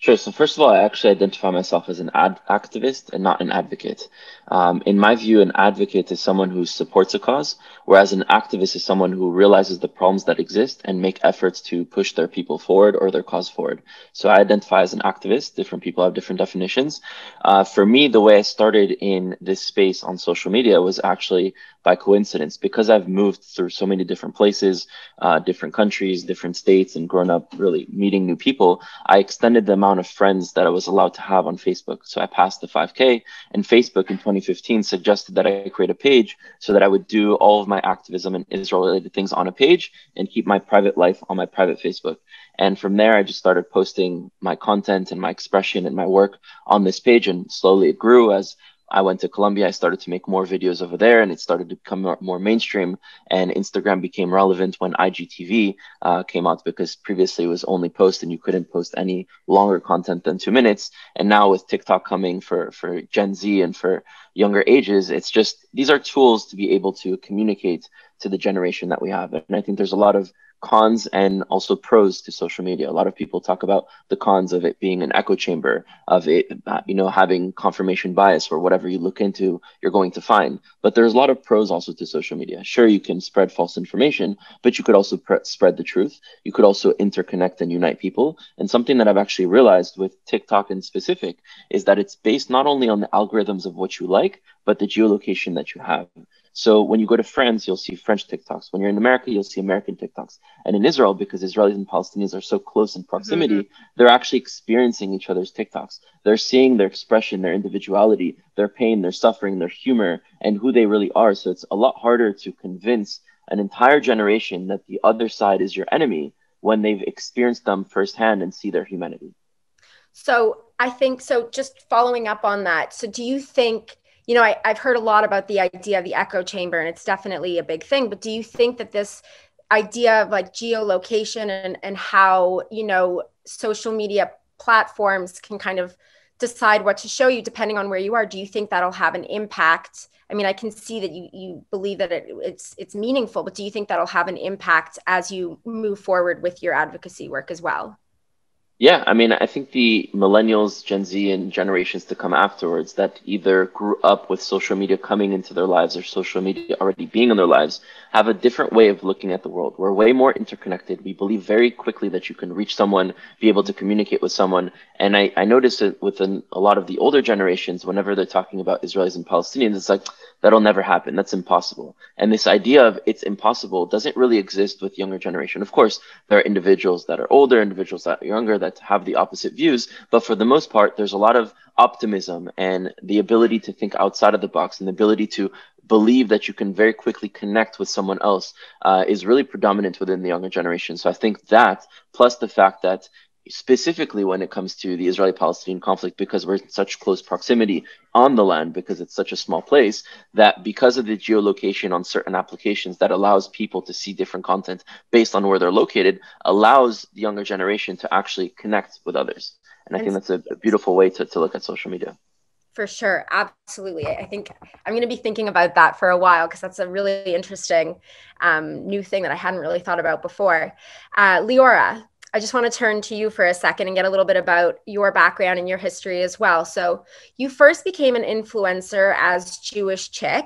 Sure. So first of all, I actually identify myself as an ad- activist and not an advocate. Um, in my view, an advocate is someone who supports a cause, whereas an activist is someone who realizes the problems that exist and make efforts to push their people forward or their cause forward. So I identify as an activist. Different people have different definitions. Uh, for me, the way I started in this space on social media was actually by coincidence because I've moved through so many different places, uh, different countries, different states, and grown up really meeting new people. I extended the amount of friends that I was allowed to have on Facebook. So I passed the 5K, and Facebook in 2015 suggested that I create a page so that I would do all of my activism and Israel related things on a page and keep my private life on my private Facebook. And from there, I just started posting my content and my expression and my work on this page, and slowly it grew as I went to Columbia. I started to make more videos over there, and it started to become more, more mainstream. And Instagram became relevant when IGTV uh, came out because previously it was only post, and you couldn't post any longer content than two minutes. And now with TikTok coming for for Gen Z and for younger ages, it's just these are tools to be able to communicate to the generation that we have. And I think there's a lot of cons and also pros to social media. A lot of people talk about the cons of it being an echo chamber, of it, uh, you know, having confirmation bias or whatever you look into, you're going to find. But there's a lot of pros also to social media. Sure, you can spread false information, but you could also pre- spread the truth. You could also interconnect and unite people. And something that I've actually realized with TikTok in specific is that it's based not only on the algorithms of what you like, but the geolocation that you have. So when you go to France, you'll see French TikToks. When you're in America, you'll see American TikToks. And in Israel, because Israelis and Palestinians are so close in proximity, mm-hmm. they're actually experiencing each other's TikToks. They're seeing their expression, their individuality, their pain, their suffering, their humor, and who they really are. So it's a lot harder to convince an entire generation that the other side is your enemy when they've experienced them firsthand and see their humanity. So I think so. Just following up on that. So do you think? You know, I, I've heard a lot about the idea of the echo chamber, and it's definitely a big thing. But do you think that this idea of like geolocation and, and how, you know, social media platforms can kind of decide what to show you depending on where you are, do you think that'll have an impact? I mean, I can see that you, you believe that it, it's it's meaningful, but do you think that'll have an impact as you move forward with your advocacy work as well? Yeah, I mean, I think the millennials, Gen Z, and generations to come afterwards that either grew up with social media coming into their lives or social media already being in their lives have a different way of looking at the world. We're way more interconnected. We believe very quickly that you can reach someone, be able to communicate with someone. And I, I notice it within a lot of the older generations, whenever they're talking about Israelis and Palestinians, it's like, that'll never happen. That's impossible. And this idea of it's impossible doesn't really exist with younger generation. Of course, there are individuals that are older, individuals that are younger that have the opposite views. But for the most part, there's a lot of optimism and the ability to think outside of the box and the ability to believe that you can very quickly connect with someone else uh, is really predominant within the younger generation. So I think that plus the fact that specifically when it comes to the Israeli Palestinian conflict, because we're in such close proximity on the land, because it's such a small place, that because of the geolocation on certain applications that allows people to see different content based on where they're located, allows the younger generation to actually connect with others. And I think that's a, a beautiful way to, to look at social media. For sure. Absolutely. I think I'm going to be thinking about that for a while because that's a really interesting um, new thing that I hadn't really thought about before. Uh, Liora, I just want to turn to you for a second and get a little bit about your background and your history as well. So, you first became an influencer as Jewish chick,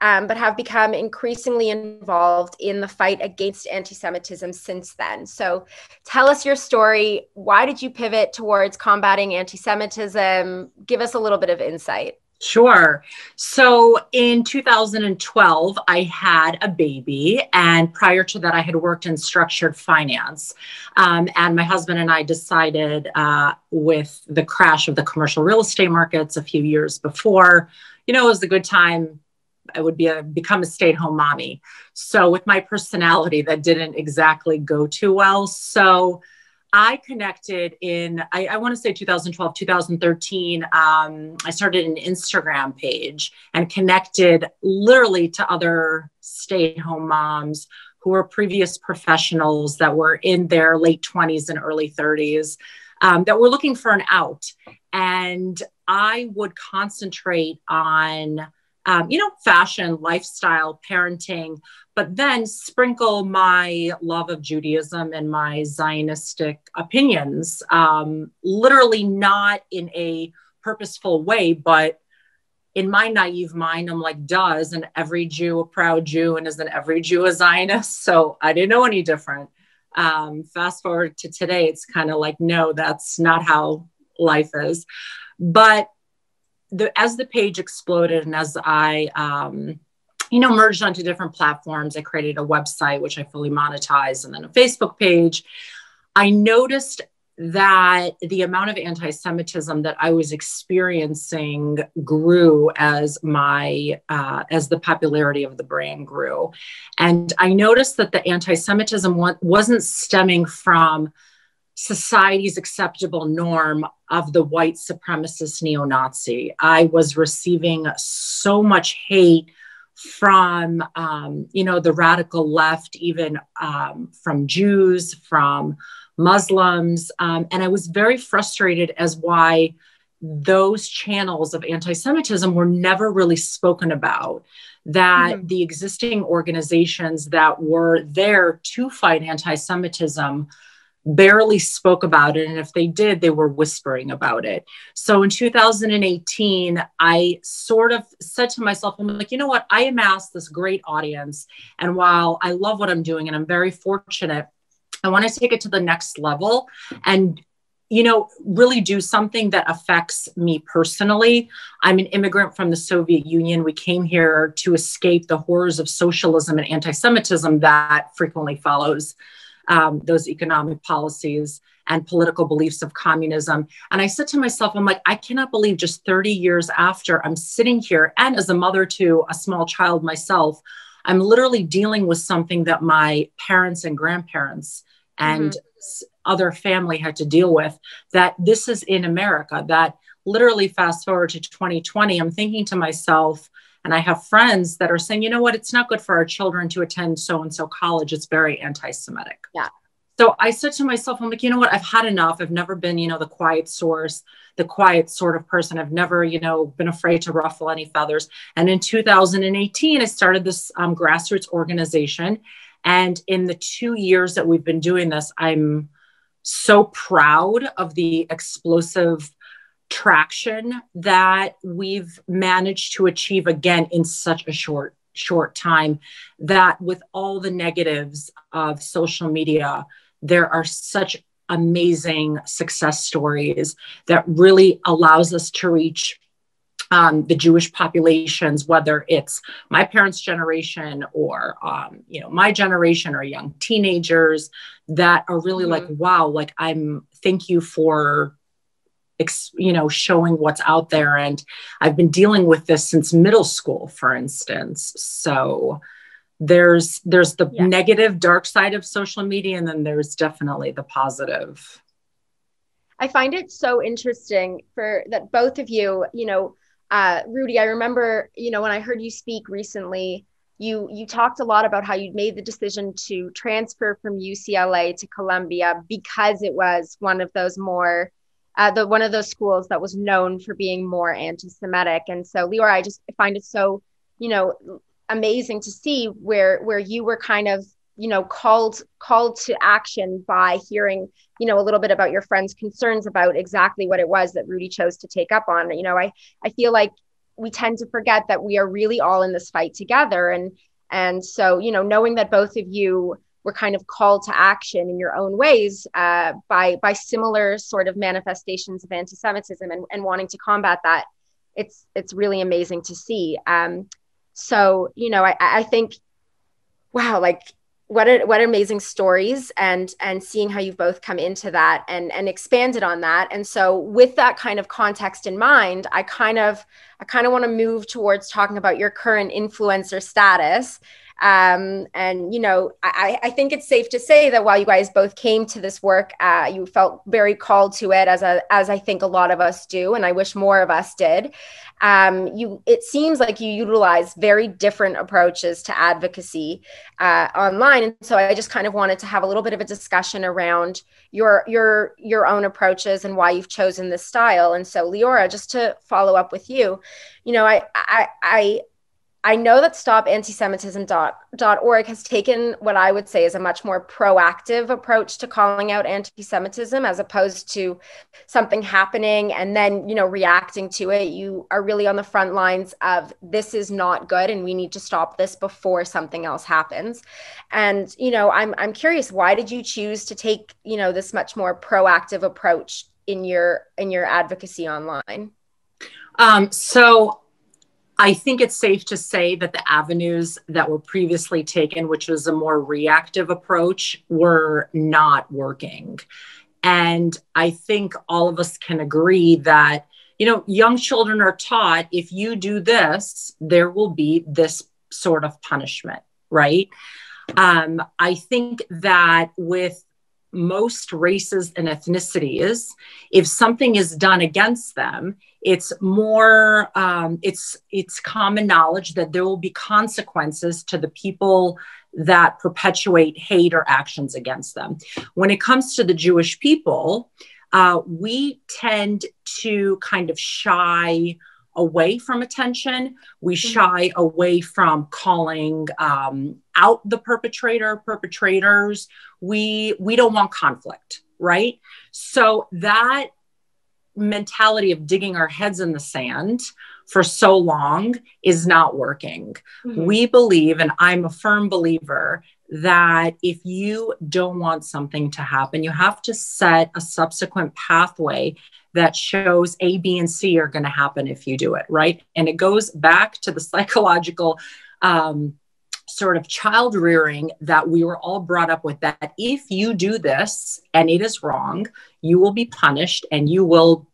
um, but have become increasingly involved in the fight against anti Semitism since then. So, tell us your story. Why did you pivot towards combating anti Semitism? Give us a little bit of insight. Sure. So in 2012, I had a baby. And prior to that, I had worked in structured finance. Um, and my husband and I decided, uh, with the crash of the commercial real estate markets a few years before, you know, it was a good time. I would be a, become a stay at home mommy. So, with my personality, that didn't exactly go too well. So, I connected in, I, I want to say 2012, 2013. Um, I started an Instagram page and connected literally to other stay at home moms who were previous professionals that were in their late 20s and early 30s um, that were looking for an out. And I would concentrate on, um, you know, fashion, lifestyle, parenting, but then sprinkle my love of Judaism and my Zionistic opinions, um, literally not in a purposeful way, but in my naive mind, I'm like, duh, isn't every Jew a proud Jew and isn't every Jew a Zionist? (laughs) So I didn't know any different. Um, fast forward to today, it's kind of like, no, that's not how life is. But the, as the page exploded and as I, um, you know, merged onto different platforms. I created a website, which I fully monetized, and then a Facebook page. I noticed that the amount of anti Semitism that I was experiencing grew as my, uh, as the popularity of the brand grew. And I noticed that the anti Semitism wasn't stemming from society's acceptable norm of the white supremacist neo Nazi. I was receiving so much hate from um, you know the radical left even um, from jews from muslims um, and i was very frustrated as why those channels of anti-semitism were never really spoken about that mm-hmm. the existing organizations that were there to fight anti-semitism barely spoke about it. And if they did, they were whispering about it. So in 2018, I sort of said to myself, I'm like, you know what? I amassed this great audience. And while I love what I'm doing and I'm very fortunate, I want to take it to the next level and you know, really do something that affects me personally. I'm an immigrant from the Soviet Union. We came here to escape the horrors of socialism and anti Semitism that frequently follows um, those economic policies and political beliefs of communism. And I said to myself, I'm like, I cannot believe just 30 years after I'm sitting here, and as a mother to a small child myself, I'm literally dealing with something that my parents and grandparents and mm-hmm. other family had to deal with. That this is in America, that literally fast forward to 2020, I'm thinking to myself, and I have friends that are saying, you know what, it's not good for our children to attend so and so college. It's very anti Semitic. Yeah. So I said to myself, I'm like, you know what, I've had enough. I've never been, you know, the quiet source, the quiet sort of person. I've never, you know, been afraid to ruffle any feathers. And in 2018, I started this um, grassroots organization. And in the two years that we've been doing this, I'm so proud of the explosive traction that we've managed to achieve again in such a short short time that with all the negatives of social media there are such amazing success stories that really allows us to reach um, the Jewish populations, whether it's my parents' generation or um, you know my generation or young teenagers that are really mm-hmm. like, wow, like I'm thank you for you know showing what's out there. And i've been dealing with this since middle school for instance. So there's there's the yeah. negative dark side of social media and then there's definitely the positive. I find it so interesting for that both of you, you know, uh, Rudy, I remember, you know, when I heard you speak recently, you you talked a lot about how you made the decision to transfer from UCLA to Columbia because it was one of those more uh, the one of those schools that was known for being more anti-Semitic. And so, Liora, I just find it so, you know, amazing to see where where you were kind of you know called called to action by hearing you know a little bit about your friend's concerns about exactly what it was that rudy chose to take up on you know i i feel like we tend to forget that we are really all in this fight together and and so you know knowing that both of you were kind of called to action in your own ways uh, by by similar sort of manifestations of anti-semitism and, and wanting to combat that it's it's really amazing to see. Um, so you know i i think wow like what a, what amazing stories and and seeing how you've both come into that and and expanded on that. And so with that kind of context in mind i kind of i kind of want to move towards talking about your current influencer status um, and you know I, I think it's safe to say that while you guys both came to this work uh, you felt very called to it as a as i think a lot of us do and i wish more of us did. Um, you it seems like you utilize very different approaches to advocacy uh, online. And so i just kind of wanted to have a little bit of a discussion around your your your own approaches and why you've chosen this style. And so Liora just to follow up with you you know i i i I know that stopantisemitism.org has taken what I would say is a much more proactive approach to calling out anti-Semitism as opposed to something happening and then, you know, reacting to it. You are really on the front lines of this is not good and we need to stop this before something else happens. And, you know, I'm I'm curious why did you choose to take, you know, this much more proactive approach in your in your advocacy online? Um, so I think it's safe to say that the avenues that were previously taken, which was a more reactive approach, were not working. And I think all of us can agree that, you know, young children are taught if you do this, there will be this sort of punishment, right? Um, I think that with most races and ethnicities, if something is done against them, it's more um, it's it's common knowledge that there will be consequences to the people that perpetuate hate or actions against them. When it comes to the Jewish people, uh, we tend to kind of shy away from attention. We mm-hmm. shy away from calling um, out the perpetrator, perpetrators. We we don't want conflict, right? So that mentality of digging our heads in the sand for so long is not working. Mm-hmm. We believe, and I'm a firm believer, that if you don't want something to happen, you have to set a subsequent pathway that shows A, B, and C are going to happen if you do it, right? And it goes back to the (laughs) psychological um, sort of child rearing that we were all brought up with that if you do this and it is wrong, you will be punished and you will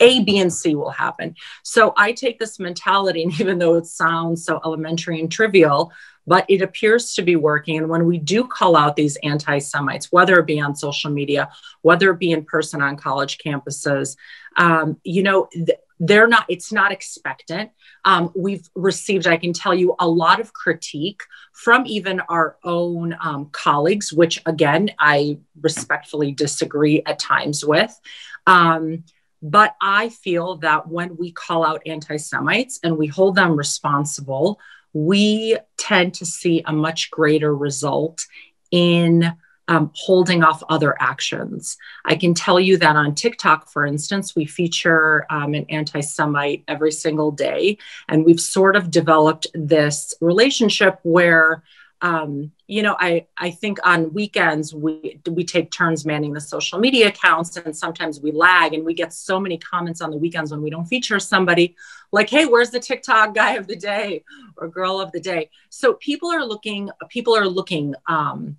a, B, and C will happen. So I take this mentality, (laughs) and even though it sounds so elementary and trivial, but it appears to be working. And when we do call out these anti Semites, whether it be on social media, whether it be in person on college campuses, um, you know, th- they're not, it's not expectant. Um, we've received, I can tell you, a lot of critique from even our own um, colleagues, which again, I respectfully disagree at times with. Um, but I feel that when we call out anti Semites and we hold them responsible, we tend to see a much greater result in um, holding off other actions. I can tell you that on TikTok, for instance, we feature um, an anti Semite every single day. And we've sort of developed this relationship where um, you know, I I think on weekends we we take turns manning the social media accounts, and sometimes we lag, and we get so many comments on the weekends when we don't feature somebody, like, "Hey, where's the TikTok guy of the day or girl of the day?" So people are looking people are looking um,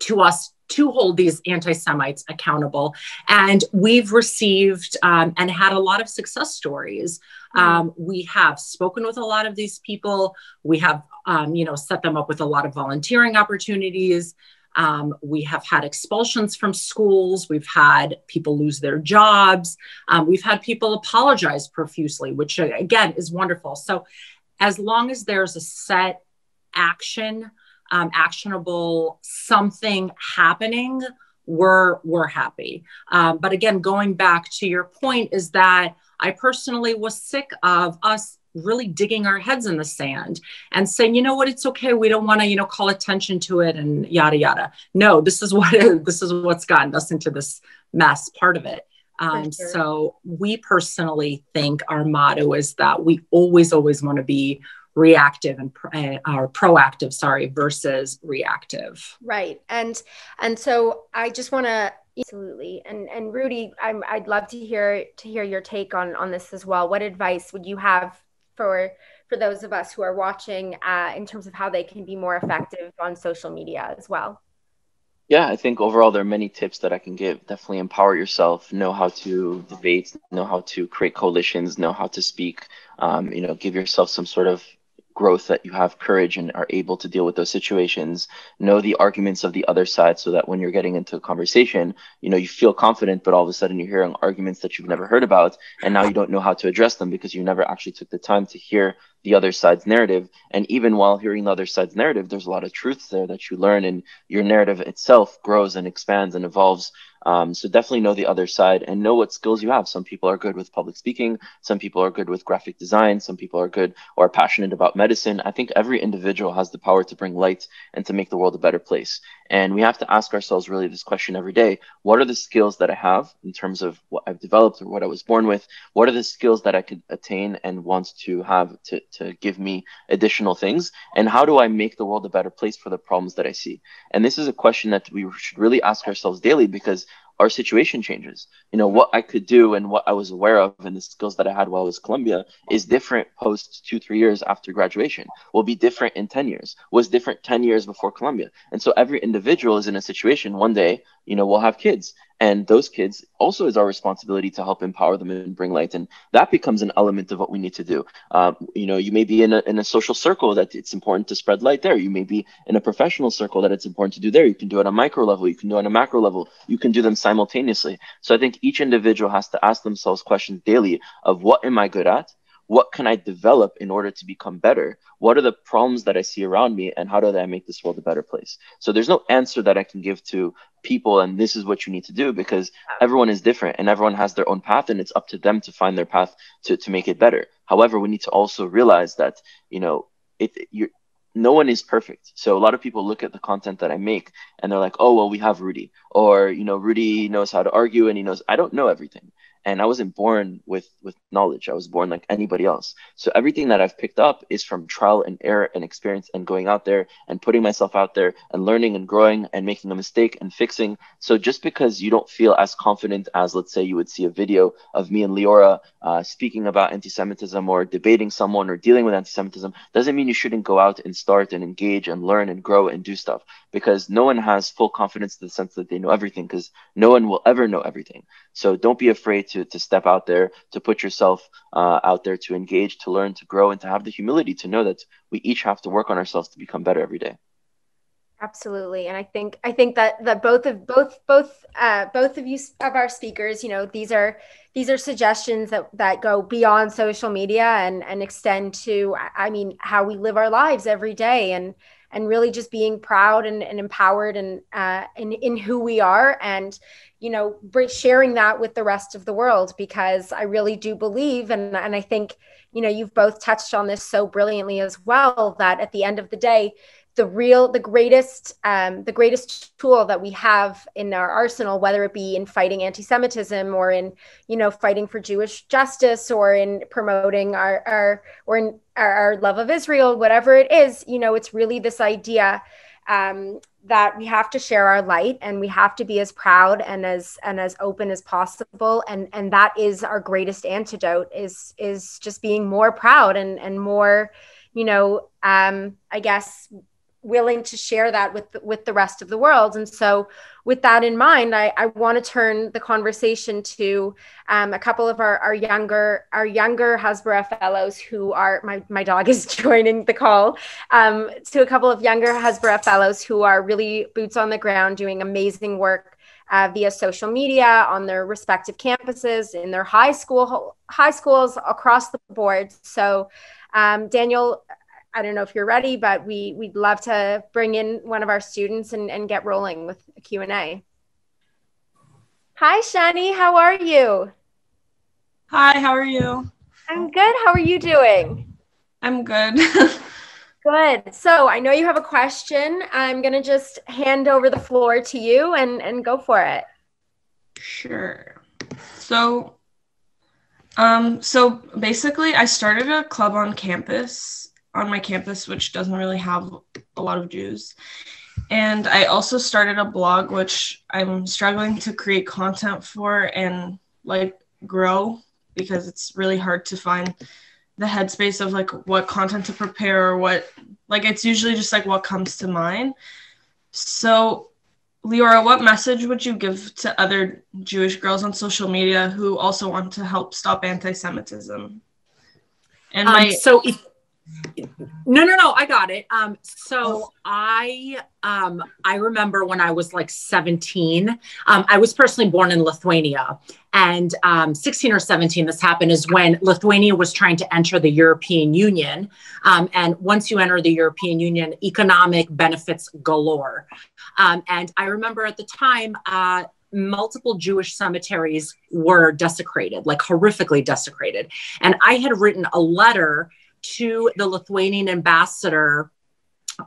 to us to hold these anti-Semites accountable. And we've received um, and had a lot of success stories. Mm-hmm. Um, we have spoken with a lot of these people. We have, um, you know, set them up with a lot of volunteering opportunities. Um, we have had expulsions from schools. We've had people lose their jobs. Um, we've had people apologize profusely, which uh, again is wonderful. So, as long as there's a set action, um, actionable something happening, we're we're happy. Um, but again, going back to your point, is that I personally was sick of us really digging our heads in the sand and saying, you know what, it's okay. We don't want to, you know, call attention to it and yada yada. No, this is what (laughs) this is what's gotten us into this mess. Part of it. Um, sure. So we personally think our motto is that we always, always want to be reactive and uh, or proactive, sorry, versus reactive. Right, and and so I just want to absolutely and and Rudy, I'm, I'd love to hear to hear your take on on this as well. What advice would you have for for those of us who are watching uh, in terms of how they can be more effective on social media as well? Yeah, I think overall there are many tips that I can give. Definitely empower yourself, know how to debate, know how to create coalitions, know how to speak. Um, you know, give yourself some sort of growth that you have courage and are able to deal with those situations know the arguments of the other side so that when you're getting into a conversation you know you feel confident but all of a sudden you're hearing arguments that you've never heard about and now you don't know how to address them because you never actually took the time to hear the other side's narrative and even while hearing the other side's narrative there's a lot of truths there that you learn and your narrative itself grows and expands and evolves um, so definitely know the other side and know what skills you have. Some people are good with public speaking. Some people are good with graphic design. Some people are good or passionate about medicine. I think every individual has the power to bring light and to make the world a better place. And we have to ask ourselves really this question every day. What are the skills that I have in terms of what I've developed or what I was born with? What are the skills that I could attain and want to have to, to give me additional things? And how do I make the world a better place for the problems that I see? And this is a question that we should really ask ourselves daily because our situation changes. You know, what I could do and what I was aware of and the skills that I had while I was Columbia is different post two, three years after graduation, will be different in 10 years, was different 10 years before Columbia. And so every individual is in a situation one day, you know, we'll have kids and those kids also is our responsibility to help empower them and bring light. And that becomes an element of what we need to do. Um, you know you may be in a, in a social circle that it's important to spread light there. You may be in a professional circle that it's important to do there. You can do it on a micro level. You can do it on a macro level. You can do them simultaneously. So i think each individual has to ask themselves questions daily of what am i good at what can I develop in order to become better? What are the problems that I see around me, and how do I make this world a better place? So there's no answer that I can give to people, and this is what you need to do because everyone is different and everyone has their own path, and it's up to them to find their path to, to make it better. However, we need to also realize that, you know, it, you're, no one is perfect. So a lot of people look at the content that I make and they're like, oh, well, we have Rudy. Or, you know, Rudy knows how to argue and he knows, I don't know everything and I wasn't born with with knowledge. I was born like anybody else. So everything that I've picked up is from trial and error and experience and going out there and putting myself out there and learning and growing and making a mistake and fixing. So just because you don't feel as confident as let's say you would see a video of me and Liora uh, speaking about anti-Semitism or debating someone or dealing with anti-Semitism doesn't mean you shouldn't go out and start and engage and learn and grow and do stuff because no one has full confidence in the sense that they know everything because no one will ever know everything. So don't be afraid to to step out there, to put yourself uh, out there, to engage, to learn, to grow, and to have the humility to know that we each have to work on ourselves to become better every day. Absolutely, and I think I think that that both of both both uh, both of you of our speakers, you know, these are these are suggestions that that go beyond social media and and extend to, I mean, how we live our lives every day, and and really just being proud and, and empowered and uh, in in who we are, and you know sharing that with the rest of the world because i really do believe and, and i think you know you've both touched on this so brilliantly as well that at the end of the day the real the greatest um, the greatest tool that we have in our arsenal whether it be in fighting anti-semitism or in you know fighting for jewish justice or in promoting our, our or in our, our love of israel whatever it is you know it's really this idea um, that we have to share our light and we have to be as proud and as and as open as possible. And and that is our greatest antidote is is just being more proud and and more you know um i guess willing to share that with with the rest of the world. And so with that in mind i, I want to turn the conversation to um, a couple of our, our younger our younger hasbara fellows who are my, my dog is (laughs) joining the call um, to a couple of younger hasbara fellows who are really boots on the ground doing amazing work uh, via social media on their respective campuses in their high school high schools across the board. So um, daniel I don't know if you're ready, but we we'd love to bring in one of our students and, and get rolling with a Q&A. Hi, Shani, how are you? Hi, how are you? I'm good. How are you doing? I'm good. (laughs) good. So I know you have a question. I'm gonna just hand over the floor to you and, and go for it. Sure. So um so basically I started a club on campus on my campus, which doesn't really have a lot of Jews. And I also started a blog, which I'm struggling to create content for and like grow because it's really hard to find the headspace of like what content to prepare or what like it's usually just like what comes to mind. So Liora, what message would you give to other Jewish girls on social media who also want to help stop anti-Semitism? And um, my so if no, no, no, I got it. Um, so I um I remember when I was like 17, um, I was personally born in Lithuania. And um 16 or 17, this happened is when Lithuania was trying to enter the European Union. Um, and once you enter the European Union, economic benefits galore. Um, and I remember at the time, uh, multiple Jewish cemeteries were desecrated, like horrifically desecrated. And I had written a letter to the Lithuanian ambassador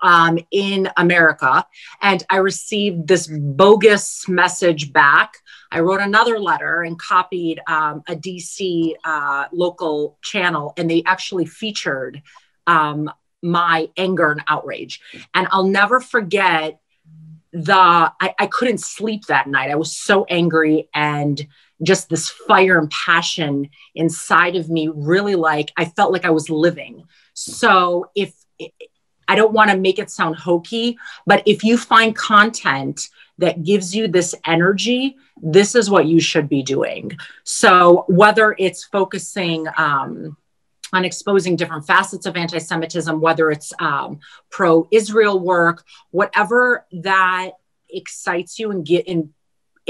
um, in America, and I received this bogus message back. I wrote another letter and copied um, a DC uh, local channel, and they actually featured um, my anger and outrage. And I'll never forget the, I, I couldn't sleep that night. I was so angry and just this fire and passion inside of me really like i felt like i was living. So if i don't want to make it sound hokey but if you find content that gives you this energy this is what you should be doing. So whether it's focusing um, on exposing different facets of anti Semitism, whether it's um, pro Israel work, whatever that excites you and get in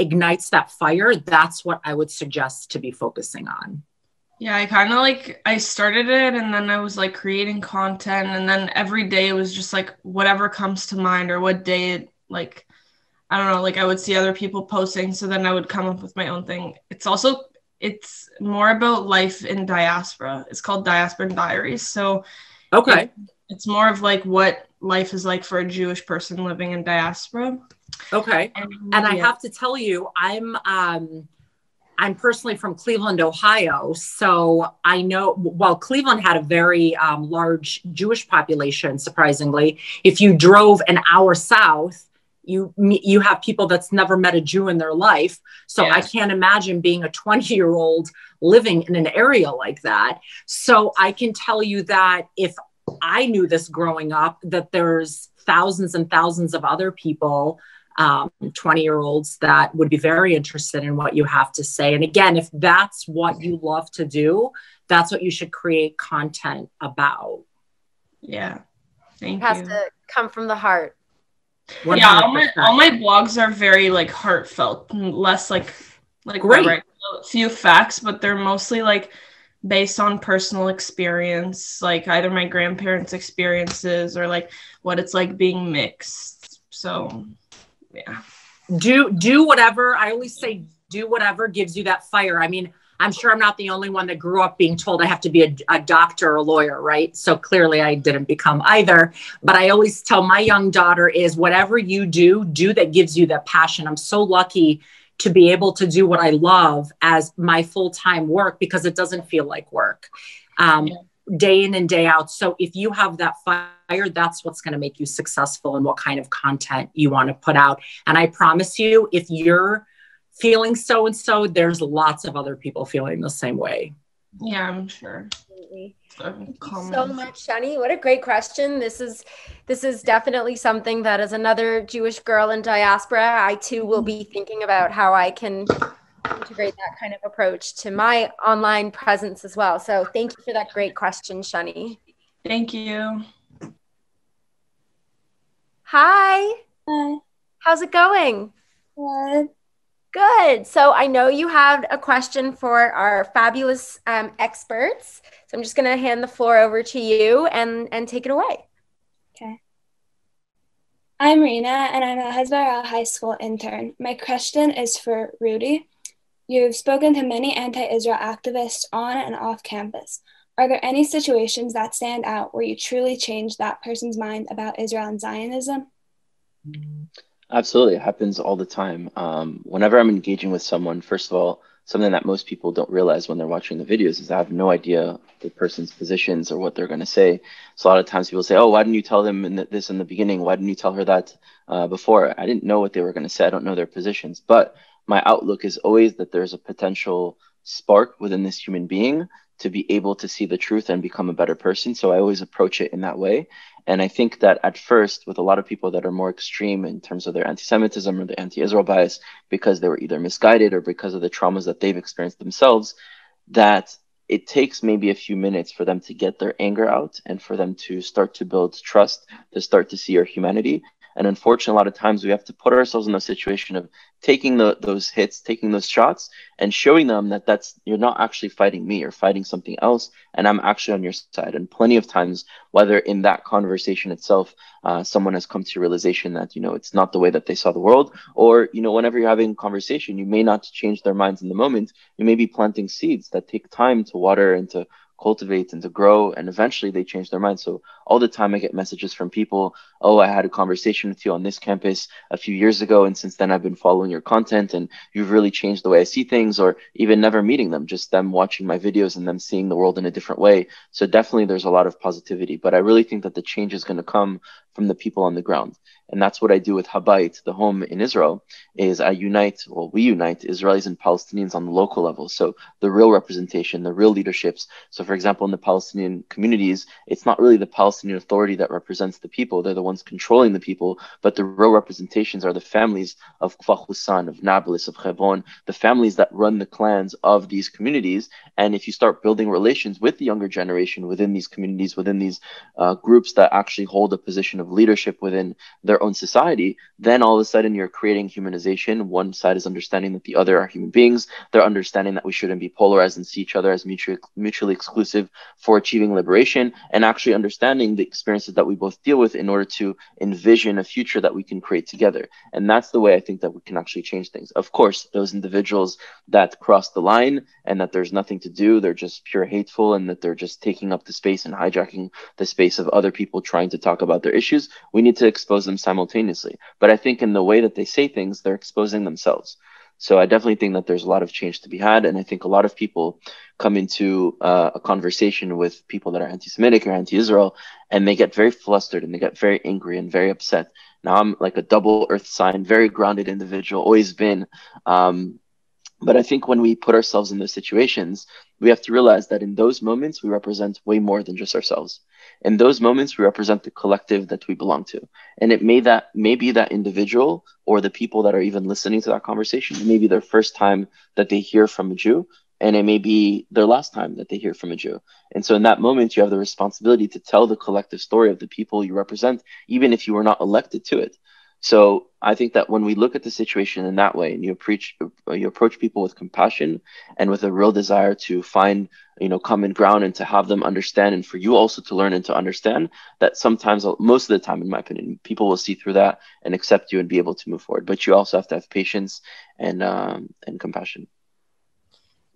ignites that fire, that's what I would suggest to be focusing on. Yeah, I kind of like I started it and then I was like creating content and then every day it was just like whatever comes to mind or what day it like I don't know, like I would see other people posting so then I would come up with my own thing. It's also it's more about life in diaspora. It's called Diaspora Diaries. So Okay. It, it's more of like what life is like for a Jewish person living in diaspora. Okay. And, and I have to tell you, I'm um I'm personally from Cleveland, Ohio. So I know, well, Cleveland had a very um, large Jewish population, surprisingly. If you drove an hour south, you you have people that's never met a Jew in their life. So I can't imagine being a 20 year old living in an area like that. So I can tell you that if I knew this growing up, that there's thousands and thousands of other people um, 20 year olds that would be very interested in what you have to say. And again, if that's what you love to do, that's what you should create content about. Yeah. Thank it has you. to come from the heart. 100%. Yeah, all my, all my blogs are very like heartfelt, less like like Great. right, a few facts, but they're mostly like based on personal experience, like either my grandparents' experiences or like what it's like being mixed. So yeah. Do do whatever i always say do whatever gives you that fire. I mean i'm sure i'm not the only one that grew up being told i have to be a, a doctor or a lawyer right? So clearly i didn't become either. But i always tell my young daughter is whatever you do do that gives you that passion. I'm so lucky to be able to do what i love as my full-time work because it doesn't feel like work um, yeah day in and day out. So if you have that fire, that's what's going to make you successful and what kind of content you want to put out. And I promise you, if you're feeling so and so, there's lots of other people feeling the same way. Yeah, I'm sure. Absolutely. So, so much, Shani. What a great question. This is this is definitely something that as another Jewish girl in diaspora, I too will be thinking about how I can integrate that kind of approach to my online presence as well. So thank you for that great question, Shani. Thank you. Hi. Hi. How's it going? Good. Good. So I know you have a question for our fabulous um, experts. So I'm just going to hand the floor over to you and, and take it away. Okay. I'm Rena, and I'm a Hasbara High School intern. My question is for Rudy. You've spoken to many anti Israel activists on and off campus. Are there any situations that stand out where you truly changed that person's mind about Israel and Zionism? Absolutely. It happens all the time. Um, whenever I'm engaging with someone, first of all, something that most people don't realize when they're watching the videos is I have no idea the person's positions or what they're going to say. So a lot of times people say, "Oh, why didn't you tell them in the, this in the beginning? Why didn't you tell her that uh, before?" I didn't know what they were going to say. I don't know their positions, but my outlook is always that there's a potential spark within this human being to be able to see the truth and become a better person. So I always approach it in that way. And I think that at first, with a lot of people that are more extreme in terms of their anti Semitism or the anti Israel bias, because they were either misguided or because of the traumas that they've experienced themselves, that it takes maybe a few minutes for them to get their anger out and for them to start to build trust, to start to see our humanity. And unfortunately, a lot of times we have to put ourselves in the situation of taking the, those hits, taking those shots, and showing them that that's you're not actually fighting me, you're fighting something else, and I'm actually on your side. And plenty of times, whether in that conversation itself, uh, someone has come to realization that you know it's not the way that they saw the world, or you know whenever you're having a conversation, you may not change their minds in the moment. You may be planting seeds that take time to water and to cultivate and to grow and eventually they change their mind. So all the time i get messages from people oh i had a conversation with you on this campus a few years ago and since then i've been following your content and you've really changed the way i see things or even never meeting them just them watching my videos and them seeing the world in a different way. So definitely there's a lot of positivity but i really think that the change is going to come from the people on the ground and that's what I do with Habayit, the home in Israel, is I unite, well, we unite Israelis and Palestinians on the local level. So the real representation, the real leaderships. So for example, in the Palestinian communities, it's not really the Palestinian Authority that represents the people. They're the ones controlling the people, but the real representations are the families of Kfar Hussan, of Nablus, of Hebron, the families that run the clans of these communities. And if you start building relations with the younger generation within these communities, within these uh, groups that actually hold a position of leadership within their own society, then all of a sudden you're creating humanization. One side is understanding that the other are human beings. They're understanding that we shouldn't be polarized and see each other as mutually, mutually exclusive for achieving liberation, and actually understanding the experiences that we both deal with in order to envision a future that we can create together. And that's the way I think that we can actually change things. Of course, those individuals that cross the line and that there's nothing to do, they're just pure hateful, and that they're just taking up the space and hijacking the space of other people trying to talk about their issues. We need to expose them simultaneously. But I think in the way that they say things, they're exposing themselves. So I definitely think that there's a lot of change to be had, and I think a lot of people come into uh, a conversation with people that are anti-Semitic or anti-Israel, and they get very flustered and they get very angry and very upset. Now I'm like a double Earth sign, very grounded individual, always been. Um, but I think when we put ourselves in those situations, we have to realize that in those moments, we represent way more than just ourselves. In those moments, we represent the collective that we belong to. And it may that may be that individual or the people that are even listening to that conversation, it may be their first time that they hear from a Jew, and it may be their last time that they hear from a Jew. And so in that moment, you have the responsibility to tell the collective story of the people you represent, even if you were not elected to it. So I think that when we look at the situation in that way, and you approach you approach people with compassion and with a real desire to find you know common ground and to have them understand, and for you also to learn and to understand that sometimes, most of the time, in my opinion, people will see through that and accept you and be able to move forward. But you also have to have patience and um, and compassion.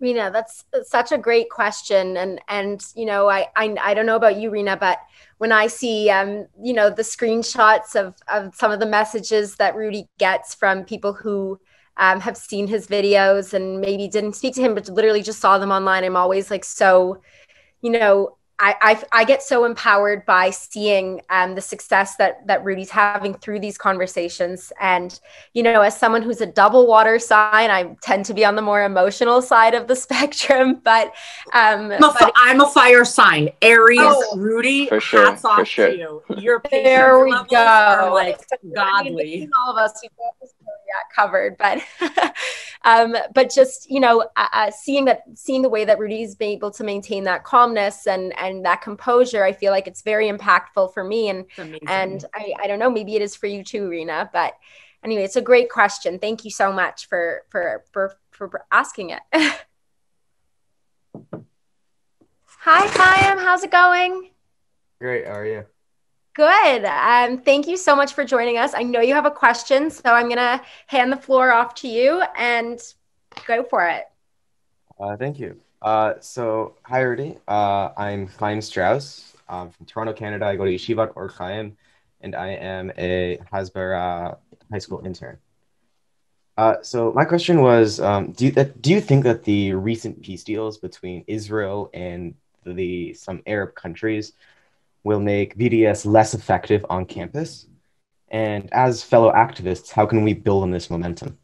Rena, that's such a great question, and and you know, I I, I don't know about you, Rena, but when I see um, you know, the screenshots of of some of the messages that Rudy gets from people who um, have seen his videos and maybe didn't speak to him, but literally just saw them online, I'm always like so, you know, I, I, I get so empowered by seeing um, the success that that Rudy's having through these conversations, and you know, as someone who's a double water sign, I tend to be on the more emotional side of the (laughs) spectrum. But, um, I'm, a, but I'm a fire sign, Aries. Oh, Rudy, For sure, hats off for sure. to you. Your (laughs) there we levels go. are like I mean, godly. all of us, we've got this zodiac covered, but (laughs) um, but just you know, uh, uh, seeing that, seeing the way that Rudy's been able to maintain that calmness and and that composure, I feel like it's very impactful for me, and and I, I don't know, maybe it is for you too, Rena. But anyway, it's a great question. Thank you so much for for for for asking it. (laughs) Hi, Chaim. How's it going? Great. How are you? Good. Um, thank you so much for joining us. I know you have a question, so I'm going to hand the floor off to you and go for it. Uh, thank you. Uh, so, hi, Rudy. Uh, I'm Chaim Strauss. I'm from Toronto, Canada. I go to Yeshivat Or Chaim, and I am a Hasbara high school intern. Uh, so, my question was um, do, you, do you think that the recent peace deals between Israel and the some Arab countries will make BDS less effective on campus? And as fellow activists, how can we build on this momentum?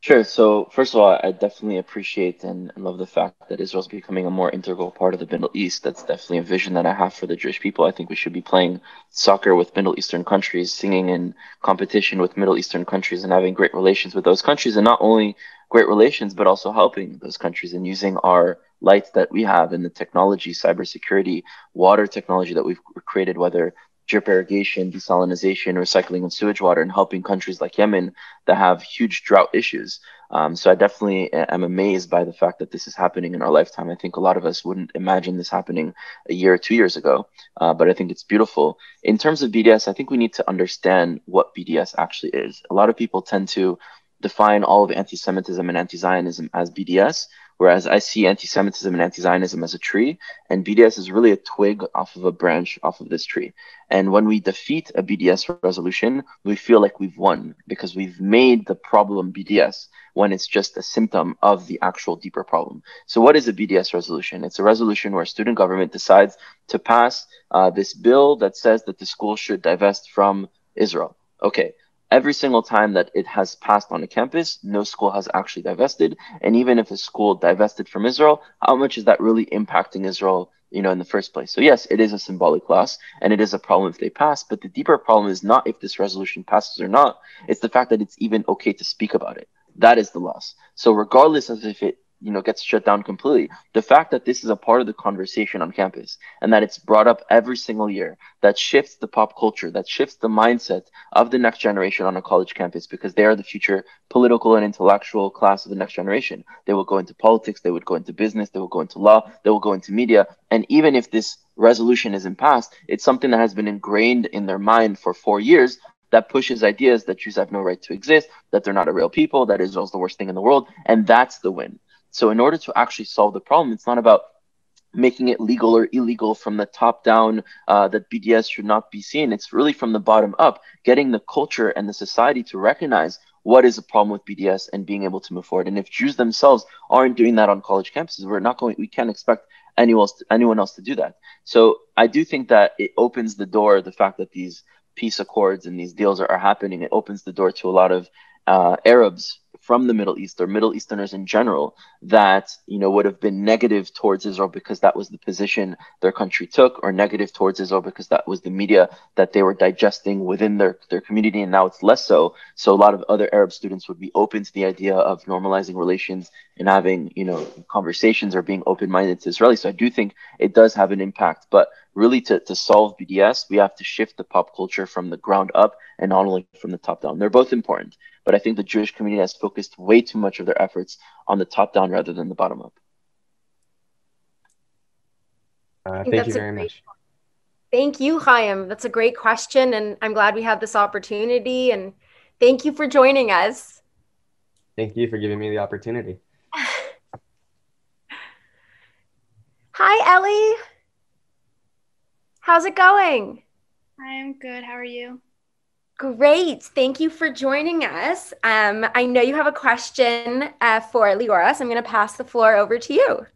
Sure. So first of all, I definitely appreciate and love the fact that Israel's becoming a more integral part of the Middle East. That's definitely a vision that I have for the Jewish people. I think we should be playing soccer with Middle Eastern countries, singing in competition with Middle Eastern countries, and having great relations with those countries, and not only great relations, but also helping those countries and using our lights that we have in the technology, cybersecurity, water technology that we've created, whether drip irrigation, desalination, recycling of sewage water, and helping countries like Yemen that have huge drought issues. Um, so I definitely am amazed by the fact that this is happening in our lifetime. I think a lot of us wouldn't imagine this happening a year or two years ago, uh, but I think it's beautiful. In terms of BDS, I think we need to understand what BDS actually is. A lot of people tend to define all of anti-Semitism and anti-Zionism as BDS, whereas I see anti-Semitism and anti-Zionism as a tree, and BDS is really a twig off of a branch off of this tree. And when we defeat a BDS resolution, we feel like we've won because we've made the problem BDS when it's just a symptom of the actual deeper problem. So, what is a BDS resolution? It's a resolution where student government decides to pass uh, this bill that says that the school should divest from Israel. Okay, every single time that it has passed on a campus, no school has actually divested. And even if a school divested from Israel, how much is that really impacting Israel, you know, in the first place? So yes, it is a symbolic loss and it is a problem if they pass, but the deeper problem is not if this resolution passes or not. It's the fact that it's even okay to speak about it. That is the loss. So regardless of if it you know gets shut down completely. The fact that this is a part of the conversation on campus and that it's brought up every single year that shifts the pop culture that shifts the mindset of the next generation on a college campus because they are the future political and intellectual class of the next generation. They will go into politics they would go into business they will go into law they will go into media. And even if this resolution isn't passed it's something that has been ingrained in their mind for four years that pushes ideas that Jews have no right to exist, that they're not a real people, that Israel's the worst thing in the world, and that's the win. So in order to actually solve the problem, it's not about making it legal or illegal from the top down uh, that BDS should not be seen. It's really from the bottom up, getting the culture and the society to recognize what is a problem with BDS and being able to move forward. And if Jews themselves aren't doing that on college campuses, we're not going. We can't expect anyone else to, anyone else to do that. So I do think that it opens the door. The fact that these peace accords and these deals are, are happening, it opens the door to a lot of uh, Arabs from the Middle East or Middle Easterners in general that you know would have been negative towards Israel because that was the position their country took, or negative towards Israel because that was the media that they were digesting within their their community, and now it's less so. So a lot of other Arab students would be open to the idea of normalizing relations and having you know conversations or being open minded to Israeli. So I do think it does have an impact, but really to, to solve BDS, we have to shift the pop culture from the ground up and not only from the top down. They're both important, but I think the Jewish community has focused way too much of their efforts on the top down rather than the bottom up. Uh, thank you very great much. Thank you, Chaim. That's a great question, and I'm glad we had this opportunity. And thank you for joining us. Thank you for giving me the opportunity. (laughs) Hi, Ellie. How's it going? I'm good. How are you? Great. Thank you for joining us. Um, I know you have a question uh, for Liora, so I'm going to pass the floor over to you.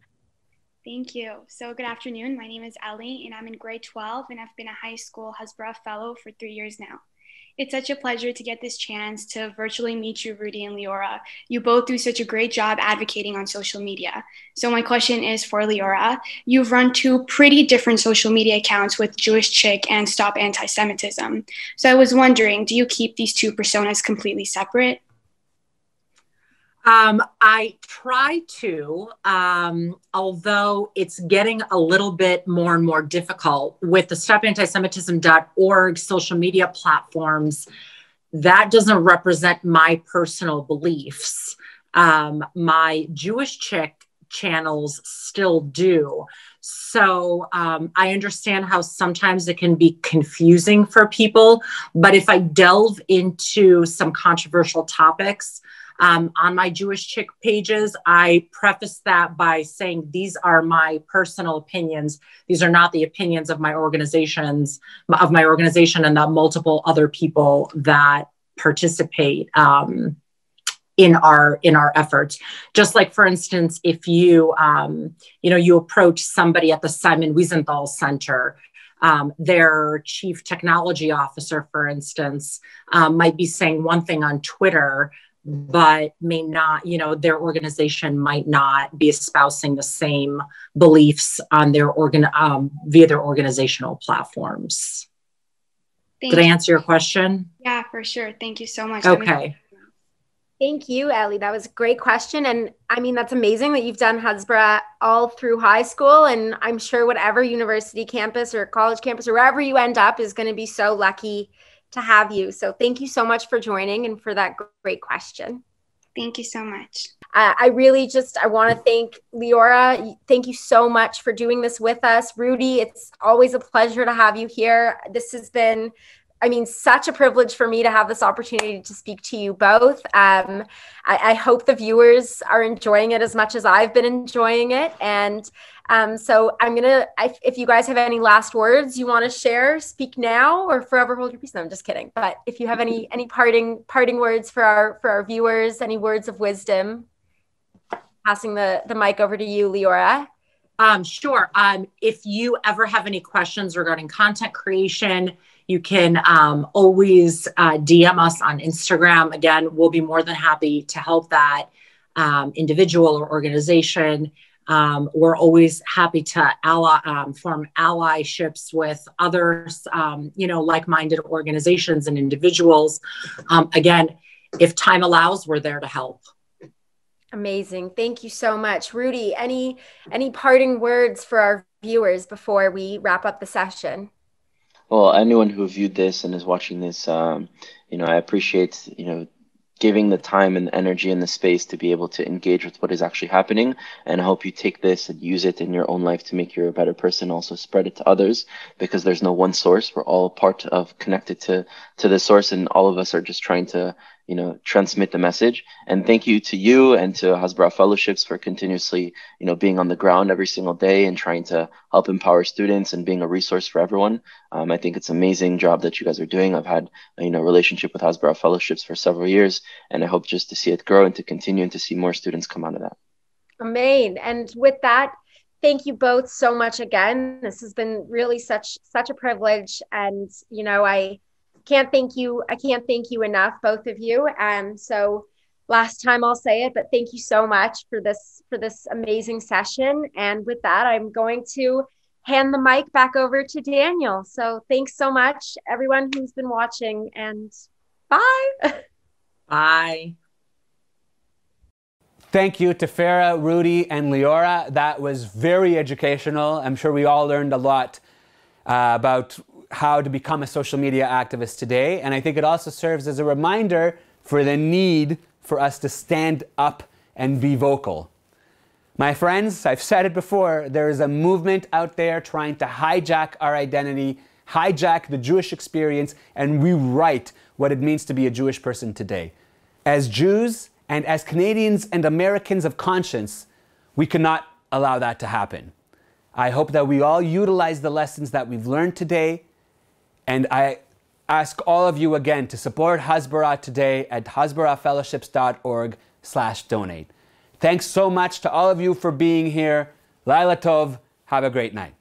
Thank you. So, good afternoon. My name is Ellie, and I'm in grade 12, and I've been a high school Hasbara Fellow for three years now. It's such a pleasure to get this chance to virtually meet you, Rudy and Liora. You both do such a great job advocating on social media. So, my question is for Liora. You've run two pretty different social media accounts with Jewish Chick and Stop Anti Semitism. So, I was wondering do you keep these two personas completely separate? Um, I try to, um, although it's getting a little bit more and more difficult with the stopantisemitism.org social media platforms. That doesn't represent my personal beliefs. Um, my Jewish chick channels still do. So um, I understand how sometimes it can be confusing for people. But if I delve into some controversial topics, um, on my Jewish Chick pages, I preface that by saying these are my personal opinions. These are not the opinions of my organizations, of my organization, and the multiple other people that participate. Um, in our in our efforts just like for instance if you um, you know you approach somebody at the simon wiesenthal center um, their chief technology officer for instance um, might be saying one thing on twitter but may not, you know, their organization might not be espousing the same beliefs on their organ um, via their organizational platforms. Thank Did I answer your question? Yeah, for sure. Thank you so much. Okay. Thank you, Ellie. That was a great question. And I mean, that's amazing that you've done Hasbara all through high school. And I'm sure whatever university campus or college campus or wherever you end up is going to be so lucky to have you. So thank you so much for joining and for that great question. Thank you so much. Uh, I really just I want to thank Liora. Thank you so much for doing this with us, Rudy. It's always a pleasure to have you here. This has been I mean, such a privilege for me to have this opportunity to speak to you both. Um, I, I, hope the viewers are enjoying it as much as I've been enjoying it. And um, so I'm gonna, if you guys have any last words you want to share, speak now or forever hold your peace. No, I'm just kidding. But if you have any any parting parting words for our for our viewers, any words of wisdom, passing the the mic over to you, Liora. Um, sure. Um, if you ever have any questions regarding content creation you can um, always uh, DM us on Instagram. Again, we'll be more than happy to help that um, individual or organization. Um, we're always happy to ally, um, form allyships with others, um, you know, like-minded organizations and individuals. Um, again, if time allows, we're there to help. Amazing. Thank you so much. Rudy, any any parting words for our viewers before we wrap up the session? Well, anyone who viewed this and is watching this, um, you know, I appreciate, you know, giving the time and the energy and the space to be able to engage with what is actually happening. And I hope you take this and use it in your own life to make you a better person. Also spread it to others because there's no one source. We're all part of connected to to the source, and all of us are just trying to you know transmit the message. And thank you to you and to hasbara fellowships for continuously you know being on the ground every single day and trying to help empower students and being a resource for everyone. Um, i think it's an amazing job that you guys are doing. I've had you know relationship with hasbara fellowships for several years and i hope just to see it grow and to continue and to see more students come out of that. Amen. And with that, thank you both so much again. This has been really such such a privilege, and you know, I can't thank you. I can't thank you enough, both of you. And so last time I'll say it, but thank you so much for this for this amazing session. And with that, I'm going to hand the mic back over to Daniel. So thanks so much, everyone who's been watching, and bye. (laughs) Bye. Thank you to Farah, Rudy, and Liora. That was very educational. I'm sure we all learned a lot uh, about how to become a social media activist today. And I think it also serves as a reminder for the need for us to stand up and be vocal. My friends, I've said it before, there is a movement out there trying to hijack our identity, hijack the Jewish experience, and rewrite what it means to be a Jewish person today. As Jews and as Canadians and Americans of conscience, we cannot allow that to happen. I hope that we all utilize the lessons that we've learned today and I ask all of you again to support Hasbara today at hasbarafellowships.org slash donate. Thanks so much to all of you for being here. Laila Tov, have a great night.